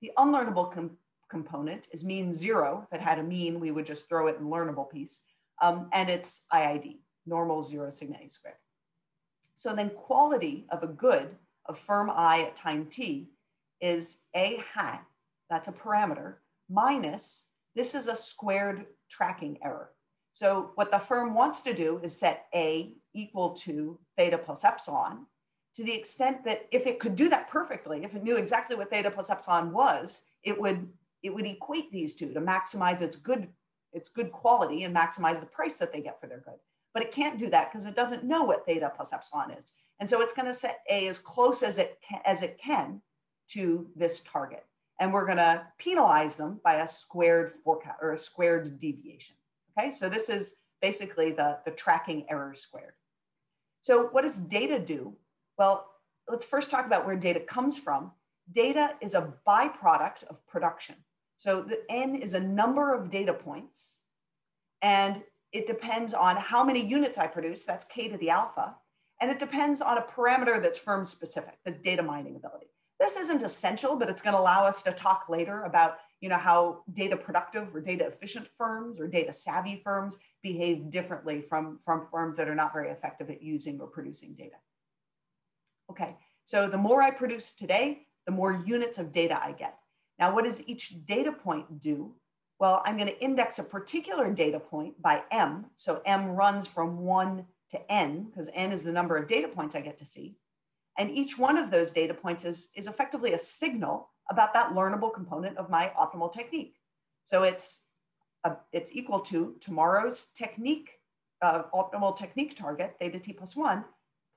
The unlearnable com component is mean zero. If it had a mean we would just throw it in learnable piece um, and it's iid normal zero sigma a squared. So then quality of a good of firm i at time t is a hat, that's a parameter, minus, this is a squared tracking error. So what the firm wants to do is set a equal to theta plus epsilon to the extent that if it could do that perfectly, if it knew exactly what theta plus epsilon was, it would, it would equate these two to maximize its good, its good quality and maximize the price that they get for their good. But it can't do that because it doesn't know what theta plus epsilon is. And so it's going to set A as close as it can, as it can to this target. And we're going to penalize them by a squared forecast or a squared deviation. Okay, so this is basically the, the tracking error squared. So what does data do? Well, let's first talk about where data comes from. Data is a byproduct of production. So the N is a number of data points and it depends on how many units I produce, that's k to the alpha, and it depends on a parameter that's firm specific, that's data mining ability. This isn't essential, but it's gonna allow us to talk later about you know, how data productive or data efficient firms or data savvy firms behave differently from, from firms that are not very effective at using or producing data. Okay, so the more I produce today, the more units of data I get. Now, what does each data point do? Well, I'm going to index a particular data point by m. So m runs from 1 to n, because n is the number of data points I get to see. And each one of those data points is, is effectively a signal about that learnable component of my optimal technique. So it's, a, it's equal to tomorrow's technique, uh, optimal technique target, theta t plus 1,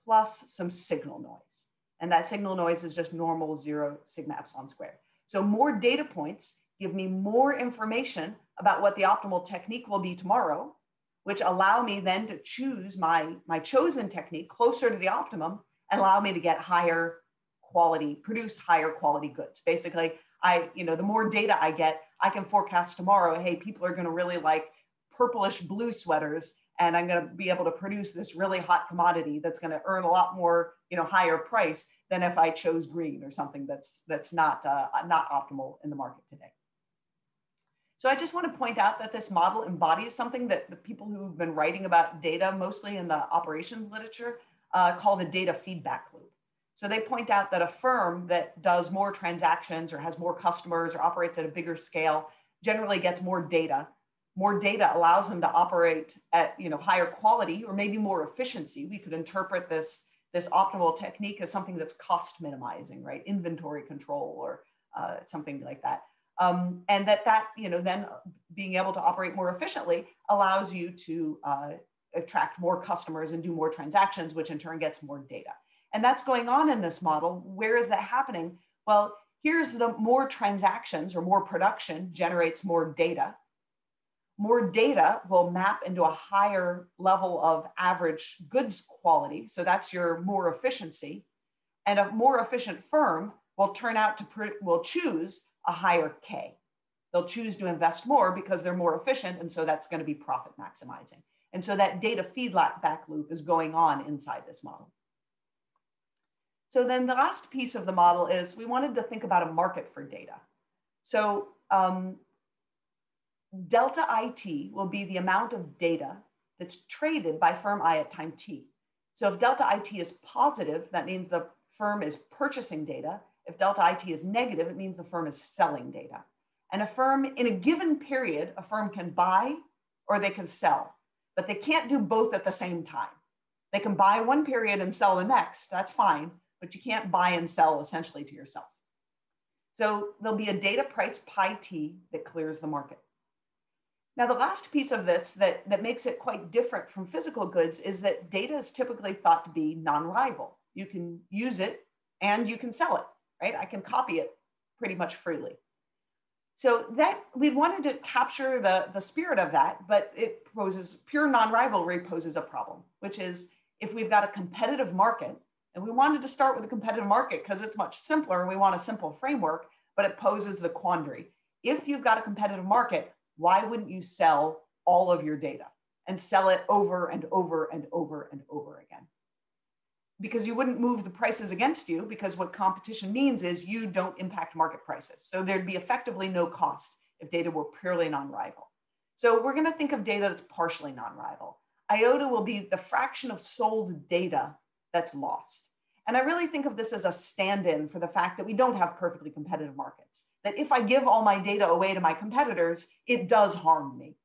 plus some signal noise. And that signal noise is just normal zero sigma epsilon squared. So more data points give me more information about what the optimal technique will be tomorrow, which allow me then to choose my, my chosen technique closer to the optimum and allow me to get higher quality, produce higher quality goods. Basically, I, you know, the more data I get, I can forecast tomorrow, hey, people are going to really like purplish blue sweaters and I'm going to be able to produce this really hot commodity that's going to earn a lot more, you know, higher price than if I chose green or something that's that's not uh, not optimal in the market today. So I just want to point out that this model embodies something that the people who've been writing about data, mostly in the operations literature, uh, call the data feedback loop. So they point out that a firm that does more transactions or has more customers or operates at a bigger scale generally gets more data. More data allows them to operate at you know higher quality or maybe more efficiency. We could interpret this this optimal technique as something that's cost minimizing right? Inventory control or uh, something like that um, and that that you know then being able to operate more efficiently allows you to uh, attract more customers and do more transactions which in turn gets more data and that's going on in this model where is that happening well here's the more transactions or more production generates more data more data will map into a higher level of average goods quality. So that's your more efficiency. And a more efficient firm will turn out to will choose a higher K. They'll choose to invest more because they're more efficient. And so that's going to be profit maximizing. And so that data feedback loop is going on inside this model. So then the last piece of the model is we wanted to think about a market for data. So um, delta IT will be the amount of data that's traded by firm I at time t. So if delta IT is positive, that means the firm is purchasing data. If delta IT is negative, it means the firm is selling data. And a firm, in a given period, a firm can buy or they can sell, but they can't do both at the same time. They can buy one period and sell the next, that's fine, but you can't buy and sell essentially to yourself. So there'll be a data price pi t that clears the market. Now, the last piece of this that, that makes it quite different from physical goods is that data is typically thought to be non-rival. You can use it and you can sell it, right? I can copy it pretty much freely. So that we wanted to capture the, the spirit of that, but it poses pure non-rivalry poses a problem, which is if we've got a competitive market, and we wanted to start with a competitive market because it's much simpler and we want a simple framework, but it poses the quandary. If you've got a competitive market, why wouldn't you sell all of your data and sell it over and over and over and over again? Because you wouldn't move the prices against you, because what competition means is you don't impact market prices. So there'd be effectively no cost if data were purely non-rival. So we're going to think of data that's partially non-rival. IOTA will be the fraction of sold data that's lost. And I really think of this as a stand in for the fact that we don't have perfectly competitive markets. That if I give all my data away to my competitors, it does harm me,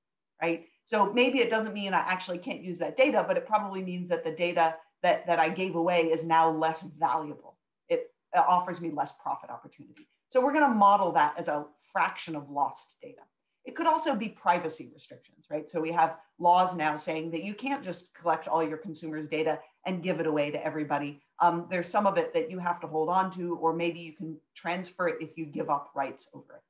right? So maybe it doesn't mean I actually can't use that data, but it probably means that the data that, that I gave away is now less valuable. It offers me less profit opportunity. So we're going to model that as a fraction of lost data. It could also be privacy restrictions, right? So we have laws now saying that you can't just collect all your consumers' data and give it away to everybody. Um, there's some of it that you have to hold on to, or maybe you can transfer it if you give up rights over it.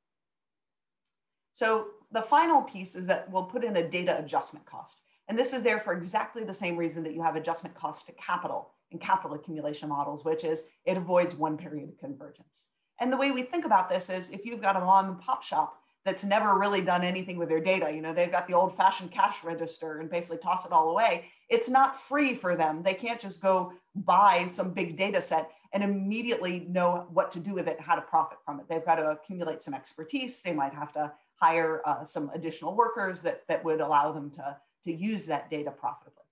So the final piece is that we'll put in a data adjustment cost. And this is there for exactly the same reason that you have adjustment cost to capital in capital accumulation models, which is it avoids one period convergence. And the way we think about this is if you've got a mom and pop shop that's never really done anything with their data. You know, they've got the old fashioned cash register and basically toss it all away. It's not free for them. They can't just go buy some big data set and immediately know what to do with it, how to profit from it. They've got to accumulate some expertise. They might have to hire uh, some additional workers that, that would allow them to, to use that data profitably.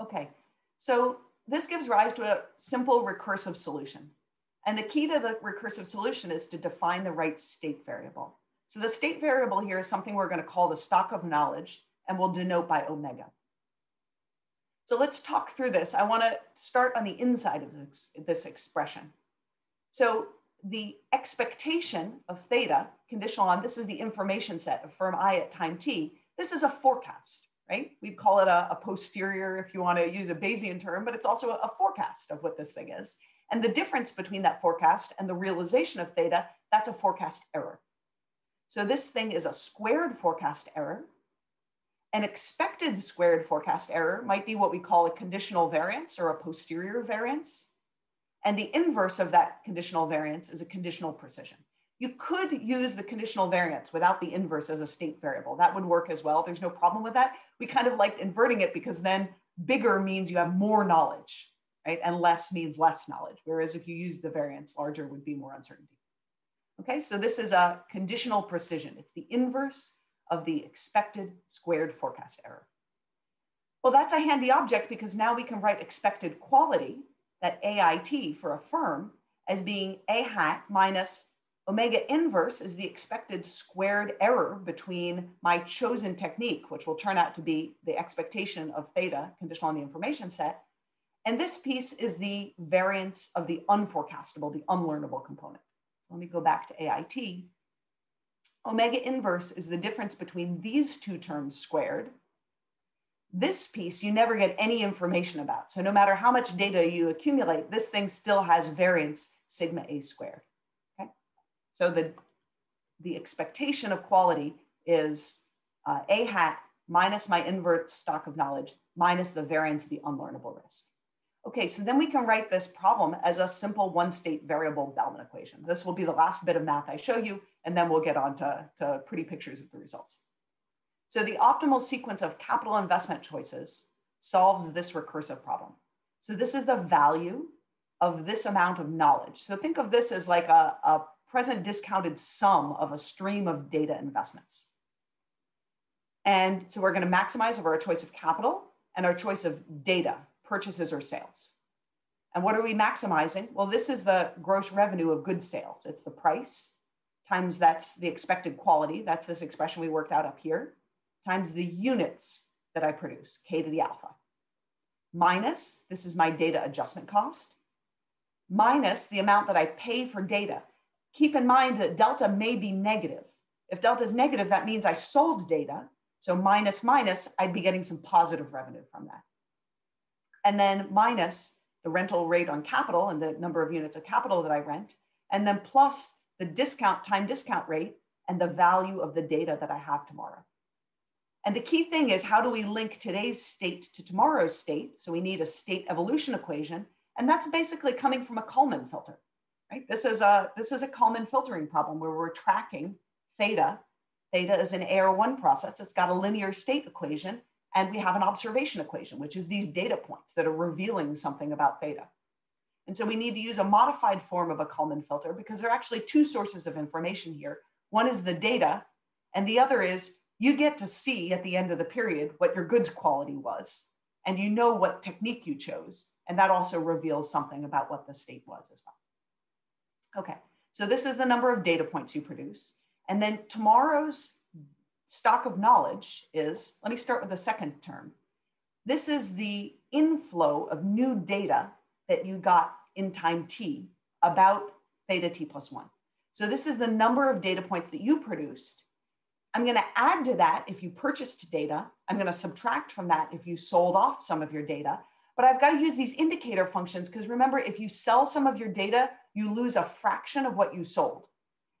Okay, so this gives rise to a simple recursive solution. And the key to the recursive solution is to define the right state variable. So the state variable here is something we're going to call the stock of knowledge and we'll denote by omega. So let's talk through this. I want to start on the inside of this, this expression. So the expectation of theta, conditional on this is the information set of firm i at time t, this is a forecast, right? We'd call it a, a posterior if you want to use a Bayesian term, but it's also a, a forecast of what this thing is. And the difference between that forecast and the realization of theta, that's a forecast error. So this thing is a squared forecast error. An expected squared forecast error might be what we call a conditional variance or a posterior variance. And the inverse of that conditional variance is a conditional precision. You could use the conditional variance without the inverse as a state variable. That would work as well. There's no problem with that. We kind of liked inverting it because then bigger means you have more knowledge right? And less means less knowledge. Whereas if you use the variance, larger would be more uncertainty. Okay, so this is a conditional precision. It's the inverse of the expected squared forecast error. Well, that's a handy object because now we can write expected quality, that AIT for a firm, as being A hat minus omega inverse is the expected squared error between my chosen technique, which will turn out to be the expectation of theta conditional on the information set, and this piece is the variance of the unforecastable, the unlearnable component. So let me go back to AIT. Omega inverse is the difference between these two terms squared. This piece you never get any information about. So no matter how much data you accumulate, this thing still has variance sigma a squared. So the, the expectation of quality is uh, a hat minus my invert stock of knowledge minus the variance of the unlearnable risk. Okay, so then we can write this problem as a simple one state variable Bellman equation. This will be the last bit of math I show you, and then we'll get on to, to pretty pictures of the results. So the optimal sequence of capital investment choices solves this recursive problem. So this is the value of this amount of knowledge. So think of this as like a, a present discounted sum of a stream of data investments. And so we're going to maximize over our choice of capital and our choice of data purchases or sales. And what are we maximizing? Well, this is the gross revenue of good sales. It's the price times that's the expected quality. That's this expression we worked out up here, times the units that I produce, K to the alpha. Minus, this is my data adjustment cost, minus the amount that I pay for data. Keep in mind that delta may be negative. If delta is negative, that means I sold data. So minus minus, I'd be getting some positive revenue from that and then minus the rental rate on capital and the number of units of capital that I rent, and then plus the discount time discount rate and the value of the data that I have tomorrow. And the key thing is how do we link today's state to tomorrow's state? So we need a state evolution equation, and that's basically coming from a Kalman filter, right? This is a this is a Kalman filtering problem where we're tracking theta. Theta is an AR1 process. It's got a linear state equation, and we have an observation equation, which is these data points that are revealing something about theta. And so we need to use a modified form of a Kalman filter because there are actually two sources of information here. One is the data, and the other is you get to see at the end of the period what your goods quality was, and you know what technique you chose. And that also reveals something about what the state was as well. Okay, so this is the number of data points you produce. And then tomorrow's stock of knowledge is, let me start with the second term. This is the inflow of new data that you got in time t about theta t plus one. So this is the number of data points that you produced. I'm going to add to that if you purchased data. I'm going to subtract from that if you sold off some of your data. But I've got to use these indicator functions because remember, if you sell some of your data, you lose a fraction of what you sold.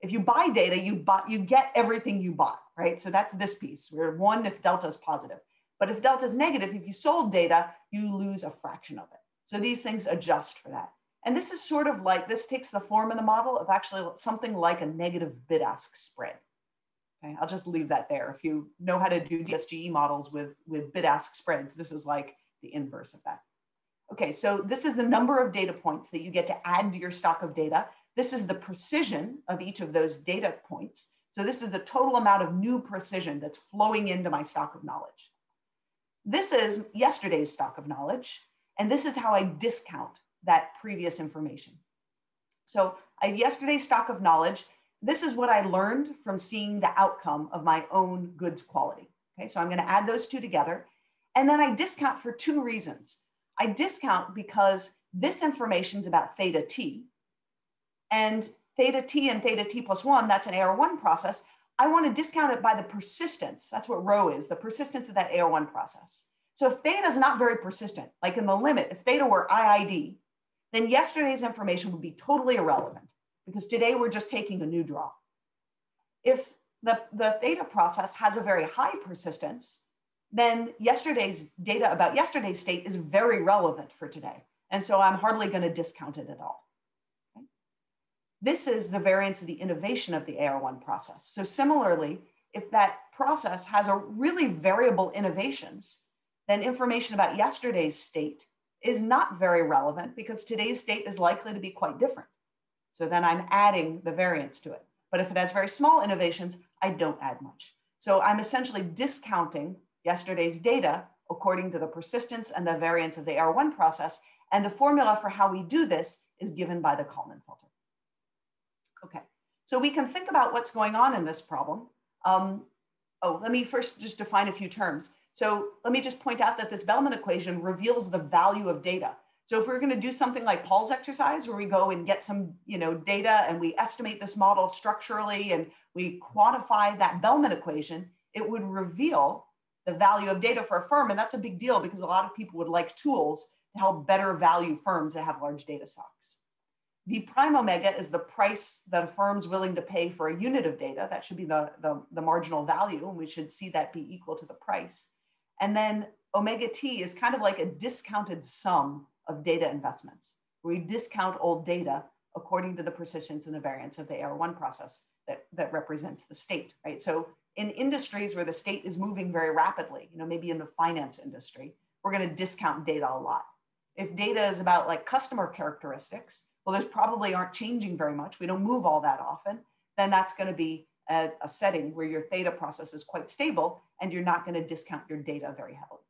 If you buy data, you buy, you get everything you bought, right? So that's this piece. We're one if delta is positive. But if delta is negative, if you sold data, you lose a fraction of it. So these things adjust for that. And this is sort of like, this takes the form in the model of actually something like a negative bid ask spread. Okay, I'll just leave that there. If you know how to do DSGE models with, with bid ask spreads, this is like the inverse of that. Okay, so this is the number of data points that you get to add to your stock of data. This is the precision of each of those data points. So this is the total amount of new precision that's flowing into my stock of knowledge. This is yesterday's stock of knowledge, and this is how I discount that previous information. So I have yesterday's stock of knowledge. This is what I learned from seeing the outcome of my own goods quality. Okay, so I'm going to add those two together. And then I discount for two reasons. I discount because this information is about theta t, and theta t and theta t plus one, that's an AR1 process. I want to discount it by the persistence. That's what rho is, the persistence of that AR1 process. So if theta is not very persistent, like in the limit, if theta were IID, then yesterday's information would be totally irrelevant because today we're just taking a new draw. If the, the theta process has a very high persistence, then yesterday's data about yesterday's state is very relevant for today. And so I'm hardly going to discount it at all. Okay? This is the variance of the innovation of the AR1 process. So similarly, if that process has a really variable innovations, then information about yesterday's state is not very relevant because today's state is likely to be quite different. So then I'm adding the variance to it. But if it has very small innovations, I don't add much. So I'm essentially discounting yesterday's data according to the persistence and the variance of the AR1 process. And the formula for how we do this is given by the Kalman filter. Okay, so we can think about what's going on in this problem. Um, oh, let me first just define a few terms. So let me just point out that this Bellman equation reveals the value of data. So if we're going to do something like Paul's exercise, where we go and get some, you know, data and we estimate this model structurally and we quantify that Bellman equation, it would reveal the value of data for a firm. And that's a big deal because a lot of people would like tools to help better value firms that have large data stocks. V prime omega is the price that a firm's willing to pay for a unit of data. That should be the, the, the marginal value, and we should see that be equal to the price. And then omega t is kind of like a discounted sum of data investments. We discount old data according to the persistence and the variance of the AR1 process that, that represents the state, right? So in industries where the state is moving very rapidly, you know, maybe in the finance industry, we're going to discount data a lot. If data is about like customer characteristics, well, those probably aren't changing very much. We don't move all that often. Then that's going to be a, a setting where your theta process is quite stable and you're not going to discount your data very heavily.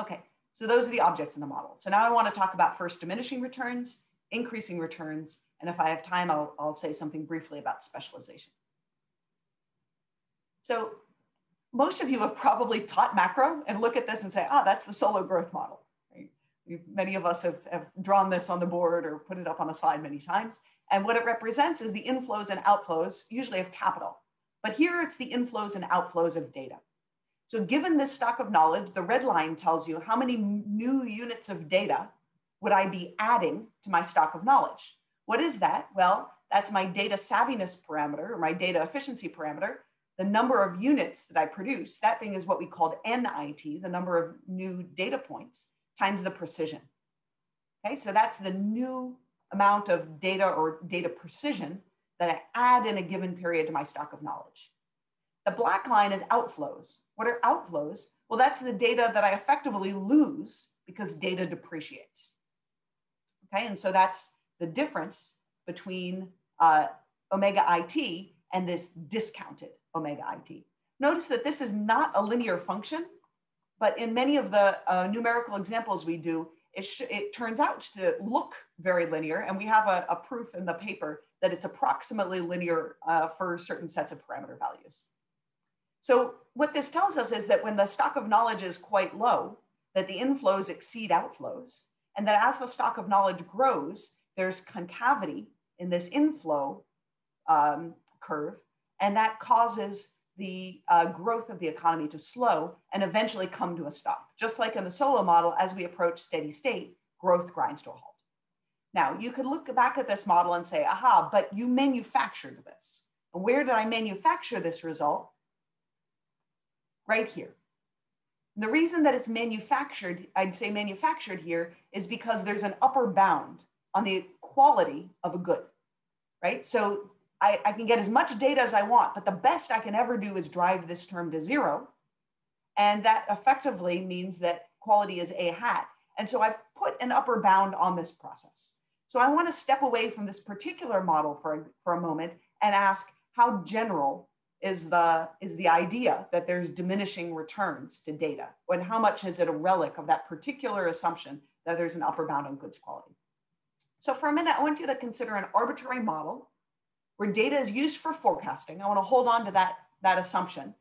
Okay, so those are the objects in the model. So now I want to talk about first diminishing returns, increasing returns, and if I have time, I'll, I'll say something briefly about specialization. So most of you have probably taught macro and look at this and say, ah, that's the Solow growth model. Right? Many of us have, have drawn this on the board or put it up on a slide many times. And what it represents is the inflows and outflows, usually of capital. But here it's the inflows and outflows of data. So given this stock of knowledge, the red line tells you how many new units of data would I be adding to my stock of knowledge? What is that? Well, that's my data savviness parameter or my data efficiency parameter. The number of units that I produce, that thing is what we called NIT, the number of new data points, times the precision. Okay, so that's the new amount of data or data precision that I add in a given period to my stock of knowledge. The black line is outflows. What are outflows? Well, that's the data that I effectively lose because data depreciates. Okay, and so that's the difference between uh, omega IT and this discounted omega IT. Notice that this is not a linear function, but in many of the uh, numerical examples we do, it, it, turns out to look very linear. And we have a, a proof in the paper that it's approximately linear uh, for certain sets of parameter values. So what this tells us is that when the stock of knowledge is quite low, that the inflows exceed outflows, and that as the stock of knowledge grows, there's concavity in this inflow um, curve, and that causes the uh, growth of the economy to slow and eventually come to a stop. Just like in the Solow model, as we approach steady state, growth grinds to a halt. Now, you could look back at this model and say, aha, but you manufactured this. Where did I manufacture this result? Right here. The reason that it's manufactured, I'd say manufactured here, is because there's an upper bound on the quality of a good, right? So I, I, can get as much data as I want, but the best I can ever do is drive this term to zero. And that effectively means that quality is a hat. And so I've put an upper bound on this process. So I want to step away from this particular model for, for a moment and ask how general is the, is the idea that there's diminishing returns to data? And how much is it a relic of that particular assumption that there's an upper bound on goods quality? So for a minute, I want you to consider an arbitrary model where data is used for forecasting. I want to hold on to that, that assumption.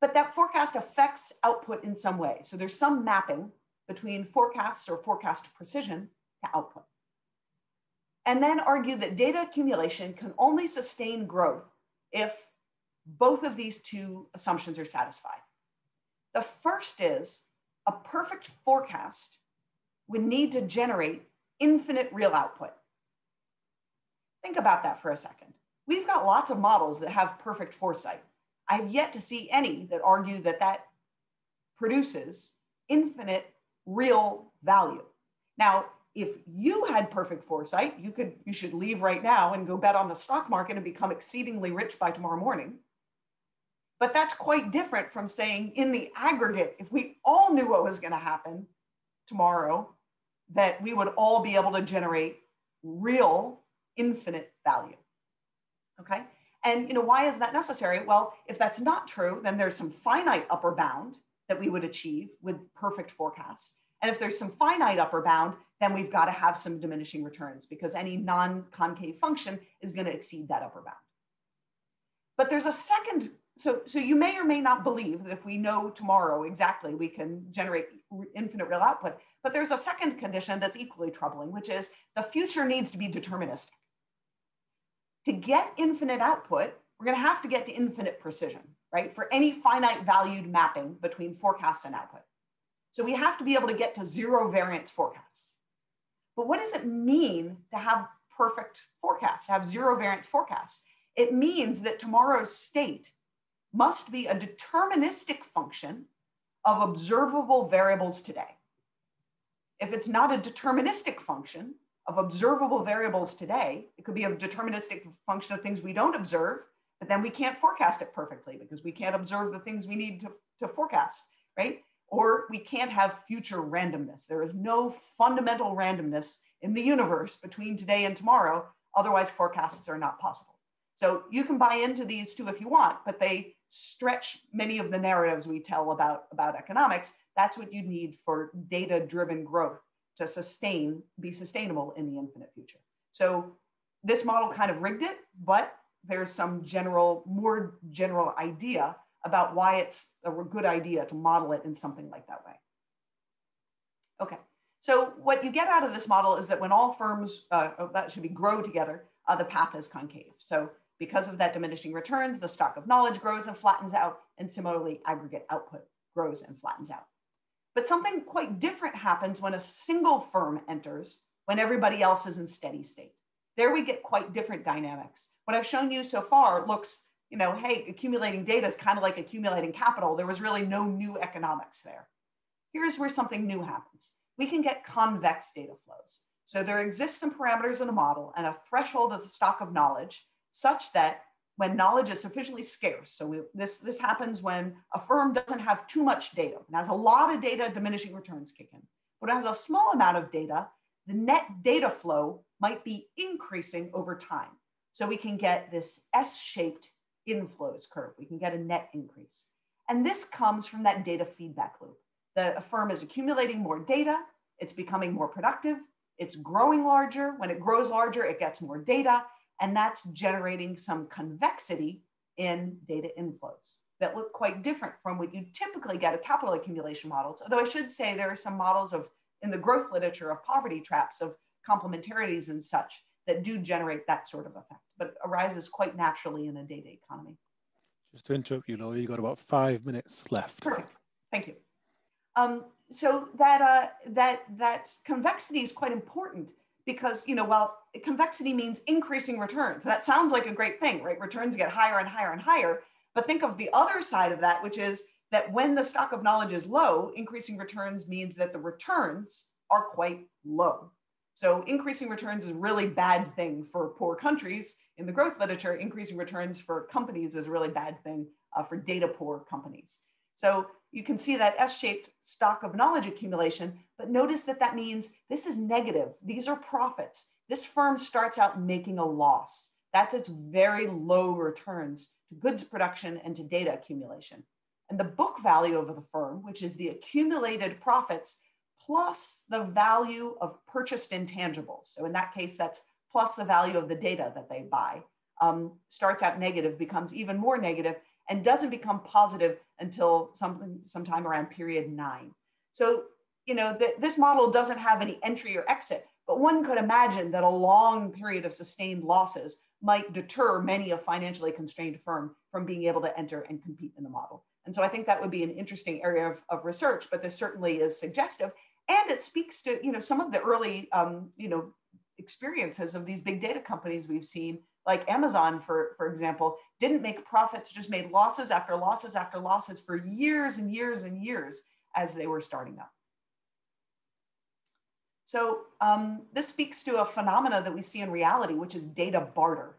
But that forecast affects output in some way. So there's some mapping between forecasts or forecast precision to output and then argue that data accumulation can only sustain growth if both of these two assumptions are satisfied. The first is a perfect forecast would need to generate infinite real output. Think about that for a second. We've got lots of models that have perfect foresight. I've yet to see any that argue that that produces infinite real value. Now, if you had perfect foresight, you could you should leave right now and go bet on the stock market and become exceedingly rich by tomorrow morning. But that's quite different from saying in the aggregate, if we all knew what was going to happen tomorrow, that we would all be able to generate real infinite value. Okay? And you know, why is that necessary? Well, if that's not true, then there's some finite upper bound that we would achieve with perfect forecasts. And if there's some finite upper bound, then we've got to have some diminishing returns because any non-concave function is going to exceed that upper bound. But there's a second, so, so you may or may not believe that if we know tomorrow exactly, we can generate infinite real output. But there's a second condition that's equally troubling, which is the future needs to be deterministic. To get infinite output, we're going to have to get to infinite precision, right? For any finite valued mapping between forecast and output. So we have to be able to get to zero variance forecasts. But what does it mean to have perfect forecasts, to have zero variance forecasts? It means that tomorrow's state must be a deterministic function of observable variables today. If it's not a deterministic function of observable variables today, it could be a deterministic function of things we don't observe, but then we can't forecast it perfectly because we can't observe the things we need to, to forecast, right? or we can't have future randomness. There is no fundamental randomness in the universe between today and tomorrow. Otherwise, forecasts are not possible. So you can buy into these too if you want, but they stretch many of the narratives we tell about, about economics. That's what you need for data driven growth to sustain, be sustainable in the infinite future. So this model kind of rigged it, but there's some general, more general idea about why it's a good idea to model it in something like that way. Okay, so what you get out of this model is that when all firms, uh, oh, that should be grow together, uh, the path is concave. So because of that diminishing returns, the stock of knowledge grows and flattens out, and similarly, aggregate output grows and flattens out. But something quite different happens when a single firm enters when everybody else is in steady state. There we get quite different dynamics. What I've shown you so far looks you know, hey, accumulating data is kind of like accumulating capital. There was really no new economics there. Here's where something new happens. We can get convex data flows. So there exists some parameters in a model and a threshold of the stock of knowledge such that when knowledge is sufficiently scarce, so we, this, this happens when a firm doesn't have too much data and has a lot of data, diminishing returns kick in. But it has a small amount of data, the net data flow might be increasing over time. So we can get this S-shaped inflows curve. We can get a net increase. And this comes from that data feedback loop. The firm is accumulating more data, it's becoming more productive, it's growing larger. When it grows larger, it gets more data, and that's generating some convexity in data inflows that look quite different from what you typically get of capital accumulation models. Although I should say there are some models of in the growth literature of poverty traps of complementarities and such that do generate that sort of effect, but arises quite naturally in a data economy. Just to interrupt you, Laura, you got about five minutes left. Perfect. Thank you. Um, so that uh, that that convexity is quite important because you know while convexity means increasing returns, that sounds like a great thing, right? Returns get higher and higher and higher. But think of the other side of that, which is that when the stock of knowledge is low, increasing returns means that the returns are quite low. So increasing returns is a really bad thing for poor countries. In the growth literature, increasing returns for companies is a really bad thing uh, for data poor companies. So you can see that S-shaped stock of knowledge accumulation, but notice that that means this is negative. These are profits. This firm starts out making a loss. That's its very low returns to goods production and to data accumulation. And the book value of the firm, which is the accumulated profits plus the value of purchased intangibles. So in that case, that's plus the value of the data that they buy, um, starts out negative, becomes even more negative, and doesn't become positive until something sometime around period nine. So, you know, the, this model doesn't have any entry or exit, but one could imagine that a long period of sustained losses might deter many a financially constrained firm from being able to enter and compete in the model. And so I think that would be an interesting area of, of research, but this certainly is suggestive. And it speaks to, you know, some of the early, um, you know, experiences of these big data companies we've seen, like Amazon, for, for example, didn't make profits, just made losses after losses after losses for years and years and years as they were starting up. So um, this speaks to a phenomena that we see in reality, which is data barter.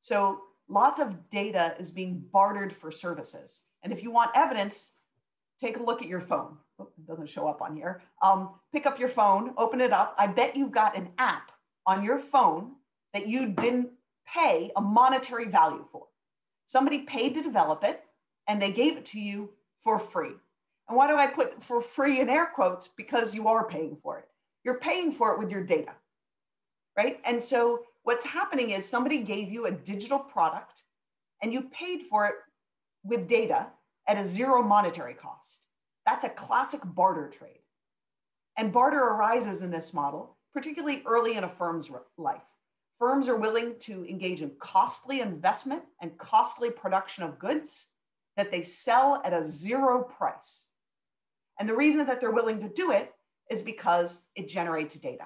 So lots of data is being bartered for services. And if you want evidence, take a look at your phone. Oh, it doesn't show up on here. Um, pick up your phone, open it up. I bet you've got an app on your phone that you didn't pay a monetary value for. Somebody paid to develop it and they gave it to you for free. And why do I put for free in air quotes? Because you are paying for it. You're paying for it with your data, right? And so what's happening is somebody gave you a digital product and you paid for it with data at a zero monetary cost. That's a classic barter trade. And barter arises in this model, particularly early in a firm's life. Firms are willing to engage in costly investment and costly production of goods that they sell at a zero price. And the reason that they're willing to do it is because it generates data.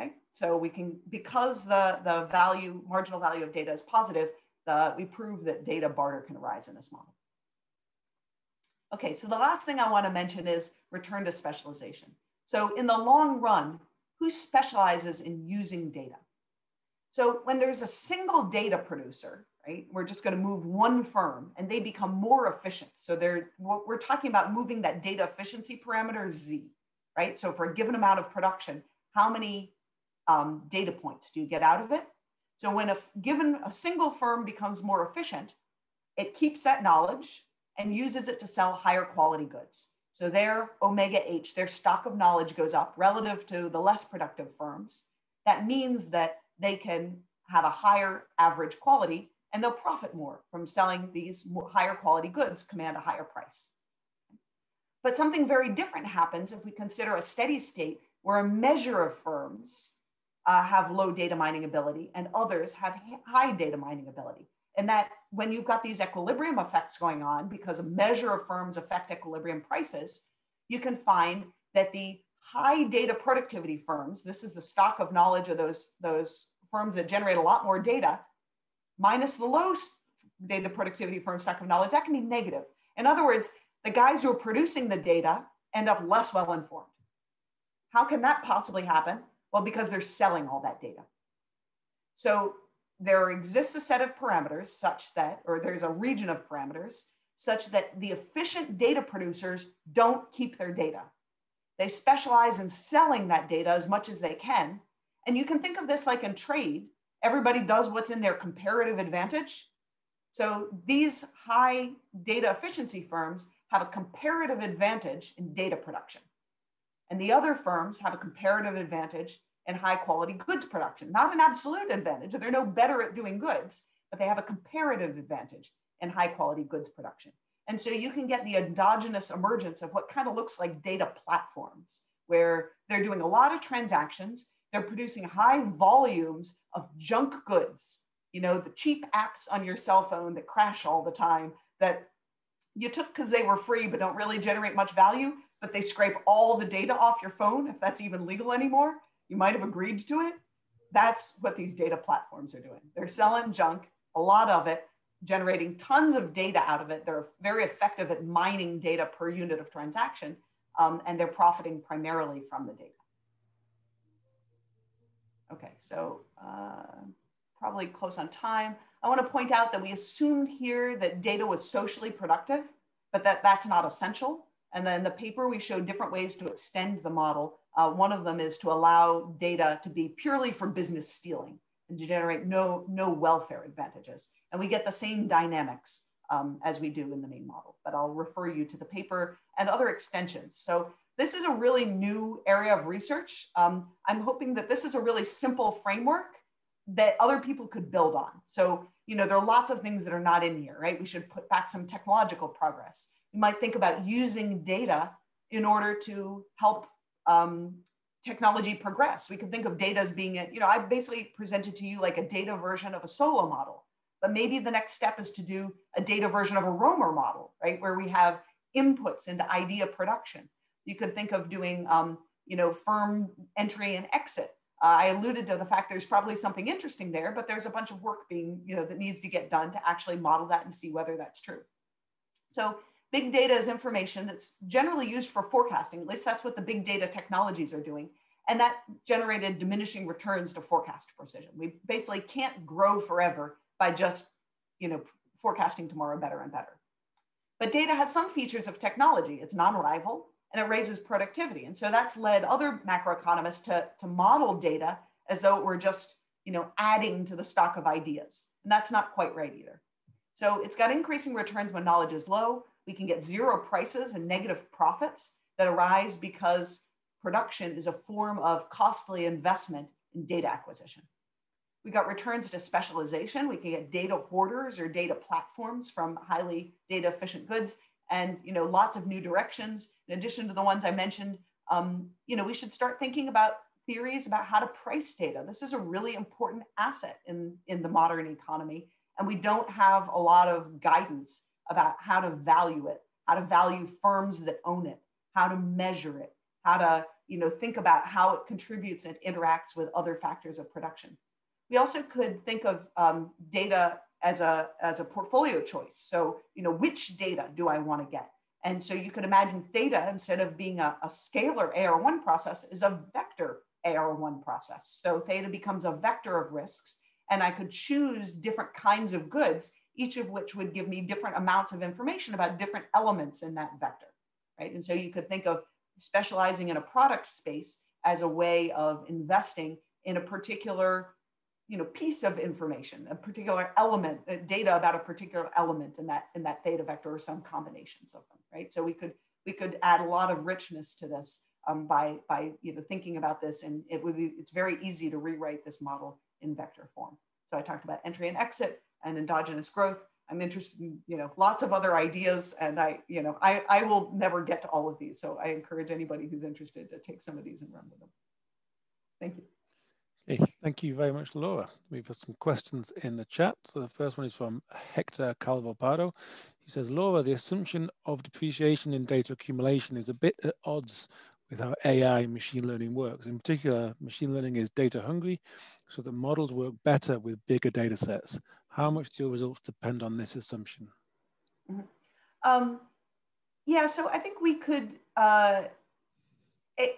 Okay, so we can, because the, the value, marginal value of data is positive, the, we prove that data barter can arise in this model. Okay, so the last thing I want to mention is return to specialization. So in the long run, who specializes in using data? So when there's a single data producer, right, we're just going to move one firm and they become more efficient. So they're, we're talking about moving that data efficiency parameter Z right? So for a given amount of production, how many um, data points do you get out of it? So when a given a single firm becomes more efficient, it keeps that knowledge and uses it to sell higher quality goods. So their omega H, their stock of knowledge goes up relative to the less productive firms. That means that they can have a higher average quality and they'll profit more from selling these higher quality goods, command a higher price. But something very different happens if we consider a steady state where a measure of firms uh, have low data mining ability and others have high data mining ability. And that when you've got these equilibrium effects going on, because a measure of firms affect equilibrium prices, you can find that the high data productivity firms, this is the stock of knowledge of those, those firms that generate a lot more data, minus the low data productivity firm stock of knowledge, that can be negative. In other words, the guys who are producing the data end up less well informed. How can that possibly happen? Well, because they're selling all that data. So there exists a set of parameters such that, or there's a region of parameters such that the efficient data producers don't keep their data. They specialize in selling that data as much as they can. And you can think of this like in trade, everybody does what's in their comparative advantage. So these high data efficiency firms have a comparative advantage in data production. And the other firms have a comparative advantage in high quality goods production, not an absolute advantage. They're no better at doing goods, but they have a comparative advantage in high quality goods production. And so you can get the endogenous emergence of what kind of looks like data platforms, where they're doing a lot of transactions, they're producing high volumes of junk goods, you know, the cheap apps on your cell phone that crash all the time, that you took because they were free but don't really generate much value, but they scrape all the data off your phone, if that's even legal anymore, you might have agreed to it. That's what these data platforms are doing. They're selling junk, a lot of it, generating tons of data out of it. They're very effective at mining data per unit of transaction, um, and they're profiting primarily from the data. Okay, so uh, probably close on time. I want to point out that we assumed here that data was socially productive, but that that's not essential. And then the paper, we showed different ways to extend the model. Uh, one of them is to allow data to be purely for business stealing and to generate no, no welfare advantages. And we get the same dynamics um, as we do in the main model, but I'll refer you to the paper and other extensions. So this is a really new area of research. Um, I'm hoping that this is a really simple framework that other people could build on. So, you know, there are lots of things that are not in here, right? We should put back some technological progress. You might think about using data in order to help um, technology progress. We can think of data as being, a, you know, I basically presented to you like a data version of a Solow model, but maybe the next step is to do a data version of a Romer model, right? Where we have inputs into idea production. You could think of doing, um, you know, firm entry and exit. Uh, I alluded to the fact there's probably something interesting there, but there's a bunch of work being, you know, that needs to get done to actually model that and see whether that's true. So Big data is information that's generally used for forecasting. At least that's what the big data technologies are doing. And that generated diminishing returns to forecast precision. We basically can't grow forever by just, you know, forecasting tomorrow better and better. But data has some features of technology. It's non-rival and it raises productivity. And so that's led other macroeconomists to, to model data as though it were just, you know, adding to the stock of ideas. And that's not quite right either. So it's got increasing returns when knowledge is low, we can get zero prices and negative profits that arise because production is a form of costly investment in data acquisition. We got returns to specialization. We can get data hoarders or data platforms from highly data efficient goods and you know lots of new directions. In addition to the ones I mentioned, um, you know we should start thinking about theories about how to price data. This is a really important asset in, in the modern economy. And we don't have a lot of guidance about how to value it, how to value firms that own it, how to measure it, how to you know, think about how it contributes and interacts with other factors of production. We also could think of um, data as a, as a portfolio choice. So, you know, which data do I want to get? And so you could imagine theta, instead of being a, a scalar AR1 process, is a vector AR1 process. So theta becomes a vector of risks, and I could choose different kinds of goods each of which would give me different amounts of information about different elements in that vector, right? And so you could think of specializing in a product space as a way of investing in a particular you know, piece of information, a particular element, uh, data about a particular element in that in that theta vector or some combinations of them, right? So we could we could add a lot of richness to this um, by by you know thinking about this, and it would be it's very easy to rewrite this model in vector form. So I talked about entry and exit and endogenous growth. I'm interested in, you know, lots of other ideas and I, you know, I, I will never get to all of these. So I encourage anybody who's interested to take some of these and run with them. Thank you. Okay, thank you very much, Laura. We've got some questions in the chat. So the first one is from Hector Calvo Pardo. He says, Laura, the assumption of depreciation in data accumulation is a bit at odds with how AI and machine learning works. In particular, machine learning is data hungry, so the models work better with bigger data sets. How much do your results depend on this assumption? Mm -hmm. um, yeah, so I think we could, uh,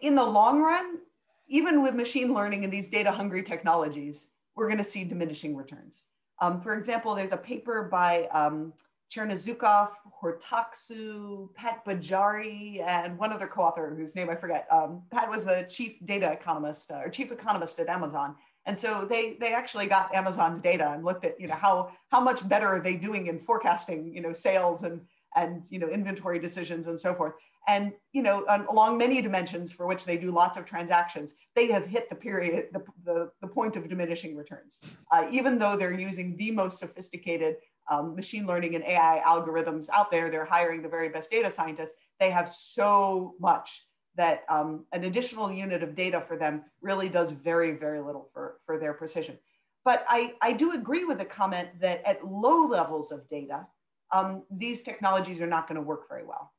in the long run, even with machine learning and these data hungry technologies, we're going to see diminishing returns. Um, for example, there's a paper by um, Chernozhukov, Hortaçsu, Pat Bajari, and one other co-author whose name I forget. Um, Pat was the chief data economist uh, or chief economist at Amazon. And so they they actually got Amazon's data and looked at you know how how much better are they doing in forecasting you know sales and and you know inventory decisions and so forth. And you know along many dimensions for which they do lots of transactions, they have hit the period the the, the point of diminishing returns. Uh, even though they're using the most sophisticated um, machine learning and AI algorithms out there, they're hiring the very best data scientists. They have so much that um, an additional unit of data for them really does very, very little for, for their precision. But I, I do agree with the comment that at low levels of data, um, these technologies are not going to work very well.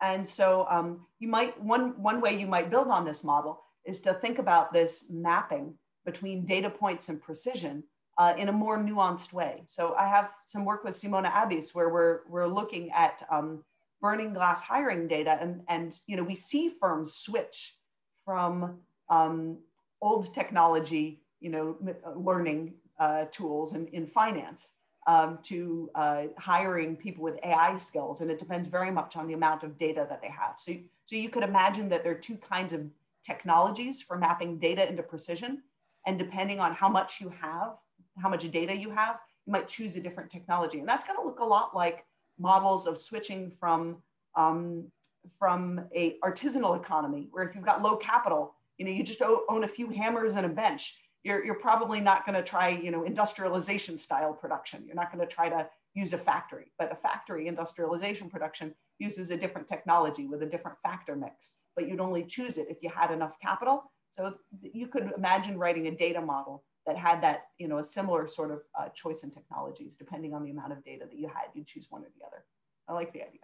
And so um, you might, one, one way you might build on this model is to think about this mapping between data points and precision uh, in a more nuanced way. So I have some work with Simona Abis where we're, we're looking at um, burning glass hiring data and, and you know, we see firms switch from um, old technology, you know, learning uh, tools in, in finance um, to uh, hiring people with AI skills. And it depends very much on the amount of data that they have. So, so you could imagine that there are two kinds of technologies for mapping data into precision. And depending on how much you have, how much data you have, you might choose a different technology. And that's going to look a lot like models of switching from, um, from a artisanal economy, where if you've got low capital, you know, you just own a few hammers and a bench. You're, you're probably not going to try, you know, industrialization style production. You're not going to try to use a factory, but a factory industrialization production uses a different technology with a different factor mix, but you'd only choose it if you had enough capital. So you could imagine writing a data model that had that, you know, a similar sort of uh, choice in technologies, depending on the amount of data that you had, you'd choose one or the other. I like the idea.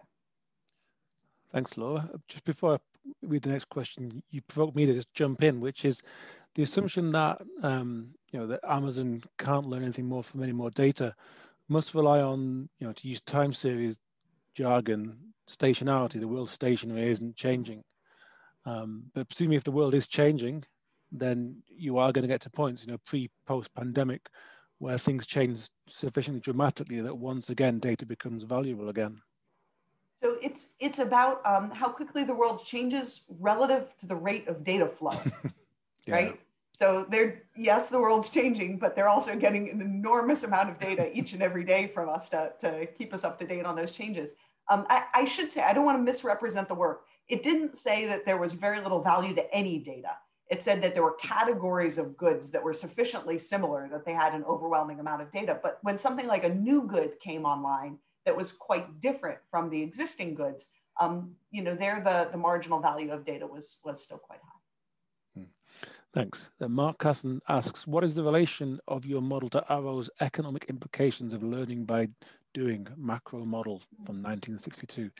Thanks, Laura. Just before I read the next question, you provoked me to just jump in, which is the assumption that um, you know that Amazon can't learn anything more from any more data must rely on you know to use time series jargon stationarity. The world stationary isn't changing, um, but presumably if the world is changing, then you are going to get to points you know pre post pandemic where things change sufficiently dramatically that once again data becomes valuable again. So it's it's about um, how quickly the world changes relative to the rate of data flow, yeah. right? So they're yes, the world's changing, but they're also getting an enormous amount of data each and every day from us to, to keep us up to date on those changes. Um, I, I should say I don't want to misrepresent the work. It didn't say that there was very little value to any data. It said that there were categories of goods that were sufficiently similar that they had an overwhelming amount of data. But when something like a new good came online, that was quite different from the existing goods, um, you know, there the, the marginal value of data was, was still quite high. Hmm. Thanks. Uh, Mark Casson asks, what is the relation of your model to Arrow's economic implications of learning by doing macro model from 1962?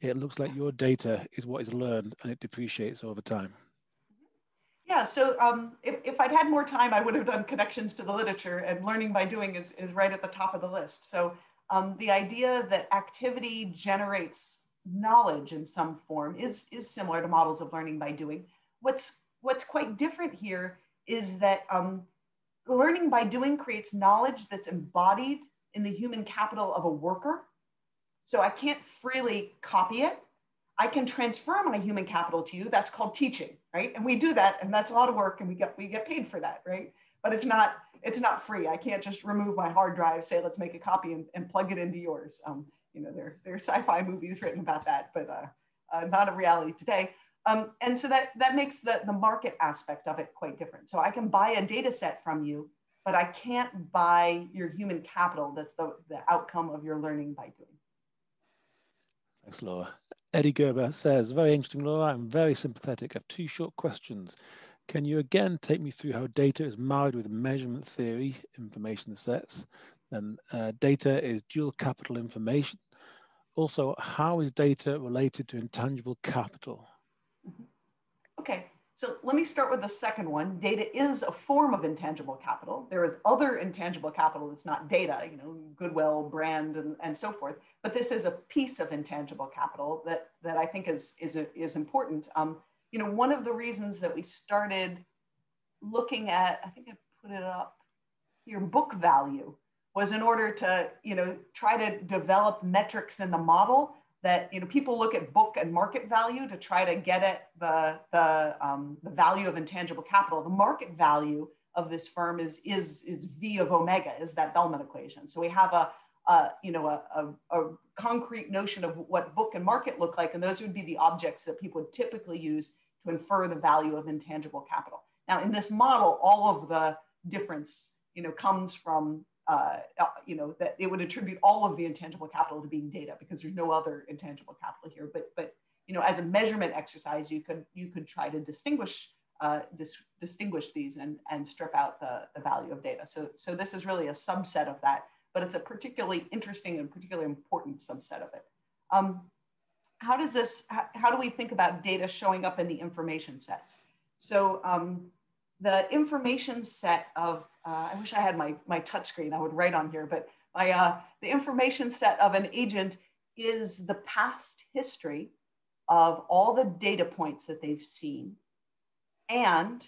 It looks like your data is what is learned and it depreciates over time. Yeah, so um, if, if I'd had more time, I would have done connections to the literature and learning by doing is, is right at the top of the list. So um, the idea that activity generates knowledge in some form is, is similar to models of learning by doing. What's, what's quite different here is that um, learning by doing creates knowledge that's embodied in the human capital of a worker. So I can't freely copy it. I can transfer my human capital to you. That's called teaching, right? And we do that, and that's a lot of work, and we get we get paid for that, right? But it's not it's not free. I can't just remove my hard drive, say, let's make a copy and, and plug it into yours. Um, you know, there, there are sci-fi movies written about that, but uh, uh, not a reality today. Um, and so that, that makes the, the market aspect of it quite different. So I can buy a data set from you, but I can't buy your human capital. That's the, the outcome of your learning by doing. Thanks, Laura. Eddie Gerba says, very interesting, Laura. I'm very sympathetic. I have two short questions. Can you again take me through how data is married with measurement theory, information sets? Then uh, data is dual capital information. Also, how is data related to intangible capital? Okay, so let me start with the second one. Data is a form of intangible capital. There is other intangible capital that's not data, you know, goodwill, brand, and, and so forth. But this is a piece of intangible capital that, that I think is, is, is important. Um, you know, one of the reasons that we started looking at, I think I put it up here, book value was in order to, you know, try to develop metrics in the model that, you know, people look at book and market value to try to get at the, the, um, the value of intangible capital. The market value of this firm is, is, is V of omega, is that Bellman equation. So we have a, uh, you know, a, a, a, concrete notion of what book and market look like, and those would be the objects that people would typically use to infer the value of intangible capital. Now, in this model, all of the difference, you know, comes from, uh, uh, you know, that it would attribute all of the intangible capital to being data because there's no other intangible capital here. But, but you know, as a measurement exercise, you could you could try to distinguish uh, dis distinguish these and, and strip out the, the value of data. So, so this is really a subset of that but it's a particularly interesting and particularly important subset of it. Um, how does this, how, how, do we think about data showing up in the information sets? So um, the information set of, uh, I wish I had my, my touch screen, I would write on here, but my, uh, the information set of an agent is the past history of all the data points that they've seen and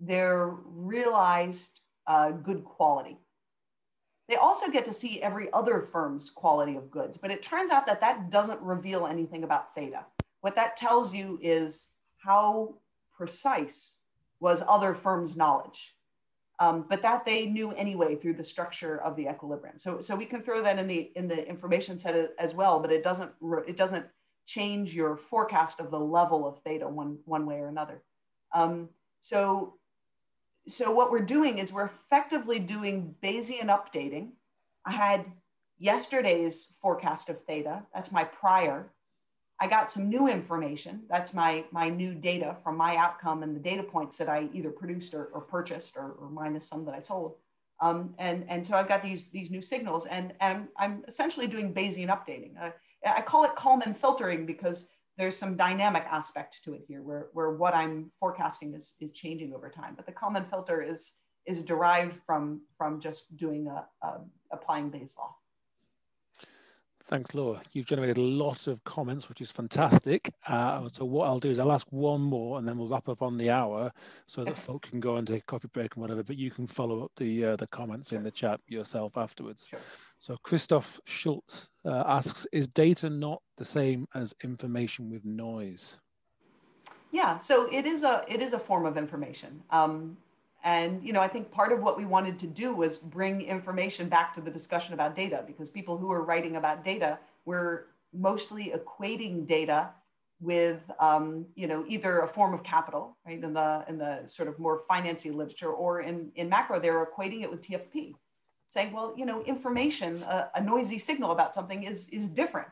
their realized uh, good quality. They also get to see every other firm's quality of goods, but it turns out that that doesn't reveal anything about theta. What that tells you is how precise was other firms' knowledge. Um, but that they knew anyway through the structure of the equilibrium. So, so we can throw that in the in the information set as well, but it doesn't it doesn't change your forecast of the level of theta one one way or another. Um, so so what we're doing is we're effectively doing Bayesian updating. I had yesterday's forecast of theta. That's my prior. I got some new information. That's my, my new data from my outcome and the data points that I either produced or, or purchased or, or, minus some that I sold. Um, and, and so I've got these, these new signals and, and I'm essentially doing Bayesian updating. Uh, I call it Kalman filtering because there's some dynamic aspect to it here where, where what I'm forecasting is, is changing over time. But the Kalman filter is, is derived from, from just doing a, a applying Bayes law. Thanks, Laura. You've generated a lot of comments, which is fantastic. Uh, so what I'll do is I'll ask one more, and then we'll wrap up on the hour, so that folk can go and take a coffee break and whatever. But you can follow up the uh, the comments in the chat yourself afterwards. Sure. So Christoph Schultz uh, asks, is data not the same as information with noise? Yeah, so it is a it is a form of information. Um, and you know, I think part of what we wanted to do was bring information back to the discussion about data because people who are writing about data were mostly equating data with um, you know either a form of capital right in the in the sort of more financy literature or in in macro they're equating it with TFP saying, well, you know, information, a, a noisy signal about something is, is different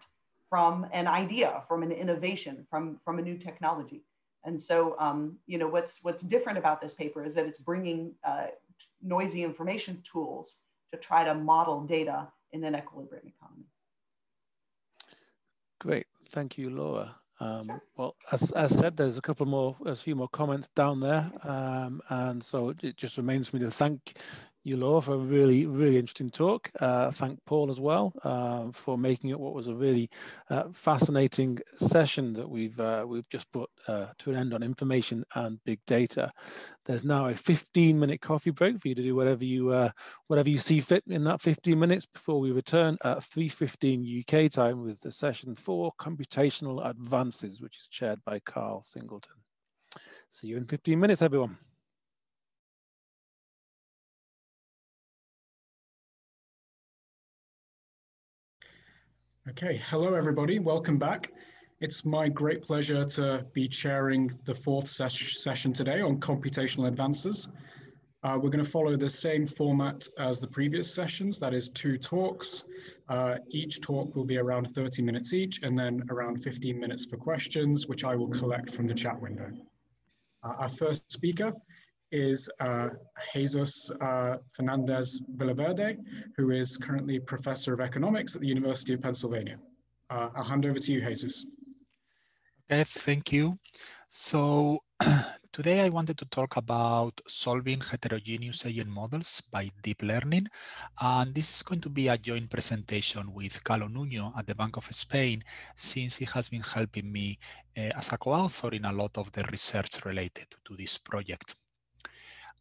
from an idea, from an innovation, from, from a new technology. And so, um, you know, what's, what's different about this paper is that it's bringing uh, noisy information tools to try to model data in an equilibrium economy. Great, thank you, Laura. Um, sure. Well, as, as said, there's a couple more, a few more comments down there. Um, and so it just remains for me to thank you, Laura, for a really, really interesting talk. Uh, thank Paul as well uh, for making it what was a really uh, fascinating session that we've uh, we've just brought uh, to an end on information and big data. There's now a 15-minute coffee break for you to do whatever you uh, whatever you see fit in that 15 minutes before we return at 3:15 UK time with the session four, computational advances, which is chaired by Carl Singleton. See you in 15 minutes, everyone. Okay, hello everybody, welcome back. It's my great pleasure to be chairing the fourth ses session today on computational advances. Uh, we're going to follow the same format as the previous sessions, that is two talks. Uh, each talk will be around 30 minutes each and then around 15 minutes for questions, which I will collect from the chat window. Uh, our first speaker is uh, Jesús uh, Fernández Villaverde, who is currently Professor of Economics at the University of Pennsylvania. Uh, I'll hand over to you, Jesús. Okay, thank you. So today I wanted to talk about solving heterogeneous agent models by deep learning. And this is going to be a joint presentation with Galo Nuño at the Bank of Spain, since he has been helping me uh, as a co-author in a lot of the research related to this project.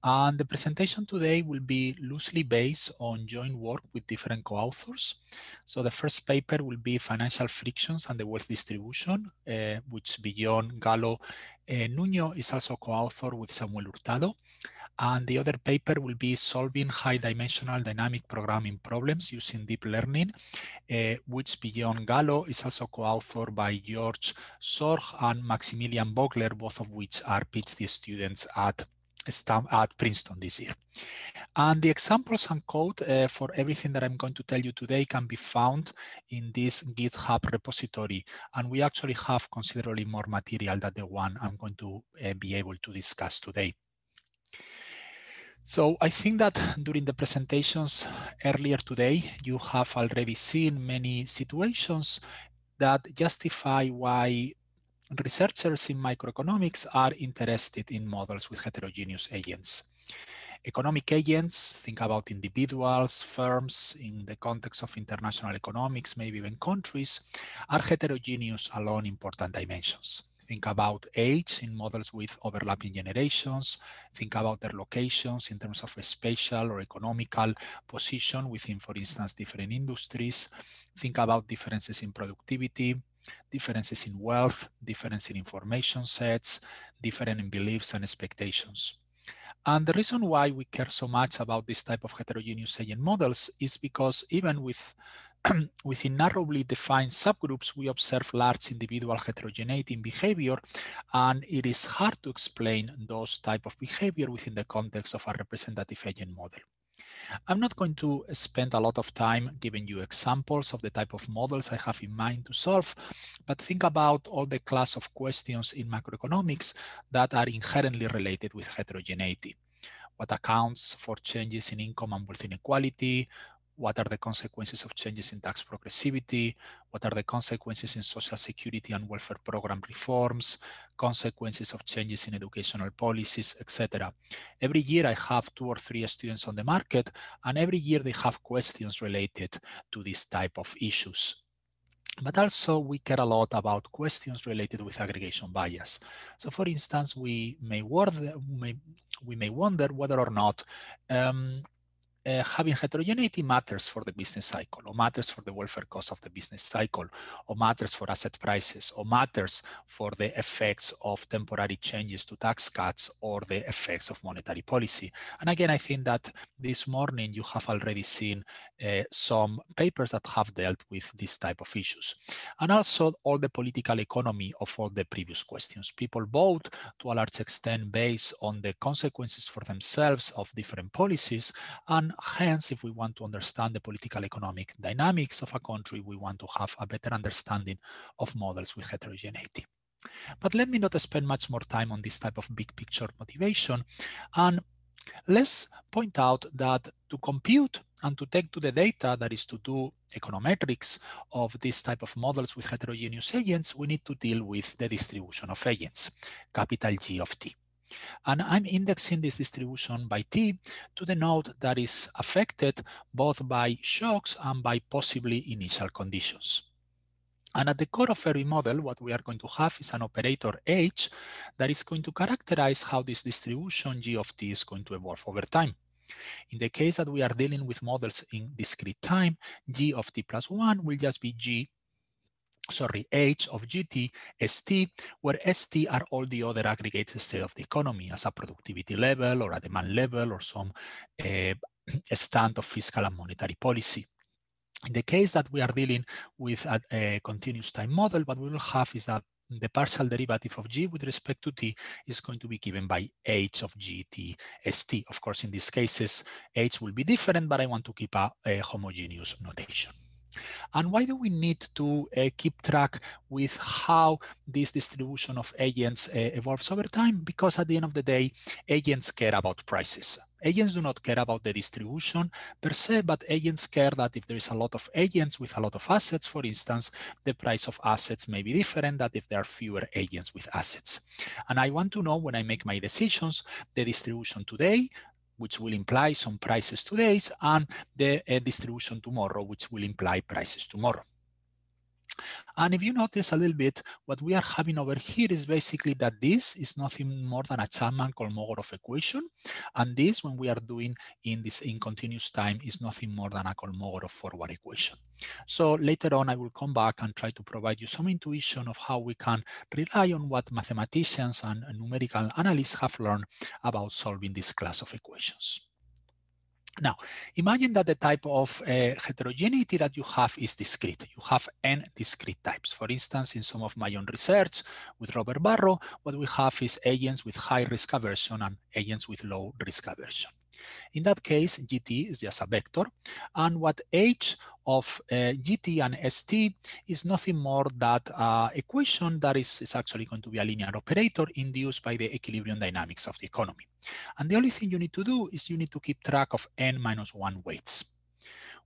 And the presentation today will be loosely based on joint work with different co-authors. So the first paper will be Financial Frictions and the Wealth Distribution, uh, which beyond Galo, uh, Nuño is also co-author with Samuel Hurtado. And the other paper will be Solving High-Dimensional Dynamic Programming Problems Using Deep Learning, uh, which beyond Galo is also co-authored by George Sorg and Maximilian Vogler, both of which are PhD students at at Princeton this year. And the examples and code uh, for everything that I'm going to tell you today can be found in this GitHub repository. And we actually have considerably more material than the one I'm going to uh, be able to discuss today. So I think that during the presentations earlier today, you have already seen many situations that justify why researchers in microeconomics are interested in models with heterogeneous agents. Economic agents, think about individuals, firms, in the context of international economics, maybe even countries, are heterogeneous along important dimensions. think about age in models with overlapping generations, think about their locations in terms of a spatial or economical position within, for instance, different industries, think about differences in productivity, differences in wealth, difference in information sets, different in beliefs and expectations. And the reason why we care so much about this type of heterogeneous agent models is because even with within narrowly defined subgroups, we observe large individual heterogeneity in behavior, and it is hard to explain those type of behavior within the context of a representative agent model. I'm not going to spend a lot of time giving you examples of the type of models I have in mind to solve, but think about all the class of questions in macroeconomics that are inherently related with heterogeneity. What accounts for changes in income and wealth inequality? what are the consequences of changes in tax progressivity, what are the consequences in social security and welfare program reforms, consequences of changes in educational policies, etc. Every year I have two or three students on the market, and every year they have questions related to this type of issues. But also we care a lot about questions related with aggregation bias. So for instance, we may, wonder, we may wonder whether or not um, uh, having heterogeneity matters for the business cycle or matters for the welfare cost of the business cycle or matters for asset prices or matters for the effects of temporary changes to tax cuts or the effects of monetary policy. And again, I think that this morning you have already seen uh, some papers that have dealt with this type of issues. And also all the political economy of all the previous questions. People vote to a large extent based on the consequences for themselves of different policies and hence, if we want to understand the political economic dynamics of a country, we want to have a better understanding of models with heterogeneity. But let me not spend much more time on this type of big picture motivation. And let's point out that to compute and to take to the data that is to do econometrics of this type of models with heterogeneous agents, we need to deal with the distribution of agents, capital G of t. And I'm indexing this distribution by t to the node that is affected both by shocks and by possibly initial conditions. And at the core of every model, what we are going to have is an operator h that is going to characterize how this distribution g of t is going to evolve over time. In the case that we are dealing with models in discrete time, g of t plus 1 will just be g sorry, H of GT, ST, where ST are all the other aggregates state of the economy as a productivity level or a demand level or some uh, stand of fiscal and monetary policy. In the case that we are dealing with a, a continuous time model, what we will have is that the partial derivative of g with respect to t is going to be given by h of g t st. Of course, in these cases, h will be different, but I want to keep a, a homogeneous notation. And why do we need to uh, keep track with how this distribution of agents uh, evolves over time? Because at the end of the day, agents care about prices. Agents do not care about the distribution per se, but agents care that if there is a lot of agents with a lot of assets, for instance, the price of assets may be different than if there are fewer agents with assets. And I want to know when I make my decisions, the distribution today, which will imply some prices today, and the uh, distribution tomorrow, which will imply prices tomorrow. And if you notice a little bit, what we are having over here is basically that this is nothing more than a Chapman-Kolmogorov equation. And this, when we are doing in this in continuous time, is nothing more than a Kolmogorov forward equation. So later on, I will come back and try to provide you some intuition of how we can rely on what mathematicians and numerical analysts have learned about solving this class of equations. Now, imagine that the type of uh, heterogeneity that you have is discrete. You have n discrete types. For instance, in some of my own research with Robert Barro, what we have is agents with high risk aversion and agents with low risk aversion. In that case, GT is just a vector. And what H of uh, GT and ST is nothing more than uh, equation that is, is actually going to be a linear operator induced by the equilibrium dynamics of the economy. And the only thing you need to do is you need to keep track of n minus 1 weights.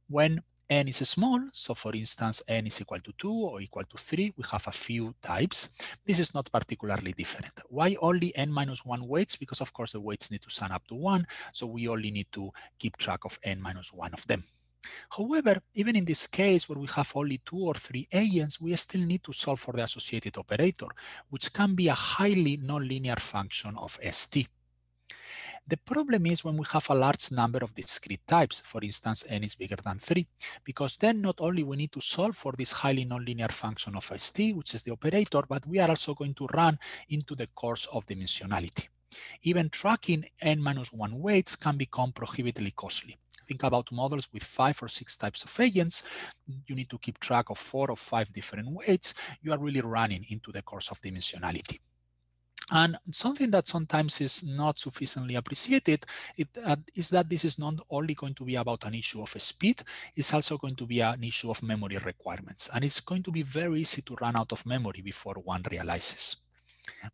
When n is small, so for instance, n is equal to 2 or equal to 3, we have a few types. This is not particularly different. Why only n minus 1 weights? Because of course the weights need to sum up to 1, so we only need to keep track of n minus 1 of them. However, even in this case where we have only two or three agents, we still need to solve for the associated operator, which can be a highly nonlinear function of ST. The problem is when we have a large number of discrete types, for instance, n is bigger than 3, because then not only we need to solve for this highly nonlinear function of st, which is the operator, but we are also going to run into the curse of dimensionality. Even tracking n minus 1 weights can become prohibitively costly. Think about models with five or six types of agents. You need to keep track of four or five different weights. You are really running into the curse of dimensionality. And something that sometimes is not sufficiently appreciated it, uh, is that this is not only going to be about an issue of speed, it's also going to be an issue of memory requirements. And it's going to be very easy to run out of memory before one realizes.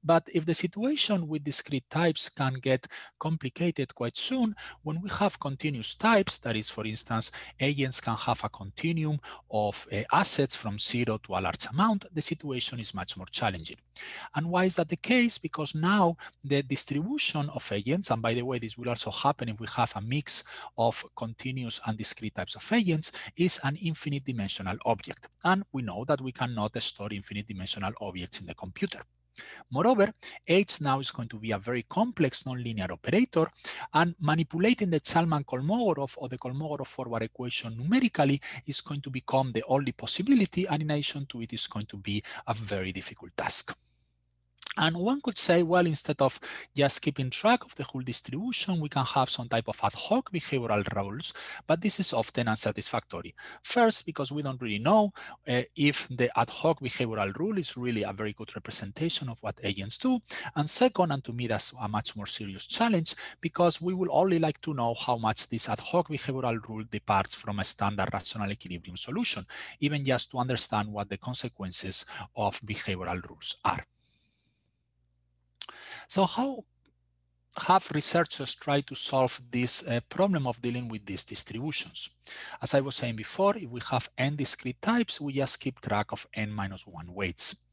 But if the situation with discrete types can get complicated quite soon, when we have continuous types, that is, for instance, agents can have a continuum of uh, assets from zero to a large amount, the situation is much more challenging. And why is that the case? Because now the distribution of agents, and by the way, this will also happen if we have a mix of continuous and discrete types of agents, is an infinite dimensional object. And we know that we cannot store infinite dimensional objects in the computer. Moreover, H now is going to be a very complex nonlinear operator, and manipulating the Kalman-Kolmogorov or the Kolmogorov forward equation numerically is going to become the only possibility, and in addition to it is going to be a very difficult task. And one could say, well, instead of just keeping track of the whole distribution, we can have some type of ad hoc behavioral rules, but this is often unsatisfactory. First, because we don't really know uh, if the ad hoc behavioral rule is really a very good representation of what agents do. And second, and to me that's a much more serious challenge, because we will only like to know how much this ad hoc behavioral rule departs from a standard rational equilibrium solution, even just to understand what the consequences of behavioral rules are. So how have researchers tried to solve this uh, problem of dealing with these distributions? As I was saying before, if we have n discrete types, we just keep track of n minus 1 weights.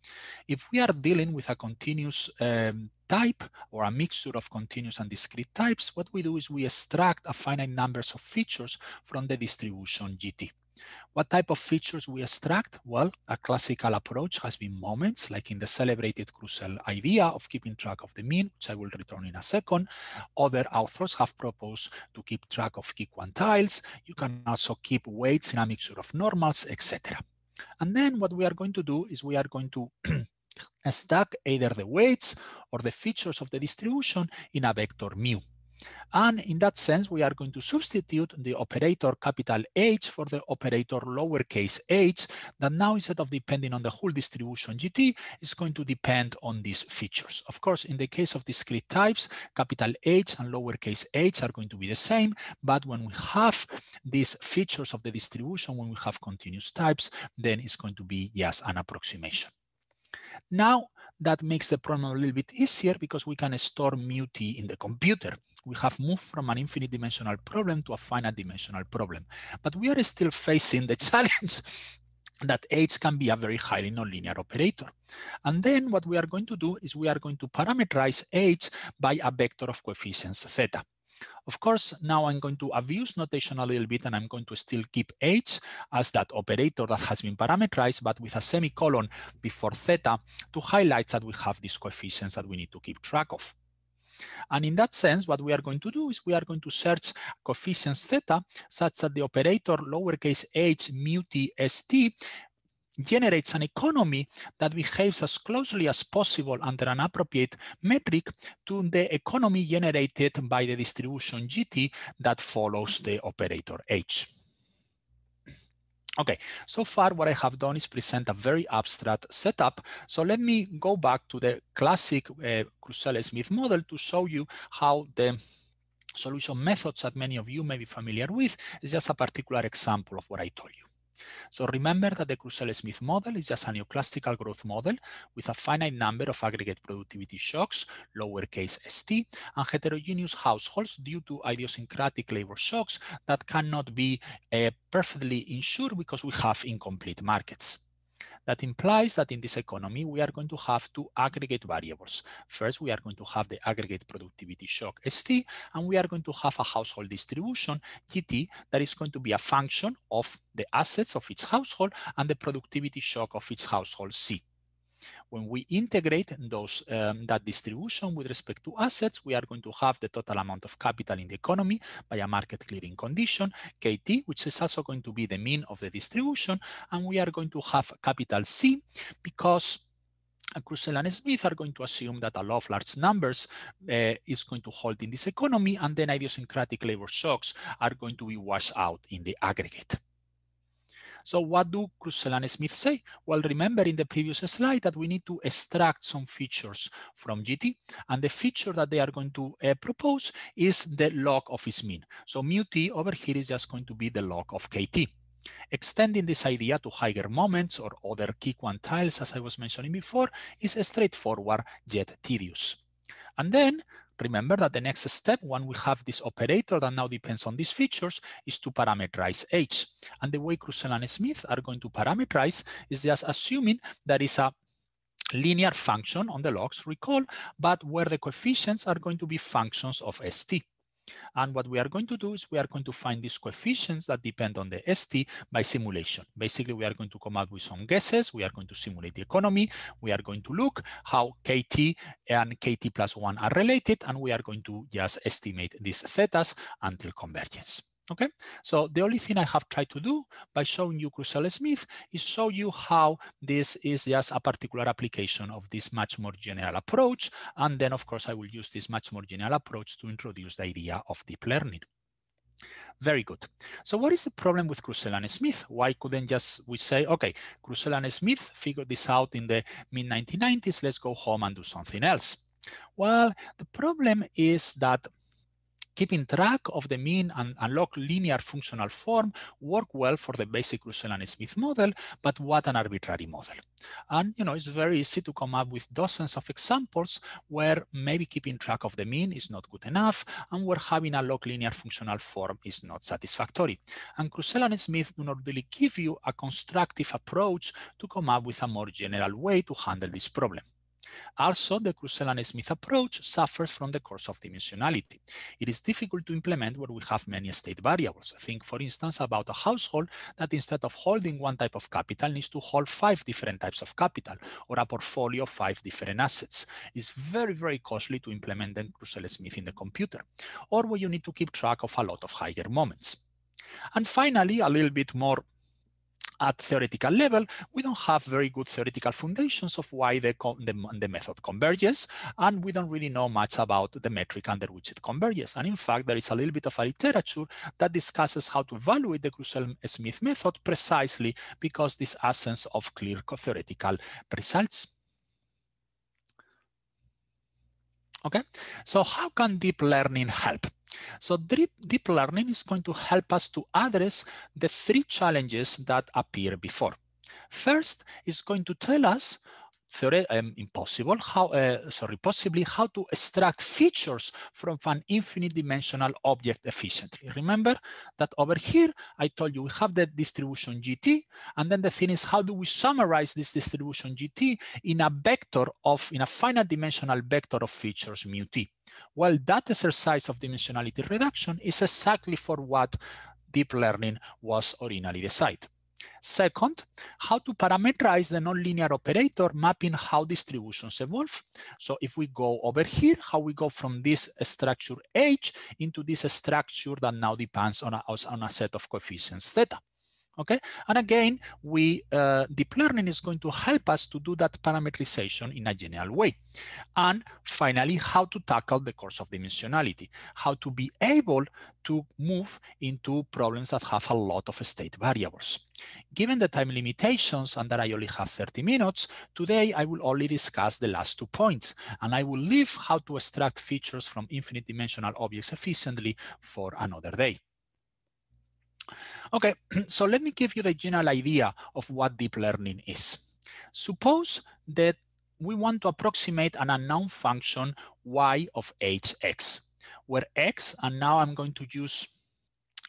If we are dealing with a continuous um, type or a mixture of continuous and discrete types, what we do is we extract a finite numbers of features from the distribution GT. What type of features we extract? Well, a classical approach has been moments, like in the celebrated Krusell idea of keeping track of the mean, which I will return in a second. Other authors have proposed to keep track of key quantiles. You can also keep weights in a mixture of normals, etc. And then what we are going to do is we are going to stack either the weights or the features of the distribution in a vector mu. And in that sense, we are going to substitute the operator capital H for the operator lowercase h that now instead of depending on the whole distribution GT is going to depend on these features. Of course, in the case of discrete types, capital H and lowercase h are going to be the same, but when we have these features of the distribution, when we have continuous types, then it's going to be just an approximation. Now, that makes the problem a little bit easier because we can store mu t in the computer. We have moved from an infinite dimensional problem to a finite dimensional problem. But we are still facing the challenge that h can be a very highly nonlinear operator. And then what we are going to do is we are going to parameterize h by a vector of coefficients theta. Of course, now I'm going to abuse notation a little bit and I'm going to still keep h as that operator that has been parameterized, but with a semicolon before theta to highlight that we have these coefficients that we need to keep track of. And in that sense, what we are going to do is we are going to search coefficients theta such that the operator lowercase h mu t st generates an economy that behaves as closely as possible under an appropriate metric to the economy generated by the distribution GT that follows the operator H. Okay, so far what I have done is present a very abstract setup. So let me go back to the classic uh, Krusell-Smith model to show you how the solution methods that many of you may be familiar with is just a particular example of what I told you. So remember that the Krusell-Smith model is just a neoclassical growth model with a finite number of aggregate productivity shocks, lowercase st, and heterogeneous households due to idiosyncratic labor shocks that cannot be uh, perfectly insured because we have incomplete markets. That implies that in this economy, we are going to have two aggregate variables. First, we are going to have the aggregate productivity shock, ST, and we are going to have a household distribution, GT, that is going to be a function of the assets of each household and the productivity shock of each household, C. When we integrate those um, that distribution with respect to assets, we are going to have the total amount of capital in the economy by a market clearing condition, KT, which is also going to be the mean of the distribution. And we are going to have capital C because Krusell and Smith are going to assume that a law of large numbers uh, is going to hold in this economy, and then idiosyncratic labor shocks are going to be washed out in the aggregate. So what do Krusell and Smith say? Well, remember in the previous slide that we need to extract some features from GT, and the feature that they are going to uh, propose is the log of its mean. So mu t over here is just going to be the log of kt. Extending this idea to higher moments or other key quantiles, as I was mentioning before, is straightforward yet tedious. And then Remember that the next step, when we have this operator that now depends on these features, is to parameterize H. And the way Krusell and Smith are going to parameterize is just assuming that is a linear function on the logs, recall, but where the coefficients are going to be functions of ST. And what we are going to do is we are going to find these coefficients that depend on the ST by simulation. Basically, we are going to come up with some guesses. We are going to simulate the economy. We are going to look how KT and KT plus one are related, and we are going to just estimate these thetas until convergence. Okay, so the only thing I have tried to do by showing you Krusell Smith is show you how this is just a particular application of this much more general approach. And then, of course, I will use this much more general approach to introduce the idea of deep learning. Very good. So what is the problem with Krusell and Smith? Why couldn't just we say, okay, Krusell and Smith figured this out in the mid 1990s, let's go home and do something else? Well, the problem is that keeping track of the mean and, and log linear functional form work well for the basic Krusell and Smith model, but what an arbitrary model. And you know, it's very easy to come up with dozens of examples where maybe keeping track of the mean is not good enough and where having a log linear functional form is not satisfactory. And Krusell and Smith do not really give you a constructive approach to come up with a more general way to handle this problem. Also, the Krusell and Smith approach suffers from the curse of dimensionality. It is difficult to implement where we have many state variables. Think, for instance, about a household that instead of holding one type of capital needs to hold five different types of capital or a portfolio of five different assets. It's very, very costly to implement the Krusell-Smith in the computer, or where you need to keep track of a lot of higher moments. And finally, a little bit more at theoretical level, we don't have very good theoretical foundations of why the, the, the, method converges, and we don't really know much about the metric under which it converges. And in fact, there is a little bit of a literature that discusses how to evaluate the Krusell-Smith method precisely because this absence of clear theoretical results. Okay, so how can deep learning help? So deep, deep learning is going to help us to address the three challenges that appear before. First, it's going to tell us theory, um, impossible, how, uh, sorry, possibly how to extract features from an infinite dimensional object efficiently. Remember that over here, I told you we have the distribution GT, and then the thing is, how do we summarize this distribution GT in a vector of, in a finite dimensional vector of features mu t? Well, that exercise of dimensionality reduction is exactly for what deep learning was originally designed. Second, how to parameterize the nonlinear operator mapping how distributions evolve. So if we go over here, how we go from this structure H into this structure that now depends on a, on a set of coefficients theta okay? And again, we uh, deep learning is going to help us to do that parameterization in a general way. And finally, how to tackle the curse of dimensionality, how to be able to move into problems that have a lot of state variables. Given the time limitations and that I only have 30 minutes, today I will only discuss the last two points, and I will leave how to extract features from infinite dimensional objects efficiently for another day. Okay, so let me give you the general idea of what deep learning is. Suppose that we want to approximate an unknown function y of hx, where x, and now I'm going to use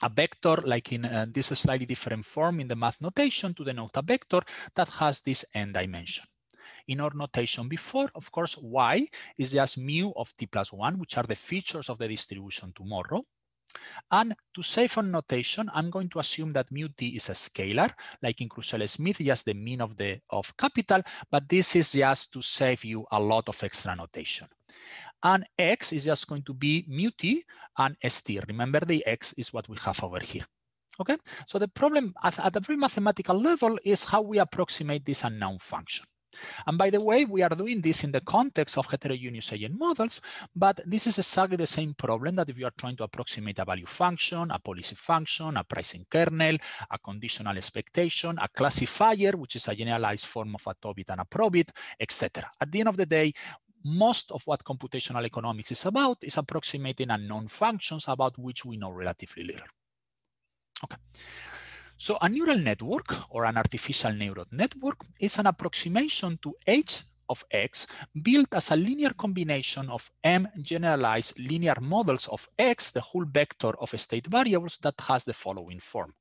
a vector like in uh, this slightly different form in the math notation to denote a vector that has this n dimension. In our notation before, of course, y is just mu of t plus 1, which are the features of the distribution tomorrow. And to save on notation, I'm going to assume that mu t is a scalar, like in Krusell-Smith, just the mean of the of capital, but this is just to save you a lot of extra notation. And x is just going to be mu t and st. Remember the x is what we have over here. Okay, so the problem at, at a very mathematical level is how we approximate this unknown function. And by the way, we are doing this in the context of heterogeneous agent models, but this is exactly the same problem that if you are trying to approximate a value function, a policy function, a pricing kernel, a conditional expectation, a classifier, which is a generalized form of a TOBIT and a PROBIT, etc. At the end of the day, most of what computational economics is about is approximating unknown functions about which we know relatively little. Okay. So a neural network or an artificial neural network is an approximation to h of x built as a linear combination of m generalized linear models of x, the whole vector of state variables that has the following form.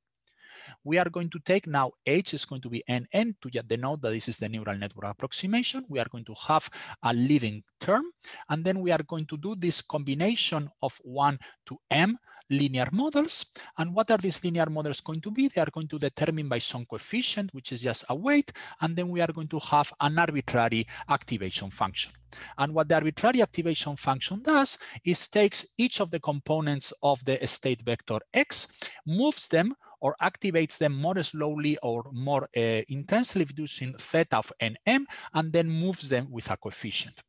We are going to take now h is going to be nn to denote that this is the neural network approximation. We are going to have a leading term, and then we are going to do this combination of 1 to m linear models. And what are these linear models going to be? They are going to determine by some coefficient, which is just a weight, and then we are going to have an arbitrary activation function. And what the arbitrary activation function does is takes each of the components of the state vector x, moves them or activates them more slowly or more uh, intensely using theta of nm, and then moves them with a coefficient.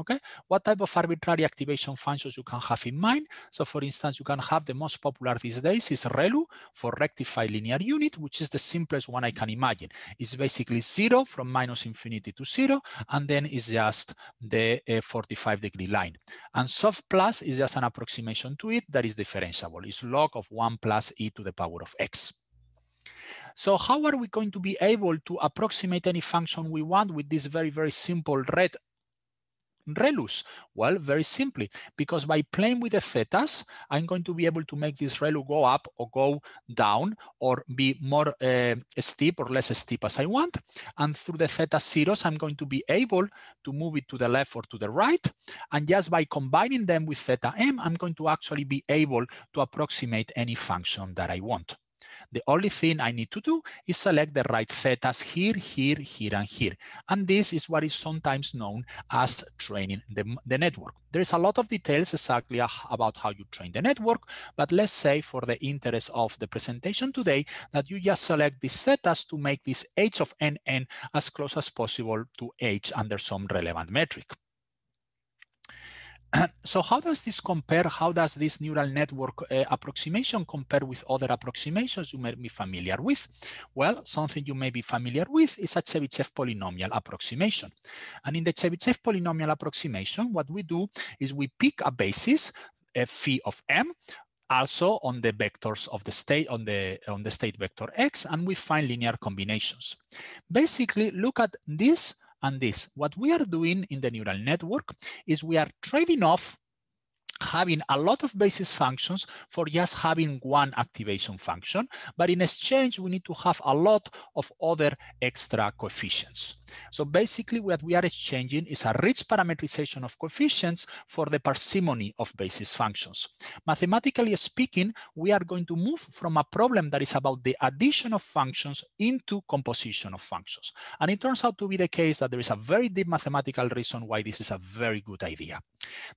Okay, what type of arbitrary activation functions you can have in mind? So for instance, you can have the most popular these days is ReLU for rectified linear unit, which is the simplest one I can imagine. It's basically zero from minus infinity to zero, and then it's just the uh, 45 degree line. And soft plus is just an approximation to it that is differentiable. It's log of one plus e to the power of x. So how are we going to be able to approximate any function we want with this very, very simple red ReLUs? Well, very simply, because by playing with the thetas, I'm going to be able to make this ReLU go up or go down or be more uh, steep or less steep as I want. And through the theta zeros, I'm going to be able to move it to the left or to the right. And just by combining them with theta m, I'm going to actually be able to approximate any function that I want. The only thing I need to do is select the right thetas here, here, here, and here. And this is what is sometimes known as training the, the network. There is a lot of details exactly ah, about how you train the network, but let's say for the interest of the presentation today that you just select these thetas to make this h of nn as close as possible to h under some relevant metric. so how does this compare? How does this neural network uh, approximation compare with other approximations you may be familiar with? Well, something you may be familiar with is a Chebyshev polynomial approximation. And in the Chebyshev polynomial approximation, what we do is we pick a basis, a phi of m, also on the vectors of the state on the on the state vector x, and we find linear combinations. Basically, look at this and this. What we are doing in the neural network is we are trading off having a lot of basis functions for just having one activation function. But in exchange, we need to have a lot of other extra coefficients. So basically what we are exchanging is a rich parametrization of coefficients for the parsimony of basis functions. Mathematically speaking, we are going to move from a problem that is about the addition of functions into composition of functions. And it turns out to be the case that there is a very deep mathematical reason why this is a very good idea.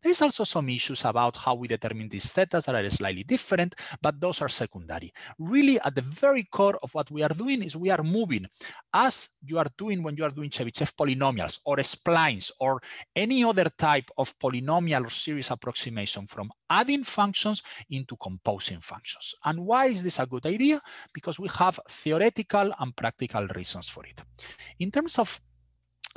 There is also some issues about how we determine these thetas that are slightly different, but those are secondary. Really, at the very core of what we are doing is we are moving as you are doing when you are doing Chebyshev polynomials or splines or any other type of polynomial or series approximation from adding functions into composing functions. And why is this a good idea? Because we have theoretical and practical reasons for it. In terms of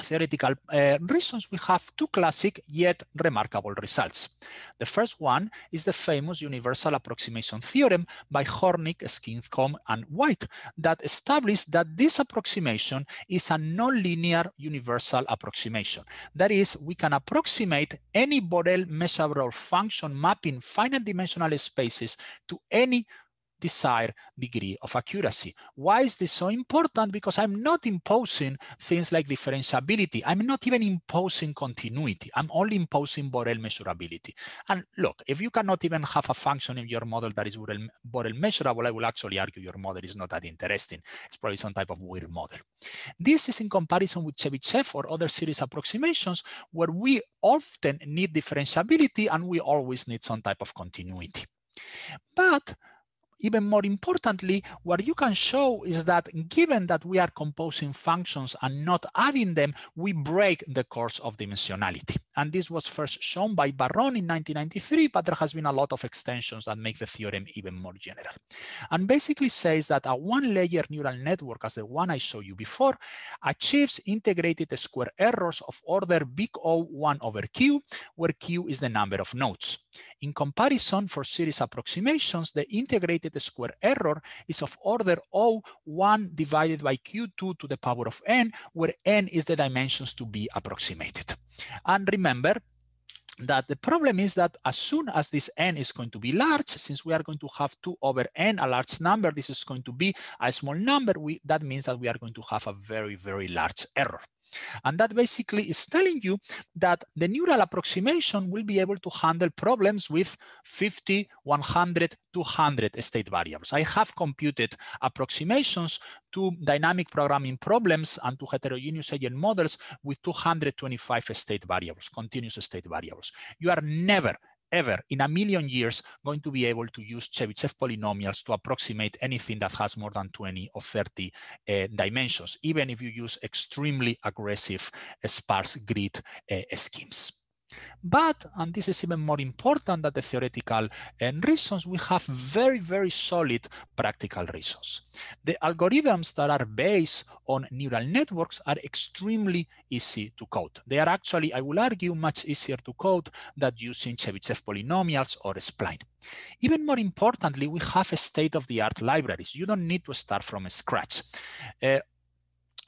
theoretical uh, reasons, we have two classic yet remarkable results. The first one is the famous universal approximation theorem by Hornik, Stinchcombe, and White that established that this approximation is a nonlinear universal approximation. That is, we can approximate any Borel measurable function mapping finite dimensional spaces to any desired degree of accuracy. Why is this so important? Because I'm not imposing things like differentiability. I'm not even imposing continuity. I'm only imposing Borel measurability. And look, if you cannot even have a function in your model that is Borel, measurable, I will actually argue your model is not that interesting. It's probably some type of weird model. This is in comparison with Chebyshev or other series approximations where we often need differentiability and we always need some type of continuity. But even more importantly, what you can show is that given that we are composing functions and not adding them, we break the curse of dimensionality. And this was first shown by Barron in 1993, but there has been a lot of extensions that make the theorem even more general. And basically says that a one-layer neural network, as the one I showed you before, achieves integrated square errors of order big O 1 over Q, where Q is the number of nodes. In comparison, for series approximations, the integrated square error is of order O1 divided by Q2 to the power of n, where n is the dimensions to be approximated. And remember, that the problem is that as soon as this n is going to be large, since we are going to have 2 over n, a large number, this is going to be a small number, we, that means that we are going to have a very, very large error. And that basically is telling you that the neural approximation will be able to handle problems with 50, 100, 200 state variables. I have computed approximations to dynamic programming problems and to heterogeneous agent models with 225 state variables, continuous state variables. You are never, ever in a million years going to be able to use Chebyshev polynomials to approximate anything that has more than 20 or 30 uh, dimensions, even if you use extremely aggressive uh, sparse grid uh, schemes. But, and this is even more important than the theoretical reasons, we have very, very solid practical reasons. The algorithms that are based on neural networks are extremely easy to code. They are actually, I will argue, much easier to code than using Chebyshev polynomials or spline. Even more importantly, we have state-of-the-art libraries. You don't need to start from scratch. Uh,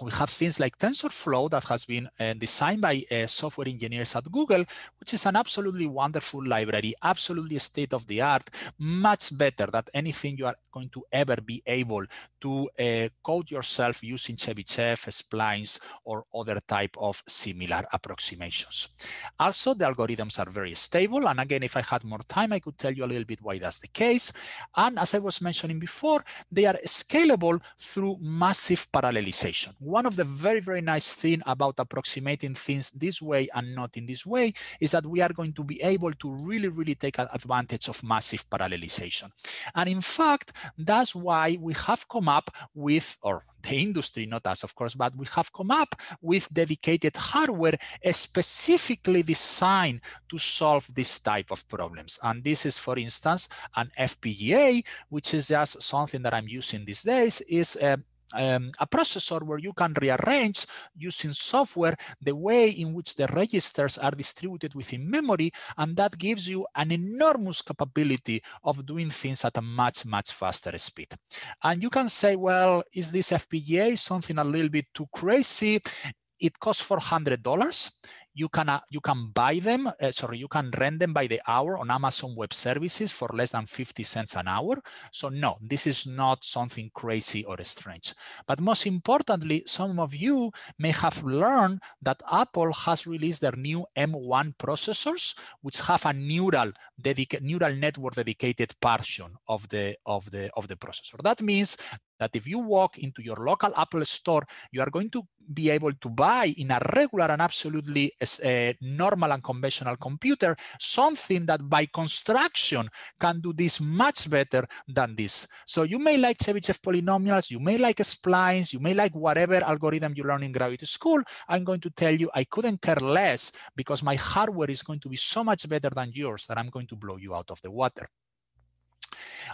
we have things like TensorFlow that has been uh, designed by uh, software engineers at Google, which is an absolutely wonderful library, absolutely state of the art, much better than anything you are going to ever be able to uh, code yourself using Chebyshev, splines, or other type of similar approximations. Also, the algorithms are very stable. And again, if I had more time, I could tell you a little bit why that's the case. And as I was mentioning before, they are scalable through massive parallelization one of the very, very nice thing about approximating things this way and not in this way is that we are going to be able to really, really take advantage of massive parallelization. And in fact, that's why we have come up with, or the industry, not us, of course, but we have come up with dedicated hardware specifically designed to solve this type of problems. And this is, for instance, an FPGA, which is just something that I'm using these days, is uh, um, a processor where you can rearrange using software the way in which the registers are distributed within memory, and that gives you an enormous capability of doing things at a much, much faster speed. And you can say, well, is this FPGA something a little bit too crazy? It costs $400 you can uh, you can buy them uh, sorry you can rent them by the hour on amazon web services for less than 50 cents an hour. So no this is not something crazy or strange. But most importantly some of you may have learned that apple has released their new m1 processors which have a neural dedicated neural network dedicated portion of the of the of the processor. That means that if you walk into your local Apple store, you are going to be able to buy in a regular and absolutely uh, normal and conventional computer something that by construction can do this much better than this. So you may like Chebyshev polynomials, you may like splines, you may like whatever algorithm you learn in graduate school. I'm going to tell you I couldn't care less because my hardware is going to be so much better than yours that I'm going to blow you out of the water.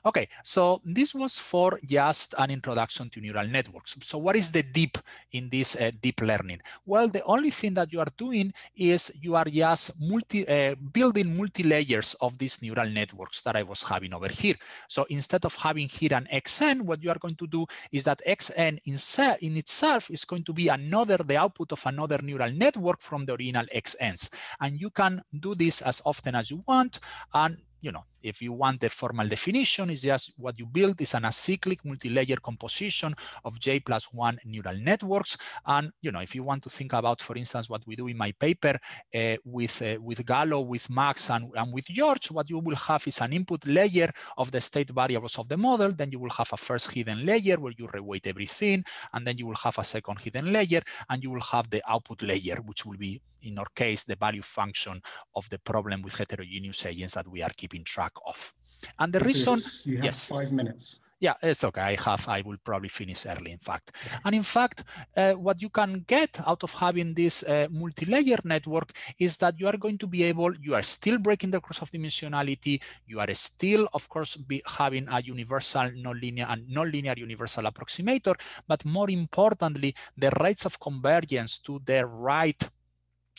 Okay, so this was for just an introduction to neural networks. So what is the deep in this uh, deep learning? Well, the only thing that you are doing is you are just multi uh, building multi-layers of these neural networks that I was having over here. So instead of having here an xn, what you are going to do is that xn in, in itself is going to be another, the output of another neural network from the original xn's. And you can do this as often as you want. And you know, if you want the formal definition, is just what you build is an acyclic multi-layer composition of J plus one neural networks. And, you know, if you want to think about, for instance, what we do in my paper uh, with, uh, with Galo, with Max, and, and with George, what you will have is an input layer of the state variables of the model. Then you will have a first hidden layer where you reweight everything. And then you will have a second hidden layer, and you will have the output layer, which will be, in our case, the value function of the problem with heterogeneous agents that we are keeping track of. And the reason, is- you have yes. five minutes. Yeah, it's okay. I have, I will probably finish early, in fact. And in fact, uh, what you can get out of having this uh, multi-layer network is that you are going to be able, you are still breaking the curse of dimensionality. You are still, of course, be having a universal nonlinear and nonlinear universal approximator. But more importantly, the rates of convergence to the right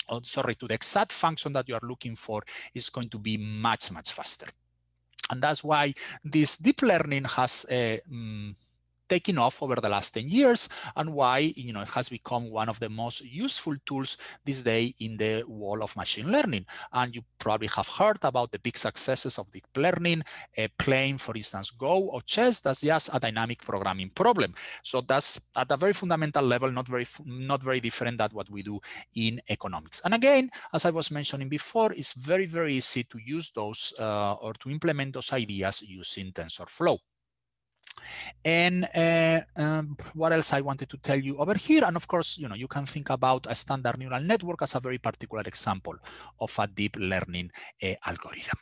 oh, sorry, to the exact function that you are looking for is going to be much, much faster. And that's why this deep learning has uh, mm, taken off over the last 10 years and why you know it has become one of the most useful tools this day in the world of machine learning. And you probably have heard about the big successes of deep learning uh, playing for instance go or chess that's just a dynamic programming problem. So that's at a very fundamental level not very not very different than what we do in economics. And again as i was mentioning before it's very very easy to use those uh, or to implement those ideas using tensorflow and uh, um, what else I wanted to tell you over here? And of course, you know, you can think about a standard neural network as a very particular example of a deep learning uh, algorithm.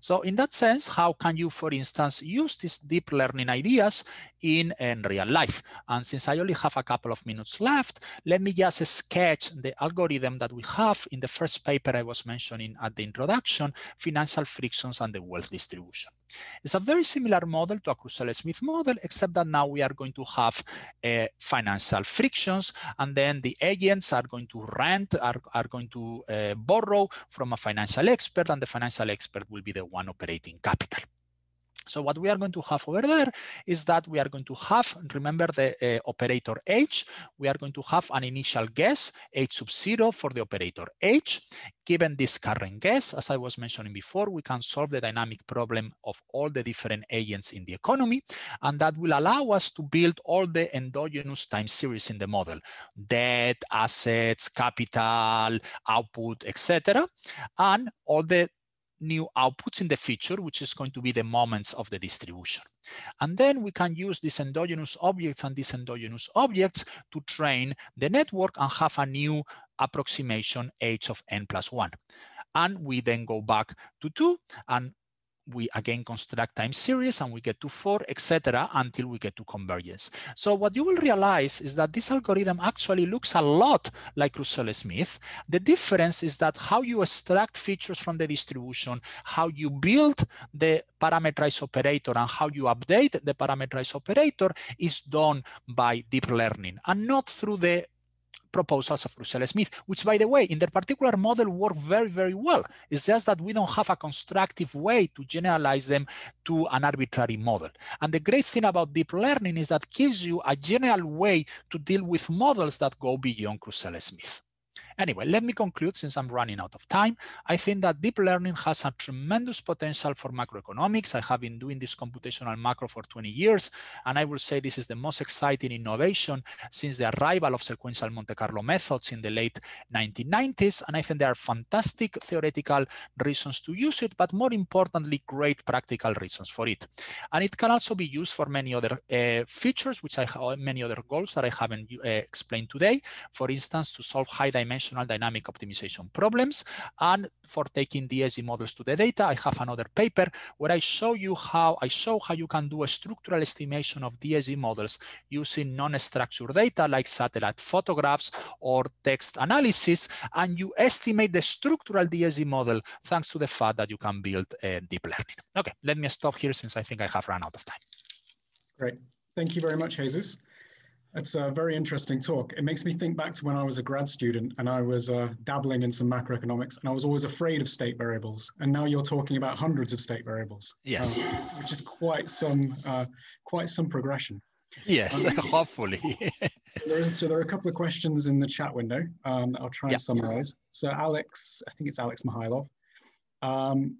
So in that sense, how can you, for instance, use these deep learning ideas in, in real life? And since I only have a couple of minutes left, let me just sketch the algorithm that we have in the first paper I was mentioning at the introduction, financial frictions and the wealth distribution. It's a very similar model to a Krusell-Smith model, except that now we are going to have uh, financial frictions, and then the agents are going to rent, are, are going to uh, borrow from a financial expert, and the financial expert will be the one operating capital. So what we are going to have over there is that we are going to have, remember the uh, operator H, we are going to have an initial guess, H sub zero for the operator H. Given this current guess, as I was mentioning before, we can solve the dynamic problem of all the different agents in the economy, and that will allow us to build all the endogenous time series in the model, debt, assets, capital, output, etc., and all the new outputs in the feature, which is going to be the moments of the distribution. And then we can use these endogenous objects and these endogenous objects to train the network and have a new approximation h of n plus one. And we then go back to two and we again construct time series and we get to four, etc., until we get to convergence. So what you will realize is that this algorithm actually looks a lot like Krusell-Smith. The difference is that how you extract features from the distribution, how you build the parameterized operator, and how you update the parameterized operator is done by deep learning and not through the proposals of Krusell-Smith, which by the way, in their particular model work very, very well. It's just that we don't have a constructive way to generalize them to an arbitrary model. And the great thing about deep learning is that gives you a general way to deal with models that go beyond Krusell-Smith. Anyway, let me conclude since I'm running out of time. I think that deep learning has a tremendous potential for macroeconomics. I have been doing this computational macro for 20 years, and I will say this is the most exciting innovation since the arrival of sequential Monte Carlo methods in the late 1990s. And I think there are fantastic theoretical reasons to use it, but more importantly, great practical reasons for it. And it can also be used for many other uh, features, which I have many other goals that I haven't uh, explained today. For instance, to solve high dimensional dynamic optimization problems. And for taking DSGE models to the data, I have another paper where I show you how I show how you can do a structural estimation of DSGE models using non-structured data like satellite photographs or text analysis, and you estimate the structural DSGE model thanks to the fact that you can build uh, deep learning. Okay, let me stop here since I think I have run out of time. Great. Thank you very much, Jesús. It's a very interesting talk. It makes me think back to when I was a grad student and I was uh, dabbling in some macroeconomics and I was always afraid of state variables. And now you're talking about hundreds of state variables. Yes. Uh, which is quite some, uh, quite some progression. Yes, um, hopefully. so, there is, so there are a couple of questions in the chat window um, that I'll try and summarize. So Alex, I think it's Alex Mihailov. Um,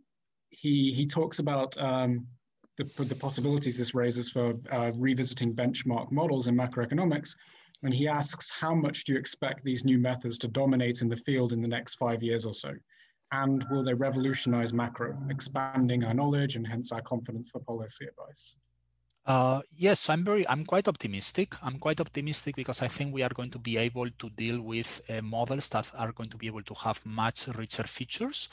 he, he talks about um, the, the possibilities this raises for uh, revisiting benchmark models in macroeconomics. And he asks, how much do you expect these new methods to dominate in the field in the next five years or so? And will they revolutionize macro, expanding our knowledge and hence our confidence for policy advice? Uh, yes, I'm very, I'm quite optimistic. I'm quite optimistic because I think we are going to be able to deal with uh, models that are going to be able to have much richer features.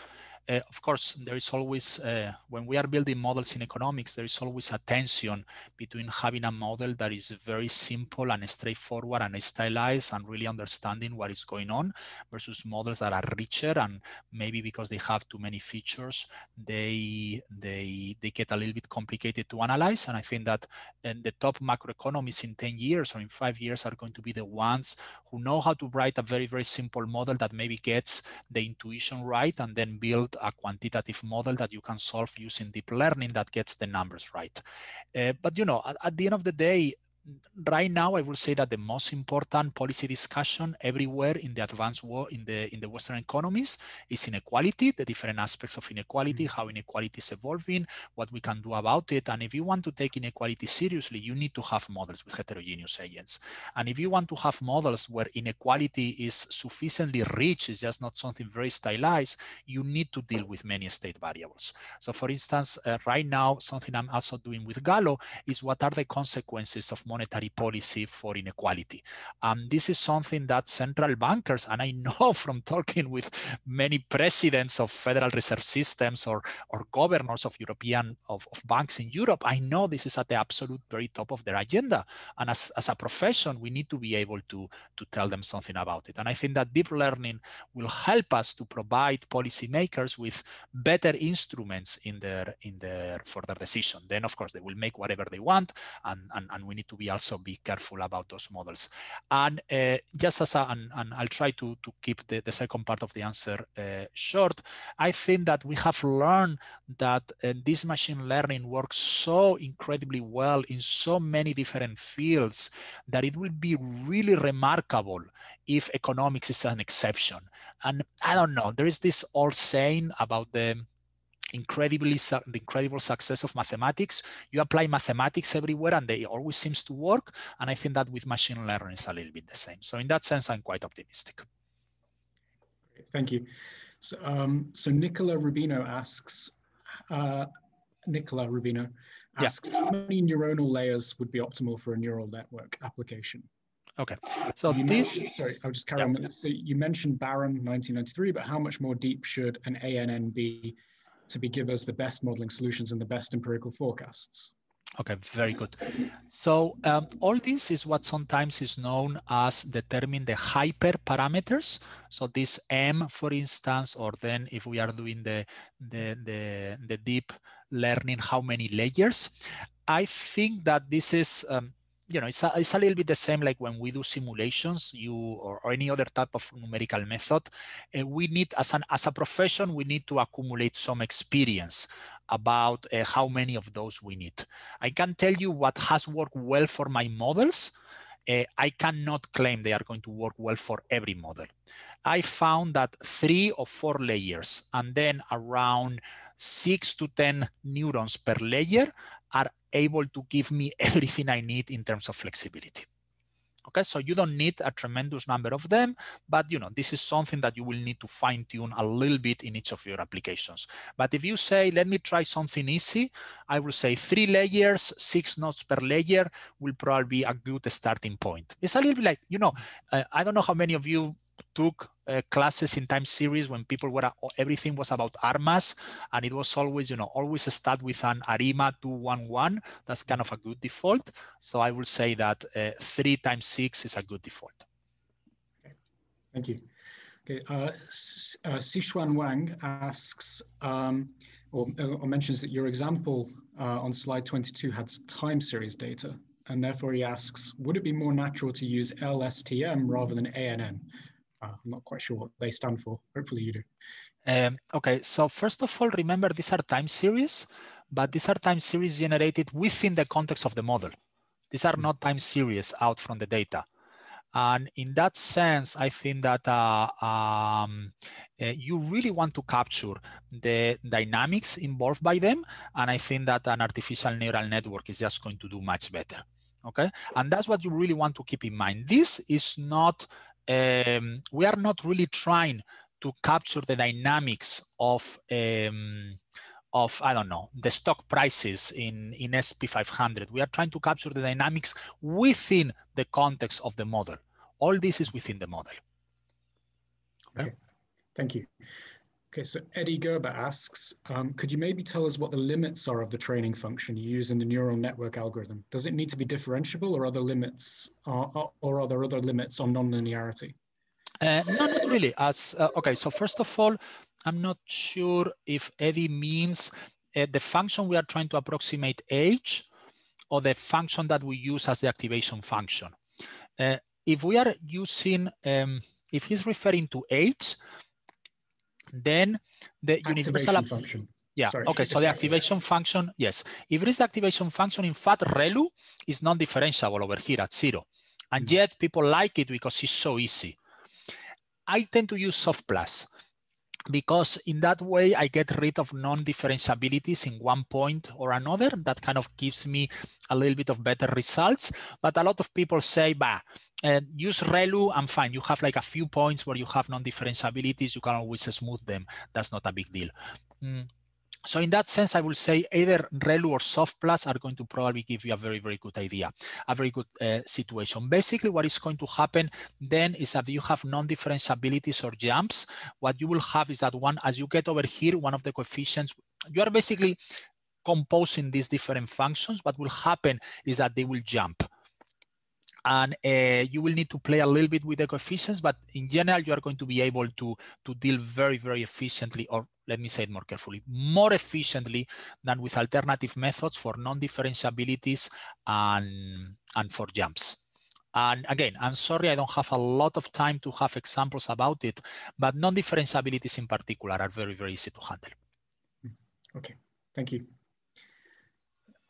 Uh, of course, there is always, uh, when we are building models in economics, there is always a tension between having a model that is very simple and straightforward and stylized and really understanding what is going on versus models that are richer and maybe because they have too many features, they, they, they get a little bit complicated to analyze. And I think that uh, the top macroeconomists in 10 years or in five years are going to be the ones who know how to write a very, very simple model that maybe gets the intuition right and then build build a quantitative model that you can solve using deep learning that gets the numbers right. Uh, but you know, at, at the end of the day, right now i will say that the most important policy discussion everywhere in the advanced world in the in the western economies is inequality the different aspects of inequality mm-hmm. how inequality is evolving what we can do about it and if you want to take inequality seriously you need to have models with heterogeneous agents and if you want to have models where inequality is sufficiently rich it's just not something very stylized you need to deal with many state variables so for instance uh, right now something i'm also doing with gallo is what are the consequences of monetary policy for inequality. Um, this is something that central bankers, and I know from talking with many presidents of Federal Reserve systems or, or governors of European of, of banks in Europe, I know this is at the absolute very top of their agenda. And as, as a profession, we need to be able to, to tell them something about it. And I think that deep learning will help us to provide policymakers with better instruments in their in their for their decision. Then of course they will make whatever they want and, and, and we need to be also be careful about those models. And uh, just as a, and, and, I'll try to, to keep the, the second part of the answer uh, short, I think that we have learned that uh, this machine learning works so incredibly well in so many different fields that it will be really remarkable if economics is an exception. And I don't know, there is this old saying about the incredibly the incredible success of mathematics. You apply mathematics everywhere and they always seems to work. And I think that with machine learning is a little bit the same. So in that sense, I'm quite optimistic. Thank you. So, um, so Nicola Rubino asks, uh, Nicola Rubino asks, yeah. how many neuronal layers would be optimal for a neural network application? Okay, so you this. Sorry, I'll just carry yeah. on. So you mentioned Barron 1993, but how much more deep should an ANN be to be give us the best modeling solutions and the best empirical forecasts. Okay, very good. So um, all this is what sometimes is known as determine the hyperparameters. So this M, for instance, or then if we are doing the, the, the, the deep learning, how many layers. I think that this is um, you know, it's a, it's a little bit the same like when we do simulations, you or, or any other type of numerical method. Uh, we need, as an as a profession, we need to accumulate some experience about uh, how many of those we need. I can tell you what has worked well for my models. Uh, I cannot claim they are going to work well for every model. I found that three or four layers and then around six to 10 neurons per layer are able to give me everything I need in terms of flexibility. Okay, so you don't need a tremendous number of them, but you know, this is something that you will need to fine tune a little bit in each of your applications. But if you say, let me try something easy, I will say three layers, six nodes per layer will probably be a good starting point. It's a little bit like, you know, uh, I don't know how many of you took uh, classes in time series when people were uh, everything was about armas and it was always you know always start with an arima 211 that's kind of a good default so i will say that uh, three times six is a good default okay. thank you okay uh, uh, Sichuan Wang asks um, or, or, mentions that your example uh, on slide 22 had time series data and therefore he asks, would it be more natural to use LSTM rather than ANN? I'm not quite sure what they stand for. Hopefully you do. Um, okay, so first of all, remember these are time series, but these are time series generated within the context of the model. These are not time series out from the data. And in that sense, I think that uh, um, uh, you really want to capture the dynamics involved by them. And I think that an artificial neural network is just going to do much better. Okay. And that's what you really want to keep in mind. This is not, um, we are not really trying to capture the dynamics of um, of I don't know the stock prices in in SP 500. We are trying to capture the dynamics within the context of the model. All this is within the model. Okay, okay. thank you. Okay, so Eddie Gerba asks, um, could you maybe tell us what the limits are of the training function you use in the neural network algorithm? Does it need to be differentiable or other limits, or, or are there other limits on nonlinearity? Uh, no, not really. As uh, okay, so first of all, I'm not sure if Eddie means uh, the function we are trying to approximate H or the function that we use as the activation function. Uh, if we are using, um, if he's referring to H, then the activation universal function. Yeah, Sorry. okay, so the activation function, yes. If it is the activation function, in fact, ReLU is non-differentiable over here at zero. And Mm-hmm. yet people like it because it's so easy. I tend to use soft plus because in that way I get rid of non-differentiabilities in one point or another. That kind of gives me a little bit of better results. But a lot of people say, bah, uh, use ReLU I'm fine. You have like a few points where you have non-differentiabilities. You can always smooth them. That's not a big deal. Mm. So in that sense, I will say either ReLU or SoftPlus are going to probably give you a very, very good idea, a very good uh, situation. Basically, what is going to happen then is that you have non-differentiabilities or jumps. What you will have is that one, as you get over here, one of the coefficients, you are basically composing these different functions. What will happen is that they will jump and uh, you will need to play a little bit with the coefficients, but in general, you are going to be able to, to deal very, very efficiently, or let me say it more carefully, more efficiently than with alternative methods for non-differentiabilities and, and for jumps. And again, I'm sorry I don't have a lot of time to have examples about it, but non-differentiabilities in particular are very, very easy to handle. Okay, thank you.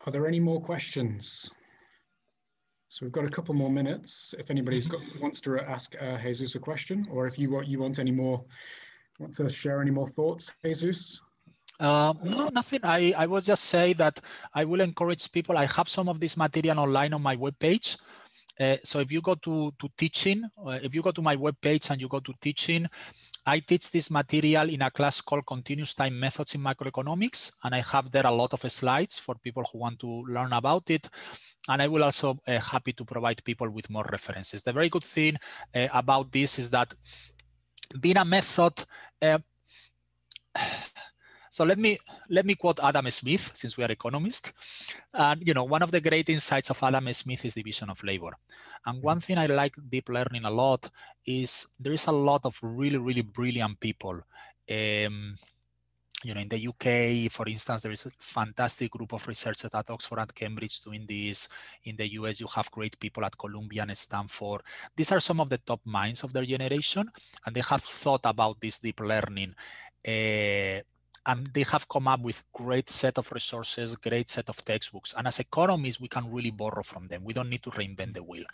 Are there any more questions? So we've got a couple more minutes. If anybody's got wants to ask uh, Jesús a question, or if you want you want any more, want to share any more thoughts, Jesús? Uh, no, nothing. I, I will just say that I will encourage people. I have some of this material online on my webpage. Uh, so if you go to, to teaching, uh, if you go to my webpage and you go to teaching, I teach this material in a class called Continuous Time Methods in Macroeconomics. And I have there a lot of slides for people who want to learn about it. And I will also uh, happy to provide people with more references. The very good thing uh, about this is that being a method, uh, so let me let me quote Adam Smith, since we are economists. And you know, one of the great insights of Adam Smith is division of labor. And one thing I like deep learning a lot is there is a lot of really, really brilliant people. Um, you know, in the UK, for instance, there is a fantastic group of researchers at Oxford and Cambridge doing this. In the US, you have great people at Columbia and Stanford. These are some of the top minds of their generation, and they have thought about this deep learning. Uh, and they have come up with great set of resources, great set of textbooks. And as economists, we can really borrow from them. We don't need to reinvent the wheel.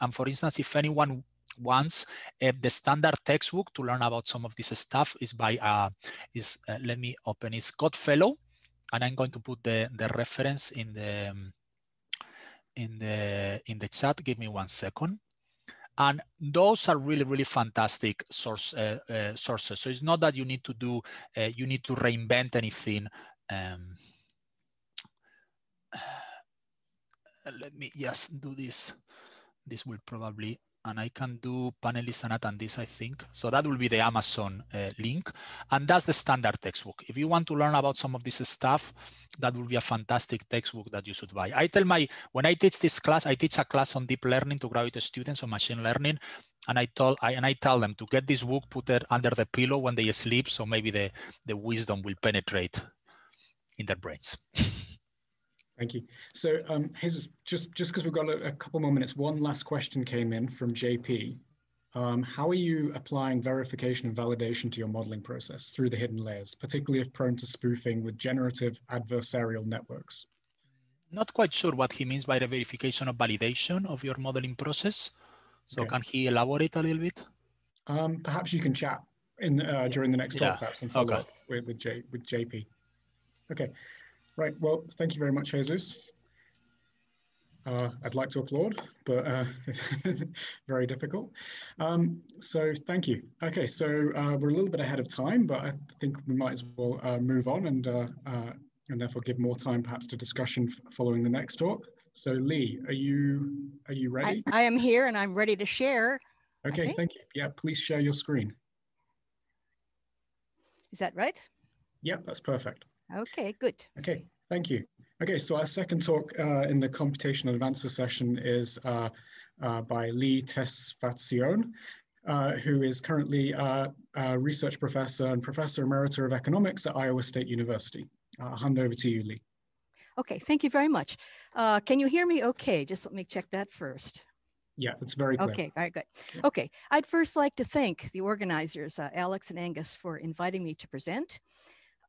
And for instance, if anyone wants uh, the standard textbook to learn about some of this stuff is by uh, is uh, let me open it Goodfellow, and I'm going to put the the reference in the in the in the chat. Give me one second. And those are really, really fantastic source uh, uh, sources. So it's not that you need to do, uh, you need to reinvent anything. Um, let me just do this. This will probably, and I can do panelists and attendees, I think. So that will be the Amazon uh, link. And that's the standard textbook. If you want to learn about some of this stuff, that will be a fantastic textbook that you should buy. I tell my, when I teach this class, I teach a class on deep learning to graduate students on machine learning. And I told, I, and I tell them to get this book, put it under the pillow when they sleep. So maybe the, the wisdom will penetrate in their brains. Thank you. So um, his, just just because we've got a, a, couple more minutes, one last question came in from JP. Um, how are you applying verification and validation to your modeling process through the hidden layers, particularly if prone to spoofing with generative adversarial networks? Not quite sure what he means by the verification of validation of your modeling process. So Okay. can he elaborate a little bit? Um, perhaps you can chat in uh, during the next Yeah, talk, perhaps, and follow okay. up with with, J, with JP. Okay, right. Well, thank you very much, Jesús. Uh, I'd like to applaud, but uh, it's very difficult. Um, so thank you. Okay, so uh, we're a little bit ahead of time, but I think we might as well uh, move on and uh, uh, and therefore give more time perhaps to discussion following the next talk. So Leigh, are you are you ready? I am here and I'm ready to share. Okay, thank you. Yeah, please share your screen. Is that right? Yep, that's perfect. Okay, good. Okay, thank you. Okay, so our second talk uh, in the computational advances session is uh, uh, by Leigh Tesfatsion, uh, who is currently uh, a research professor and professor emerita of economics at Iowa State University. I'll hand over to you, Leigh. Okay, thank you very much. Uh, can you hear me okay? Just let me check that first. Yeah, it's very clear. Okay, very good. Okay, I'd first like to thank the organizers, uh, Alex and Angus, for inviting me to present.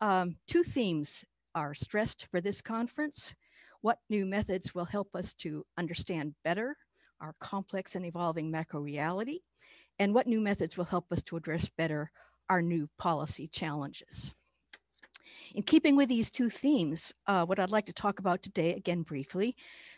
Um, two themes are stressed for this conference. What new methods will help us to understand better our complex and evolving macro reality? And what new methods will help us to address better our new policy challenges? In keeping with these two themes, uh, what I'd like to talk about today, again briefly,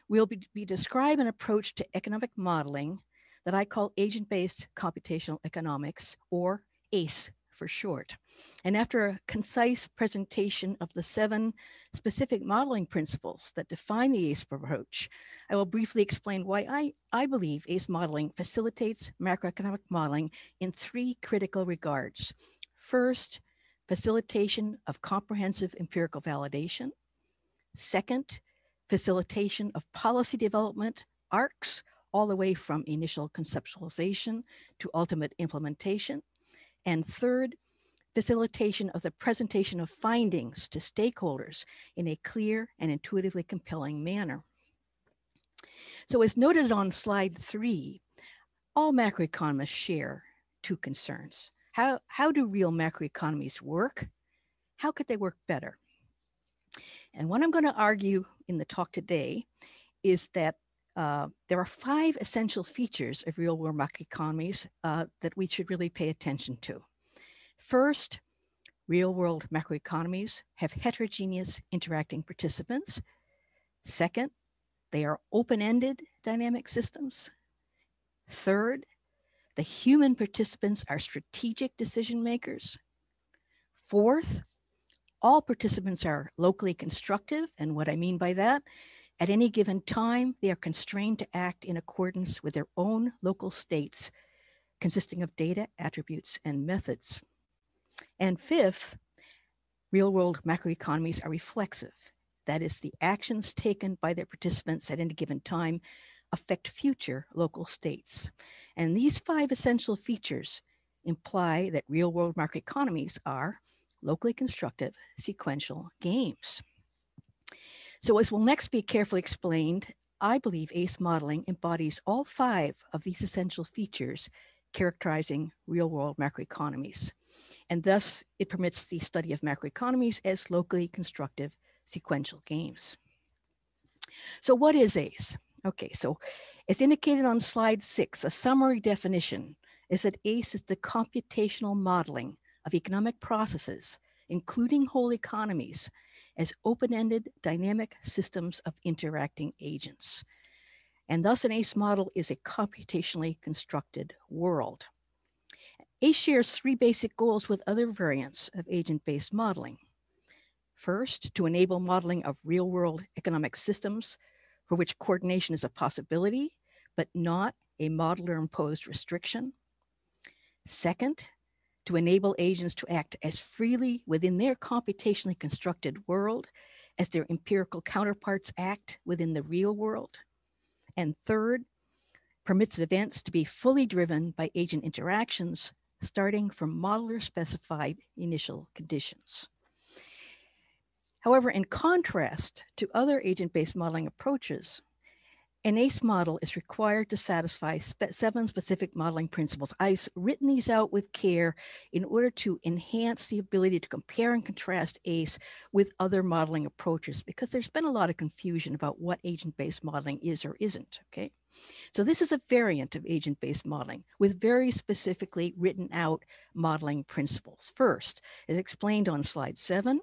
we'll be, be describe an approach to economic modeling that I call agent-based computational economics, or ACE for short. And after a concise presentation of the seven specific modeling principles that define the ACE approach, I will briefly explain why I, I believe ACE modeling facilitates macroeconomic modeling in three critical regards. First, facilitation of comprehensive empirical validation. Second, facilitation of policy development arcs all the way from initial conceptualization to ultimate implementation. And third, facilitation of the presentation of findings to stakeholders in a clear and intuitively compelling manner. So as noted on slide three, all macroeconomists share two concerns. How, how do real macroeconomies work? How could they work better? And what I'm going to argue in the talk today is that uh, there are five essential features of real world macroeconomies uh, that we should really pay attention to. First, real world macroeconomies have heterogeneous interacting participants. Second, they are open ended dynamic systems. Third, the human participants are strategic decision makers. Fourth, all participants are locally constructive. And what I mean by that, at any given time, they are constrained to act in accordance with their own local states, consisting of data, attributes, and methods. And fifth, real world macroeconomies are reflexive. That is, the actions taken by their participants at any given time affect future local states. And these five essential features imply that real world macroeconomies are locally constructive sequential games. So as will next be carefully explained, I believe ACE modeling embodies all five of these essential features characterizing real world macroeconomies. And thus it permits the study of macroeconomies as locally constructive sequential games. So what is ACE? Okay, so as indicated on slide six, a summary definition is that ACE is the computational modeling of economic processes, including whole economies, as open-ended dynamic systems of interacting agents. And thus an ACE model is a computationally constructed world. ACE shares three basic goals with other variants of agent-based modeling. First, to enable modeling of real-world economic systems for which coordination is a possibility, but not a modeler-imposed restriction. Second, to enable agents to act as freely within their computationally constructed world as their empirical counterparts act within the real world. And third, permits events to be fully driven by agent interactions starting from modeler specified initial conditions. However, in contrast to other agent-based modeling approaches, An ACE model is required to satisfy spe seven specific modeling principles. I've written these out with care in order to enhance the ability to compare and contrast ACE with other modeling approaches because there's been a lot of confusion about what agent-based modeling is or isn't, okay? So this is a variant of agent-based modeling with very specifically written out modeling principles. First, as explained on slide seven,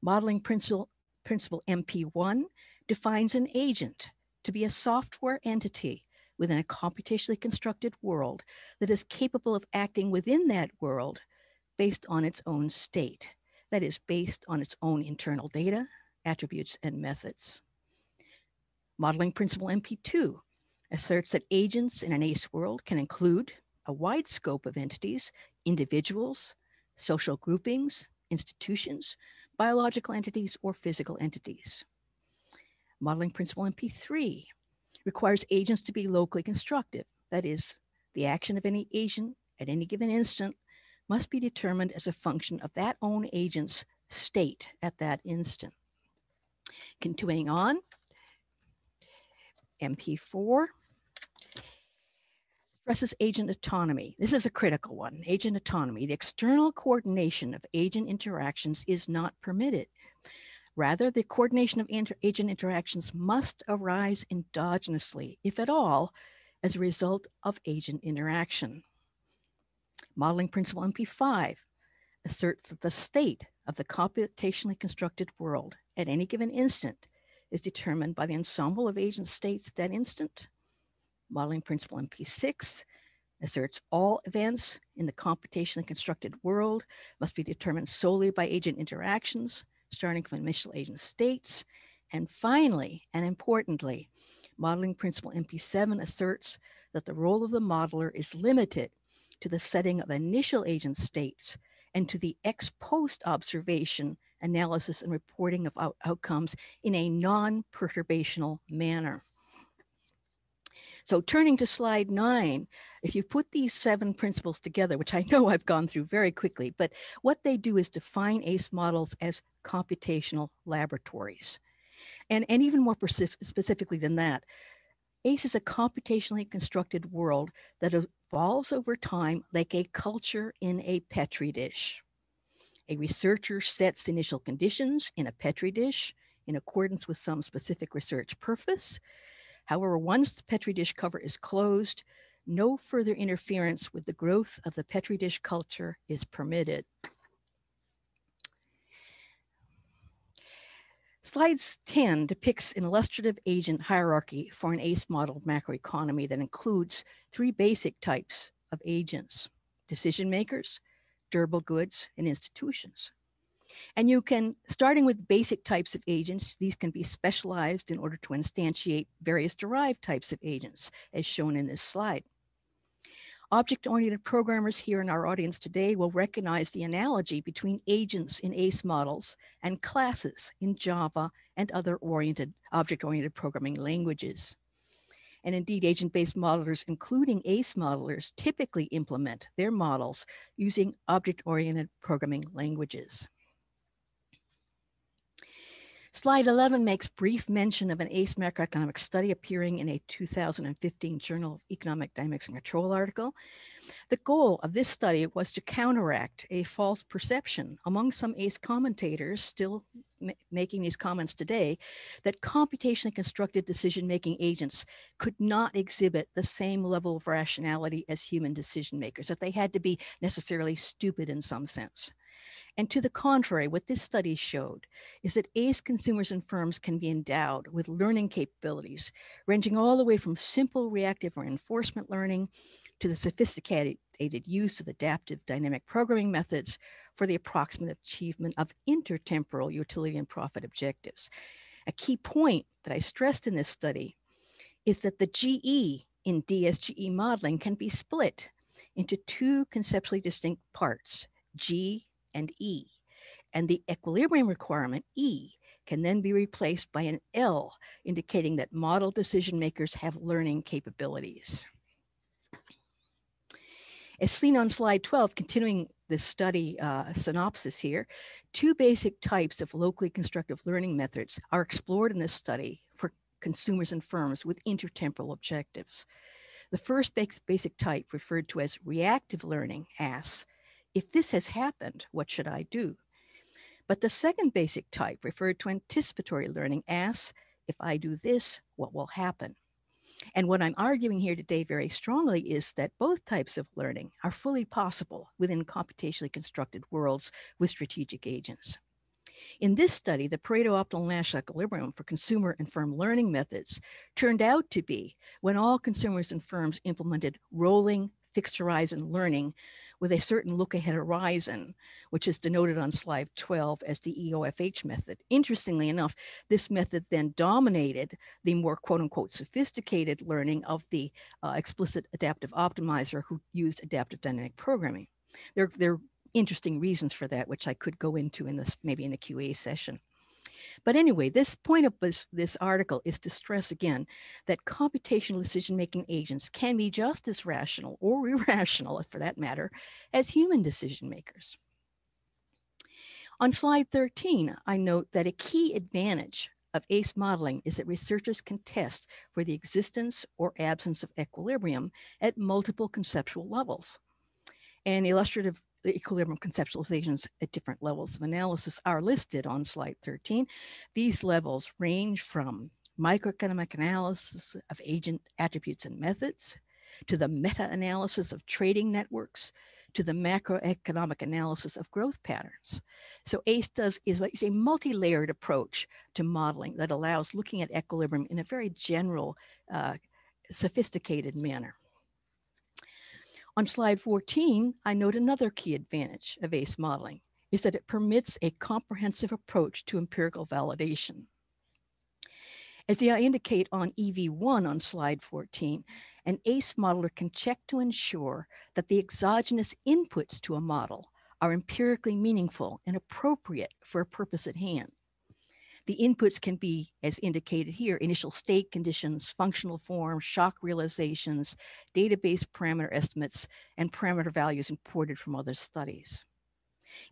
modeling principle, principle MP1 defines an agent to be a software entity within a computationally constructed world that is capable of acting within that world based on its own state, that is, based on its own internal data, attributes, and methods. Modeling principle MP2 asserts that agents in an ACE world can include a wide scope of entities, individuals, social groupings, institutions, biological entities, or physical entities. Modeling principle MP3 requires agents to be locally constructive. That is, the action of any agent at any given instant must be determined as a function of that own agent's state at that instant. Continuing on, MP4 stresses agent autonomy. This is a critical one, agent autonomy. The external coordination of agent interactions is not permitted. Rather, the coordination of inter agent interactions must arise endogenously, if at all, as a result of agent interaction. Modeling principle MP5 asserts that the state of the computationally constructed world at any given instant is determined by the ensemble of agent states at that instant. Modeling principle MP6 asserts all events in the computationally constructed world must be determined solely by agent interactions starting from initial agent states. And finally, and importantly, modeling principle MP7 asserts that the role of the modeler is limited to the setting of initial agent states and to the ex post observation, analysis, and reporting of out outcomes in a non-perturbational manner. So turning to slide nine, if you put these seven principles together, which I know I've gone through very quickly, but what they do is define ACE models as computational laboratories. And, and even more specifically than that, ACE is a computationally constructed world that evolves over time like a culture in a Petri dish. A researcher sets initial conditions in a Petri dish in accordance with some specific research purpose. However, once the Petri dish cover is closed, no further interference with the growth of the Petri dish culture is permitted. Slides 10 depicts an illustrative agent hierarchy for an ACE modeled macroeconomy that includes three basic types of agents, decision makers, durable goods, and institutions. And you can, starting with basic types of agents, these can be specialized in order to instantiate various derived types of agents, as shown in this slide. Object-oriented programmers here in our audience today will recognize the analogy between agents in ACE models and classes in Java and other oriented object-oriented programming languages. And indeed, agent-based modelers, including ACE modelers, typically implement their models using object-oriented programming languages. Slide 11 makes brief mention of an ACE macroeconomic study appearing in a 2015 Journal of Economic Dynamics and Control article. The goal of this study was to counteract a false perception among some ACE commentators still making these comments today that computationally constructed decision-making agents could not exhibit the same level of rationality as human decision makers, that they had to be necessarily stupid in some sense. And to the contrary, what this study showed is that ACE consumers and firms can be endowed with learning capabilities, ranging all the way from simple reactive or reinforcement learning to the sophisticated use of adaptive dynamic programming methods for the approximate achievement of intertemporal utility and profit objectives. A key point that I stressed in this study is that the GE in DSGE modeling can be split into two conceptually distinct parts, G and E. And the equilibrium requirement, E, can then be replaced by an L, indicating that model decision makers have learning capabilities. As seen on slide 12, continuing the study uh, synopsis here, two basic types of locally constructive learning methods are explored in this study for consumers and firms with intertemporal objectives. The first basic type, referred to as reactive learning, asks, if this has happened, what should I do? But the second basic type, referred to anticipatory learning, asks, if I do this, what will happen? And what I'm arguing here today very strongly is that both types of learning are fully possible within computationally constructed worlds with strategic agents. In this study, the Pareto optimal Nash equilibrium for consumer and firm learning methods turned out to be when all consumers and firms implemented rolling fixed horizon learning with a certain look ahead horizon, which is denoted on slide 12 as the EOFH method. Interestingly enough, this method then dominated the more quote unquote sophisticated learning of the uh, explicit adaptive optimizer who used adaptive dynamic programming. There, there are interesting reasons for that, which I could go into in this maybe in the QA session. But anyway, this point of this, this article is to stress again that computational decision-making agents can be just as rational or irrational, for that matter, as human decision makers. On slide 13, I note that a key advantage of ACE modeling is that researchers can test for the existence or absence of equilibrium at multiple conceptual levels. An illustrative the equilibrium conceptualizations at different levels of analysis are listed on slide 13. These levels range from microeconomic analysis of agent attributes and methods, to the meta-analysis of trading networks, to the macroeconomic analysis of growth patterns. So ACE does is, is a multi-layered approach to modeling that allows looking at equilibrium in a very general, uh, sophisticated manner. On slide 14, I note another key advantage of ACE modeling is that it permits a comprehensive approach to empirical validation. As I indicate on EV1 on slide 14, an ACE modeler can check to ensure that the exogenous inputs to a model are empirically meaningful and appropriate for a purpose at hand. The inputs can be, as indicated here, initial state conditions, functional forms, shock realizations, database parameter estimates, and parameter values imported from other studies.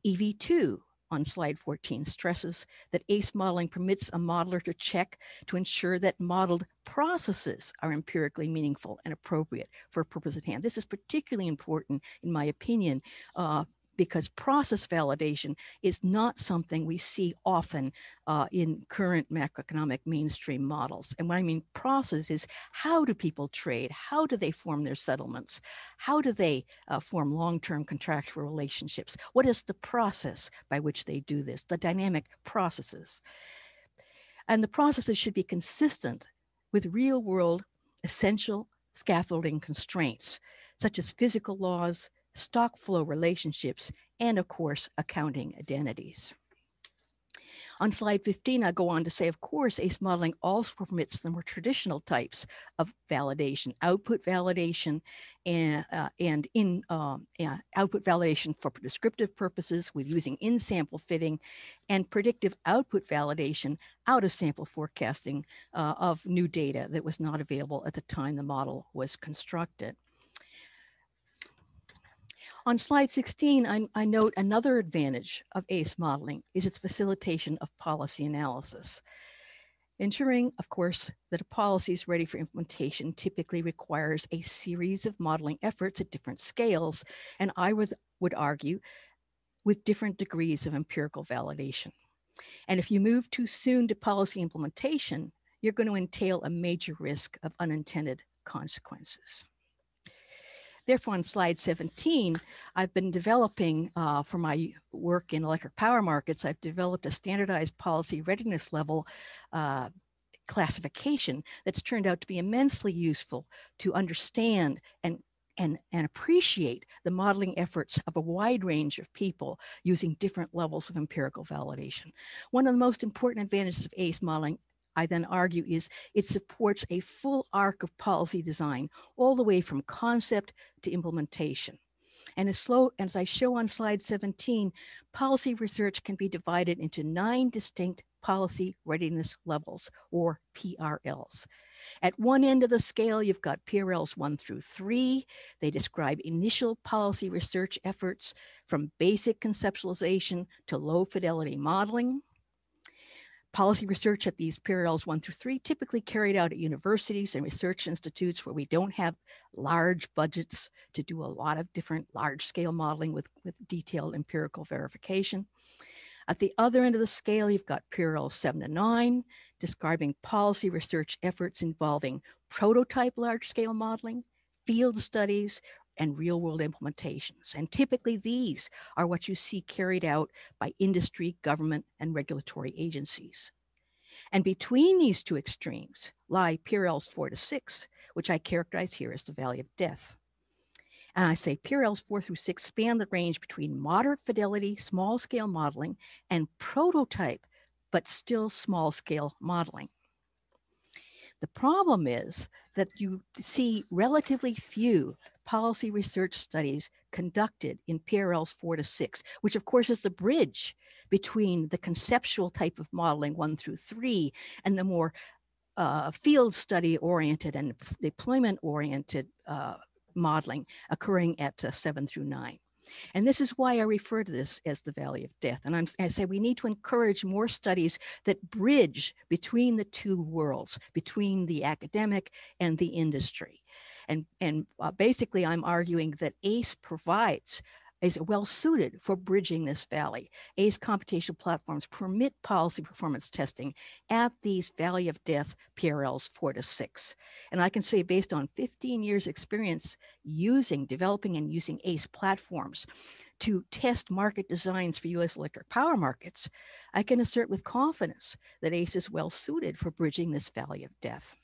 EV2 on slide 14 stresses that ACE modeling permits a modeler to check to ensure that modeled processes are empirically meaningful and appropriate for a purpose at hand. This is particularly important, in my opinion, uh, because process validation is not something we see often uh, in current macroeconomic mainstream models. And what I mean process is how do people trade? How do they form their settlements? How do they uh, form long-term contractual relationships? What is the process by which they do this? The dynamic processes. And the processes should be consistent with real world essential scaffolding constraints, such as physical laws, stock flow relationships, and of course, accounting identities. On slide 15, I go on to say, of course, ACE modeling also permits the more traditional types of validation, output validation, and, uh, and in uh, output validation for descriptive purposes with using in-sample fitting and predictive output validation out of sample forecasting uh, of new data that was not available at the time the model was constructed. On slide 16, I, I, note another advantage of ACE modeling is its facilitation of policy analysis. Ensuring, of course, that a policy is ready for implementation typically requires a series of modeling efforts at different scales, and I would, would argue with different degrees of empirical validation. And if you move too soon to policy implementation, you're going to entail a major risk of unintended consequences. Therefore, on slide 17, I've been developing uh, for my work in electric power markets, I've developed a standardized policy readiness level uh, classification that's turned out to be immensely useful to understand and and, and appreciate the modeling efforts of a wide range of people using different levels of empirical validation. One of the most important advantages of ACE modeling I then argue is it supports a full arc of policy design all the way from concept to implementation. And as slow as I show on slide 17, policy research can be divided into nine distinct policy readiness levels or PRLs. At one end of the scale, you've got PRLs one through three. They describe initial policy research efforts from basic conceptualization to low fidelity modeling. Policy research at these PRLs one through three, typically carried out at universities and research institutes where we don't have large budgets to do a lot of different large scale modeling with, with detailed empirical verification. At the other end of the scale, you've got PRL 7 to 9, describing policy research efforts involving prototype large scale modeling, field studies, and real world implementations. And typically these are what you see carried out by industry, government, and regulatory agencies. And between these two extremes lie PRLs four to six, which I characterize here as the valley of death. And I say PRLs four through six span the range between moderate fidelity, small scale modeling and prototype, but still small scale modeling. The problem is that you see relatively few policy research studies conducted in PRLs four to six, which of course is the bridge between the conceptual type of modeling one through three and the more uh, field study oriented and deployment oriented uh, modeling occurring at uh, seven through nine. And this is why I refer to this as the valley of death. And I'm, I say we need to encourage more studies that bridge between the two worlds, between the academic and the industry. And, and uh, basically, I'm arguing that ACE provides is well suited for bridging this valley. ACE computational platforms permit policy performance testing at these valley of death PRLs four to six. And I can say based on 15 years experience using, developing and using ACE platforms to test market designs for US electric power markets, I can assert with confidence that ACE is well suited for bridging this valley of death.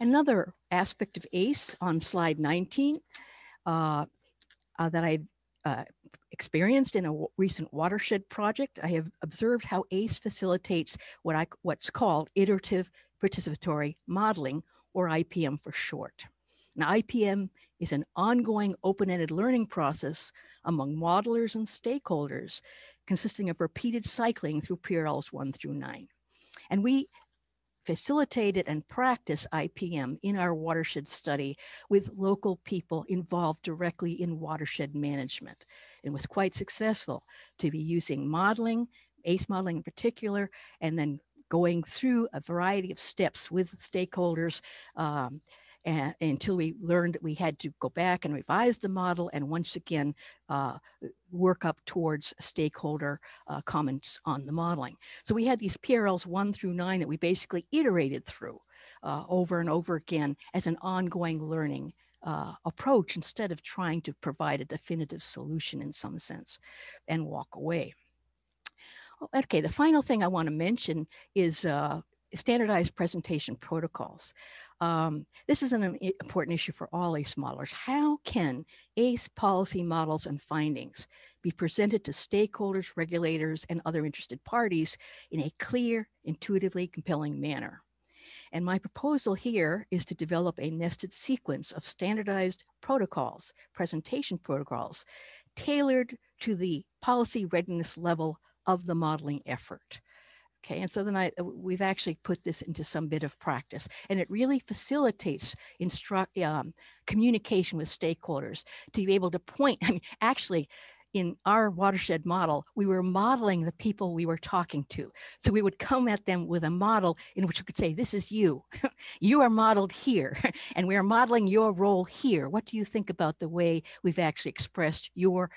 Another aspect of ACE on slide 19 uh, uh, that I've uh, experienced in a recent watershed project, I have observed how ACE facilitates what I, what's called iterative participatory modeling, or IPM for short. Now, IPM is an ongoing open-ended learning process among modelers and stakeholders, consisting of repeated cycling through PRLs one through nine. And we facilitated and practice IPM in our watershed study with local people involved directly in watershed management. It was quite successful to be using modeling, ACE modeling in particular, and then going through a variety of steps with stakeholders um, and, until we learned that we had to go back and revise the model and once again uh, work up towards stakeholder uh, comments on the modeling. So we had these PRLs one through nine that we basically iterated through uh, over and over again as an ongoing learning uh, approach instead of trying to provide a definitive solution in some sense and walk away. Okay, the final thing I want to mention is uh, standardized presentation protocols. Um, this is an important issue for all ACE modelers. How can ACE policy models and findings be presented to stakeholders, regulators, and other interested parties in a clear, intuitively compelling manner? And my proposal here is to develop a nested sequence of standardized protocols, presentation protocols, tailored to the policy readiness level of the modeling effort. Okay, and so then I we've actually put this into some bit of practice, and it really facilitates instruct um, communication with stakeholders to be able to point. I mean, actually, in our watershed model, we were modeling the people we were talking to. So we would come at them with a model in which we could say, This is you. you are modeled here, and we are modeling your role here. What do you think about the way we've actually expressed your,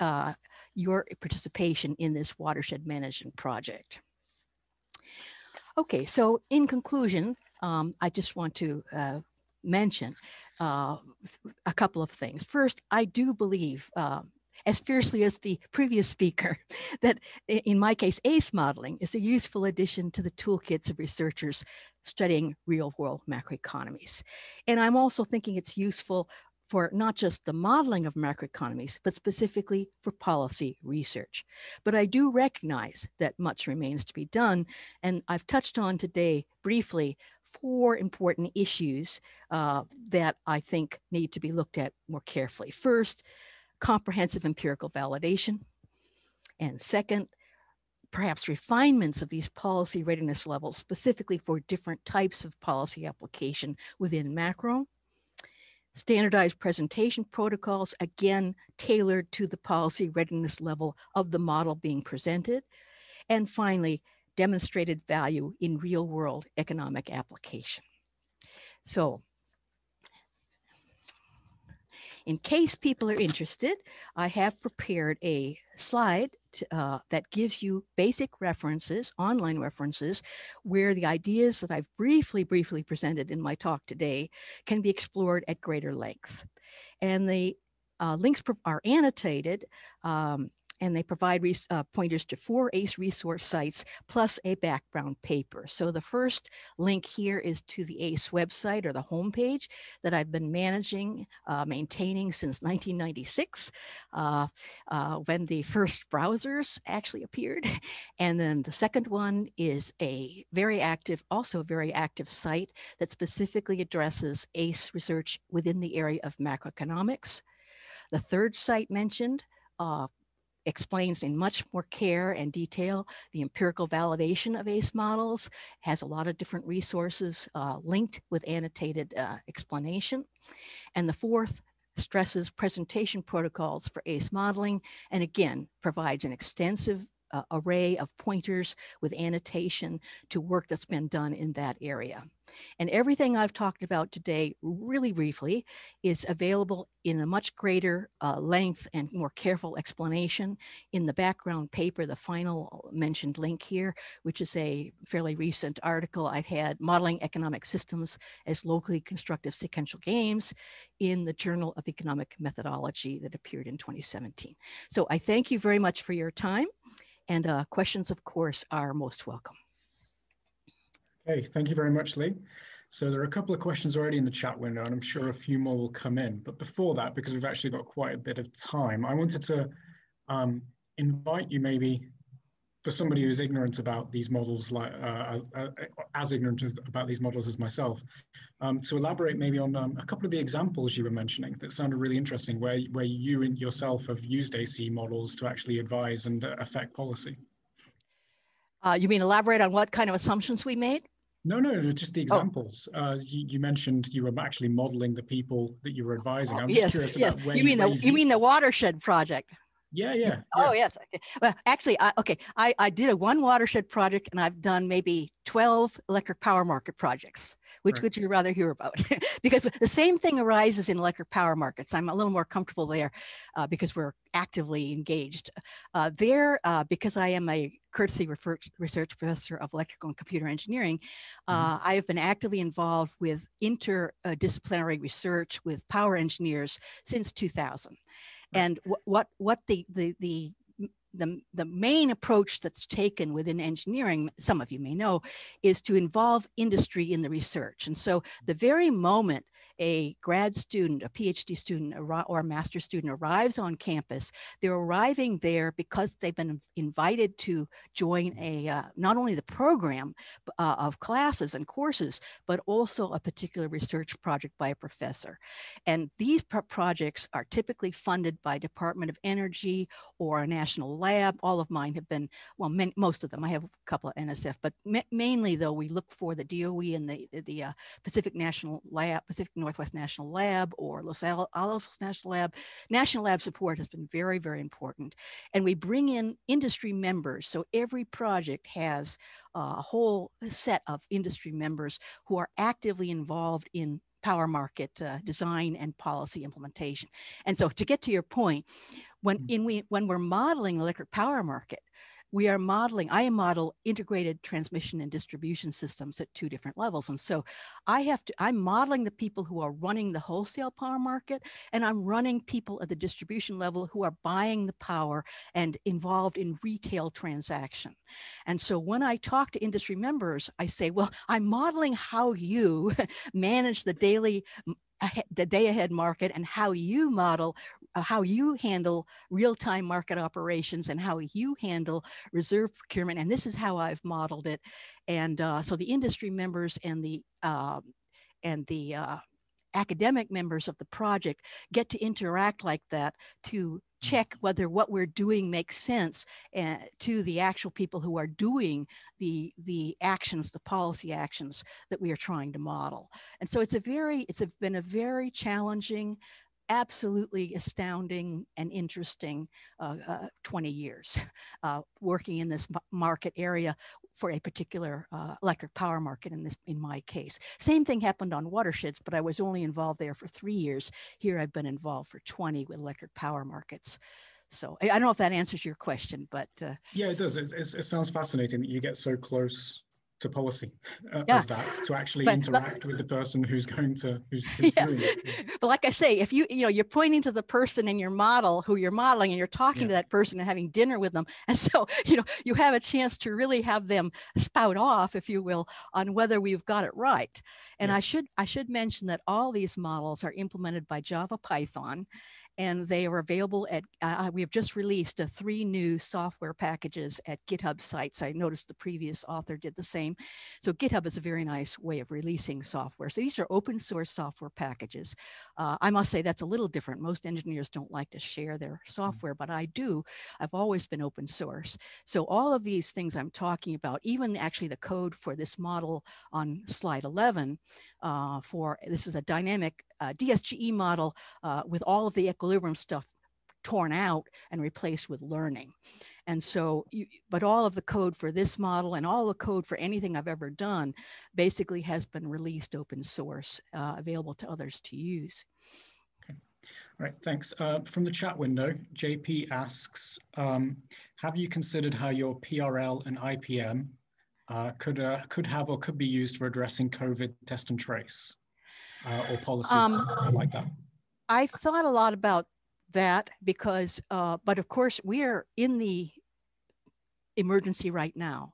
uh, your participation in this watershed management project? Okay, so in conclusion, um, I just want to uh, mention uh, a couple of things. First, I do believe, uh, as fiercely as the previous speaker, that in my case, ACE modeling is a useful addition to the toolkits of researchers studying real world macroeconomies. And I'm also thinking it's useful for not just the modeling of macroeconomies, but specifically for policy research. But I do recognize that much remains to be done. And I've touched on today briefly four important issues uh, that I think need to be looked at more carefully. First, comprehensive empirical validation. And second, perhaps refinements of these policy readiness levels, specifically for different types of policy application within macro standardized presentation protocols, again, tailored to the policy readiness level of the model being presented, And finally, demonstrated value in real world economic application. So in case people are interested, I have prepared a slide uh, that gives you basic references, online references, where the ideas that I've briefly, briefly presented in my talk today can be explored at greater length. And the uh, links are annotated um, and they provide uh, pointers to four ACE resource sites plus a background paper. So the first link here is to the ACE website or the homepage that I've been managing, uh, maintaining since 1996, uh, uh, when the first browsers actually appeared. And then the second one is a very active, also very active site that specifically addresses ACE research within the area of macroeconomics. The third site mentioned uh, explains in much more care and detail the empirical validation of ACE models, has a lot of different resources uh, linked with annotated uh, explanation. And the fourth stresses presentation protocols for ACE modeling, and again, provides an extensive uh, array of pointers with annotation to work that's been done in that area. And everything I've talked about today, really briefly, is available in a much greater uh, length and more careful explanation in the background paper, the final mentioned link here, which is a fairly recent article I've had, Modeling Economic Systems as Locally Constructive Sequential Games in the Journal of Economic Methodology that appeared in 2017. So I thank you very much for your time. And uh, questions, of course, are most welcome. Okay, thank you very much, Leigh. So there are a couple of questions already in the chat window, and I'm sure a few more will come in. But before that, because we've actually got quite a bit of time, I wanted to um, invite you maybe for somebody who's ignorant about these models, like uh, uh, uh, as ignorant as, about these models as myself, um, to elaborate maybe on um, a couple of the examples you were mentioning that sounded really interesting, where where you and yourself have used ACE models to actually advise and uh, affect policy. Uh, you mean elaborate on what kind of assumptions we made? No, no, just the oh. examples. Oh. Uh, you, you, mentioned you were actually modeling the people that you were advising. I'm yes, curious yes. about where you mean the you mean the watershed project. Yeah, yeah. Oh, yes. Okay. Well, actually, I, okay, I, I did a one watershed project and I've done maybe 12 electric power market projects. Which right. would you rather hear about? because the same thing arises in electric power markets. I'm a little more comfortable there uh, because we're actively engaged. Uh, there, uh, because I am a courtesy research, research professor of electrical and computer engineering, uh, mm-hmm. I have been actively involved with interdisciplinary research with power engineers since 2000. And what what the the the the, the main approach that's taken within engineering, some of you may know, is to involve industry in the research. And so the very moment a grad student, a PhD student, or a master student arrives on campus, they're arriving there because they've been invited to join a uh, not only the program uh, of classes and courses, but also a particular research project by a professor. And these pro projects are typically funded by Department of Energy or a national lab. All of mine have been, well, many, most of them. I have a couple of NSF, but ma mainly though we look for the DOE and the the uh, Pacific National Lab, Pacific Northwest National Lab or Los Alamos National Lab. National Lab support has been very, very important. And we bring in industry members. So every project has a whole set of industry members who are actively involved in power market uh, design and policy implementation. And so to get to your point, when mm. in we when we're modeling the electric power market, we are modeling, I model integrated transmission and distribution systems at two different levels. And so I have to, I'm modeling the people who are running the wholesale power market, and I'm running people at the distribution level who are buying the power and involved in retail transaction. And so when I talk to industry members, I say, well, I'm modeling how you manage the daily the day ahead market and how you model, uh, how you handle real time market operations and how you handle reserve procurement. And this is how I've modeled it. And uh, so the industry members and the uh, and the uh, academic members of the project get to interact like that to check whether what we're doing makes sense uh, to the actual people who are doing the the actions the policy actions that we are trying to model. And so it's a very it's a, been a very challenging absolutely astounding and interesting uh, uh, 20 years uh, working in this market area for a particular uh, electric power market in this in my case. Same thing happened on watersheds, but I was only involved there for three years. Here I've been involved for 20 with electric power markets. So I, don't know if that answers your question, but uh, yeah, it does. It, it, it sounds fascinating that you get so close to policy uh, yeah. as that to actually but, interact with the person who's going to who's, who's yeah. doing it. But like I say, if you you know you're pointing to the person in your model who you're modeling and you're talking yeah. to that person and having dinner with them, and so you know you have a chance to really have them spout off, if you will, on whether we've got it right. And I should I should mention that all these models are implemented by Java Python, and they are available at, uh, we have just released uh, three new software packages at GitHub sites. I noticed the previous author did the same. So GitHub is a very nice way of releasing software. So these are open source software packages. Uh, I must say that's a little different. Most engineers don't like to share their mm. software, but I do. I've always been open source. So all of these things I'm talking about, even actually the code for this model on slide 11, uh, for this is a dynamic uh, DSGE model uh, with all of the equilibrium stuff torn out and replaced with learning. And so, you, but all of the code for this model and all the code for anything I've ever done basically has been released open source, uh, available to others to use. All right, thanks. Uh, from the chat window, JP asks, um, have you considered how your PRL and IPM uh, could, uh, could have or could be used for addressing COVID test and trace uh, or policies um, like that? I've thought a lot about that because, uh, but of course, we are in the emergency right now.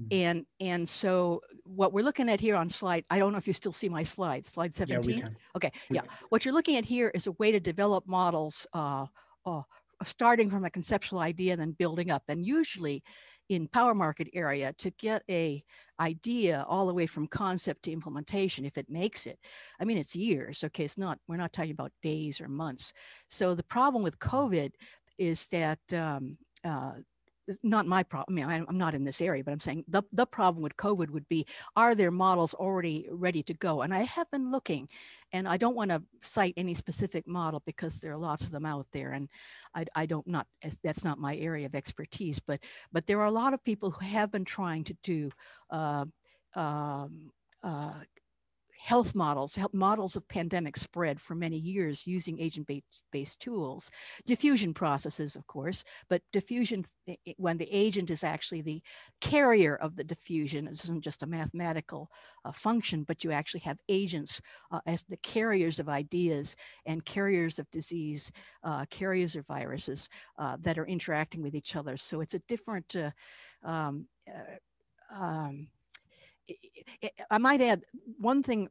Mm-hmm. And and so what we're looking at here on slide, I don't know if you still see my slide, slide 17. Yeah, okay, we yeah. Can. What you're looking at here is a way to develop models uh, uh, starting from a conceptual idea and then building up. And usually in power market area to get a idea all the way from concept to implementation if it makes it. I mean it's years okay? It's not we're not talking about days or months. So the problem with covid is that um, uh, not my problem. I mean, I'm not in this area, but I'm saying the, the problem with COVID would be, are there models already ready to go? And I have been looking and I don't want to cite any specific model because there are lots of them out there. And I, I don't not, that's not my area of expertise, but, but there are a lot of people who have been trying to do uh, um, uh, health models, health models of pandemic spread for many years using agent-based tools. Diffusion processes, of course, but diffusion, when the agent is actually the carrier of the diffusion, it isn't just a mathematical uh, function, but you actually have agents uh, as the carriers of ideas and carriers of disease, uh, carriers of viruses uh, that are interacting with each other. So it's a different, uh, um, uh, um, I might add one thing.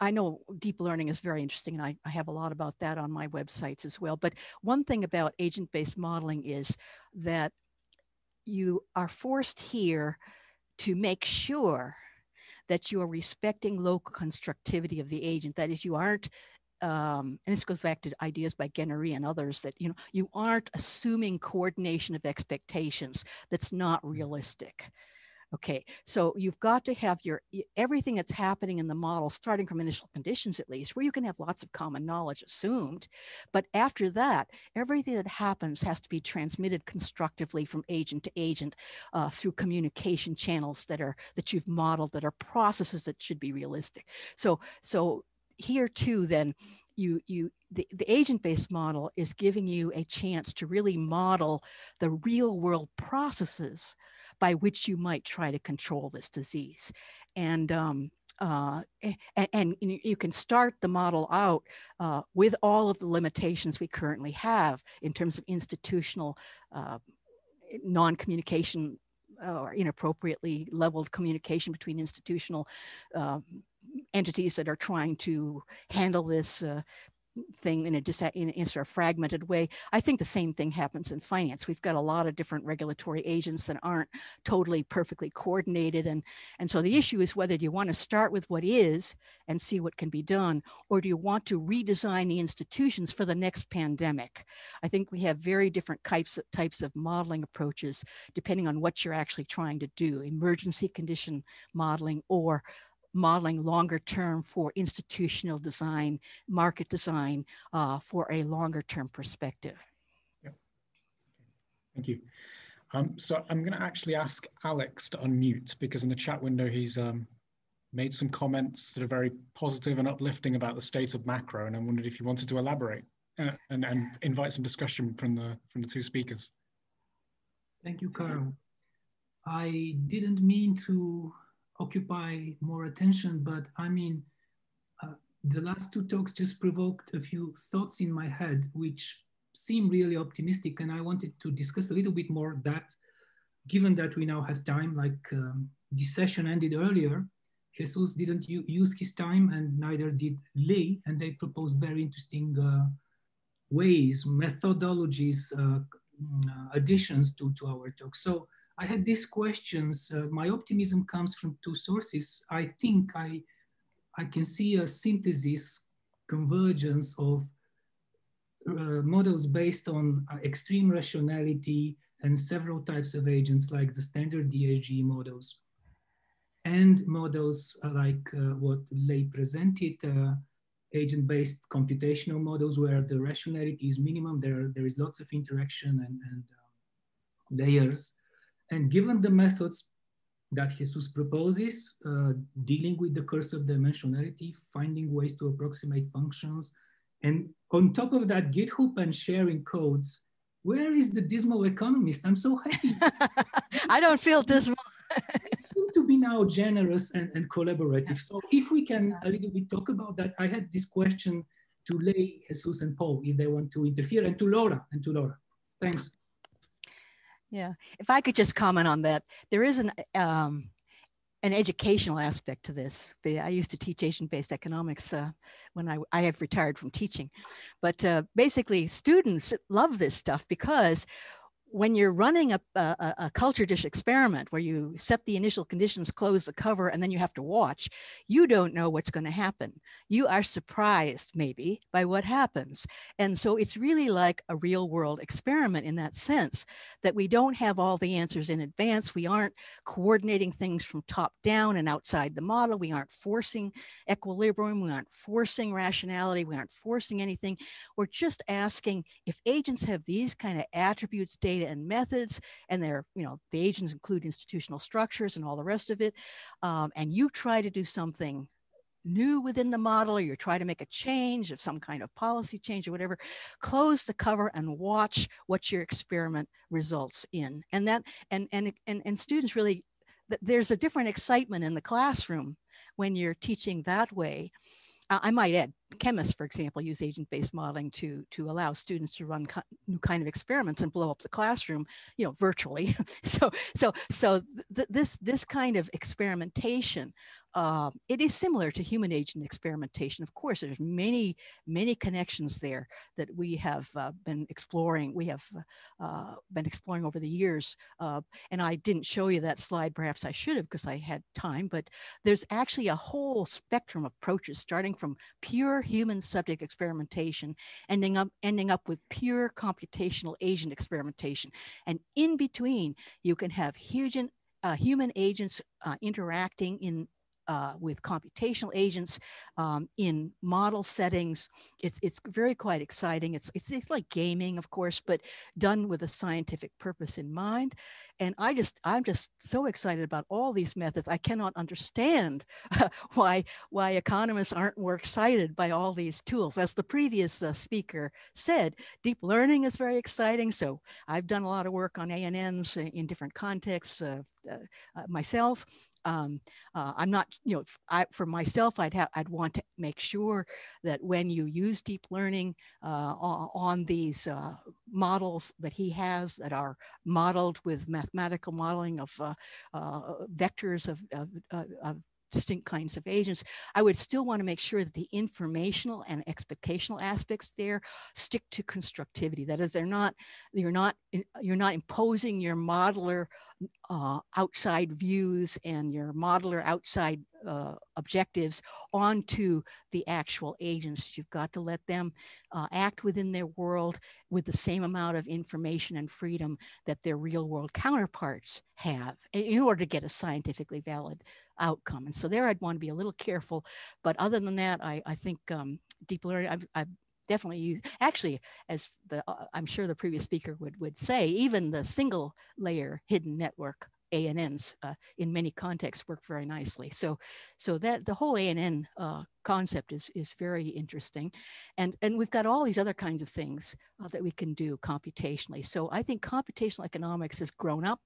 I, know deep learning is very interesting, and I, I, have a lot about that on my websites as well. But one thing about agent based modeling is that you are forced here to make sure that you are respecting local constructivity of the agent. That is, you aren't um, and this goes back to ideas by Guéneri and others that you know you aren't assuming coordination of expectations that's not realistic. Okay, so you've got to have your everything that's happening in the model, starting from initial conditions at least, where you can have lots of common knowledge assumed. But after that, everything that happens has to be transmitted constructively from agent to agent uh, through communication channels that are that you've modeled that are processes that should be realistic. So so here too, then you you the, the agent-based model is giving you a chance to really model the real world processes by which you might try to control this disease. And um, uh, and, and, you can start the model out uh, with all of the limitations we currently have in terms of institutional uh, non-communication or inappropriately leveled communication between institutional uh, entities that are trying to handle this uh, thing in a, dis- in a, sort of fragmented way. I think the same thing happens in finance. We've got a lot of different regulatory agents that aren't totally perfectly coordinated. And, and so the issue is whether you want to start with what is and see what can be done, or do you want to redesign the institutions for the next pandemic? I think we have very different types of, types of modeling approaches depending on what you're actually trying to do, emergency condition modeling or modeling longer term for institutional design, market design uh, for a longer term perspective. Thank you. Um, so I'm going to actually ask Alex to unmute because in the chat window he's um, made some comments that are very positive and uplifting about the state of macro, and I wondered if you wanted to elaborate uh, and, and invite some discussion from the from the two speakers. Thank you, Carl. I didn't mean to occupy more attention, but I mean, uh, the last two talks just provoked a few thoughts in my head, which seem really optimistic. And I wanted to discuss a little bit more that, given that we now have time, like um, this session ended earlier, Jesús didn't use his time and neither did Leigh, and they proposed very interesting uh, ways, methodologies, uh, uh, additions to, to our talk. So I had these questions. Uh, my optimism comes from two sources. I think I, I can see a synthesis, convergence of uh, models based on uh, extreme rationality and several types of agents like the standard DSGE models and models uh, like uh, what Lei presented, uh, agent-based computational models where the rationality is minimum, there, there is lots of interaction and, and um, layers. And given the methods that Jesús proposes, uh, dealing with the curse of dimensionality, finding ways to approximate functions, and on top of that, GitHub and sharing codes, where is the dismal economist? I'm so happy. I don't feel dismal. seem to be now generous and, and collaborative. So if we can a little bit talk about that, I had this question to Lei, Jesús, and Paul, if they want to interfere, and to Laura, and to Laura. Thanks. Yeah, if I could just comment on that, there is an um, an educational aspect to this. I used to teach agent-based economics uh, when I, I have retired from teaching, but uh, basically students love this stuff because when you're running a, a, a, culture dish experiment where you set the initial conditions, close the cover, and then you have to watch, you don't know what's going to happen. You are surprised maybe by what happens. And so it's really like a real world experiment in that sense that we don't have all the answers in advance. We aren't coordinating things from top down and outside the model. We aren't forcing equilibrium. We aren't forcing rationality. We aren't forcing anything. We're just asking if agents have these kind of attributes, data, data and methods, and they're, you know, the agents include institutional structures and all the rest of it. Um, and you try to do something new within the model or you try to make a change of some kind of policy change or whatever close the cover and watch what your experiment results in and that and and and, and students really there's a different excitement in the classroom when you're teaching that way I might add, chemists, for example, use agent-based modeling to, to allow students to run new kind of experiments and blow up the classroom, you know, virtually. so, so, so th this, this kind of experimentation uh, it is similar to human agent experimentation. Of course, there's many, many connections there that we have uh, been exploring. We have uh, been exploring over the years. Uh, and I didn't show you that slide. Perhaps I should have because I had time, but there's actually a whole spectrum of approaches starting from pure human subject experimentation, ending up, ending up with pure computational agent experimentation. And in between, you can have huge, uh, human agents uh, interacting in uh, with computational agents um, in model settings. It's, it's very quite exciting. It's, it's, it's like gaming, of course, but done with a scientific purpose in mind. And I just, I'm just so excited about all these methods. I cannot understand why, why economists aren't more excited by all these tools. As the previous uh, speaker said, deep learning is very exciting. So I've done a lot of work on ANNs in different contexts uh, uh, myself um, uh, I'm not, you know, I, for myself, I'd have, I'd want to make sure that when you use deep learning uh, on, these uh, models that he has that are modeled with mathematical modeling of uh, uh, vectors of, of, of distinct kinds of agents, I would still want to make sure that the informational and expectational aspects there stick to constructivity. That is, they're not, you're not, you're not imposing your modeler uh, outside views and your modeler outside uh, objectives onto the actual agents. You've got to let them uh, act within their world with the same amount of information and freedom that their real world counterparts have in order to get a scientifically valid outcome. And so there I'd want to be a little careful. But other than that, I, I think um, deep learning, I've, I've definitely use actually as the uh, i'm sure the previous speaker would would say even the single layer hidden network ANNs uh, in many contexts work very nicely. So, so that the whole ANN uh, concept is is very interesting, and and we've got all these other kinds of things uh, that we can do computationally. So I think computational economics has grown up.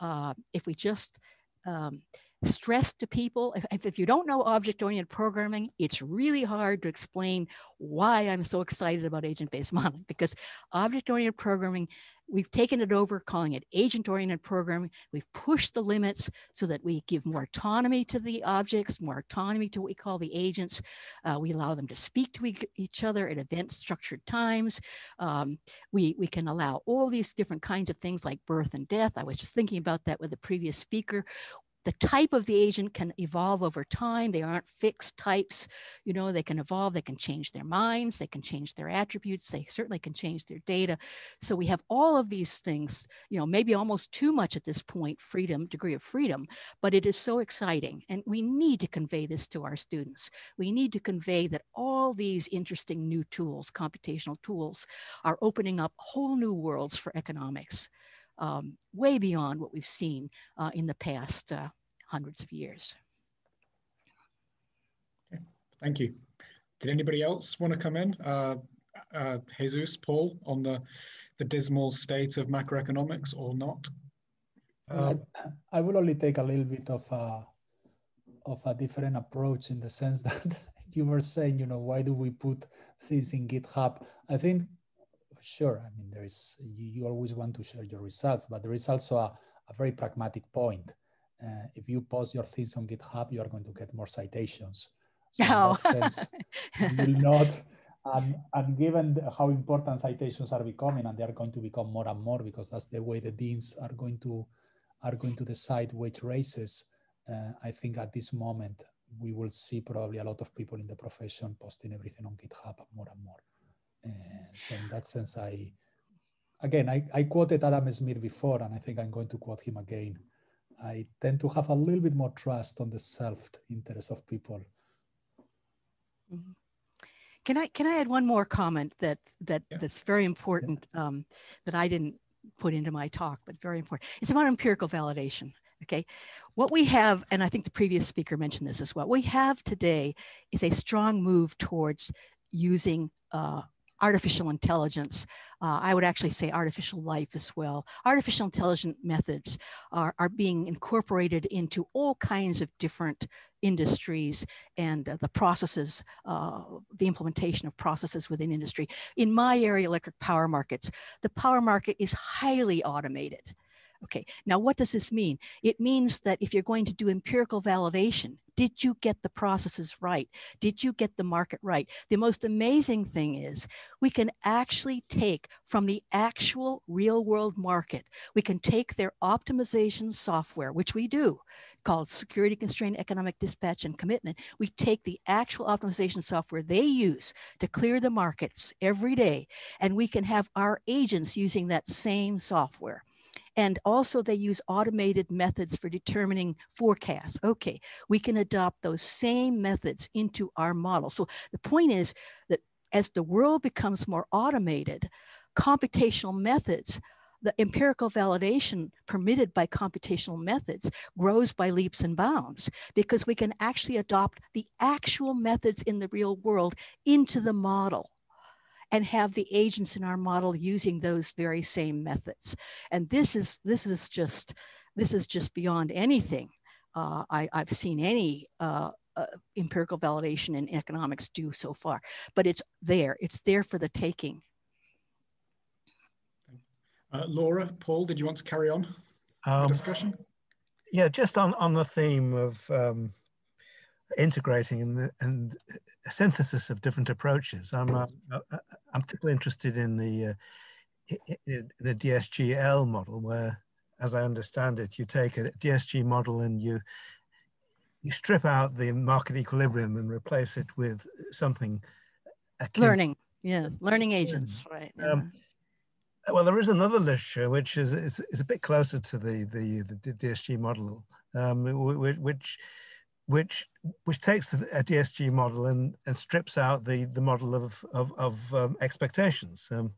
Uh, if we just um, stress to people. If, if you don't know object oriented programming, it's really hard to explain why I'm so excited about agent based modeling because object oriented programming, we've taken it over, calling it agent oriented programming. We've pushed the limits so that we give more autonomy to the objects, more autonomy to what we call the agents. Uh, we allow them to speak to each other at event structured times. Um, we, we can allow all these different kinds of things like birth and death. I was just thinking about that with the previous speaker the type of the agent can evolve over time. They aren't fixed types. You know, they can evolve, they can change their minds, they can change their attributes, they certainly can change their data. So we have all of these things, you know, maybe almost too much at this point, freedom, degree of freedom, but it is so exciting. And we need to convey this to our students. We need to convey that all these interesting new tools, computational tools, are opening up whole new worlds for economics. Um, way beyond what we've seen uh, in the past uh, hundreds of years. Okay. Thank you. Did anybody else want to come in? Uh, uh, Jesús, Paul, on the, the dismal state of macroeconomics or not? Uh, I will only take a little bit of a, of a different approach in the sense that you were saying, you know, why do we put things in GitHub? I think, sure, I mean, there is, you, you always want to share your results, but there is also a, a very pragmatic point uh, if you post your things on GitHub, you are going to get more citations. So oh. in that sense, you will not. And, and given how important citations are becoming, and they are going to become more and more because that's the way the deans are going to are going to decide which races. Uh, I think at this moment we will see probably a lot of people in the profession posting everything on GitHub more and more. Uh, so in that sense, I again I, I quoted Adam Smith before, and I think I'm going to quote him again. I tend to have a little bit more trust on the self-interest of people. Mm-hmm. Can I can I add one more comment that that yeah. that's very important yeah. um, that I didn't put into my talk, but very important. It's about empirical validation. Okay, what we have, and I think the previous speaker mentioned this as well. What we have today is a strong move towards using uh, artificial intelligence. Uh, I would actually say artificial life as well. Artificial intelligent methods are, are being incorporated into all kinds of different industries and uh, the processes, uh, the implementation of processes within industry. In my area, electric power markets, the power market is highly automated. Okay, now what does this mean? It means that if you're going to do empirical validation, did you get the processes right? Did you get the market right? The most amazing thing is we can actually take from the actual real world market, we can take their optimization software, which we do, called security constrained economic dispatch and commitment. We take the actual optimization software they use to clear the markets every day, and we can have our agents using that same software. And also they use automated methods for determining forecasts. Okay, we can adopt those same methods into our model. So the point is that as the world becomes more automated, computational methods the empirical validation permitted by computational methods grows by leaps and bounds because we can actually adopt the actual methods in the real world into the model and have the agents in our model using those very same methods. And this is this is just this is just beyond anything uh, I, have seen any uh, uh, empirical validation in economics do so far. But it's there. It's there for the taking. Uh, Laura, Paul, did you want to carry on um, discussion? Yeah, just on, on the theme of um, integrating and, the, and synthesis of different approaches. I'm uh, uh, uh I'm particularly interested in the uh, the DSGL model, where, as I understand it, you take a DSG model and you you strip out the market equilibrium and replace it with something learning yeah learning agents right yeah. um, well there is another literature which is, is, is a bit closer to the the, the dsg model um, which which which which takes a dsg model and and strips out the the model of of, of um, expectations um,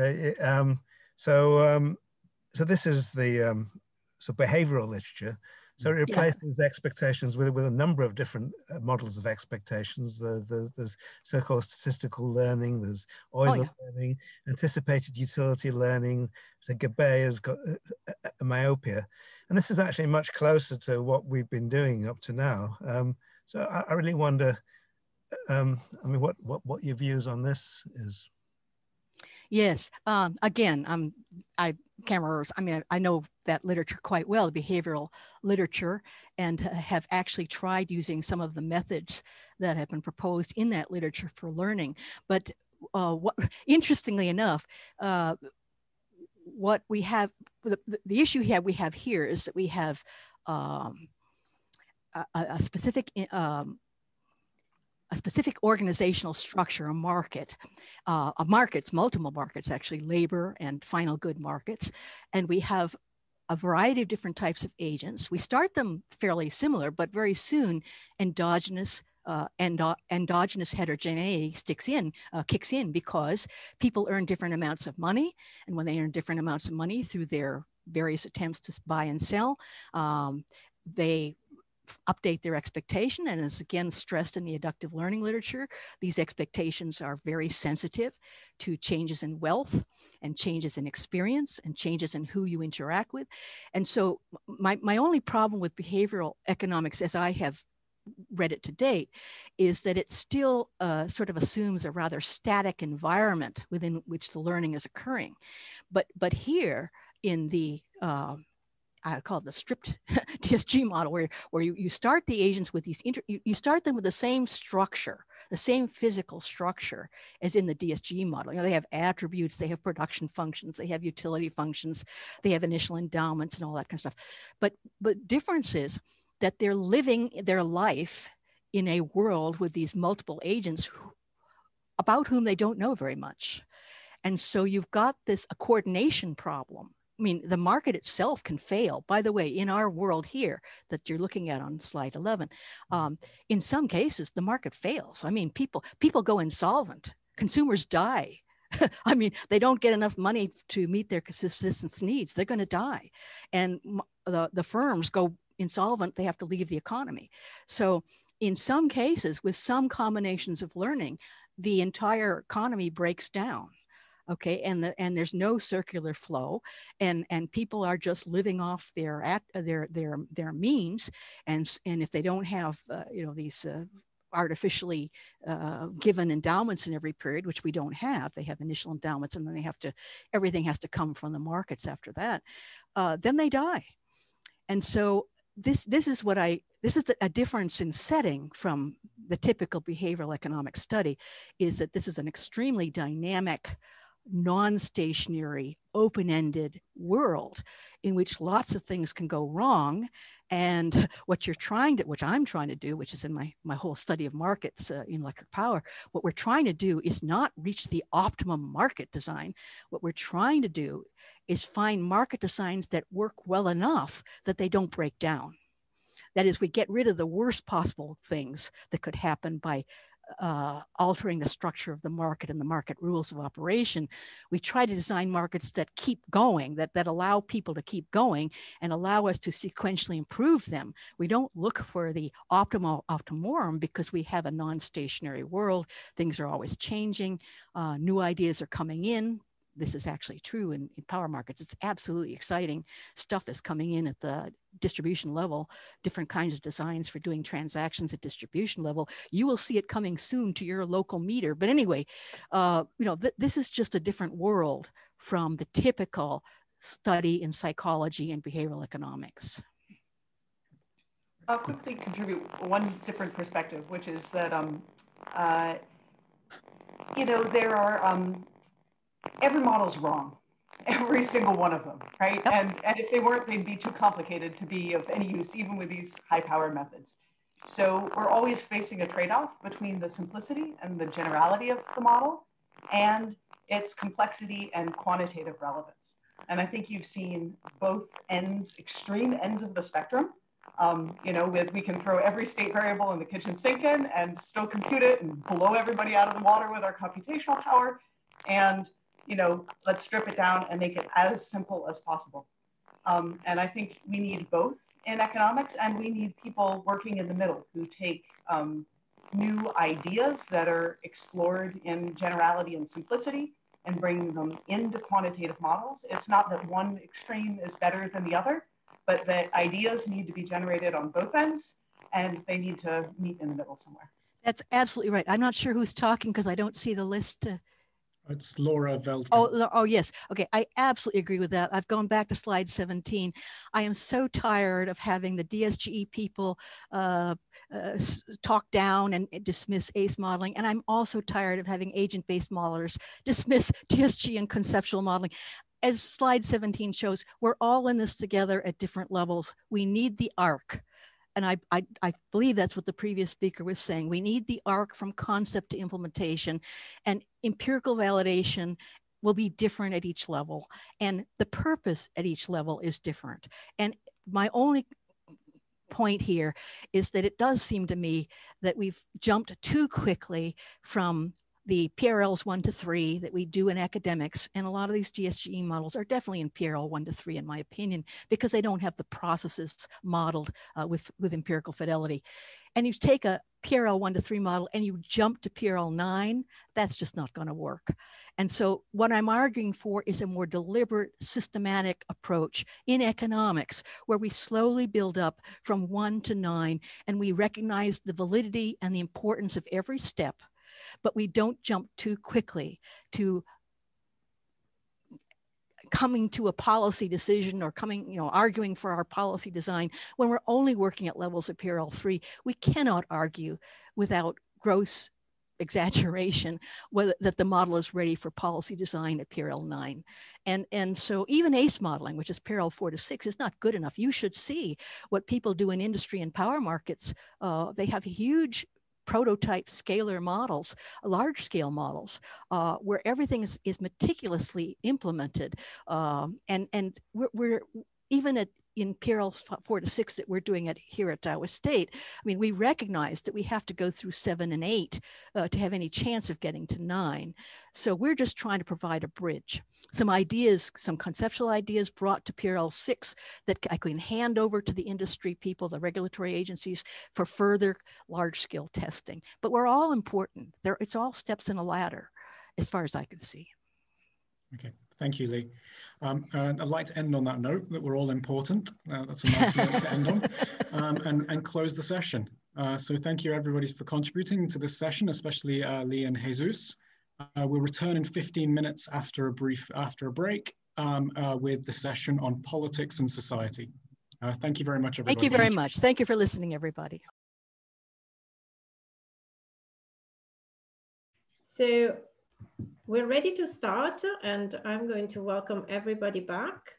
uh, um, so um, so this is the um, so behavioral literature so it replaces yes. expectations with, with a number of different uh, models of expectations. There's, there's, there's so-called statistical learning, there's Euler oh, yeah. learning, anticipated utility learning. So Gabaix has got myopia. And this is actually much closer to what we've been doing up to now. Um, so I, I, really wonder, um, I mean, what, what, what your views on this is? Yes. Um, again, um, I cameras. I mean, I, I, know that literature quite well, the behavioral literature, and have actually tried using some of the methods that have been proposed in that literature for learning. But uh, what, interestingly enough, uh, what we have, the, the issue we have here is that we have um, a, a, specific um, a specific organizational structure, a market, uh, a markets, multiple markets actually, labor and final good markets. And we have a variety of different types of agents. We start them fairly similar, but very soon endogenous uh, endo endogenous heterogeneity sticks in, uh, kicks in because people earn different amounts of money. And when they earn different amounts of money through their various attempts to buy and sell, um, they update their expectation. And as again stressed in the adaptive learning literature, these expectations are very sensitive to changes in wealth and changes in experience and changes in who you interact with. And so my, my only problem with behavioral economics as I have read it to date is that it still uh, sort of assumes a rather static environment within which the learning is occurring. But, but here in the uh, I call it the stripped DSG model, where, where you, you start the agents with these, inter, you, you start them with the same structure, the same physical structure as in the DSG model. You know, they have attributes, they have production functions, they have utility functions, they have initial endowments and all that kind of stuff. But, but difference is that they're living their life in a world with these multiple agents who, about whom they don't know very much. And so you've got this a coordination problem I mean, the market itself can fail. By the way, in our world here that you're looking at on slide 11, mm-hmm. um, in some cases, the market fails. I mean, people people go insolvent, consumers die. I mean, they don't get enough money to meet their subsistence needs. They're going to die, and the the firms go insolvent. They have to leave the economy. So, in some cases, with some combinations of learning, the entire economy breaks down okay and the, and there's no circular flow and and people are just living off their at their their their means and and if they don't have uh, you know these uh, artificially uh, given endowments in every period, which we don't have. They have initial endowments, and then they have to everything has to come from the markets after that. Uh, then they die, and so this this is what I this is a difference in setting from the typical behavioral economic study, is that this is an extremely dynamic non-stationary open-ended world in which lots of things can go wrong. And what you're trying to which i'm trying to do which is in my my whole study of markets uh, in electric power what we're trying to do is not reach the optimum market design. What we're trying to do is find market designs that work well enough that they don't break down. That is we get rid of the worst possible things that could happen by uh, altering the structure of the market and the market rules of operation. We try to design markets that keep going, that, that allow people to keep going and allow us to sequentially improve them. We don't look for the optimal optimorum because we have a non-stationary world. Things are always changing. Uh, new ideas are coming in this is actually true in, in, power markets. It's absolutely exciting. Stuff is coming in at the distribution level, different kinds of designs for doing transactions at distribution level. You will see it coming soon to your local meter. But anyway, uh, you know, th this is just a different world from the typical study in psychology and behavioral economics. I'll quickly contribute one different perspective, which is that, um, uh, you know, there are um, every model is wrong every single one of them right yep. and and if they weren't they'd be too complicated to be of any use even with these high power methods So we're always facing a trade-off between the simplicity and the generality of the model and its complexity and quantitative relevance. And I think you've seen both ends, extreme ends of the spectrum. Um, you know, with we can throw every state variable in the kitchen sink in and still compute it and blow everybody out of the water with our computational power. And, you know, let's strip it down and make it as simple as possible. Um, and I think we need both in economics and we need people working in the middle who take um, new ideas that are explored in generality and simplicity and bring them into quantitative models. It's not that one extreme is better than the other, but that ideas need to be generated on both ends and they need to meet in the middle somewhere. That's absolutely right. I'm not sure who's talking because I don't see the list. Uh, it's Laura Veldkamp. Oh, oh yes. Okay, I absolutely agree with that. I've gone back to slide 17. I am so tired of having the DSGE people uh, uh, talk down and dismiss ACE modeling, and I'm also tired of having agent-based modelers dismiss DSG and conceptual modeling. As slide 17 shows, we're all in this together at different levels. We need the arc and I, I, I, believe that's what the previous speaker was saying. We need the arc from concept to implementation and empirical validation will be different at each level. And the purpose at each level is different. And my only point here is that it does seem to me that we've jumped too quickly from the PRLs one to three that we do in academics. And a lot of these DSGE models are definitely in PRL one to three, in my opinion, because they don't have the processes modeled uh, with, with empirical fidelity. And you take a PRL one to three model and you jump to PRL nine, that's just not going to work. And so, what I'm arguing for is a more deliberate, systematic approach in economics where we slowly build up from one to nine and we recognize the validity and the importance of every step but we don't jump too quickly to coming to a policy decision or coming, you know, arguing for our policy design when we're only working at levels of PRL3. We cannot argue without gross exaggeration whether that the model is ready for policy design at PRL 9. And, and so even ACE modeling, which is PRL 4 to 6, is not good enough. You should see what people do in industry and power markets. Uh, they have huge prototype scalar models, large scale models, uh, where everything is, is meticulously implemented. Um, and and we're, we're even at in PRL four to six that we're doing it here at Iowa State, I mean, we recognize that we have to go through seven and eight uh, to have any chance of getting to nine. So we're just trying to provide a bridge some ideas, some conceptual ideas brought to PRL 6 that I can hand over to the industry people, the regulatory agencies for further large scale testing. But we're all important. There, it's all steps in a ladder as far as I can see. Okay, thank you, Leigh. Um, uh, I'd like to end on that note that we're all important. Uh, that's a nice note to end on um, and, and close the session. Uh, so thank you everybody for contributing to this session, especially uh, Leigh and Jesús. Uh, we'll return in 15 minutes after a brief after a break um, uh, with the session on politics and society. Uh, thank you very much, everybody. Thank you very much. Thank you for listening, everybody. So we're ready to start and I'm going to welcome everybody back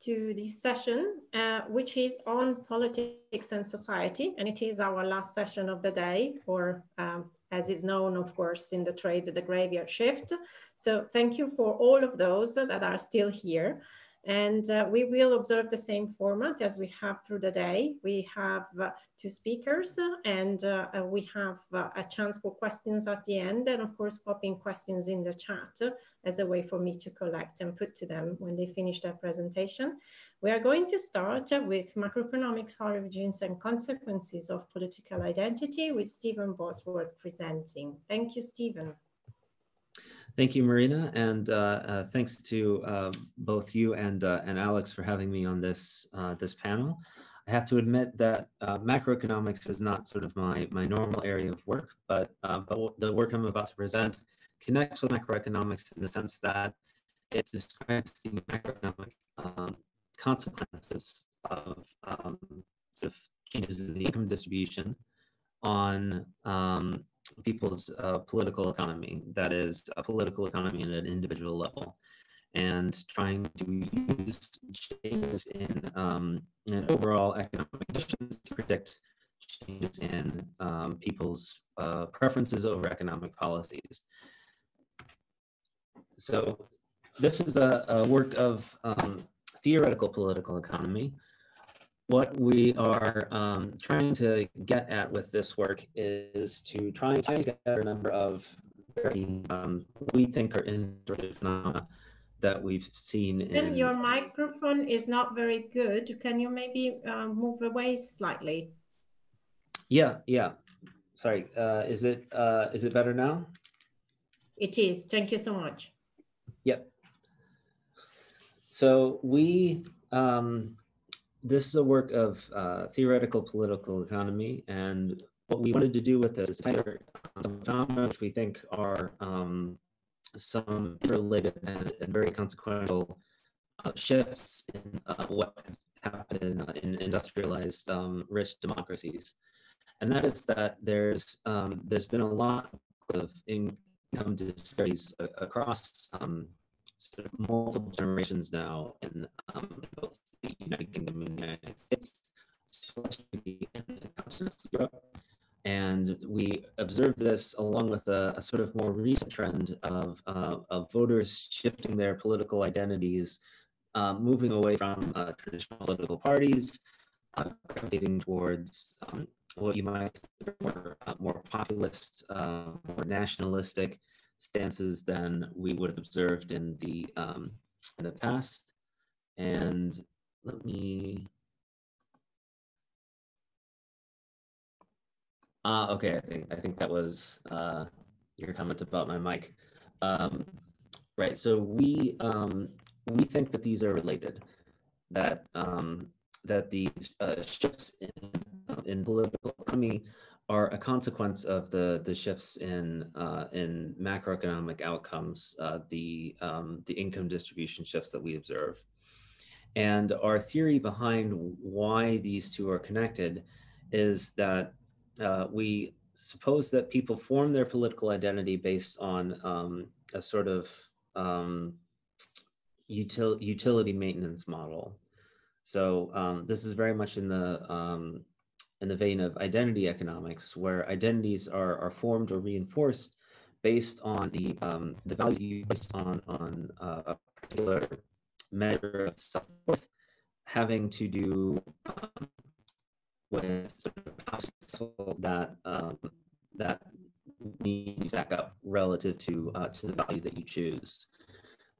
to this session, uh, which is on politics and society. And it is our last session of the day or um, as is known, of course, in the trade, the graveyard shift. So thank you for all of those that are still here. And uh, we will observe the same format as we have through the day. We have uh, two speakers and uh, we have uh, a chance for questions at the end and of course popping questions in the chat as a way for me to collect and put to them when they finish their presentation. We are going to start with macroeconomics origins and consequences of political identity with Steven Bosworth presenting. Thank you, Steven. Thank you, Marina, and uh, uh, thanks to uh, both you and uh, and Alex for having me on this uh, this panel. I have to admit that macroeconomics is not sort of my my normal area of work, but but the work I'm about to present connects with macroeconomics in the sense that it describes the macroeconomic um, consequences of um, changes in the income distribution on um, people's uh, political economy, that is, a political economy at an individual level, and trying to use changes in, um, in overall economic conditions to predict changes in um, people's uh, preferences over economic policies. So this is a, a work of um, theoretical political economy. What we are um, trying to get at with this work is to try and tie together a number of very, um, we think are integrated phenomena that we've seen in... your microphone is not very good. Can you maybe uh, move away slightly? Yeah, yeah. Sorry, uh, is it uh, is it better now? It is. Thank you so much. Yep. So we, um, this is a work of uh, theoretical political economy, and what we wanted to do with this is some phenomena which we think are um, some related and, and, very consequential uh, shifts in uh, what happened in, uh, in industrialized um, rich democracies, and that is that there's um, there's been a lot of income disparities across um, sort of multiple generations now in um, both the United Kingdom and the United States. And we observed this along with a, a sort of more recent trend of, uh, of voters shifting their political identities, uh, moving away from uh, traditional political parties, uh, gravitating towards um, what you might consider more, uh, more populist, uh, more nationalistic, stances than we would have observed in the um, in the past. And let me. Ah, uh, okay. I think I think that was uh, your comment about my mic. Um, right. So we um, we think that these are related. That um, that these uh, shifts in in political economy are a consequence of the the shifts in uh, in macroeconomic outcomes, uh, the um, the income distribution shifts that we observe, and our theory behind why these two are connected is that uh, we suppose that people form their political identity based on um, a sort of um, util utility maintenance model. So um, this is very much in the um, in the vein of identity economics, where identities are, are formed or reinforced based on the um, the value based on on uh, a particular measure of self-worth, having to do um, with sort of how that um, that need to stack up relative to uh, to the value that you choose.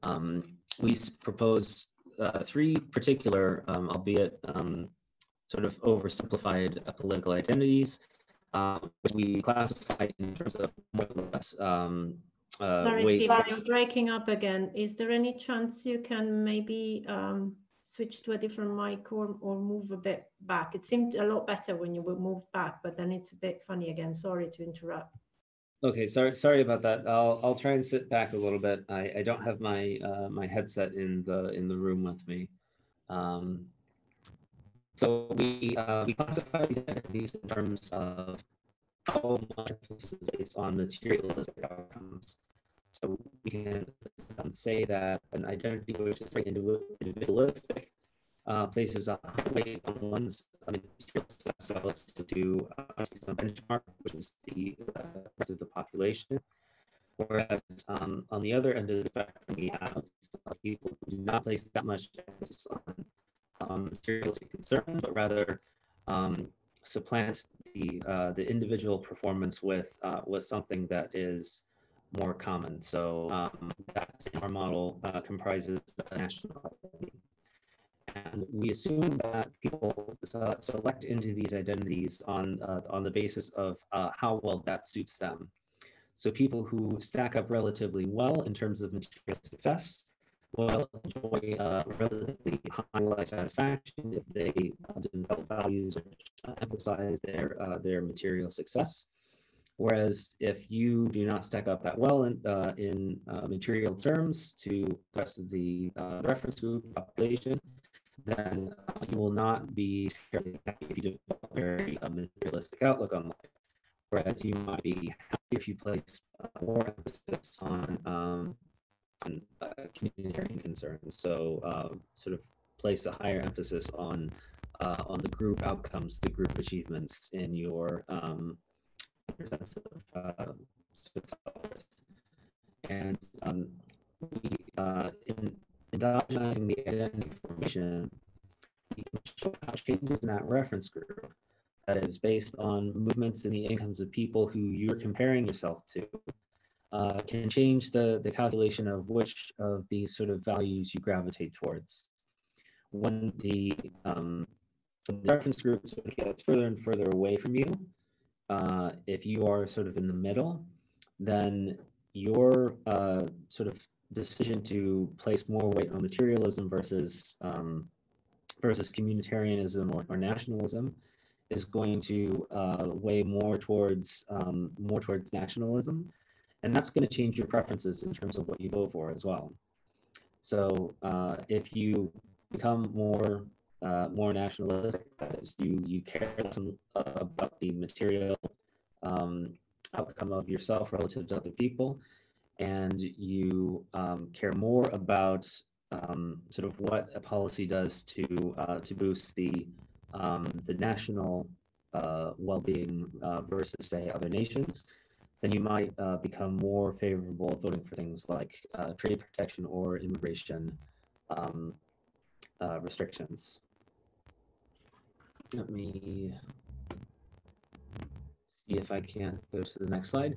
Um, we propose uh, three particular, um, albeit um, sort of oversimplified uh, political identities, um, which we classify in terms of more or less. Uh, Sorry, Steve, you're breaking up again. Is there any chance you can maybe um, switch to a different mic or, or move a bit back? It seemed a lot better when you moved back, but then it's a bit funny again. Sorry to interrupt. Okay, sorry, sorry about that. I'll I'll try and sit back a little bit. I, I don't have my uh, my headset in the in the room with me. Um, so we, uh, we classify these entities in terms of how much emphasis is based on materialistic outcomes. So we can say that an identity which is very individualistic uh, places a high weight on one's material to uh, some benchmark, which is the uh, rest of the population. Whereas um, on the other end of the spectrum, we have people who do not place that much emphasis on um, materialistic concern, but rather um, supplant the uh, the individual performance with uh, with something that is more common. So um, our model uh, comprises the national identity. And we assume that people select into these identities on uh, on the basis of uh, how well that suits them. So people who stack up relatively well in terms of material success will enjoy uh, relatively high life satisfaction if they uh, develop values which uh, emphasize their uh, their material success. Whereas if you do not stack up that well in, uh, in uh, material terms to the rest of the reference group population, then you will not be happy if you develop a very materialistic outlook on life. Whereas you might be happy if you place more emphasis on um, uh, communitarian concerns. So uh, sort of place a higher emphasis on uh, on the group outcomes, the group achievements in your um, uh, and um, we, uh, in endogenizing the identity formation, can show how changes in that reference group that is based on movements in the incomes of people who you're comparing yourself to uh, can change the, the calculation of which of these sort of values you gravitate towards. When the, um, the reference group gets further and further away from you, uh, if you are sort of in the middle, then your uh, sort of decision to place more weight on materialism versus um, versus communitarianism or, or, nationalism is going to uh, weigh more towards um, more towards nationalism, and that's going to change your preferences in terms of what you vote for as well. So uh, if you become more uh, more nationalistic, as you you care about the material um, outcome of yourself relative to other people, and you um, care more about um, sort of what a policy does to uh, to boost the um, the national uh, well-being uh, versus say other nations, then you might uh, become more favorable voting for things like uh, trade protection or immigration um, restrictions. Let me see if I can go to the next slide.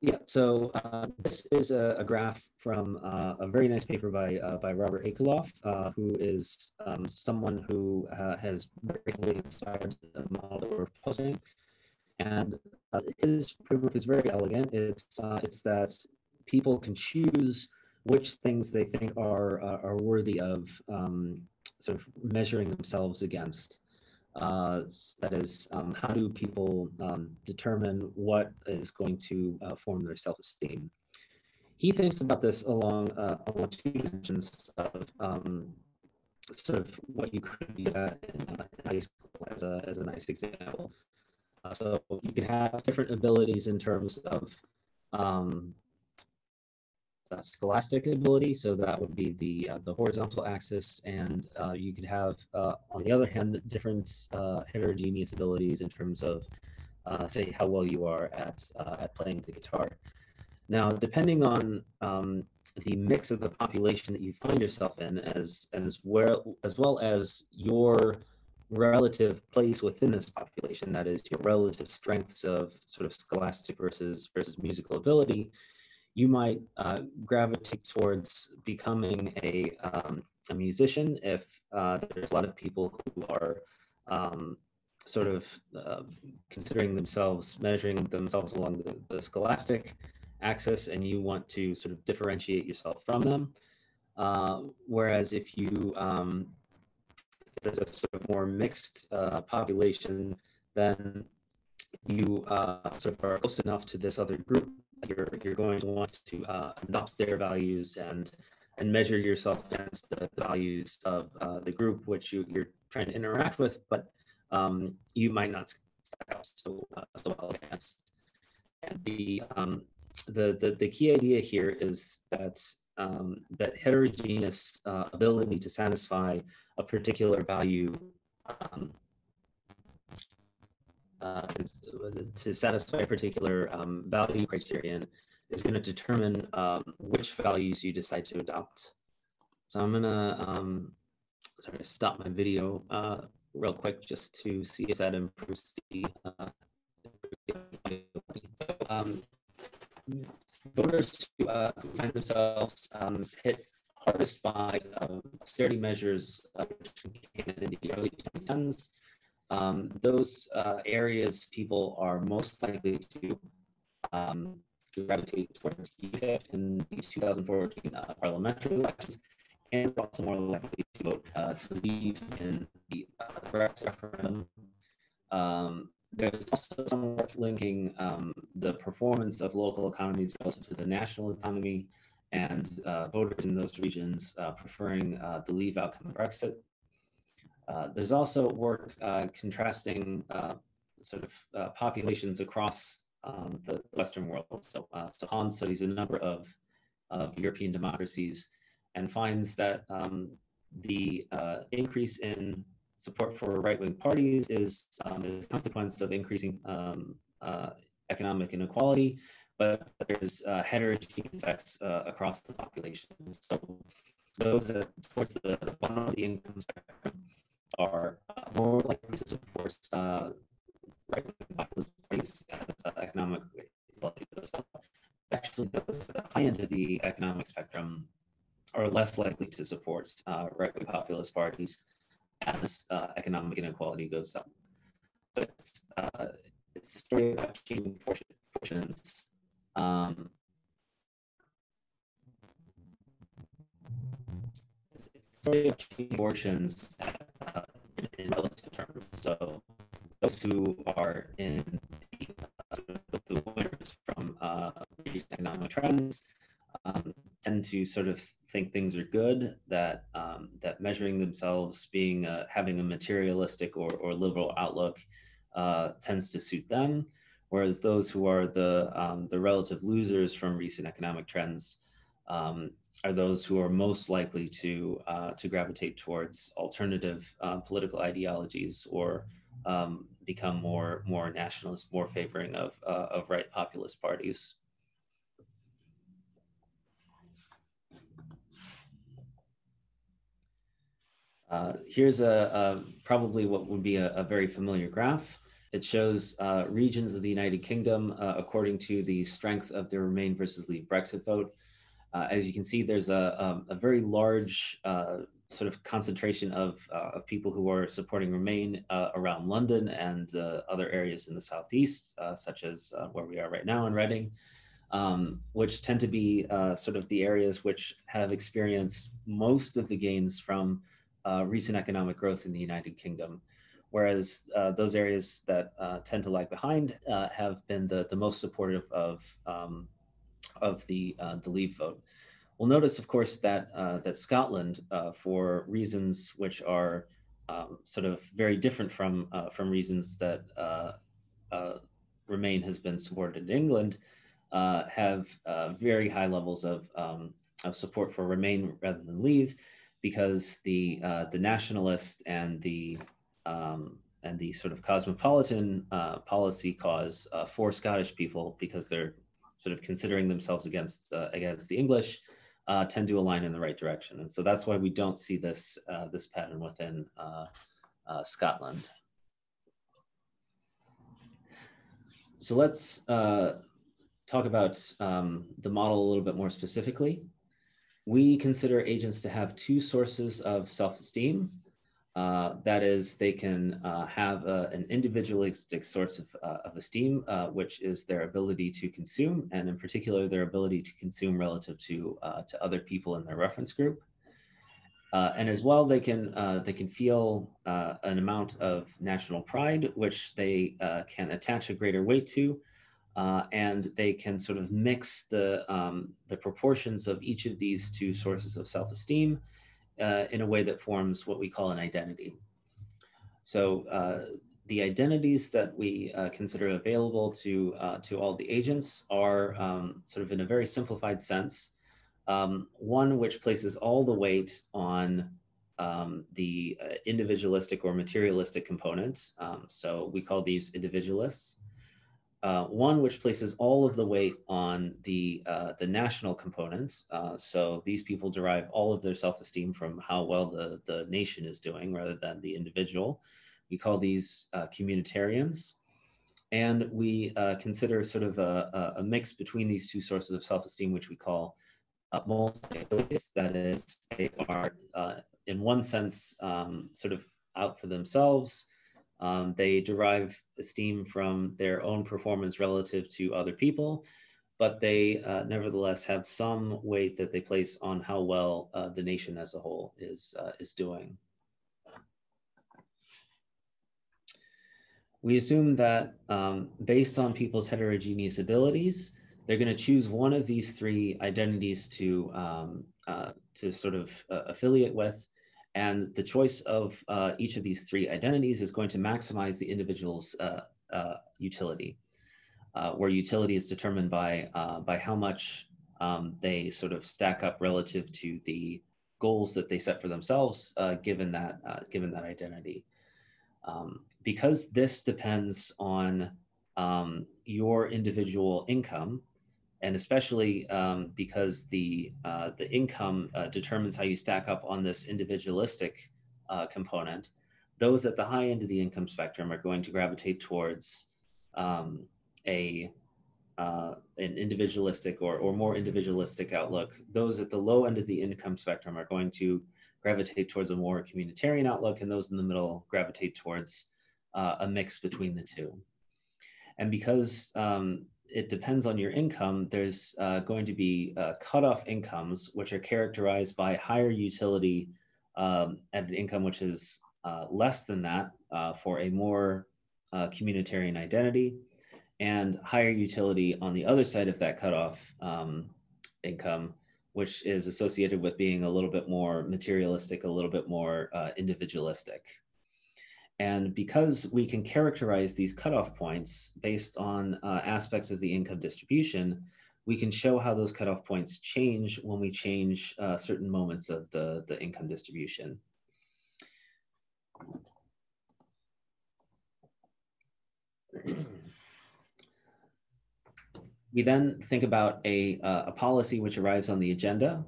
Yeah, so uh, this is a, a graph from uh, a very nice paper by uh, by Robert Akerlof, uh, who is um, someone who uh, has heavily inspired the model that we're proposing. And uh, his framework is very elegant. It's it's that people can choose which things they think are are worthy of um, sort of measuring themselves against. Uh, that is, um, how do people um, determine what is going to uh, form their self-esteem? He thinks about this along, uh, along two dimensions of um, sort of what you could be at in high school as a, as a nice example. Uh, so you can have different abilities in terms of um, uh, scholastic ability, so that would be the uh, the horizontal axis, and uh, you could have, uh, on the other hand, different uh, heterogeneous abilities in terms of, uh, say, how well you are at at playing the guitar. Now, depending on um, the mix of the population that you find yourself in, as as well as well as your relative place within this population, that is, your relative strengths of sort of scholastic versus versus musical ability you might uh, gravitate towards becoming a, um, a musician if uh, there's a lot of people who are um, sort of uh, considering themselves, measuring themselves along the, the, scholastic axis, and you want to sort of differentiate yourself from them. Uh, whereas if you, um, if there's a sort of more mixed uh, population, then you uh, sort of are close enough to this other group you're you're going to want to uh, adopt their values and and measure yourself against the values of uh, the group which you, you're trying to interact with, but um, you might not stack up so uh, so well against. And the um, the, the the key idea here is that um, that heterogeneous uh, ability to satisfy a particular value um, uh, to satisfy a particular um, value criterion is going to determine um, which values you decide to adopt. So I'm going to um, sorry, stop my video uh, real quick just to see if that improves the, uh, um, voters who uh, find themselves um, hit hardest by uh, austerity measures uh, the early 2010s um, those uh, areas people are most likely to, um, gravitate towards UKIP in the 2014 uh, parliamentary elections, and also more likely to vote uh, to leave in the uh, Brexit referendum. Um, there's also some work linking um, the performance of local economies to the national economy and uh, voters in those regions uh, preferring the leave outcome of Brexit. Uh, there's also work uh, contrasting uh, sort of uh, populations across um, the Western world. So, uh, studies a number of, of European democracies and finds that um, the increase in support for right-wing parties is um, a consequence of increasing um, economic inequality, but there's uh, heterogeneous effects uh, across the population. So those that towards the bottom of the income spectrum are more likely to support uh, right-wing populist parties as uh, economic inequality goes up. Actually, those at the high end of the economic spectrum are less likely to support uh, right-wing populist parties as uh, economic inequality goes up. So it's, uh, it's a story about changing fortunes. Um, it's a story of changing fortunes uh, in, relative terms. So those who are in the, uh, the winners from uh, recent economic trends um, tend to sort of think things are good, that um, that measuring themselves being uh, having a materialistic or, or liberal outlook uh, tends to suit them, whereas those who are the um, the relative losers from recent economic trends um, are those who are most likely to uh, to gravitate towards alternative uh, political ideologies or um, become more more nationalist, more favoring of uh, of right populist parties. Uh, here's a, a, probably what would be a, a, very familiar graph. It shows uh, regions of the United Kingdom uh, according to the strength of the Remain versus Leave Brexit vote. Uh, as you can see, there's a, um, a very large uh, sort of concentration of, uh, of people who are supporting Remain around London and other areas in the southeast, such as where we are right now in Reading. Um, which tend to be sort of the areas which have experienced most of the gains from uh, recent economic growth in the United Kingdom, whereas uh, those areas that uh, tend to lag behind uh, have been the, the most supportive of, um, of the, uh, the Leave vote. We'll notice, of course, that, uh, that Scotland, for reasons which are um, sort of very different from, from reasons that Remain has been supported in England, have very high levels of, um, of support for Remain rather than Leave, because the uh, the nationalist and the um, and the sort of cosmopolitan uh, policy cause uh, for Scottish people because they're sort of considering themselves against uh, against the English uh, tend to align in the right direction, and so that's why we don't see this uh, this pattern within Scotland. So let's talk about um, the model a little bit more specifically we consider agents to have two sources of self-esteem. Uh, that is, they can uh, have a, an individualistic source of, uh, of esteem, uh, which is their ability to consume, and in particular, their ability to consume relative to, uh, to other people in their reference group. Uh, and as well, they can, they can feel an amount of national pride, which they can attach a greater weight to, uh, and they can sort of mix the, um, the proportions of each of these two sources of self-esteem uh, in a way that forms what we call an identity. So uh, the identities that we uh, consider available to, uh, to all the agents are um, sort of in a very simplified sense, um, one which places all the weight on um, the uh, individualistic or materialistic component. Um, so we call these individualists. Uh, one which places all of the weight on the uh, the national components. Uh, so these people derive all of their self-esteem from how well the, the nation is doing rather than the individual. We call these uh, communitarians. And we uh, consider sort of a, a, mix between these two sources of self-esteem, which we call uh, multi That is, they are in one sense um, sort of out for themselves, um, they derive esteem from their own performance relative to other people, but they uh, nevertheless have some weight that they place on how well uh, the nation as a whole is, uh, is doing. We assume that um, based on people's heterogeneous abilities, they're going to choose one of these three identities to, um, uh, to sort of uh, affiliate with. And the choice of uh, each of these three identities is going to maximize the individual's uh, uh, utility, uh, where utility is determined by, uh, by how much um, they sort of stack up relative to the, goals that they set for themselves, given that given that identity. Um, because this depends on um, your individual income, and especially um, because the uh, the income uh, determines how you stack up on this individualistic uh, component. Those at the high end of the income spectrum are going to gravitate towards um, a uh, an individualistic or, or more individualistic outlook. Those at the low end of the income spectrum are going to gravitate towards a more communitarian outlook, and those in the middle gravitate towards uh, a mix between the two. And because um, it depends on your income, there's uh, going to be uh, cutoff incomes, which are characterized by higher utility um, at an income which is uh, less than that uh, for a more uh, communitarian identity and higher utility on the other side of that cutoff um, income, which is associated with being a little bit more materialistic, a little bit more uh, individualistic. And because we can characterize these cutoff points based on uh, aspects of the income distribution, we can show how those cutoff points change when we change uh, certain moments of the, the income distribution. We then think about a, uh, a policy which arrives on the agenda,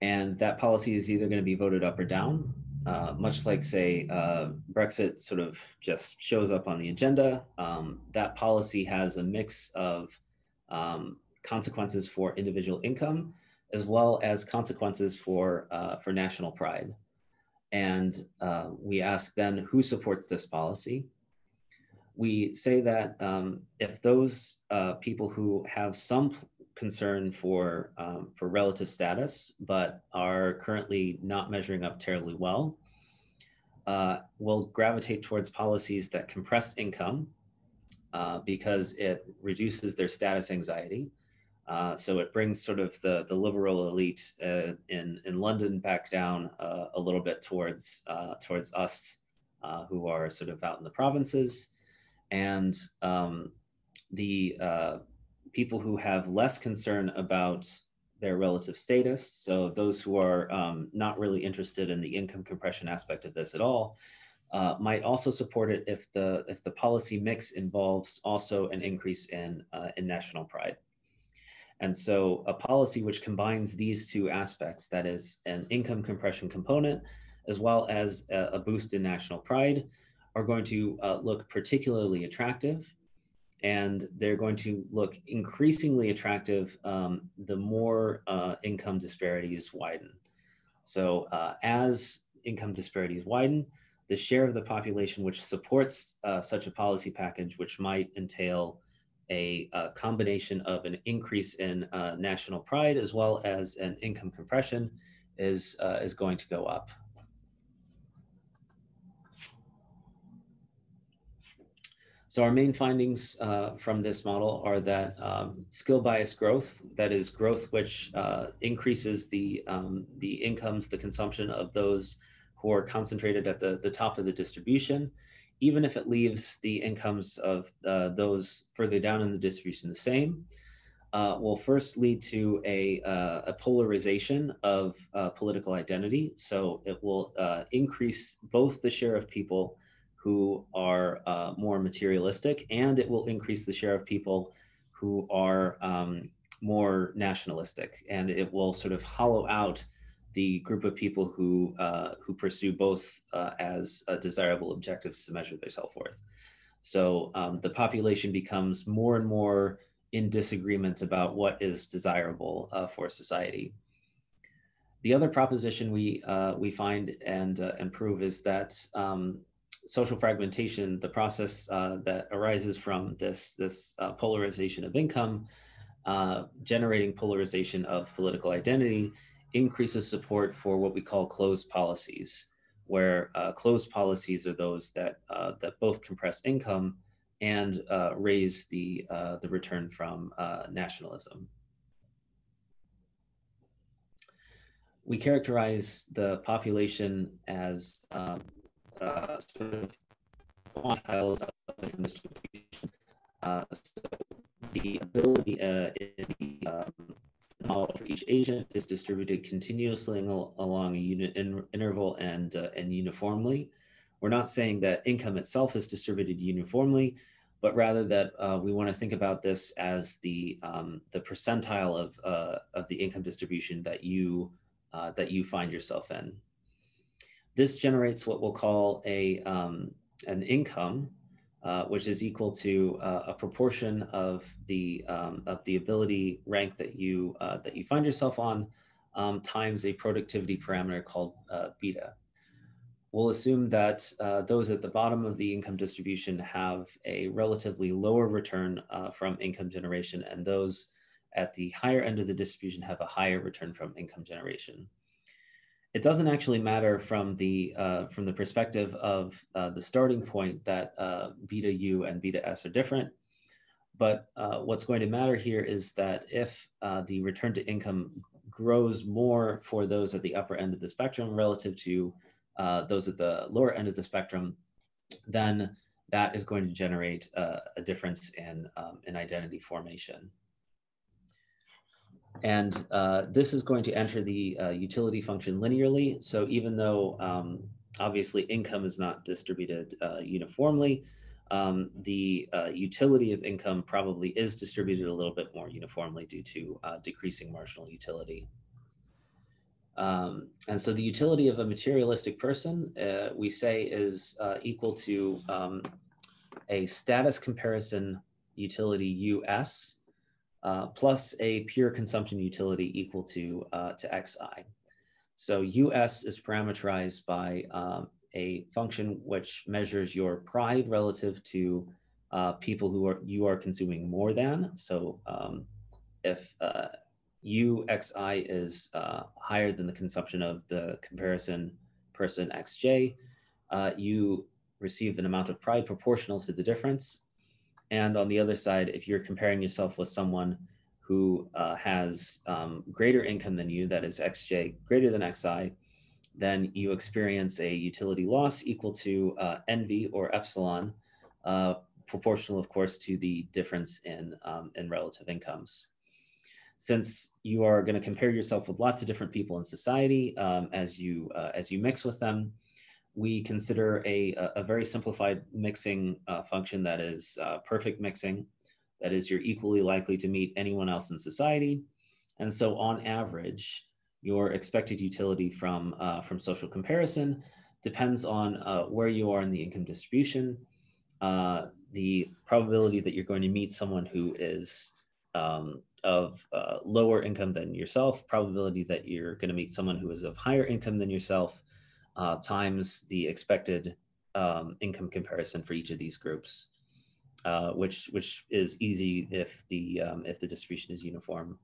and that policy is either going to be voted up or down. Uh, much like, say, uh, Brexit sort of just shows up on the agenda, um, that policy has a mix of um, consequences for individual income as well as consequences for, uh, for national pride. And uh, we ask then who supports this policy we say that um, if those uh, people who have some concern for um, for relative status but are currently not measuring up terribly well uh, will gravitate towards policies that compress income uh, because it reduces their status anxiety. Uh, so it brings sort of the, the liberal elite uh, in, in London back down uh, a little bit towards, towards us who are sort of out in the provinces and um, the uh, people who have less concern about their relative status, so those who are um, not really interested in the income compression aspect of this at all, uh, might also support it if the if the policy mix involves also an increase in uh, in national pride. And so a policy which combines these two aspects, that is an income compression component, as well as a, boost in national pride, are going to uh, look particularly attractive and they're going to look increasingly attractive um, the more uh, income disparities widen. So uh, as income disparities widen, the share of the population which supports uh, such a policy package, which might entail a, a combination of an increase in uh, national pride as well as an income compression, is, uh, is going to go up. So our main findings uh, from this model are that um, skill bias growth, that is growth which uh, increases the, um, the incomes, the consumption of those who are concentrated at the, the top of the distribution, even if it leaves the incomes of uh, those further down in the distribution the same, uh, will first lead to a, uh, a polarization of uh, political identity. So it will increase both the share of people who are uh, more materialistic, and it will increase the share of people who are um, more nationalistic, and it will sort of hollow out the group of people who uh, who pursue both uh, as uh, desirable objectives to measure their self worth. So um, the population becomes more and more in disagreement about what is desirable uh, for society. The other proposition we uh, we find and and prove is that um, social fragmentation, the process uh, that arises from this, this uh, polarization of income, uh, generating polarization of political identity, increases support for what we call closed policies, where uh, closed policies are those that, uh, that both compress income and raise the, the return from nationalism. We characterize the population as um, uh, sort of quantiles of income distribution. Uh, so the ability uh, in the, um, null for each agent is distributed continuously along a unit in interval and, uh, and uniformly. We're not saying that income itself is distributed uniformly, but rather that uh, we want to think about this as the, um, the percentile of, uh, of the income distribution that you, uh, that you find yourself in. This generates what we'll call a, um, an income uh, which is equal to uh, a proportion of the um, of the ability rank that you uh, that you find yourself on um, times a productivity parameter called uh, beta. We'll assume that uh, those at the bottom of the income distribution have a relatively lower return from income generation, and those at the higher end of the distribution have a higher return from income generation it doesn't actually matter from the uh, from the perspective of uh, the starting point that uh, beta u and beta s are different. But uh, what's going to matter here is that if uh, the return to income grows more for those at the upper end of the spectrum relative to uh, those at the lower end of the spectrum, then that is going to generate a difference in, um, in identity formation. And uh, this is going to enter the uh, utility function linearly. So even though um, obviously income is not distributed uh, uniformly, um, the uh, utility of income probably is distributed a little bit more uniformly due to uh, decreasing marginal utility. Um, and so the utility of a materialistic person, uh, we say, is equal to um, a status comparison utility US uh, plus a pure consumption utility equal to, uh, to xi. So US is parameterized by um, a function which measures your pride relative to uh, people who are you are consuming more than. So um, if uh, UXI is uh, higher than the consumption of the comparison person XJ, uh, you receive an amount of pride proportional to the difference. And on the other side, if you're comparing yourself with someone who uh, has um, greater income than you, that is xj greater than xi, then you experience a utility loss equal to uh, envy or epsilon, uh, proportional, of course, to the difference in, um, in relative incomes. Since you are going to compare yourself with lots of different people in society um, as, you, uh, as you mix with them, we consider a, a very simplified mixing uh, function that is uh, perfect mixing. That is, you're equally likely to meet anyone else in society. And so on average, your expected utility from, uh, from social comparison depends on uh, where you are in the income distribution, uh, the probability that you're going to meet someone who is um, of uh, lower income than yourself, probability that you're going to meet someone who is of higher income than yourself, uh, times the expected um, income comparison for each of these groups, uh, which which is easy if the um, if the distribution is uniform.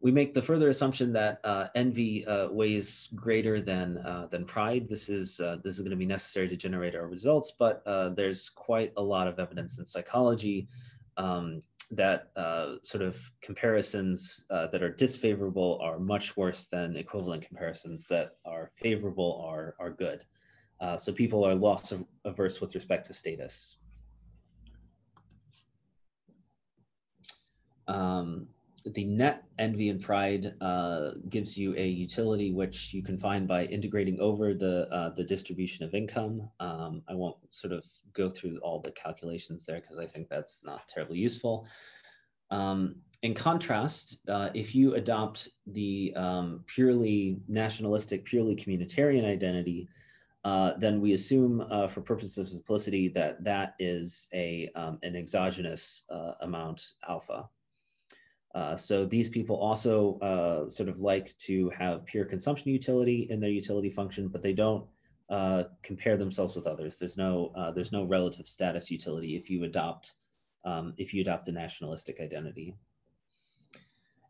We make the further assumption that uh, envy uh, weighs greater than uh, than pride. This is uh, this is going to be necessary to generate our results, but there's quite a lot of evidence in psychology um, that uh, sort of comparisons uh, that are disfavorable are much worse than equivalent comparisons that are favorable are, are good. Uh, so people are loss averse with respect to status. Um, the net envy and pride uh, gives you a utility which you can find by integrating over the uh, the distribution of income. Um, I won't sort of go through all the calculations there because I think that's not terribly useful. Um, in contrast, uh, if you adopt the um, purely nationalistic, purely communitarian identity, uh, then we assume uh, for purposes of simplicity that that is a, um, an exogenous uh, amount alpha. Uh, so these people also uh, sort of like to have pure consumption utility in their utility function, but they don't uh, compare themselves with others. There's no uh, there's no relative status utility if you adopt um, if you adopt a nationalistic identity.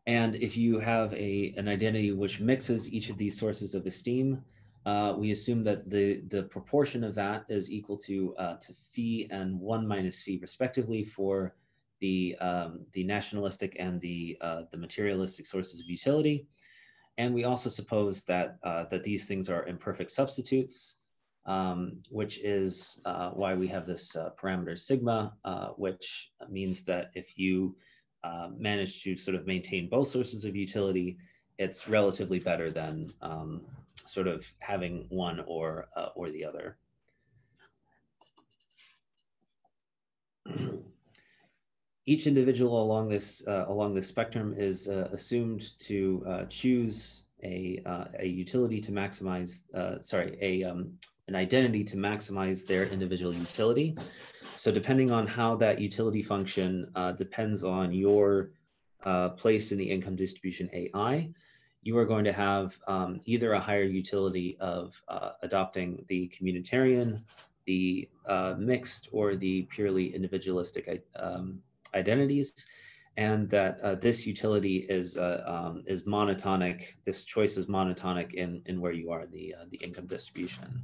And if you have a an identity which mixes each of these sources of esteem, uh, we assume that the the proportion of that is equal to to phi and one minus phi respectively for the, um, the nationalistic and the, uh, the materialistic sources of utility. And we also suppose that, uh, that these things are imperfect substitutes, um, which is uh, why we have this uh, parameter sigma, uh, which means that if you uh, manage to sort of maintain both sources of utility, it's relatively better than um, sort of having one or or the other. Each individual along this uh, along this spectrum is uh, assumed to uh, choose a uh, a utility to maximize sorry a um, an identity to maximize their individual utility. So depending on how that utility function uh, depends on your uh, place in the income distribution AI, you are going to have um, either a higher utility of uh, adopting the communitarian, the uh, mixed, or the purely individualistic um, identities, and that uh, this utility is uh, um, is monotonic. This choice is monotonic in in where you are in the the income distribution.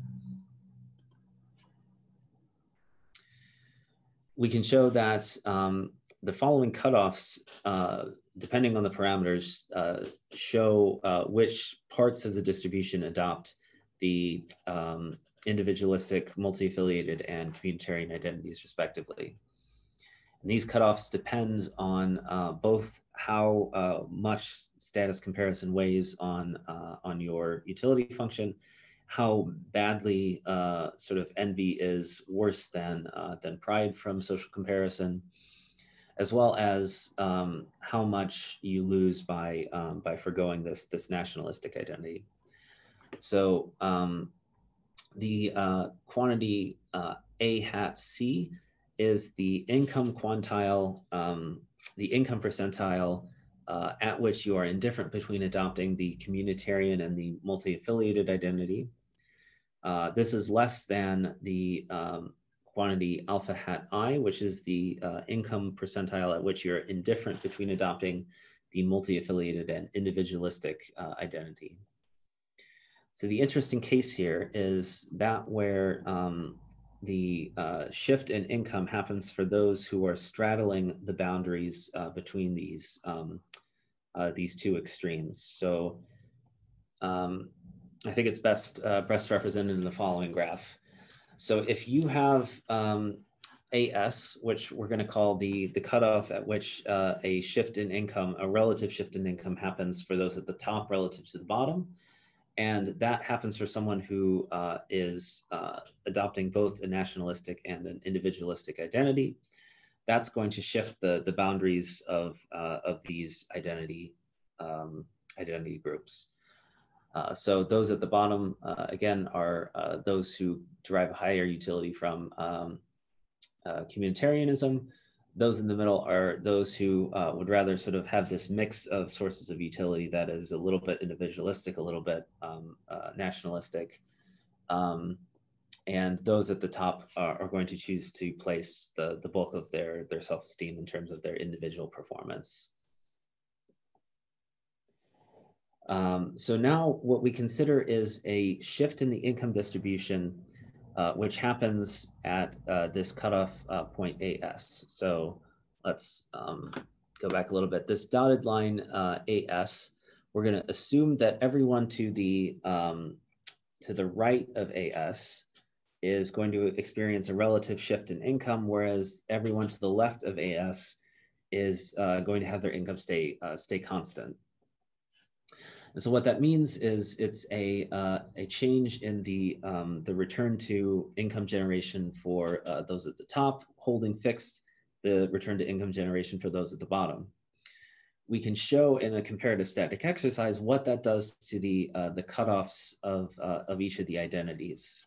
we can show that um, the following cutoffs, uh, depending on the parameters, uh, show uh, which parts of the distribution adopt the um, individualistic, multi-affiliated, and communitarian identities respectively. And these cutoffs depend on uh, both how uh, much status comparison weighs on, uh, on your utility function how badly uh, sort of envy is worse than uh, than pride from social comparison, as well as um, how much you lose by um, by foregoing this this nationalistic identity. So um, the uh, quantity A hat C is the income quantile, um, the income percentile uh, at which you are indifferent between adopting the communitarian and the multi-affiliated identity. Uh, this is less than the um, quantity alpha hat i, which is the uh, income percentile at which you're indifferent between adopting the multi-affiliated and individualistic uh, identity. So the interesting case here is that where um, the uh, shift in income happens for those who are straddling the boundaries uh, between these um, uh, these two extremes. So um, I think it's best uh, best represented in the following graph. So if you have um, AS, which we're going to call the the cutoff at which uh, a shift in income, a relative shift in income happens for those at the top relative to the bottom, and that happens for someone who uh, is uh, adopting both a nationalistic and an individualistic identity. That's going to shift the the boundaries of uh, of these identity um, identity groups. Uh, so those at the bottom, uh, again, are uh, those who derive higher utility from um, communitarianism. Those in the middle are those who uh, would rather sort of have this mix of sources of utility that is a little bit individualistic, a little bit um, nationalistic. Um, and those at the top are, are, going to choose to place the, the bulk of their, their self-esteem in terms of their individual performance. Um, so now what we consider is a shift in the income distribution, uh, which happens at uh, this cutoff uh, point AS. So let's um, go back a little bit. This dotted line uh, AS, we're going to assume that everyone to the um, to the right of AS is going to experience a relative shift in income, whereas everyone to the left of AS is uh, going to have their income stay uh, stay constant. And so what that means is it's a, uh, a change in the, um, the return to income generation for uh, those at the top, holding fixed the return to income generation for those at the bottom. We can show in a comparative static exercise what that does to the, uh, the cutoffs of, uh, of each of the identities.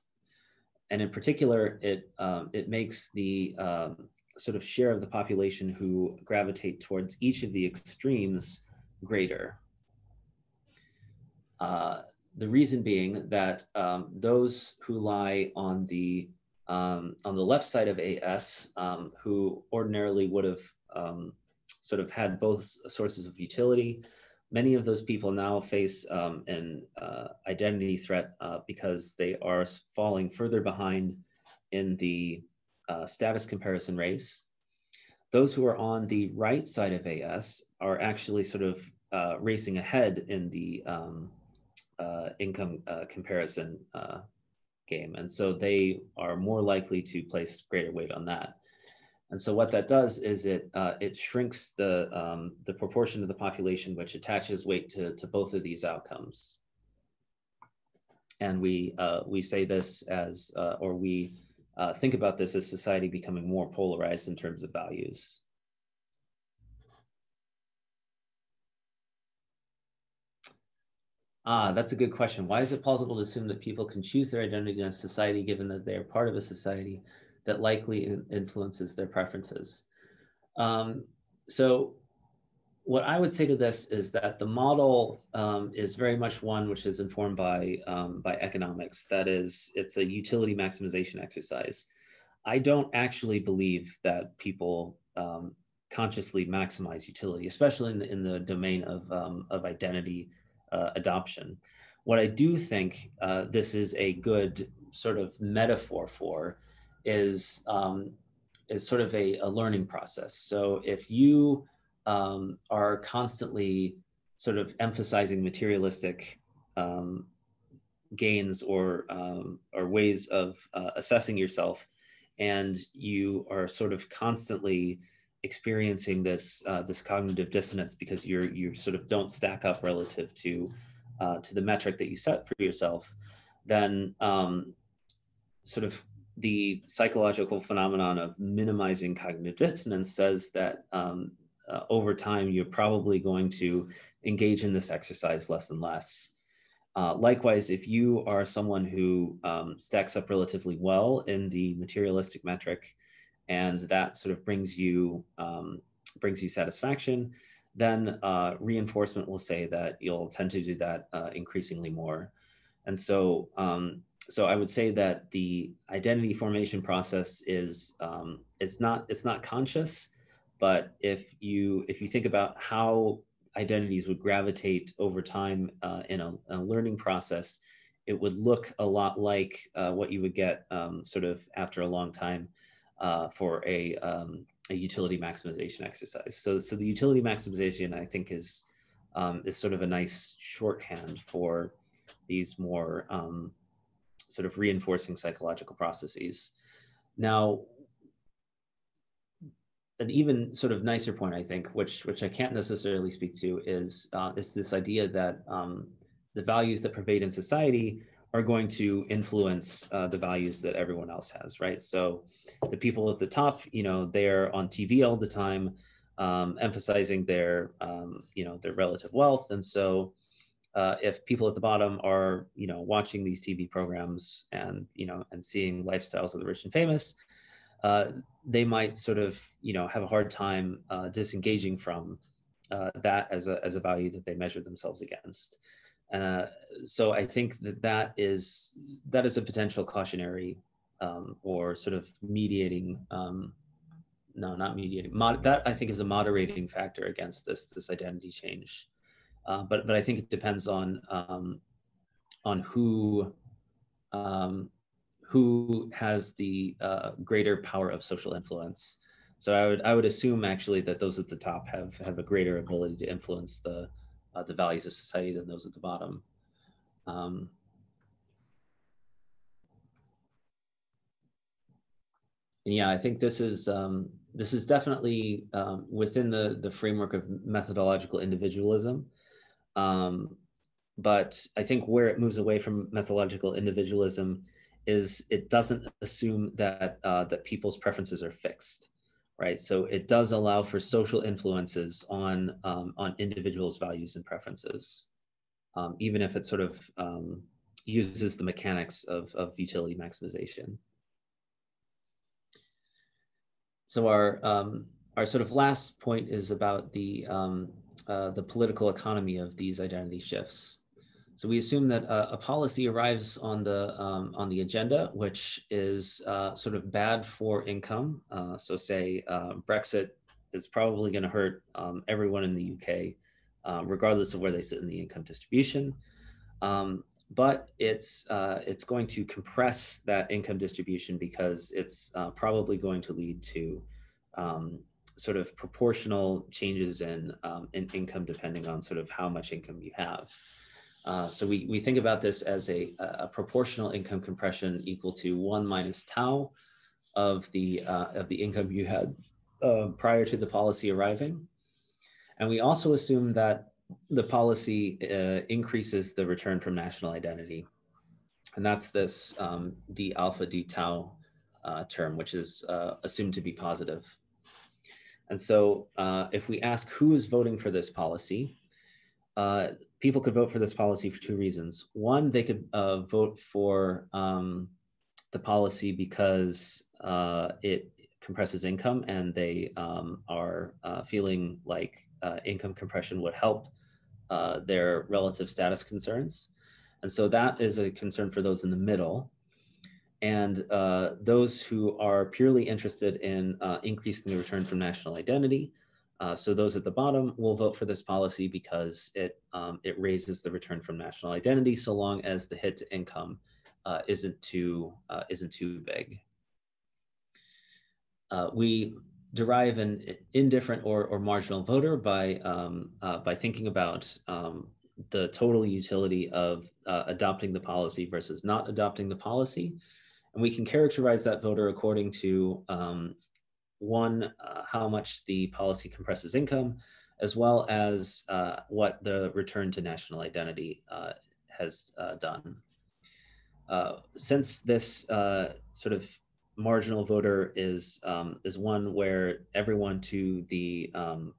And in particular, it, um, it makes the um, sort of share of the population who gravitate towards each of the extremes greater. Uh, the reason being that um, those who lie on the um, on the left side of AS, um, who ordinarily would have um, sort of had both sources of utility, many of those people now face um, an uh, identity threat uh, because they are falling further behind in the uh, status comparison race. Those who are on the right side of AS are actually sort of uh, racing ahead in the um, uh, income uh, comparison uh, game. And so they are more likely to place greater weight on that. And so what that does is it uh, it shrinks the um, the proportion of the population which attaches weight to, to both of these outcomes. And we uh, we say this as uh, or we think about this as society becoming more polarized in terms of values. Ah, that's a good question. Why is it plausible to assume that people can choose their identity in a society given that they are part of a society that likely influences their preferences. Um, so what I would say to this is that the model um, is very much one which is informed by, um, by economics. That is, it's a utility maximization exercise. I don't actually believe that people um, consciously maximize utility, especially in the, in the domain of, um, of identity uh, adoption. What I do think uh, this is a good sort of metaphor for is um, is sort of a, a, learning process. So if you um, are constantly sort of emphasizing materialistic um, gains or um, or ways of uh, assessing yourself, and you are sort of constantly experiencing this uh, this cognitive dissonance because you're you sort of don't stack up relative to uh, to the metric that you set for yourself, then um, sort of the psychological phenomenon of minimizing cognitive dissonance says that um, uh, over time you're probably going to engage in this exercise less and less. Uh, likewise, if you are someone who um, stacks up relatively well in the materialistic metric, and that sort of brings you um, brings you satisfaction, then uh, reinforcement will say that you'll tend to do that uh, increasingly more. And so um, so I would say that the identity formation process is um, it's not it's not conscious, but if you if you think about how identities would gravitate over time uh, in a, a, learning process, it would look a lot like uh, what you would get um, sort of after a long time uh, for a, um, a utility maximization exercise. So so the utility maximization I think is um, is sort of a nice shorthand for these more um, sort of reinforcing psychological processes. Now, an even sort of nicer point, I think, which which I can't necessarily speak to, is uh, is this idea that um, the values that pervade in society are going to influence uh, the values that everyone else has, right? So the people at the top, you know, they're on TV all the time, um, emphasizing their, um, you know, their relative wealth, and so uh, if people at the bottom are you know watching these TV programs and you know and seeing lifestyles of the rich and famous, uh, they might sort of you know have a hard time uh, disengaging from uh, that as a as a value that they measure themselves against. Uh, so I think that that is that is a potential cautionary um, or sort of mediating. Um, no, not mediating. Mod- that I think is a moderating factor against this this identity change. Uh, but but I think it depends on um, on who um, who has the uh, greater power of social influence. So I would I would assume actually that those at the top have have a greater ability to influence the uh, the values of society than those at the bottom. Um, and yeah, I think this is um, this is definitely um, within the the framework of methodological individualism. Um, but I think where it moves away from methodological individualism is it doesn't assume that uh, that people's preferences are fixed, right? So it does allow for social influences on um, on individuals' values and preferences, um, even if it sort of um, uses the mechanics of, of utility maximization. So our um, our sort of last point is about the um, uh, the political economy of these identity shifts. So we assume that uh, a policy arrives on the um, on the agenda, which is uh, sort of bad for income. Uh, so say uh, Brexit is probably going to hurt um, everyone in the UK, um, regardless of where they sit in the income distribution. Um, but it's it's going to compress that income distribution because it's probably going to lead to um, sort of proportional changes in, um, in income depending on sort of how much income you have. Uh, so we, we think about this as a, a proportional income compression equal to one minus tau of the uh, of the income you had uh, prior to the policy arriving. And we also assume that the policy uh, increases the return from national identity. And that's this um, d alpha d tau uh, term, which is assumed to be positive. And so if we ask who is voting for this policy, people could vote for this policy for two reasons. One, they could uh, vote for um, the policy because uh, it compresses income and they um, are uh, feeling like uh, income compression would help uh, their relative status concerns. And so that is a concern for those in the middle. And uh, those who are purely interested in increasing the return from national identity, uh, so those at the bottom will vote for this policy because it, um, it raises the return from national identity so long as the hit to income uh, isn't, too, uh, isn't too big. Uh, we derive an indifferent or, or marginal voter by, um, by thinking about um, the total utility of adopting the policy versus not adopting the policy. And we can characterize that voter according to um, one, uh, how much the policy compresses income, as well as uh, what the return to national identity uh, has uh, done. Uh, since this uh, sort of marginal voter is um, is one where everyone to the um,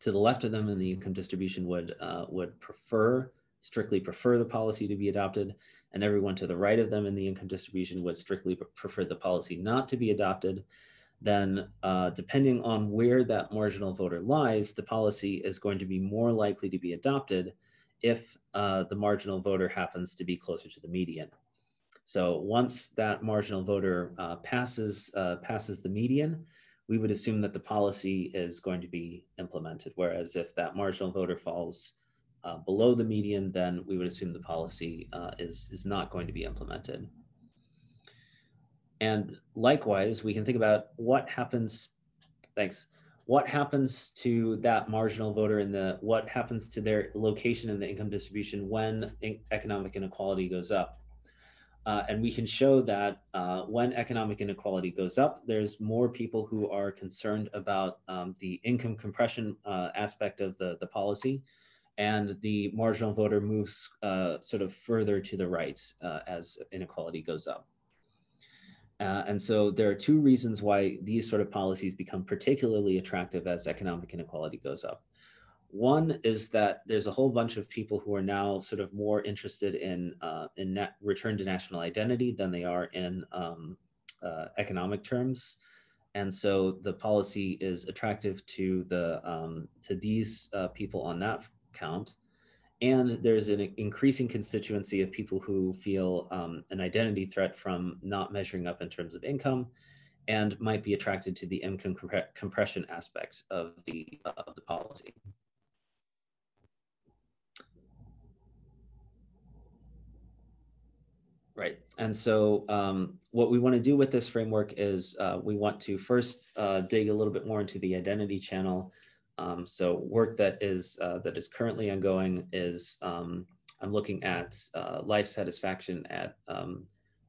to the left of them in the income distribution would would prefer strictly prefer the policy to be adopted, and everyone to the right of them in the income distribution would strictly prefer the policy not to be adopted, then uh, depending on where that marginal voter lies, the policy is going to be more likely to be adopted if uh, the marginal voter happens to be closer to the median. So once that marginal voter uh, passes, uh, passes the median, we would assume that the policy is going to be implemented. Whereas if that marginal voter falls uh, below the median, then we would assume the policy uh, is, is not going to be implemented. And likewise, we can think about what happens, thanks, what happens to that marginal voter in the, what happens to their location in the income distribution when in economic inequality goes up. Uh, and we can show that uh, when economic inequality goes up, there's more people who are concerned about um, the income compression uh, aspect of the, the policy and the marginal voter moves uh, sort of further to the right uh, as inequality goes up. Uh, and so there are two reasons why these sort of policies become particularly attractive as economic inequality goes up. One is that there's a whole bunch of people who are now sort of more interested in uh, in return to national identity than they are in um, uh, economic terms, and so the policy is attractive to the um, to these uh, people on that count. And there's an increasing constituency of people who feel um, an identity threat from not measuring up in terms of income and might be attracted to the income compression aspect of the, of the policy. Right. And so um, what we want to do with this framework is uh, we want to first uh, dig a little bit more into the identity channel um, so work that is uh, that is currently ongoing is um, I'm looking at uh, life satisfaction at um,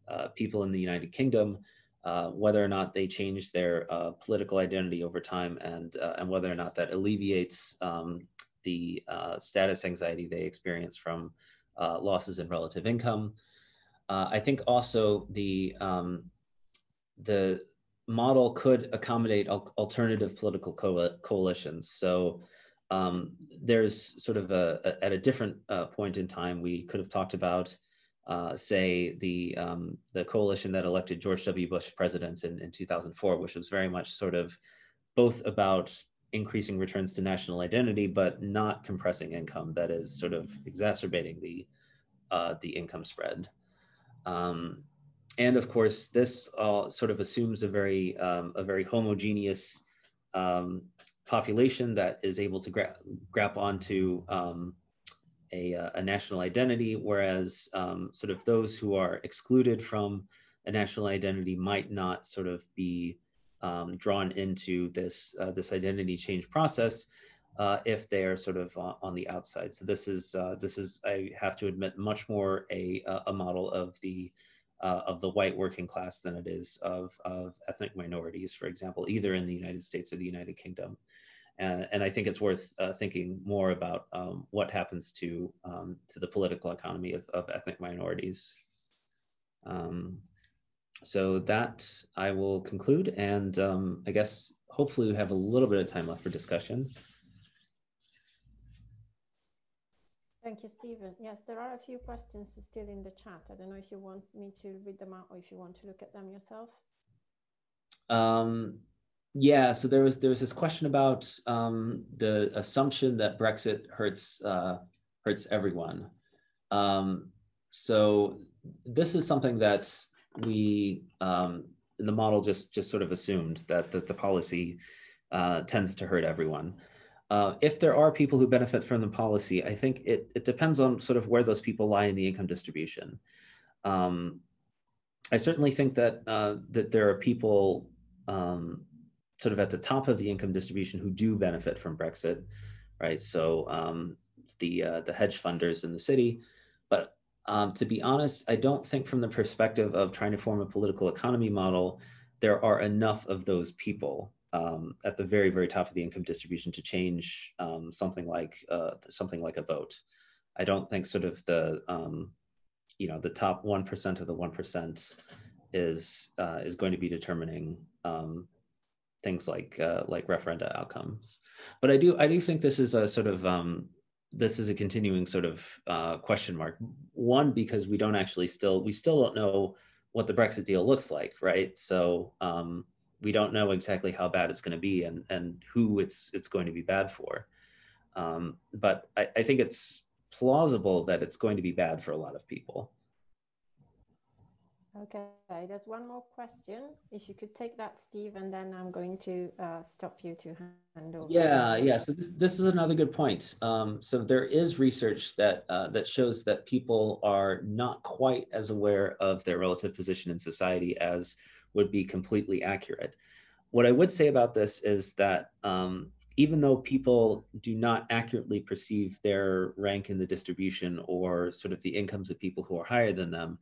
uh, people in the United Kingdom, uh, whether or not they change their uh, political identity over time, and uh, and whether or not that alleviates um, the status anxiety they experience from losses in relative income. I think also the um, the model could accommodate al alternative political co coalitions. So um, there's sort of a, a at a different uh, point in time, we could have talked about, uh, say, the um, the coalition that elected George W. Bush president in, in 2004, which was very much sort of both about increasing returns to national identity, but not compressing income. That is sort of exacerbating the uh, the income spread. Um, and of course, this uh, sort of assumes a very um, a very homogeneous um, population that is able to gra grab onto um, a, uh, a, national identity, whereas um, sort of those who are excluded from a national identity might not sort of be um, drawn into this uh, this identity change process uh, if they are sort of uh, on the outside. So this is uh, this is I have to admit much more a a model of the uh, of the white working class than it is of, of ethnic minorities, for example, either in the United States or the United Kingdom. And, and I think it's worth uh, thinking more about um, what happens to, um, to the political economy of, of ethnic minorities. Um, so that I will conclude. And um, I guess hopefully we have a little bit of time left for discussion. Thank you, Steven. Yes, there are a few questions still in the chat. I don't know if you want me to read them out or if you want to look at them yourself. Um, yeah, so there was there was this question about um, the assumption that Brexit hurts uh, hurts everyone. Um, so this is something that we um, the model just just sort of assumed that, that the policy uh, tends to hurt everyone. Uh, if there are people who benefit from the policy, I think it, it depends on sort of where those people lie in the income distribution. Um, I certainly think that uh, that there are people um, sort of at the top of the income distribution who do benefit from Brexit, right? So um, the uh, the hedge funders in the city, but um, to be honest, I don't think from the perspective of trying to form a political economy model, there are enough of those people um, at the very, very top of the income distribution to change um, something like uh, something like a vote. I don't think sort of the um, you know the top one percent of the one percent is uh, is going to be determining um, things like uh, like referenda outcomes. But I do I do think this is a sort of um, this is a continuing sort of uh, question mark. One, because we don't actually still, we still don't know what the Brexit deal looks like, right? So um, we don't know exactly how bad it's going to be and, and who it's, it's going to be bad for. Um, but I, I think it's plausible that it's going to be bad for a lot of people. Okay, there's one more question. If you could take that, Steve, and then I'm going to uh, stop you to handle. Yeah, yeah. So th this is another good point. Um, so there is research that uh, that shows that people are not quite as aware of their relative position in society as would be completely accurate. What I would say about this is that um, even though people do not accurately perceive their rank in the distribution or sort of the incomes of people who are higher than them,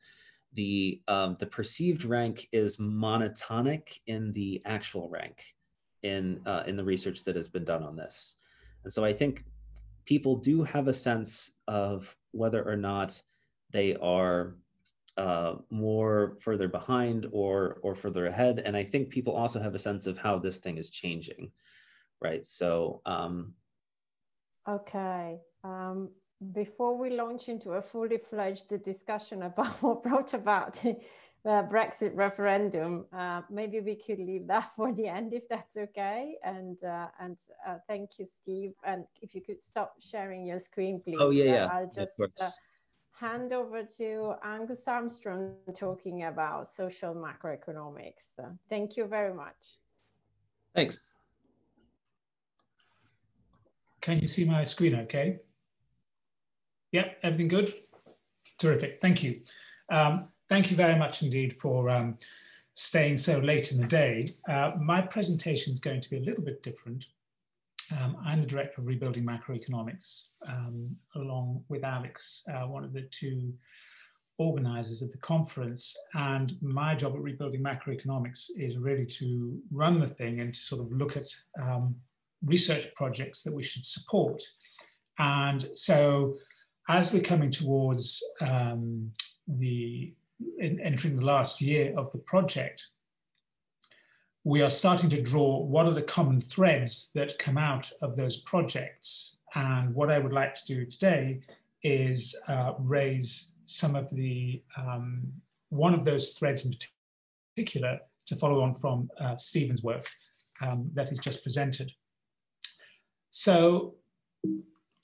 the um, the perceived rank is monotonic in the actual rank in uh, in the research that has been done on this and so i think people do have a sense of whether or not they are uh, more further behind or or further ahead and i think people also have a sense of how this thing is changing right so um okay um before we launch into a fully fledged discussion about what brought about the Brexit referendum, uh, maybe we could leave that for the end if that's okay. And uh, and uh, thank you, Steve. And if you could stop sharing your screen, please. Oh yeah, yeah. I'll just uh, hand over to Angus Armstrong talking about social macroeconomics. thank you very much. Thanks. Can you see my screen okay? Yep, everything good? Terrific, thank you. Um, thank you very much indeed for um, staying so late in the day. Uh, my presentation is going to be a little bit different. Um, I'm the Director of Rebuilding Macroeconomics, um, along with Alex, uh, one of the two organizers of the conference. And my job at Rebuilding Macroeconomics is really to run the thing and to sort of look at um, research projects that we should support. And so as we're coming towards um, the entering the last year of the project, we are starting to draw what are the common threads that come out of those projects. And what I would like to do today is uh, raise some of the, um, one of those threads in particular to follow on from uh, Steven's work um, that he's just presented. So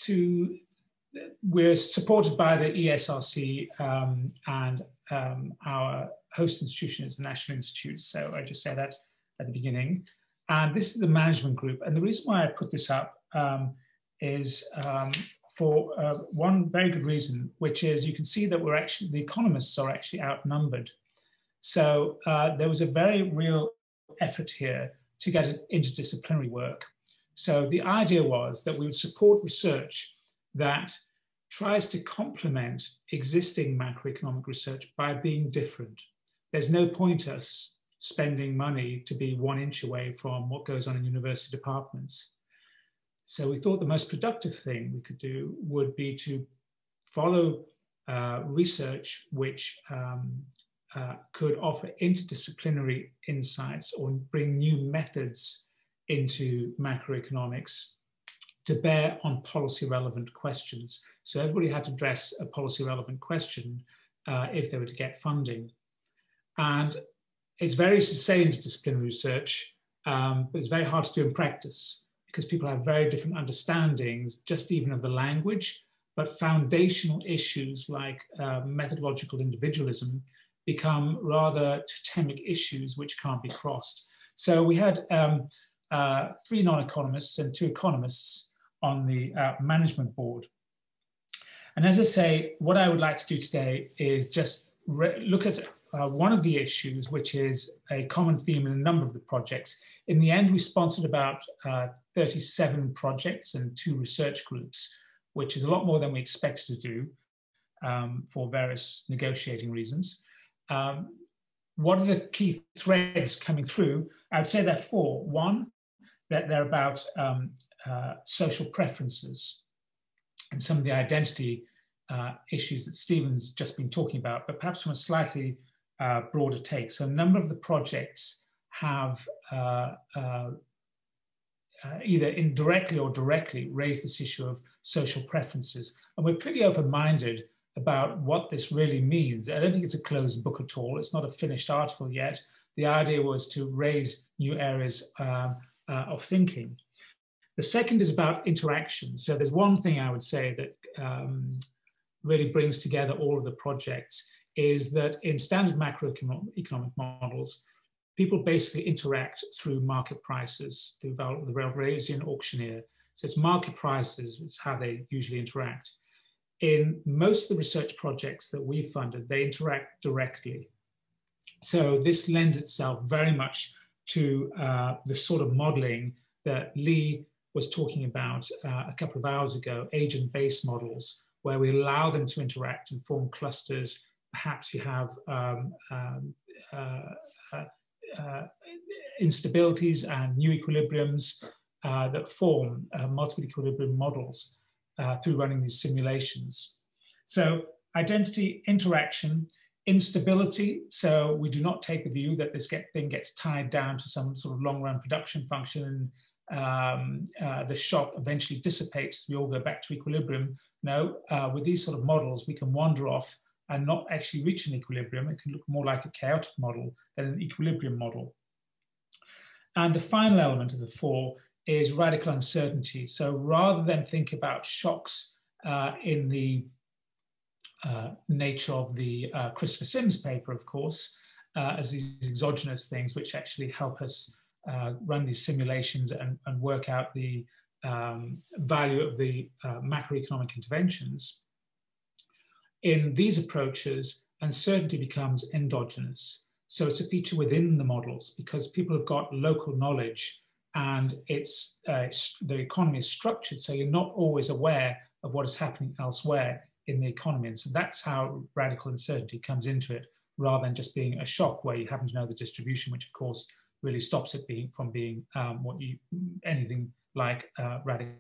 to we're supported by the ESRC um, and um, our host institution is the National Institute. So I just say that at the beginning. And this is the management group. And the reason why I put this up um, is um, for uh, one very good reason, which is you can see that we're actually, the economists are actually outnumbered. So uh, there was a very real effort here to get interdisciplinary work. So the idea was that we would support research that tries to complement existing macroeconomic research by being different. There's no point us spending money to be one inch away from what goes on in university departments. So we thought the most productive thing we could do would be to follow uh, research which um, uh, could offer interdisciplinary insights or bring new methods into macroeconomics to bear on policy relevant questions. So everybody had to address a policy relevant question uh, if they were to get funding. And it's very say interdisciplinary research, um, but it's very hard to do in practice because people have very different understandings, just even of the language, but foundational issues like uh, methodological individualism become rather totemic issues which can't be crossed. So we had um, uh, three non-economists and two economists on the uh, management board. And as I say, what I would like to do today is just look at uh, one of the issues, which is a common theme in a number of the projects. In the end, we sponsored about uh, 37 projects and two research groups, which is a lot more than we expected to do um, for various negotiating reasons. Um, what are the key threads coming through? I would say there are four. One, that they're about um, uh, social preferences and some of the identity uh, issues that Steven's just been talking about, but perhaps from a slightly uh, broader take. So a number of the projects have uh, uh, uh, either indirectly or directly raised this issue of social preferences. And we're pretty open-minded about what this really means. I don't think it's a closed book at all. It's not a finished article yet. The idea was to raise new areas um, uh, of thinking. The second is about interaction. So there's one thing I would say that um, really brings together all of the projects is that in standard macroeconomic models, people basically interact through market prices, through the Walrasian auctioneer. So it's market prices, it's how they usually interact. In most of the research projects that we've funded, they interact directly. So this lends itself very much to uh, the sort of modeling that Leigh was talking about uh, a couple of hours ago, agent-based models, where we allow them to interact and form clusters. Perhaps you have um, um, uh, uh, uh instabilities and new equilibriums uh, that form multiple equilibrium models through running these simulations. So identity interaction instability. So we do not take the view that this get, thing gets tied down to some sort of long run production function. Um, uh, the shock eventually dissipates. We all go back to equilibrium. No, uh, with these sort of models, we can wander off and not actually reach an equilibrium. It can look more like a chaotic model than an equilibrium model. And the final element of the four is radical uncertainty. So rather than think about shocks uh, in the uh, nature of the uh, Christopher Sims paper, of course, uh, as these exogenous things which actually help us uh, run these simulations and, and work out the um, value of the uh, macroeconomic interventions. In these approaches, uncertainty becomes endogenous. So it's a feature within the models because people have got local knowledge and it's, the economy is structured so you're not always aware of what is happening elsewhere in the economy. And so that's how radical uncertainty comes into it, rather than just being a shock where you happen to know the distribution, which of course really stops it being from being um, what you anything like uh, radically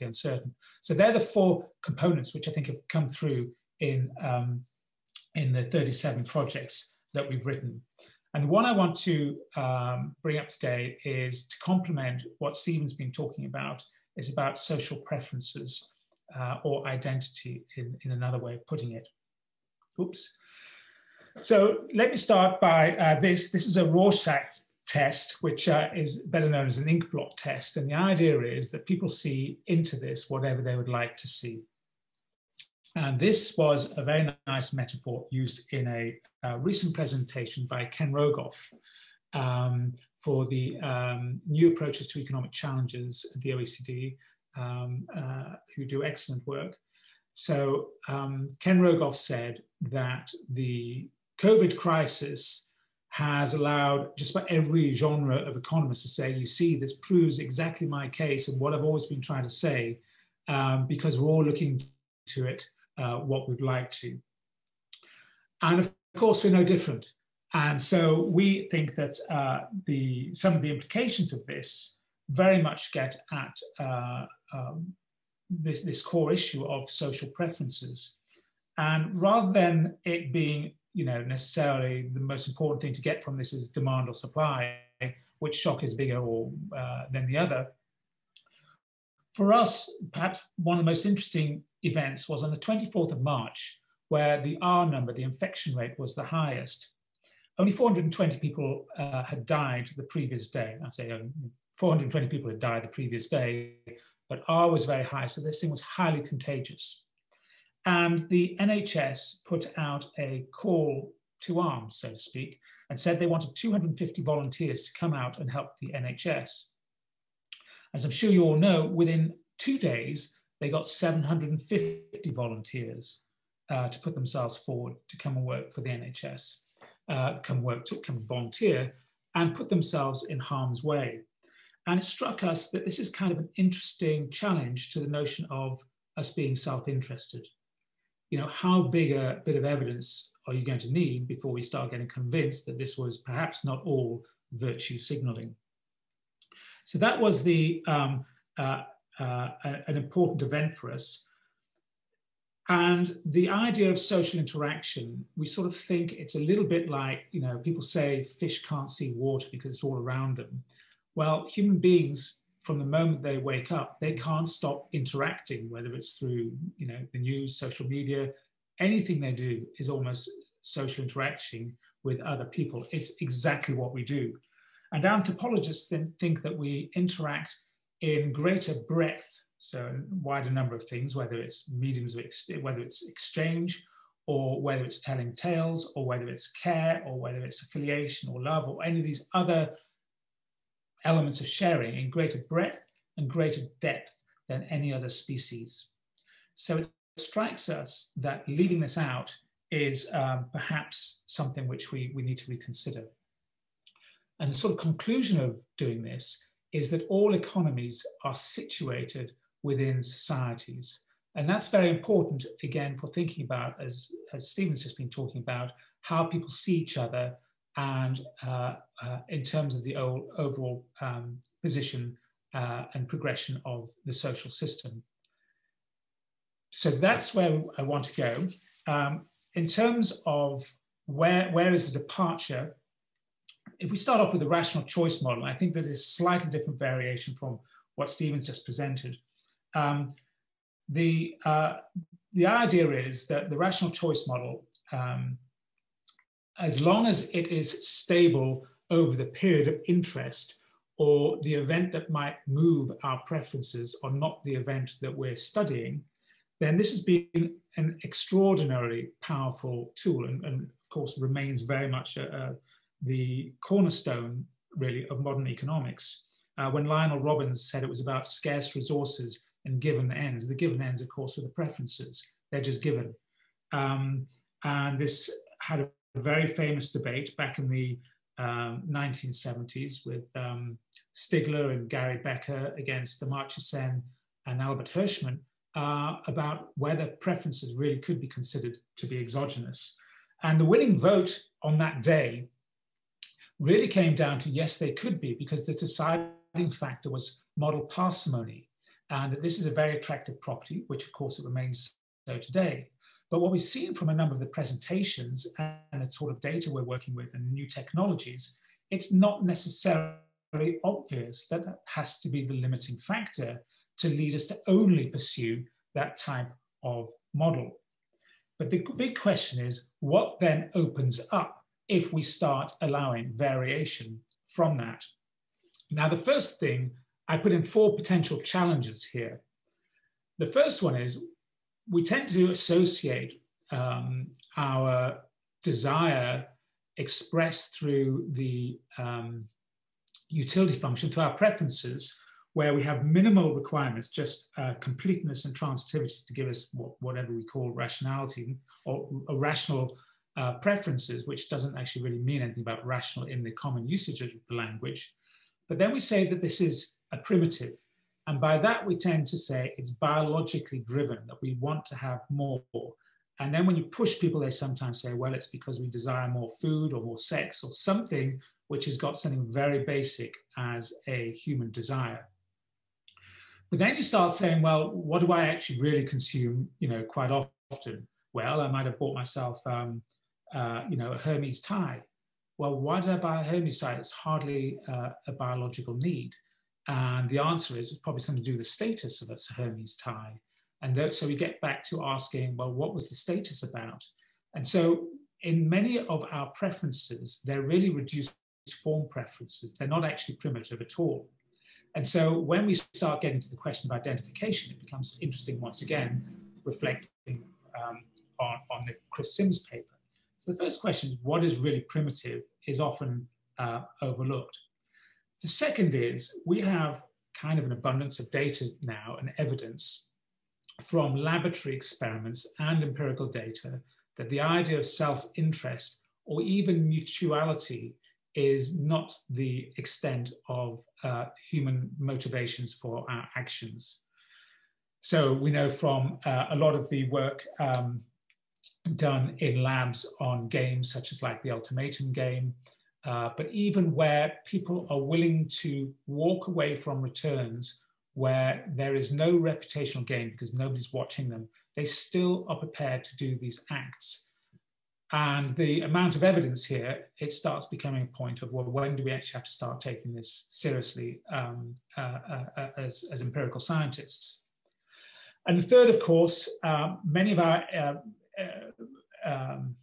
uncertain. So they're the four components which I think have come through in um, in the 37 projects that we've written. And the one I want to um, bring up today is to complement what Steven's been talking about, is about social preferences uh, or identity in, in another way of putting it. Oops. So let me start by uh, this. This is a Rorschach test, which uh, is better known as an ink blot test. And the idea is that people see into this whatever they would like to see. And this was a very nice metaphor used in a, a recent presentation by Ken Rogoff um, for the um, new approaches to economic challenges at the OECD um, uh, who do excellent work. So um, Ken Rogoff said that the COVID crisis has allowed just about every genre of economist to say, you see, this proves exactly my case and what I've always been trying to say, um, because we're all looking to it uh, what we'd like to. And of course, we're no different. And so we think that uh, the, some of the implications of this very much get at uh, um, this, this core issue of social preferences. And rather than it being you know, necessarily the most important thing to get from this is demand or supply, which shock is bigger or, uh, than the other. For us, perhaps one of the most interesting events was on the 24th of March, where the R number, the infection rate, was the highest. Only 420 people uh, had died the previous day. I say um, 420 people had died the previous day, but R was very high, so this thing was highly contagious. And the NHS put out a call to arms, so to speak, and said they wanted 250 volunteers to come out and help the NHS. As I'm sure you all know, within two days, they got 750 volunteers uh, to put themselves forward to come and work for the NHS, uh, come work, to come volunteer, and put themselves in harm's way. And it struck us that this is kind of an interesting challenge to the notion of us being self-interested you know, how big a bit of evidence are you going to need before we start getting convinced that this was perhaps not all virtue signaling? So that was the um, uh, uh, an important event for us. And the idea of social interaction, we sort of think it's a little bit like, you know, people say fish can't see water because it's all around them. Well, human beings from the moment they wake up, they can't stop interacting, whether it's through you know the news, social media, anything they do is almost social interaction with other people. It's exactly what we do. And anthropologists then think that we interact in greater breadth, so a wider number of things, whether it's mediums of whether it's exchange, or whether it's telling tales, or whether it's care, or whether it's affiliation or love, or any of these other elements of sharing in greater breadth and greater depth than any other species. So it strikes us that leaving this out is um, perhaps something which we, we need to reconsider. And the sort of conclusion of doing this is that all economies are situated within societies. And that's very important, again, for thinking about, as, as Steven's just been talking about, how people see each other and uh, uh, in terms of the overall um, position uh, and progression of the social system. So that's where I want to go. Um, in terms of where, where is the departure, if we start off with the rational choice model, I think that is slightly different variation from what Steven's just presented. Um, the, uh, the idea is that the rational choice model um, as long as it is stable over the period of interest or the event that might move our preferences or not the event that we're studying, then this has been an extraordinarily powerful tool and, and of course remains very much uh, uh, the cornerstone really of modern economics. Uh, when Lionel Robbins said it was about scarce resources and given ends, the given ends of course were the preferences, they're just given. Um, and this had a very famous debate back in the um, 1970s with um, Stigler and Gary Becker against Amartya Sen and Albert Hirschman uh, about whether preferences really could be considered to be exogenous. And the winning vote on that day really came down to yes, they could be, because the deciding factor was model parsimony, and that this is a very attractive property, which of course it remains so today. But what we've seen from a number of the presentations and the sort of data we're working with and new technologies, it's not necessarily obvious that that has to be the limiting factor to lead us to only pursue that type of model. But the big question is what then opens up if we start allowing variation from that? Now, the first thing I put in four potential challenges here. The first one is we tend to associate um, our desire expressed through the um, utility function to our preferences, where we have minimal requirements, just uh, completeness and transitivity to give us what, whatever we call rationality or, a rational uh, preferences, which doesn't actually really mean anything about rational in the common usage of the language. But then we say that this is a primitive, And by that, we tend to say it's biologically driven, that we want to have more. And then when you push people, they sometimes say, well, it's because we desire more food or more sex or something which has got something very basic as a human desire. But then you start saying, well, what do I actually really consume, you know, quite often? Well, I might have bought myself, um, uh, you know, Hermes tie. Well, why did I buy a Hermes tie? It's hardly uh, a biological need. And the answer is it's probably something to do with the status of a Hermes tie. And so we get back to asking, well, what was the status about? And so in many of our preferences, they're really reduced form preferences. They're not actually primitive at all. And so when we start getting to the question of identification, it becomes interesting once again, reflecting um, on, on the Chris Sims paper. So the first question is what is really primitive is often uh, overlooked. The second is we have kind of an abundance of data now and evidence from laboratory experiments and empirical data that the idea of self-interest or even mutuality is not the extent of uh, human motivations for our actions. So we know from uh, a lot of the work um, done in labs on games such as like the ultimatum game, uh, but even where people are willing to walk away from returns where there is no reputational gain because nobody's watching them, they still are prepared to do these acts. And the amount of evidence here, it starts becoming a point of, well, when do we actually have to start taking this seriously um, uh, uh, as, as empirical scientists? And the third, of course, uh, many of our uh, um,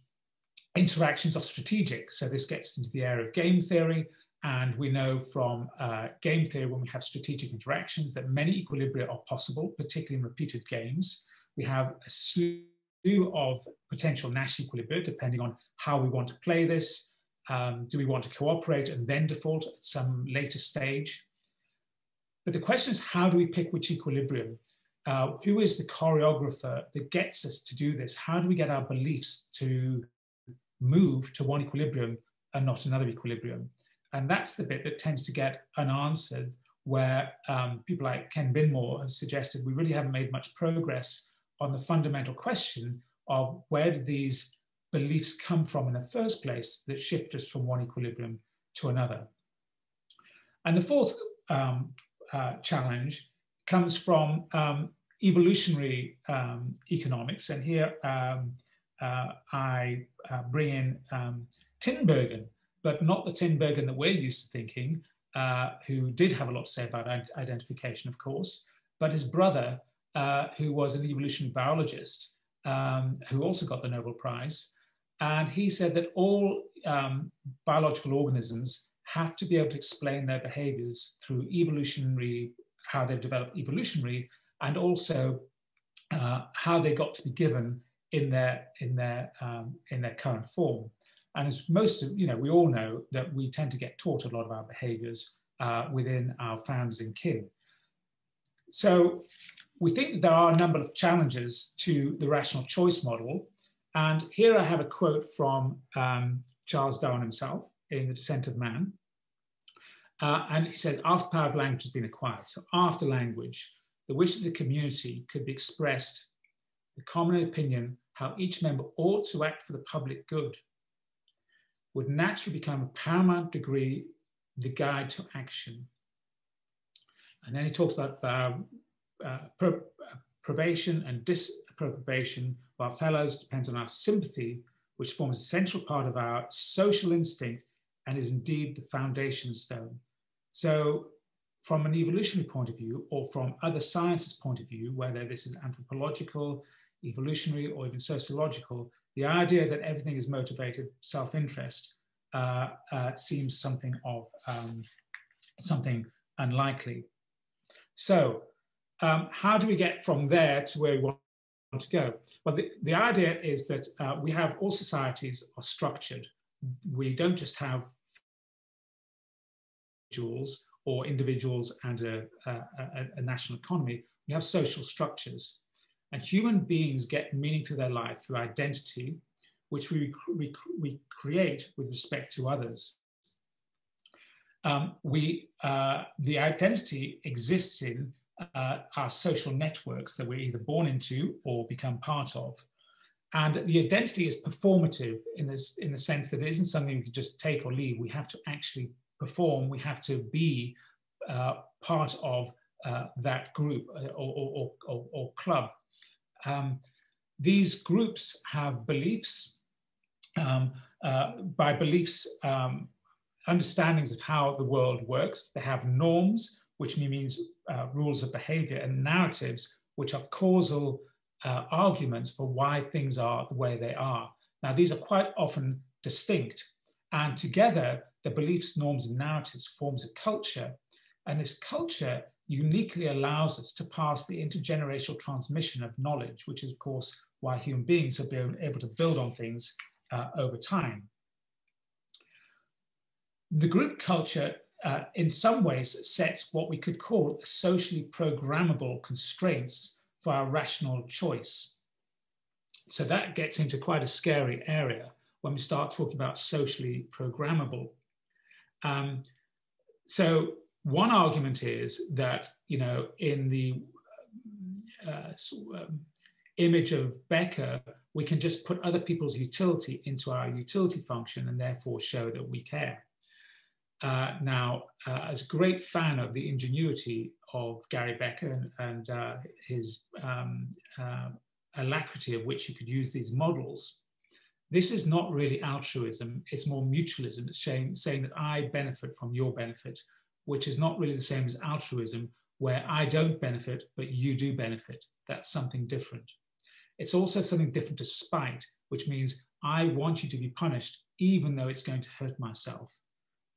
interactions are strategic. So this gets into the area of game theory. And we know from uh, game theory, when we have strategic interactions, that many equilibria are possible, particularly in repeated games. We have a slew of potential Nash equilibria, depending on how we want to play this. Um, do we want to cooperate and then default at some later stage? But the question is, how do we pick which equilibrium? Uh, who is the choreographer that gets us to do this? How do we get our beliefs to move to one equilibrium and not another equilibrium? And that's the bit that tends to get unanswered, where um, people like Ken Binmore have suggested we really haven't made much progress on the fundamental question of where did these beliefs come from in the first place that shift us from one equilibrium to another. And the fourth um, uh, challenge comes from um, evolutionary um, economics. And here um, uh, I uh, bring in um, Tinbergen, but not the Tinbergen that we're used to thinking, uh, who did have a lot to say about identification, of course, but his brother, uh, who was an evolutionary biologist, um, who also got the Nobel Prize. And he said that all um, biological organisms have to be able to explain their behaviors through evolutionary, how they've developed evolutionary, and also uh, how they got to be given in their, in their, um, in their current form. And as most of, you know, we all know that we tend to get taught a lot of our behaviors uh, within our families and kin. So we think that there are a number of challenges to the rational choice model. And here I have a quote from um, Charles Darwin himself in The Descent of Man. Uh, and he says, after power of language has been acquired, so after language, the wish of the community could be expressed, the common opinion how each member ought to act for the public good would naturally become a paramount degree the guide to action. And then he talks about uh, uh, pro probation and disapprobation of our fellows depends on our sympathy, which forms a central part of our social instinct and is indeed the foundation stone. So from an evolutionary point of view, or from other sciences point of view, whether this is anthropological, evolutionary, or even sociological, the idea that everything is motivated self-interest uh, uh, seems something of um, something unlikely. So um, how do we get from there to where we want to go? Well, the, the idea is that uh, we have all societies are structured. We don't just have individuals or individuals and a, a, a national economy. We have social structures. And human beings get meaning to their life through identity, which we, we, we create with respect to others. Um, we, uh, the identity exists in uh, our social networks that we're either born into or become part of. And the identity is performative in, this, in the sense that it isn't something we can just take or leave. We have to actually perform, we have to be uh, part of uh, that group uh, or, or, or, or club. Um, these groups have beliefs. Um, uh, by beliefs, um, understandings of how the world works. They have norms, which means uh, rules of behavior, and narratives, which are causal uh, arguments for why things are the way they are. Now, these are quite often distinct, and together, the beliefs, norms, and narratives forms a culture, and this culture uniquely allows us to pass the intergenerational transmission of knowledge, which is, of course, why human beings have been able to build on things uh, over time. The group culture, uh, in some ways, sets what we could call socially programmable constraints for our rational choice. So that gets into quite a scary area when we start talking about socially programmable. Um, so one argument is that, you know, in the uh, um, image of Becker, we can just put other people's utility into our utility function and therefore show that we care. Uh, now, uh, as a great fan of the ingenuity of Gary Becker and, and uh, his um, uh, alacrity of which he could use these models, this is not really altruism, it's more mutualism. It's saying, saying that I benefit from your benefit, which is not really the same as altruism, where I don't benefit, but you do benefit. That's something different. It's also something different to spite, which means I want you to be punished, even though it's going to hurt myself.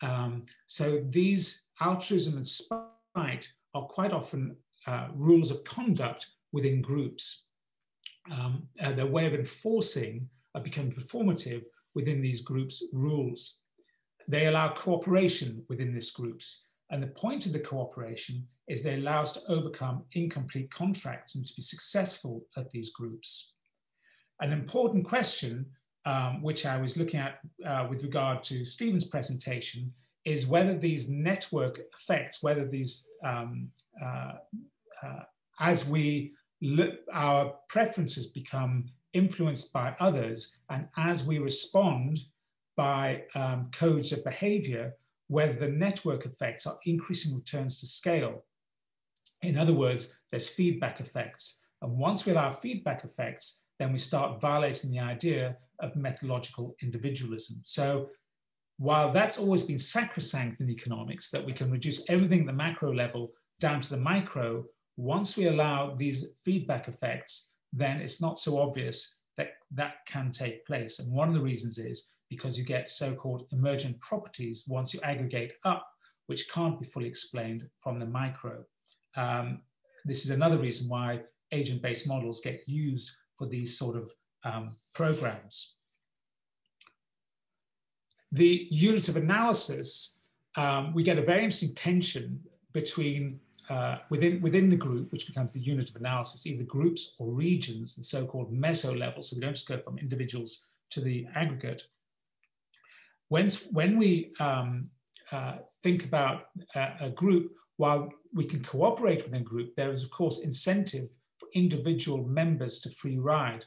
Um, so these altruism and spite are quite often uh, rules of conduct within groups. Um, uh, their way of enforcing becoming performative within these groups' rules. They allow cooperation within these groups. And the point of the cooperation is they allow us to overcome incomplete contracts and to be successful at these groups. An important question, um, which I was looking at uh, with regard to Steven's presentation, is whether these network effects, whether these, um, uh, uh, as we look, our preferences become influenced by others, and as we respond by um, codes of behavior, whether the network effects are increasing returns to scale. In other words, there's feedback effects. And once we allow feedback effects, then we start violating the idea of methodological individualism. So while that's always been sacrosanct in economics, that we can reduce everything at the macro level down to the micro, once we allow these feedback effects, then it's not so obvious that that can take place. And one of the reasons is because you get so-called emergent properties once you aggregate up, which can't be fully explained from the micro. Um, this is another reason why agent-based models get used for these sort of um, programs. The unit of analysis, um, we get a very interesting tension between uh, within, within the group, which becomes the unit of analysis, either groups or regions, the so-called meso level. So we don't just go from individuals to the aggregate. When, when we um, uh, think about a, a, group, while we can cooperate within a group, there is of course incentive for individual members to free ride.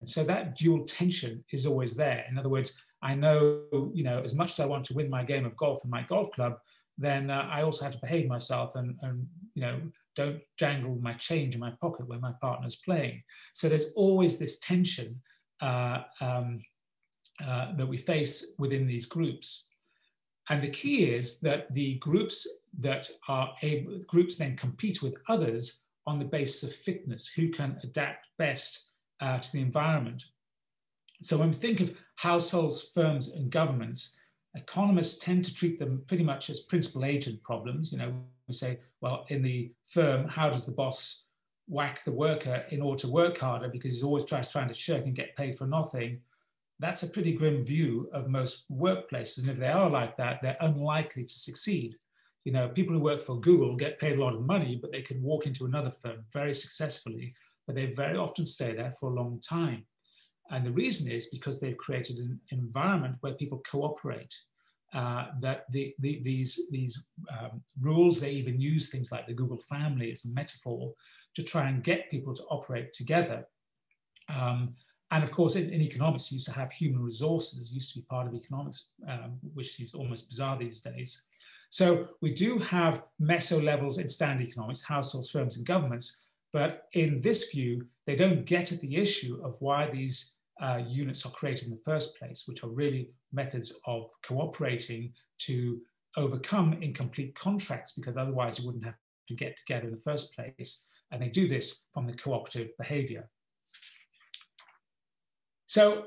And so that dual tension is always there. In other words, I know, you know, as much as I want to win my game of golf in my golf club, then uh, I also have to behave myself and, and, you know, don't jangle my change in my pocket when my partner's playing. So there's always this tension uh, um, uh, that we face within these groups. And the key is that the groups that are able, groups then compete with others on the basis of fitness, who can adapt best uh, to the environment. So when we think of households, firms, and governments, economists tend to treat them pretty much as principal agent problems. You know, we say, well, in the firm, how does the boss whack the worker in order to work harder because he's always tries trying to shirk and get paid for nothing? That's a pretty grim view of most workplaces. And if they are like that, they're unlikely to succeed. You know, people who work for Google get paid a lot of money, but they could walk into another firm very successfully, but they very often stay there for a long time. And the reason is because they've created an environment where people cooperate. uh, that the, the, these, these um, rules, they even use things like the Google family as a metaphor to try and get people to operate together. Um, and of course, in, in, economics, you used to have human resources, used to be part of economics, um, which is almost bizarre these days. So we do have meso levels in standard economics, households, firms, and governments, but in this view, they don't get at the issue of why these uh, units are created in the first place, which are really methods of cooperating to overcome incomplete contracts, because otherwise you wouldn't have to get together in the first place. And they do this from the cooperative behavior. So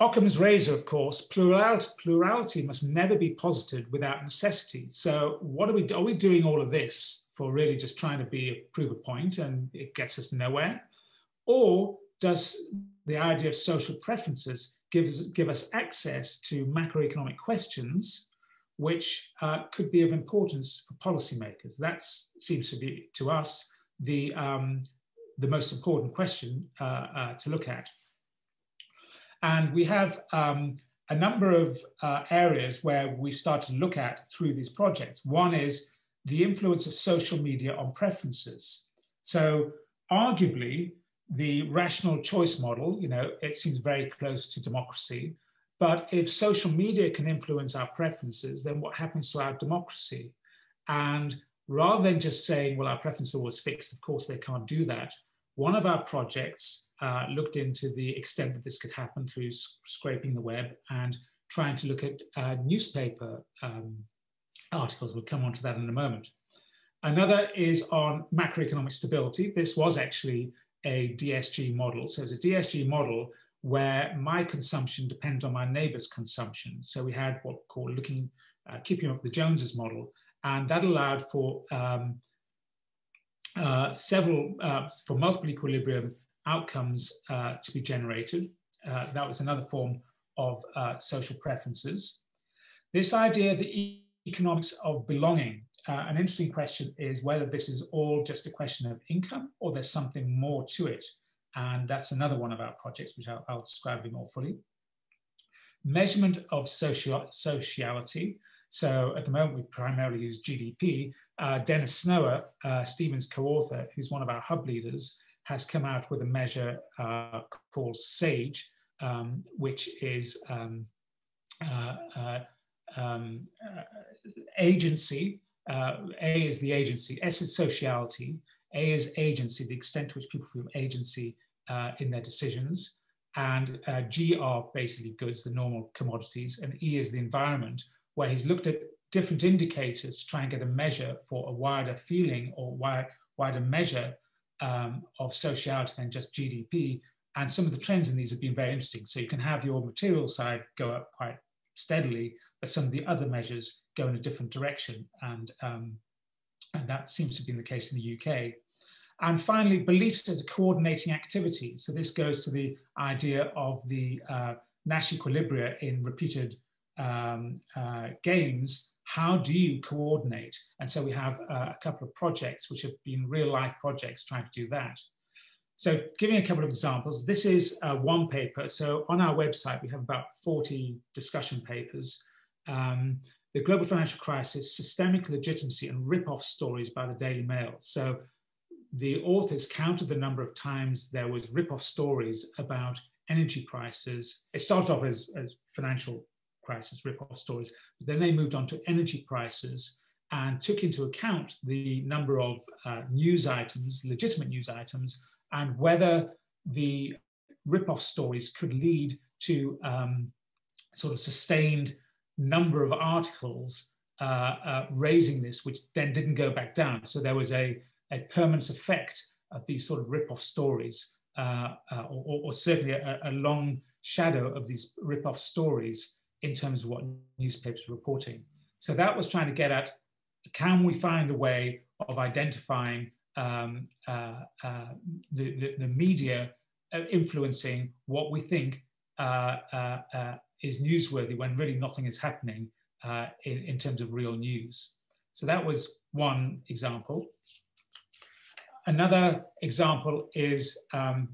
Occam's razor, of course, plurality, plurality must never be posited without necessity. So what are we, are we doing all of this for really just trying to be prove a point and it gets us nowhere? Or does the idea of social preferences gives, give us access to macroeconomic questions which uh, could be of importance for policymakers? That seems to be, to us, the, um, the most important question uh, uh, to look at. And we have um, a number of uh, areas where we start to look at through these projects. One is the influence of social media on preferences. So arguably, the rational choice model, you know, it seems very close to democracy. But if social media can influence our preferences, then what happens to our democracy? And rather than just saying, well, our preference is fixed, of course they can't do that. One of our projects uh, looked into the extent that this could happen through scraping the web and trying to look at uh, newspaper um, articles. We'll come on to that in a moment. Another is on macroeconomic stability. This was actually a DSG model. So it's a DSG model where my consumption depends on my neighbor's consumption. So we had what we call looking, uh, keeping up the Joneses model, and that allowed for um, uh, several, uh, for multiple equilibrium outcomes uh, to be generated. Uh, that was another form of uh, social preferences. This idea, the economics of belonging, uh, an interesting question is whether this is all just a question of income or there's something more to it. And that's another one of our projects, which I'll, I'll describe more fully. Measurement of social, sociality. So at the moment, we primarily use GDP. Uh, Dennis Snower, uh, Steven's co-author, who's one of our hub leaders, has come out with a measure uh, called SAGE, um, which is um, uh, uh, um, uh, agency. Uh, a is the agency, S is sociality, A is agency, the extent to which people feel agency uh, in their decisions, and G are basically goods, the normal commodities, and E is the environment, where he's looked at different indicators to try and get a measure for a wider feeling or wider measure um, of sociality than just GDP. And some of the trends in these have been very interesting. So you can have your material side go up quite steadily, but some of the other measures go in a different direction. And, um, and that seems to have been the case in the UK. And finally, beliefs as a coordinating activity. So this goes to the idea of the uh, Nash equilibria in repeated um, uh, games how do you coordinate? And so we have uh, a couple of projects which have been real life projects trying to do that. So giving a couple of examples, this is uh, one paper. So on our website, we have about 40 discussion papers. Um, the global financial crisis, systemic legitimacy and rip-off stories by the Daily Mail. So the authors counted the number of times there was rip-off stories about energy prices. It started off as, as financial crisis rip-off stories. But then they moved on to energy prices and took into account the number of uh, news items, legitimate news items, and whether the rip-off stories could lead to um, sort of sustained number of articles uh, uh, raising this, which then didn't go back down. So there was a, a permanent effect of these sort of rip-off stories, uh, uh or, or, certainly a, a, long shadow of these rip-off stories in terms of what newspapers were reporting. So that was trying to get at, can we find a way of identifying um, uh, uh, the, the, the, media uh, influencing what we think uh, uh, is newsworthy when really nothing is happening in, in terms of real news. So that was one example. Another example is, um,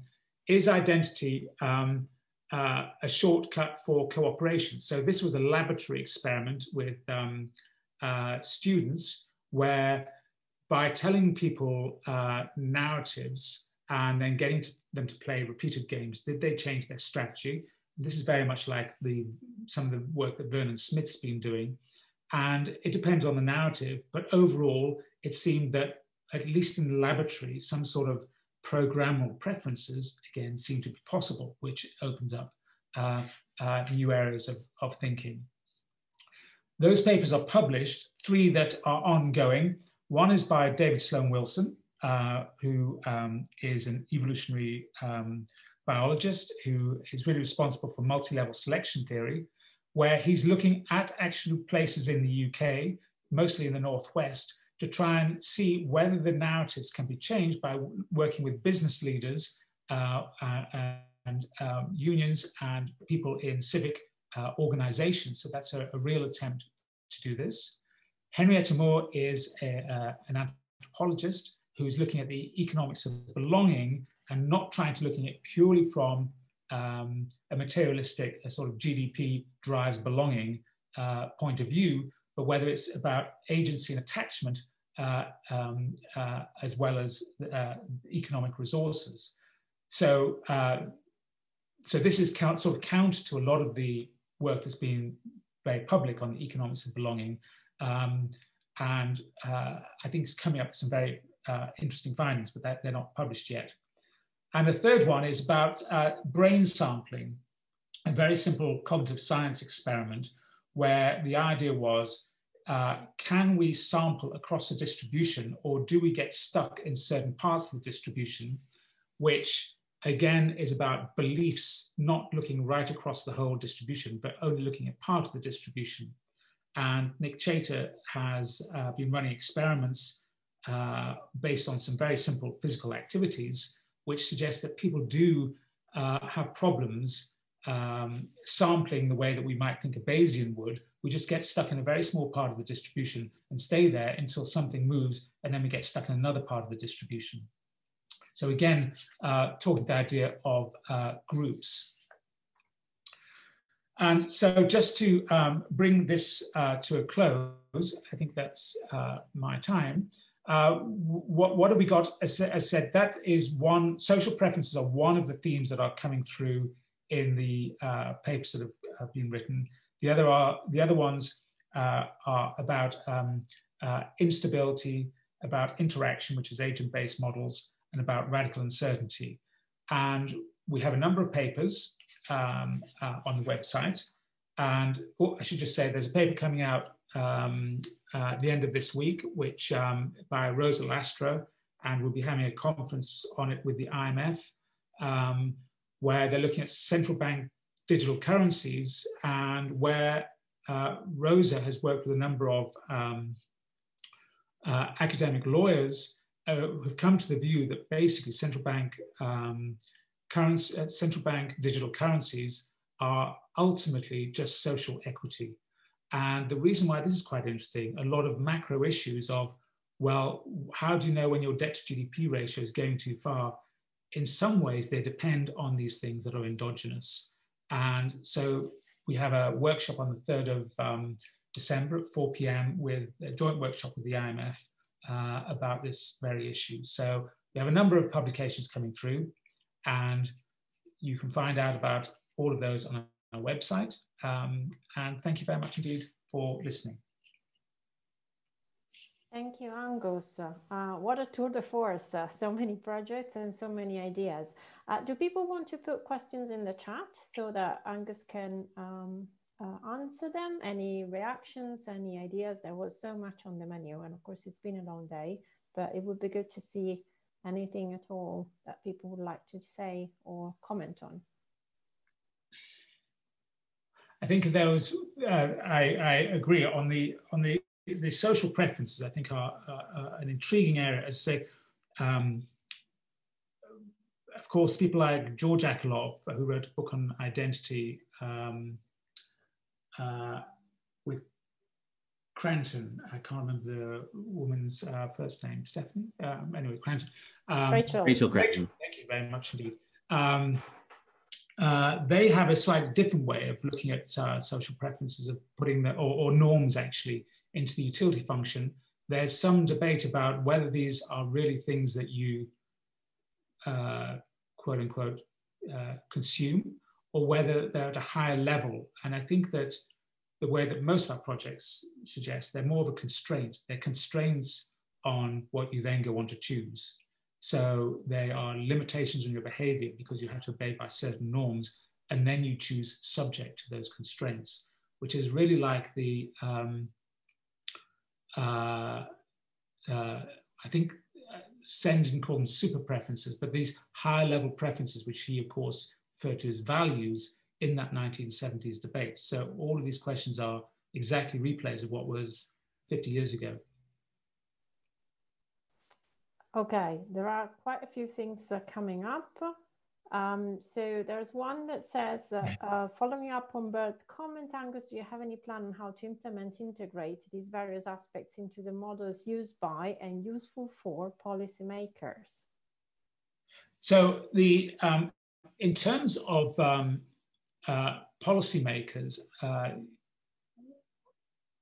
is identity um, uh, a shortcut for cooperation. So this was a laboratory experiment with um, uh, students where by telling people uh, narratives and then getting to them to play repeated games, did they change their strategy? This is very much like the some of the work that Vernon Smith's been doing. And it depends on the narrative, but overall, it seemed that at least in the laboratory, some sort of program or preferences, again, seem to be possible, which opens up uh, uh, new areas of, of thinking. Those papers are published, three that are ongoing. One is by David Sloan Wilson, uh, who um, is an evolutionary um, biologist who is really responsible for multi-level selection theory, where he's looking at actual places in the UK, mostly in the Northwest, to try and see whether the narratives can be changed by working with business leaders uh, uh, and um, unions and people in civic uh, organizations. So that's a, a, real attempt to do this. Henrietta Moore is a, uh, an anthropologist who's looking at the economics of belonging and not trying to looking at it purely from um, a materialistic, a sort of GDP drives belonging uh, point of view, but whether it's about agency and attachment uh, um, uh, as well as uh, economic resources. So, uh, so this is count, sort of counter to a lot of the work that's been very public on the economics of belonging. Um, and uh, I think it's coming up with some very interesting findings, but they're not published yet. And the third one is about brain sampling, a very simple cognitive science experiment where the idea was uh, can we sample across the distribution or do we get stuck in certain parts of the distribution, which again is about beliefs not looking right across the whole distribution, but only looking at part of the distribution. And Nick Chater has uh, been running experiments uh, based on some very simple physical activities, which suggest that people do uh, have problems um, sampling the way that we might think a Bayesian would, we just get stuck in a very small part of the distribution and stay there until something moves, and then we get stuck in another part of the distribution. So again, uh, talking the idea of uh, groups. And so just to um, bring this uh, to a close, I think that's uh, my time. Uh, what, what have we got? As, said, that is one, social preferences are one of the themes that are coming through in the uh, papers that have, have, been written. The other are the other ones uh, are about um, uh, instability, about interaction, which is agent-based models, and about radical uncertainty. And we have a number of papers um, uh, on the website. And oh, I should just say there's a paper coming out um, uh, at the end of this week, which um, by Rosa Lastra, and we'll be having a conference on it with the IMF. Um, where they're looking at central bank digital currencies and where uh, Rosa has worked with a number of um, uh, academic lawyers uh, who have come to the view that basically central bank um, currency, uh, central bank digital currencies are ultimately just social equity. And the reason why this is quite interesting, a lot of macro issues of, well, how do you know when your debt to GDP ratio is going too far? in some ways, they depend on these things that are endogenous. And so we have a workshop on the 3rd of um, December at 4 p.m. with a joint workshop with the IMF uh, about this very issue. So we have a number of publications coming through, and you can find out about all of those on our website. Um, and thank you very much indeed for listening. Thank you, Angus. Uh, what a tour de force. Uh, so many projects and so many ideas. Uh, do people want to put questions in the chat so that Angus can um, uh, answer them? Any reactions, any ideas? There was so much on the menu. And of course, it's been a long day, but it would be good to see anything at all that people would like to say or comment on. I think those, uh, I, I agree on the on the the social preferences, I think, are, are an intriguing area. As I say, um, of course, people like George Akerlof, who wrote a book on identity um, uh, Kranton. I can't remember the woman's uh, first name, Stephanie. Um, anyway, Kranton. Um, Rachel. Rachel Kranton. Thank you very much indeed. Um, uh, they have a slightly different way of looking at uh, social preferences, of putting the, or, or, norms actually into the utility function. There's some debate about whether these are really things that you, uh, quote unquote, uh, consume, or whether they're at a higher level. And I think that the way that most of our projects suggest, they're more of a constraint. They're constraints on what you then go on to choose. So there are limitations on your behavior because you have to obey by certain norms, and then you choose subject to those constraints, which is really like the, um, uh, uh, I think uh, Sen didn't call them super preferences, but these higher level preferences, which he of course referred to as values in that 1970s debate. So all of these questions are exactly replays of what was 50 years ago. Okay, there are quite a few things uh, coming up. Um, so there's one that says, uh, uh, following up on Bert's comment, Angus, do you have any plan on how to implement, integrate these various aspects into the models used by and useful for policymakers? So the um, in terms of um, uh, policymakers, uh,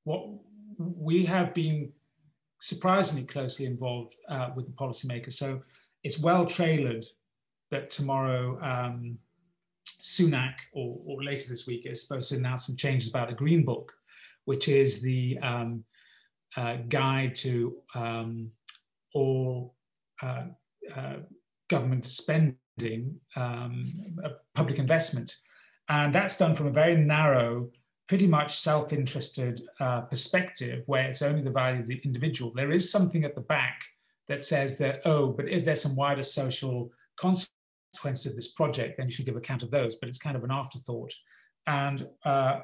what we have been surprisingly closely involved uh, with the policymakers. So it's well trailered that tomorrow um, Sunak, or, or, later this week, is supposed to announce some changes about the Green Book, which is the um, uh, guide to um, all uh, uh, government spending, um, public investment. And that's done from a very narrow pretty much self-interested uh, perspective where it's only the value of the individual. There is something at the back that says that, oh, but if there's some wider social consequences of this project, then you should give account of those, but it's kind of an afterthought. And uh,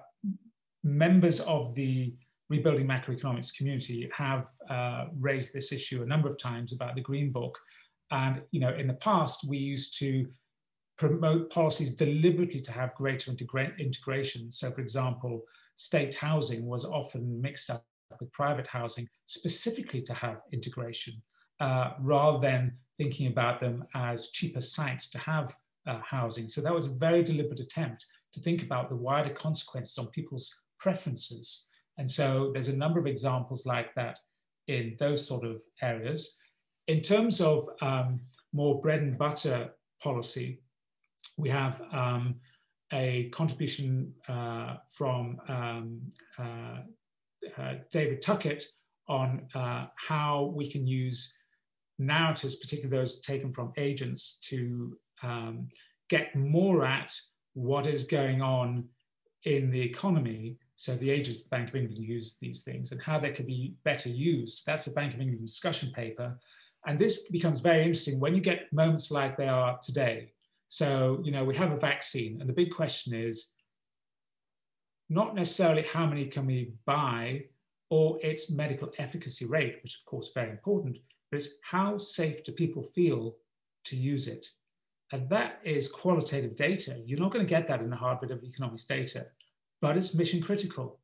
members of the rebuilding macroeconomics community have uh, raised this issue a number of times about the Green Book. And you know, in the past, we used to promote policies deliberately to have greater integra integration. So, for example, state housing was often mixed up with private housing specifically to have integration, uh, rather than thinking about them as cheaper sites to have uh, housing. So that was a very deliberate attempt to think about the wider consequences on people's preferences. And so there's a number of examples like that in those sort of areas. In terms of um, more bread and butter policy, we have um, a contribution uh, from um, uh, uh, David Tuckett on uh, how we can use narratives, particularly those taken from agents, to um, get more at what is going on in the economy. So the agents of the Bank of England use these things and how they could be better used. That's a Bank of England discussion paper. And this becomes very interesting when you get moments like they are today, so, you know, we have a vaccine, and the big question is not necessarily how many can we buy or its medical efficacy rate, which of course is very important, but it's how safe do people feel to use it? And that is qualitative data. You're not going to get that in a hard bit of economics data, but it's mission critical.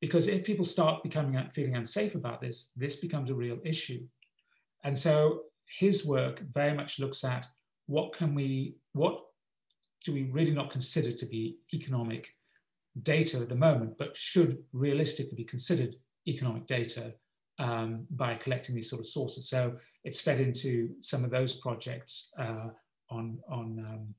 Because if people start becoming uh, feeling unsafe about this, this becomes a real issue. And so his work very much looks at what can we, what do we really not consider to be economic data at the moment, but should realistically be considered economic data um, by collecting these sort of sources. So it's fed into some of those projects uh, on, on um,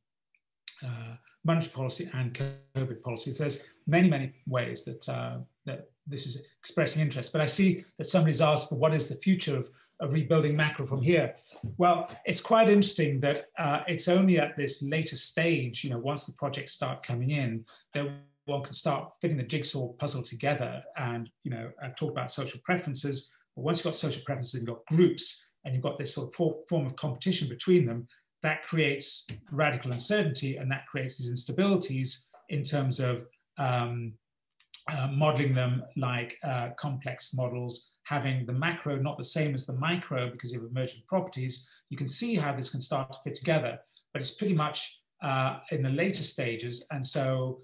uh, monetary policy and COVID policies. There's many, many ways that, uh, that this is expressing interest. But I see that somebody's asked for what is the future of of rebuilding macro from here? Well, it's quite interesting that uh, it's only at this later stage, you know, once the projects start coming in, that one can start fitting the jigsaw puzzle together. And, you know, I've talked about social preferences, but once you've got social preferences, you've got groups and you've got this sort of form of competition between them, that creates radical uncertainty and that creates these instabilities in terms of um, uh, modeling them like uh, complex models having the macro not the same as the micro because have emergent properties, you can see how this can start to fit together. But it's pretty much uh, in the later stages. And so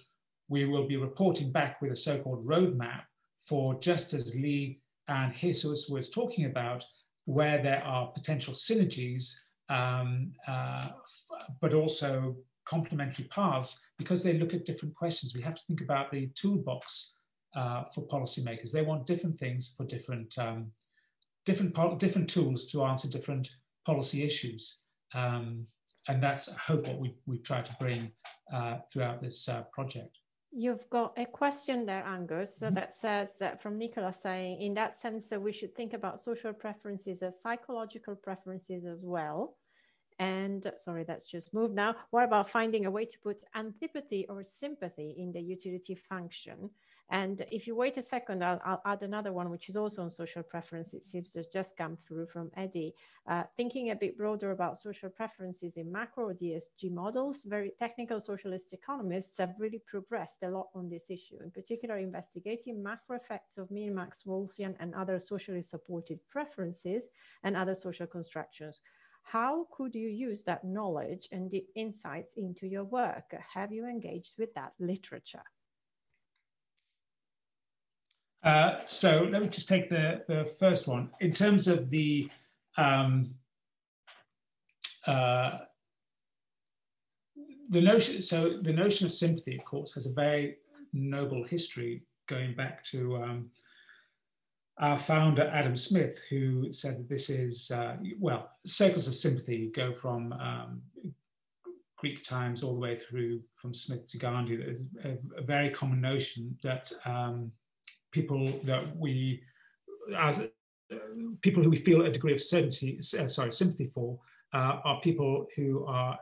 we will be reporting back with a so-called roadmap for just as Leigh and Jesús was talking about, where there are potential synergies, um, uh, but also complementary paths because they look at different questions. We have to think about the toolbox uh, for policymakers. They want different things for different um, different different tools to answer different policy issues. Um, and that's, I hope, what we, we've tried to bring uh, throughout this uh, project. You've got a question there, Angus, mm -hmm. that says that from Nicola saying, in that sense, we should think about social preferences as psychological preferences as well. And sorry, that's just moved now. What about finding a way to put antipathy or sympathy in the utility function? And if you wait a second, I'll, I'll, add another one, which is also on social preference. It seems to just come through from Eddie. Uh, thinking a bit broader about social preferences in macro DSGE models, very technical socialist economists have really progressed a lot on this issue, in particular investigating macro effects of min-max Rawlsian and other socially supported preferences and other social constructions. How could you use that knowledge and deep insights into your work? Have you engaged with that literature? Uh, so let me just take the, the first one. In terms of the um, uh, the notion, so the notion of sympathy, of course, has a very noble history going back to um, our founder, Adam Smith, who said that this is, uh, well, circles of sympathy go from um, Greek times all the way through from Smith to Gandhi. There's a, a very common notion that um, people that we, as uh, people who we feel a degree of certainty, uh, sorry, sympathy for, uh, are people who are,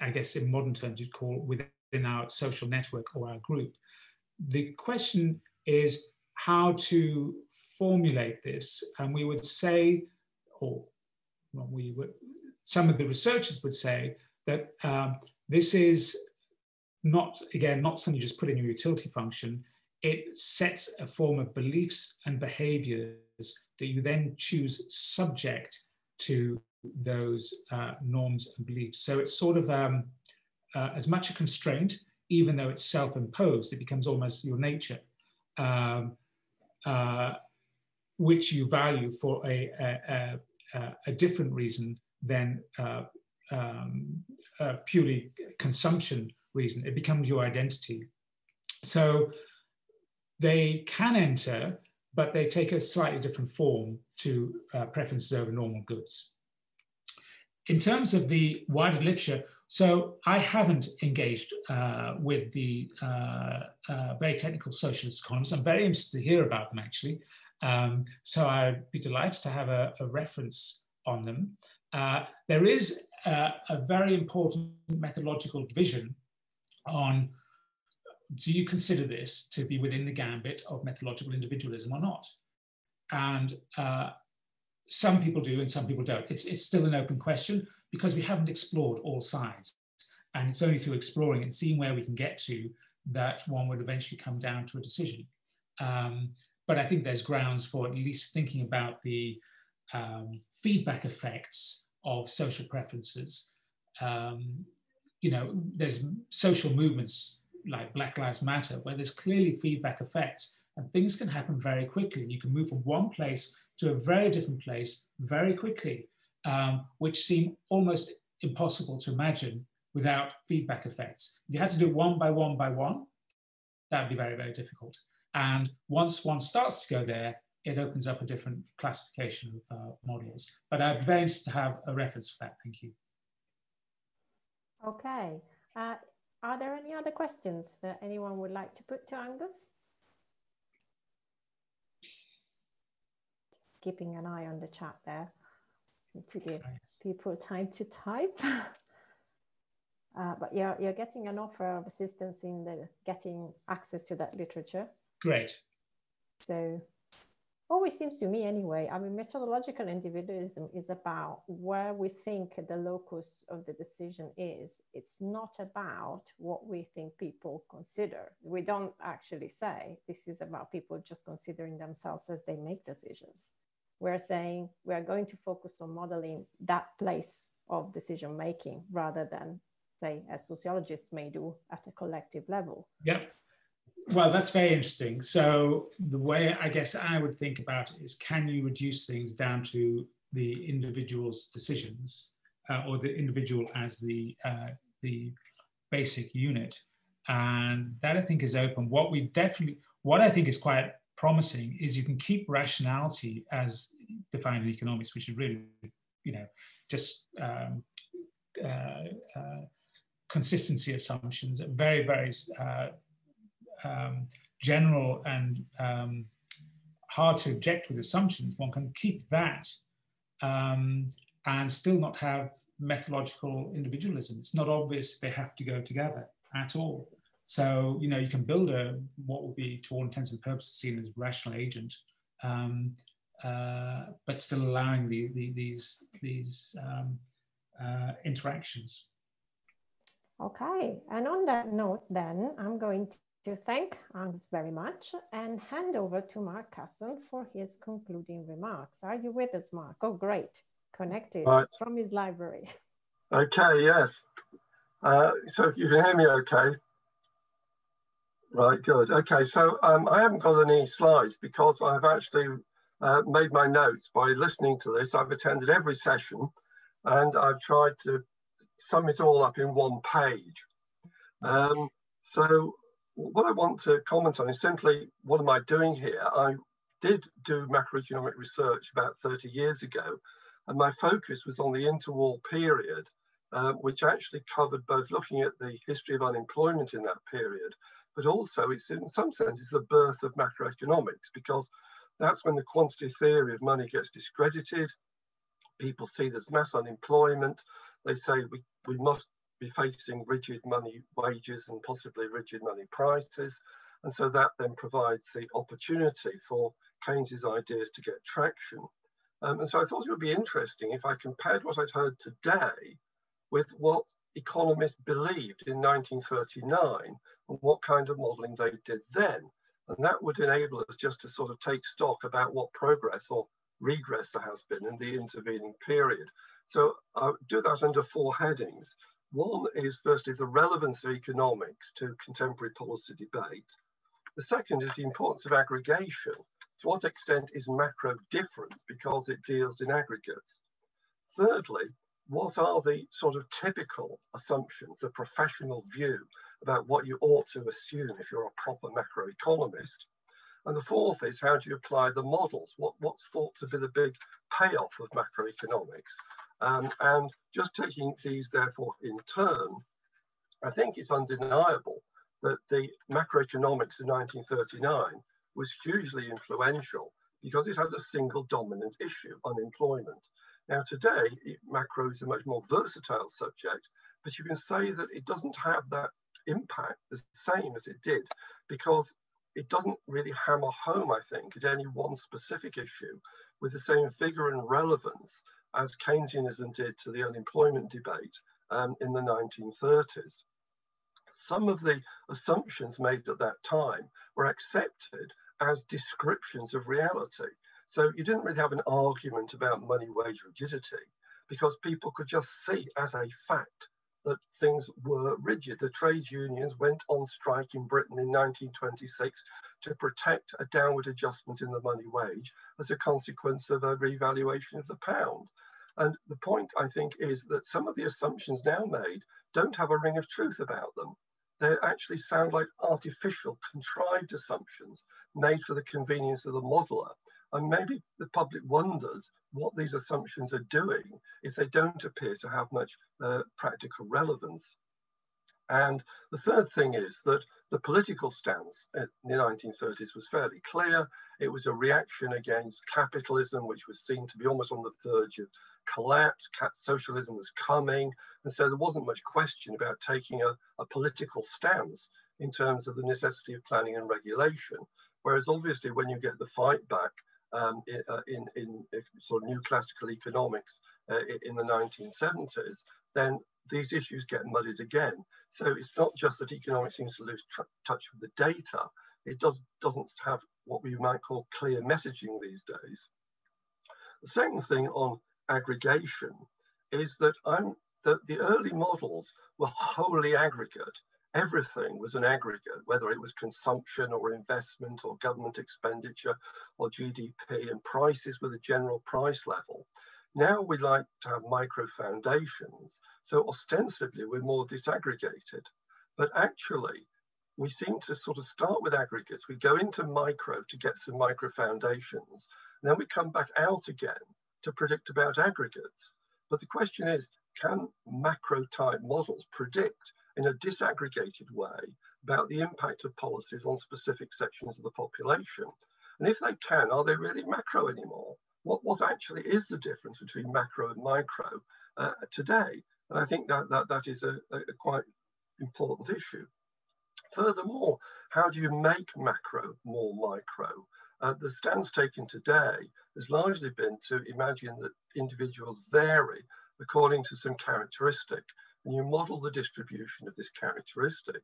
I guess, in modern terms, you'd call within our social network or our group. The question is how to formulate this, and we would say, or well, we would, some of the researchers would say that um, this is not, again, not something you just put in your utility function. It sets a form of beliefs and behaviors that you then choose subject to those uh, norms and beliefs. So it's sort of um, uh, as much a constraint, even though it's self-imposed, it becomes almost your nature. Um, uh, which you value for a, a, a, a different reason than uh, um, purely consumption reason. It becomes your identity. So they can enter, but they take a slightly different form to uh, preferences over normal goods. In terms of the wider literature, so I haven't engaged uh, with the uh, uh very technical socialist economists. I'm very interested to hear about them actually. Um, so I'd be delighted to have a, a reference on them. Uh, there is a, a, very important methodological division on do you consider this to be within the gambit of methodological individualism or not? And uh, some people do and some people don't. It's, it's still an open question because we haven't explored all sides. And it's only through exploring and seeing where we can get to that one would eventually come down to a decision. Um, but I think there's grounds for at least thinking about the um, feedback effects of social preferences. Um, you know, there's social movements like Black Lives Matter where there's clearly feedback effects and things can happen very quickly. And you can move from one place to a very different place very quickly, um, which seem almost impossible to imagine without feedback effects. If you had to do one by one by one, that would be very, very difficult. And once one starts to go there, it opens up a different classification of uh, models. But I'd be very interested to have a reference for that. Thank you. Okay. Uh, are there any other questions that anyone would like to put to Angus? Just keeping an eye on the chat there to give people time to type. Uh, but you're, you're getting an offer of assistance in the getting access to that literature. Great. So always seems to me anyway, I mean, methodological individualism is about where we think the locus of the decision is. It's not about what we think people consider. We don't actually say this is about people just considering themselves as they make decisions. We're saying we're going to focus on modeling that place of decision making rather than say as sociologists may do at a collective level. Yeah. Well, that's very interesting. So the way I guess I would think about it is, can you reduce things down to the individual's decisions, uh, or the individual as the uh, the basic unit. And that I think is open. What we definitely, what I think is quite promising is you can keep rationality as defined in economics, which is really, you know, just um, uh, uh, consistency assumptions, very, very uh, um, general and um, hard to object with assumptions. One can keep that um, and still not have methodological individualism. It's not obvious they have to go together at all. So, you know, you can build a what would be, to all intents and purposes, seen as rational agent, um, uh, but still allowing the, the, these, these um, uh, interactions. Okay, and on that note, then I'm going to thank Angus very much and hand over to Mark Casson for his concluding remarks. Are you with us, Mark? Oh, great. Connected right. from his library. Okay, yes. Uh, so if you can hear me okay. Right, good. Okay, so um, I haven't got any slides because I've actually uh, made my notes by listening to this. I've attended every session and I've tried to sum it all up in one page. Um, so what I want to comment on is simply what am I doing here? I did do macroeconomic research about 30 years ago, and my focus was on the interwar period, uh, which actually covered both looking at the history of unemployment in that period, but also it's in some sense it's the birth of macroeconomics because that's when the quantity theory of money gets discredited. People see there's mass unemployment. They say we, we must be facing rigid money wages and possibly rigid money prices. And so that then provides the opportunity for Keynes's ideas to get traction. Um, and so I thought it would be interesting if I compared what I'd heard today with what economists believed in 1939 and what kind of modeling they did then. And that would enable us just to sort of take stock about what progress or regress there has been in the intervening period. So I'll do that under four headings. One is firstly the relevance of economics to contemporary policy debate. The second is the importance of aggregation. To what extent is macro different because it deals in aggregates? Thirdly, what are the sort of typical assumptions, the professional view about what you ought to assume if you're a proper macroeconomist? And the fourth is how do you apply the models? What, what's thought to be the big payoff of macroeconomics? Um, and just taking these, therefore, in turn, I think it's undeniable that the macroeconomics of 1939 was hugely influential because it had a single dominant issue, unemployment. Now today, it, macro is a much more versatile subject, but you can say that it doesn't have that impact the same as it did because it doesn't really hammer home, I think, at any one specific issue with the same vigor and relevance as Keynesianism did to the unemployment debate um, in the 1930s. Some of the assumptions made at that time were accepted as descriptions of reality. So you didn't really have an argument about money wage rigidity because people could just see as a fact that things were rigid. The trade unions went on strike in Britain in 1926 to protect a downward adjustment in the money wage as a consequence of a revaluation of the pound. And the point, I think, is that some of the assumptions now made don't have a ring of truth about them. They actually sound like artificial, contrived assumptions made for the convenience of the modeler. And maybe the public wonders what these assumptions are doing if they don't appear to have much uh, practical relevance. And the third thing is that the political stance in the 1930s was fairly clear. It was a reaction against capitalism, which was seen to be almost on the verge of collapse. Socialism was coming. And so there wasn't much question about taking a, a political stance in terms of the necessity of planning and regulation. Whereas obviously when you get the fight back um, in, uh, in, in, sort of new classical economics uh, in the 1970s, then these issues get muddied again. So it's not just that economics seems to lose touch with the data, it does, doesn't have what we might call clear messaging these days. The second thing on aggregation is that I'm, the early models were wholly aggregate. Everything was an aggregate, whether it was consumption or investment or government expenditure or GDP, and prices were the general price level. Now we like to have micro foundations. So ostensibly we're more disaggregated, but actually we seem to sort of start with aggregates. We go into micro to get some micro foundations. And then we come back out again to predict about aggregates. But the question is, can macro type models predict in a disaggregated way about the impact of policies on specific sections of the population? And if they can, are they really macro anymore? What, what actually is the difference between macro and micro uh, today? And I think that, that, that is a, a quite important issue. Furthermore, how do you make macro more micro? Uh, the stance taken today has largely been to imagine that individuals vary according to some characteristic, and you model the distribution of this characteristic.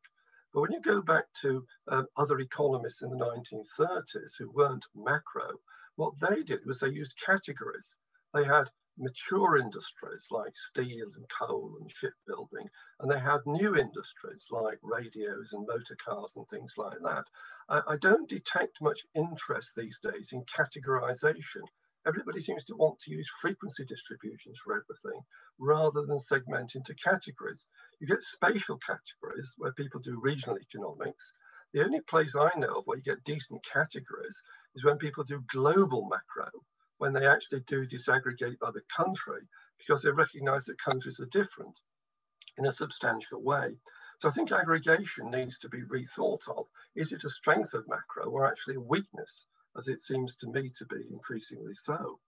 But when you go back to um, other economists in the 1930s who weren't macro, what they did was they used categories. They had mature industries like steel and coal and shipbuilding, and they had new industries like radios and motor cars and things like that. I, I don't detect much interest these days in categorization everybody seems to want to use frequency distributions for everything rather than segment into categories. You get spatial categories where people do regional economics. The only place I know of where you get decent categories is when people do global macro, when they actually do disaggregate by the country because they recognize that countries are different in a substantial way. So I think aggregation needs to be rethought of. Is it a strength of macro or actually a weakness? as it seems to me to be increasingly so.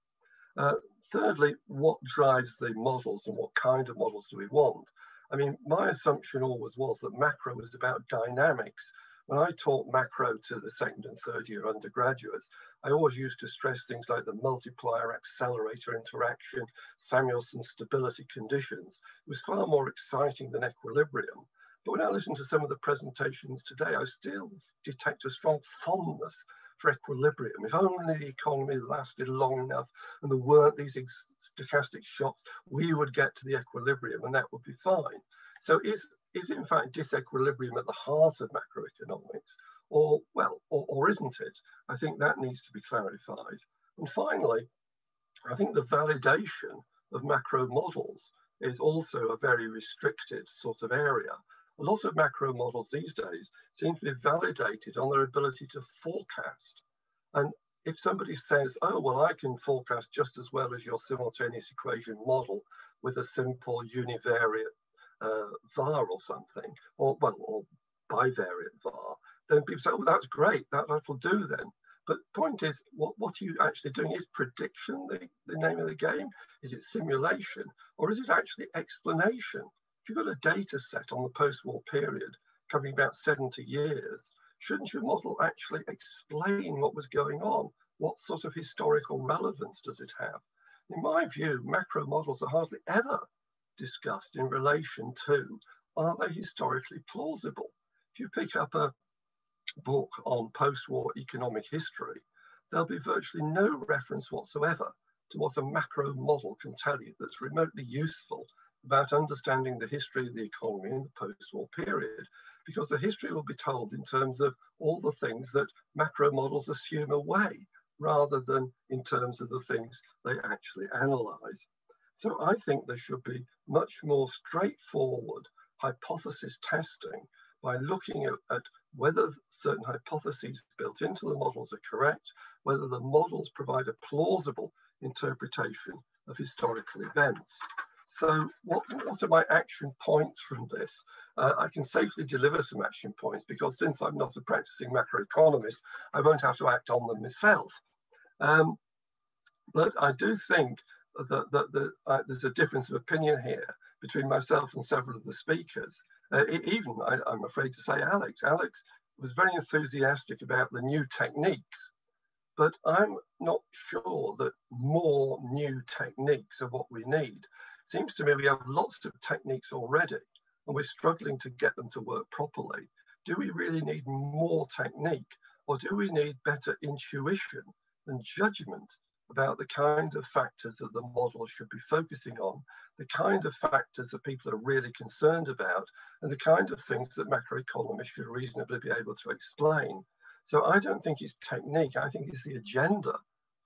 Uh, thirdly, what drives the models and what kind of models do we want? I mean, my assumption always was that macro was about dynamics. When I taught macro to the second and third year undergraduates, I always used to stress things like the multiplier accelerator interaction, Samuelson stability conditions. It was far more exciting than equilibrium. But when I listen to some of the presentations today, I still detect a strong fondness for equilibrium. If only the economy lasted long enough and there weren't these stochastic shocks, we would get to the equilibrium and that would be fine. So is, is in fact disequilibrium at the heart of macroeconomics or, well, or, or isn't it? I think that needs to be clarified. And finally, I think the validation of macro models is also a very restricted sort of area a lot of macro models these days seem to be validated on their ability to forecast. And if somebody says, oh, well, I can forecast just as well as your simultaneous equation model with a simple univariate uh, var or something, or, well, or bivariate var, then people say, oh, that's great, that, that'll do then. But point is, what, what are you actually doing? Is prediction the, the name of the game? Is it simulation? Or is it actually explanation? if you've got a data set on the post-war period covering about 70 years, shouldn't your model actually explain what was going on? What sort of historical relevance does it have? In my view, macro models are hardly ever discussed in relation to are they historically plausible? If you pick up a book on post-war economic history, there'll be virtually no reference whatsoever to what a macro model can tell you that's remotely useful about understanding the history of the economy in the post-war period, because the history will be told in terms of all the things that macro models assume away, rather than in terms of the things they actually analyze. So I think there should be much more straightforward hypothesis testing by looking at, at, whether certain hypotheses built into the models are correct, whether the models provide a plausible interpretation of historical events. So what, what are my action points from this? Uh, I can safely deliver some action points because since I'm not a practicing macroeconomist, I won't have to act on them myself. Um, but I do think that, that, that uh, there's a difference of opinion here between myself and several of the speakers. Uh, even, I, I'm afraid to say, Alex. Alex was very enthusiastic about the new techniques, but I'm not sure that more new techniques are what we need seems to me we have lots of techniques already and we're struggling to get them to work properly. Do we really need more technique or do we need better intuition and judgment about the kind of factors that the model should be focusing on, the kind of factors that people are really concerned about, and the kind of things that macroeconomists should reasonably be able to explain. So I don't think it's technique, I think it's the agenda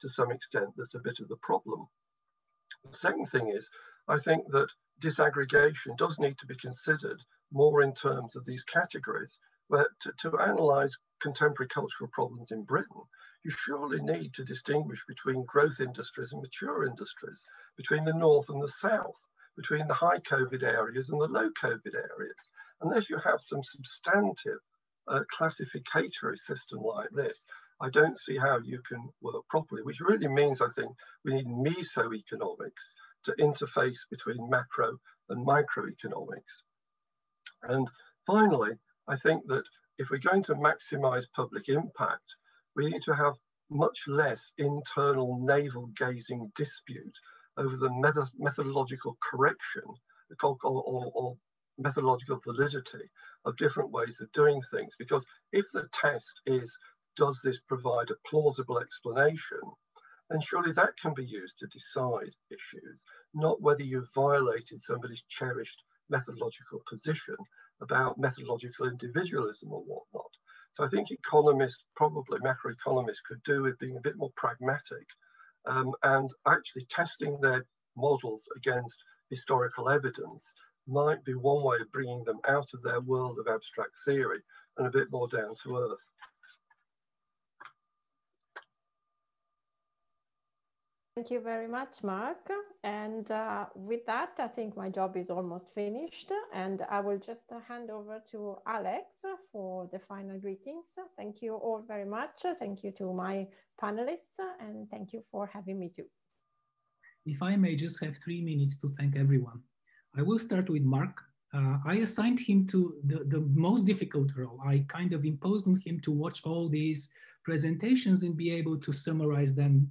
to some extent that's a bit of the problem. The second thing is, I think that disaggregation does need to be considered more in terms of these categories, where to, to analyze contemporary cultural problems in Britain, you surely need to distinguish between growth industries and mature industries, between the North and the South, between the high COVID areas and the low COVID areas. Unless you have some substantive uh, classificatory system like this, I don't see how you can work properly, which really means I think we need mesoeconomics to interface between macro and microeconomics. And finally, I think that if we're going to maximize public impact, we need to have much less internal navel gazing dispute over the method methodological correction or, or, or methodological validity of different ways of doing things. Because if the test is, does this provide a plausible explanation, then surely that can be used to decide issues, not whether you've violated somebody's cherished methodological position about methodological individualism or whatnot. So I think economists, probably macroeconomists, could do with being a bit more pragmatic um, and actually testing their models against historical evidence might be one way of bringing them out of their world of abstract theory and a bit more down to earth. Thank you very much, Mark. And uh, with that, I think my job is almost finished. And I will just uh, hand over to Alex for the final greetings. Thank you all very much. Thank you to my panelists. And thank you for having me too. If I may just have three minutes to thank everyone. I will start with Mark. Uh, I assigned him to the, the most difficult role. I kind of imposed on him to watch all these presentations and be able to summarize them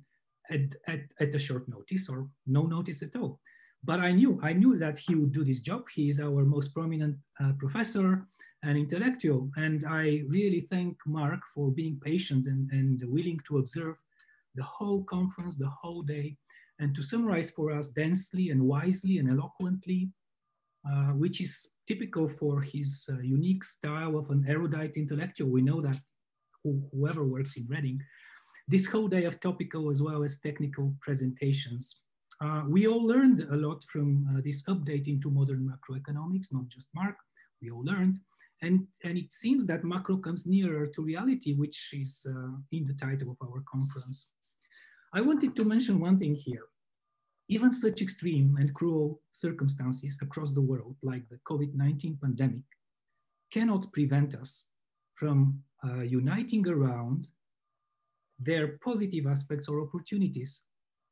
at, at, at a short notice or no notice at all. But I knew, I knew that he would do this job. He is our most prominent uh, professor and intellectual. And I really thank Mark for being patient and, and willing to observe the whole conference, the whole day, and to summarize for us densely and wisely and eloquently, uh, which is typical for his uh, unique style of an erudite intellectual. We know that who, whoever works in Reading this whole day of topical as well as technical presentations. Uh, we all learned a lot from uh, this update into modern macroeconomics, not just Mark, we all learned. And, and it seems that macro comes nearer to reality, which is uh, in the title of our conference. I wanted to mention one thing here. Even such extreme and cruel circumstances across the world, like the COVID-19 pandemic, cannot prevent us from uh, uniting around their positive aspects or opportunities,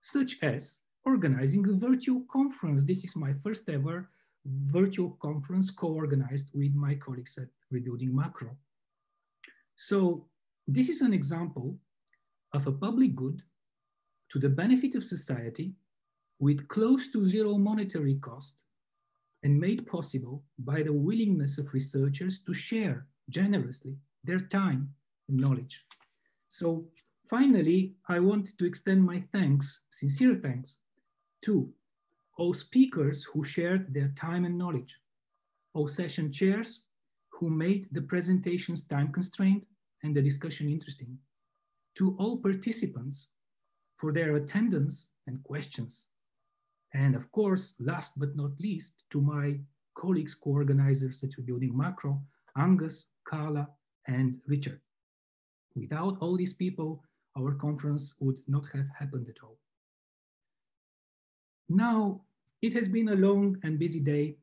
such as organizing a virtual conference. This is my first ever virtual conference co-organized with my colleagues at Rebuilding Macro. So this is an example of a public good to the benefit of society with close to zero monetary cost and made possible by the willingness of researchers to share generously their time and knowledge. So Finally, I want to extend my thanks, sincere thanks, to all speakers who shared their time and knowledge, all session chairs who made the presentations time constrained and the discussion interesting, to all participants for their attendance and questions. And of course, last but not least, to my colleagues, co-organizers at Rebuilding Macro, Angus, Carla, and Richard. Without all these people, our conference would not have happened at all. Now, it has been a long and busy day,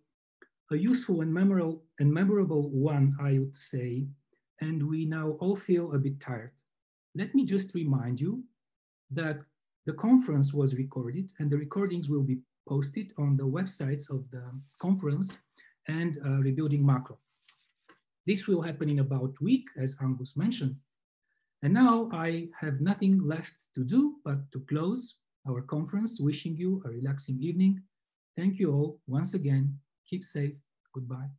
a useful and memorable, and memorable one, I would say, and we now all feel a bit tired. Let me just remind you that the conference was recorded and the recordings will be posted on the websites of the conference and uh, Rebuilding Macro. This will happen in about a week, as Angus mentioned. And now I have nothing left to do but to close our conference, wishing you a relaxing evening. Thank you all once again. Keep safe. Goodbye.